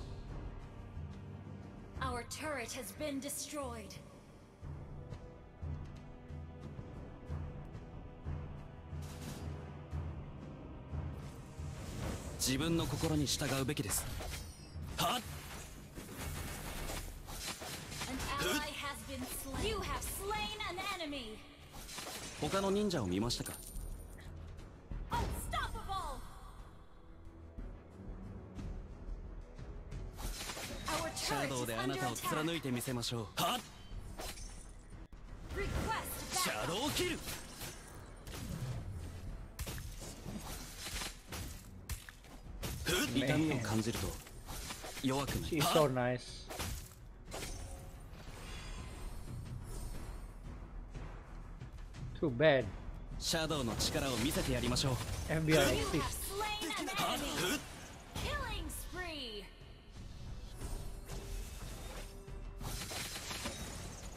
Our turret has been destroyed. 自分の心に従うべきです。はっ。他の忍者を見ましたか？シャドウであなたを貫いてみせましょう。はっ。シャドウキル。感じると弱くない。シャドウの力を見せてやりましょう。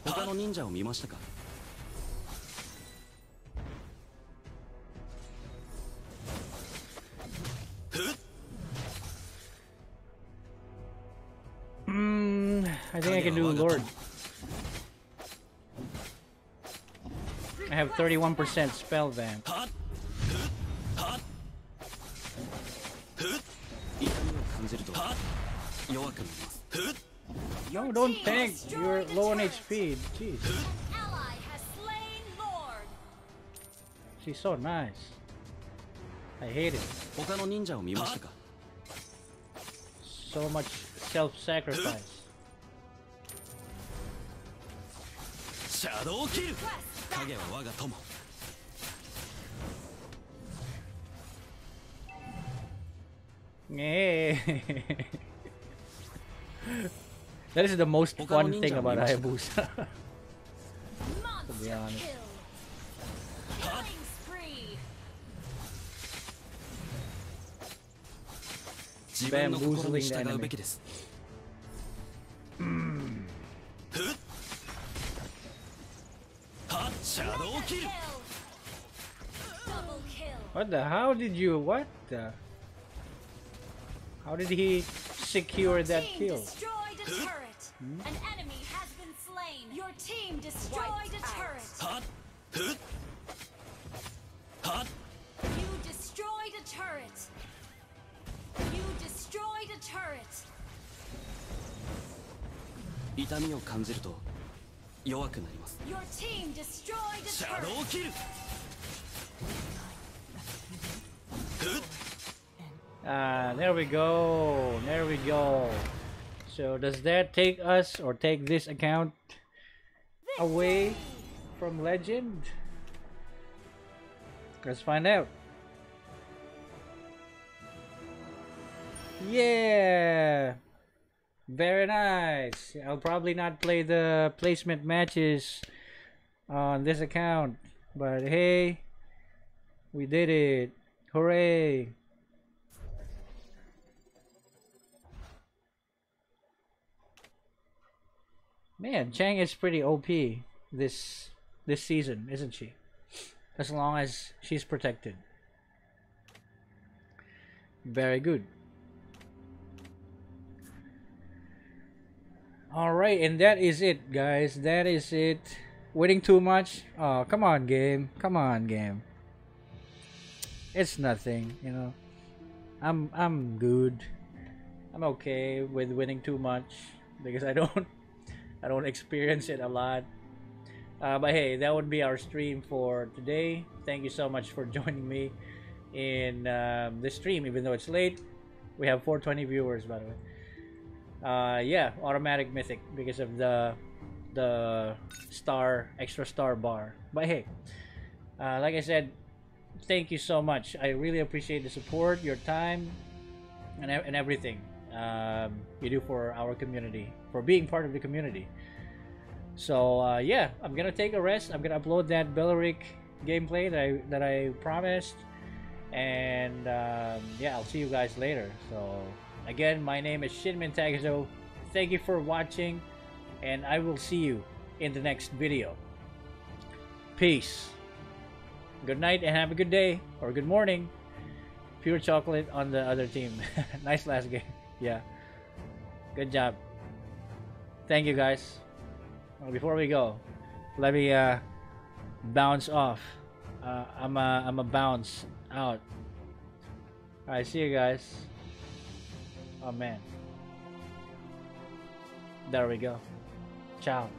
他の忍者を見ましたか？think I can do Lord. I have 31% spell vamp. Yo, don't tank. You're low on HP. Jeez. She's so nice. I hate it. So much self-sacrifice. シャドウキル影は我が友 Yeah. that is the most fun thing about. Hayabusa. monster honest. kill. Killing spree. 自分の心に従うべきですはっシャドウキル Kill. Double kill. what the? How did you? What the? How did he secure that Team kill? destroyed a turret. An enemy has been slain. Your team destroyed a turret. はっふっはっ You destroyed a turret. You destroyed a turret. 痛みを感じると 弱くなります Your team destroyed a シャド turret. ウキル Ah, there we go. There we go. So does that take us or take this account away from legend? Let's find out. Yeah. Very nice. I'll probably not play the placement matches on this account, but hey, we did it. Hooray. Man, Chang is pretty OP this this season, isn't she? As long as she's protected. Very good. Alright, and that is it, guys. That is it. Waiting too much? Oh, come on, game. Come on, game. It's nothing, you know. I'm I'm good. I'm okay with winning too much because I don't [laughs] I don't experience it a lot. Uh, but hey, that would be our stream for today. Thank you so much for [laughs] joining me in um, this stream, even though it's late. We have 420 viewers, by the way. Uh, yeah, automatic mythic because of the the star extra star bar. But hey, uh, like I said, thank you so much. I really appreciate the support, your time, and and everything um, you do for our community, for being part of the community. So uh, yeah, I'm gonna take a rest. I'm gonna upload that Belerick gameplay that I that I promised, and um, yeah, I'll see you guys later. So again, my name is Shinmen Takezo. Thank you for watching, and I will see you in the next video. Peace. Good night and have a good day or good morning. Pure chocolate on the other team. [laughs] nice last game. [laughs] Yeah. Good job. Thank you guys. Before we go, let me uh, bounce off. Uh, I'm a I'm a bounce out. All right, see you guys. Man. There we go. Ciao.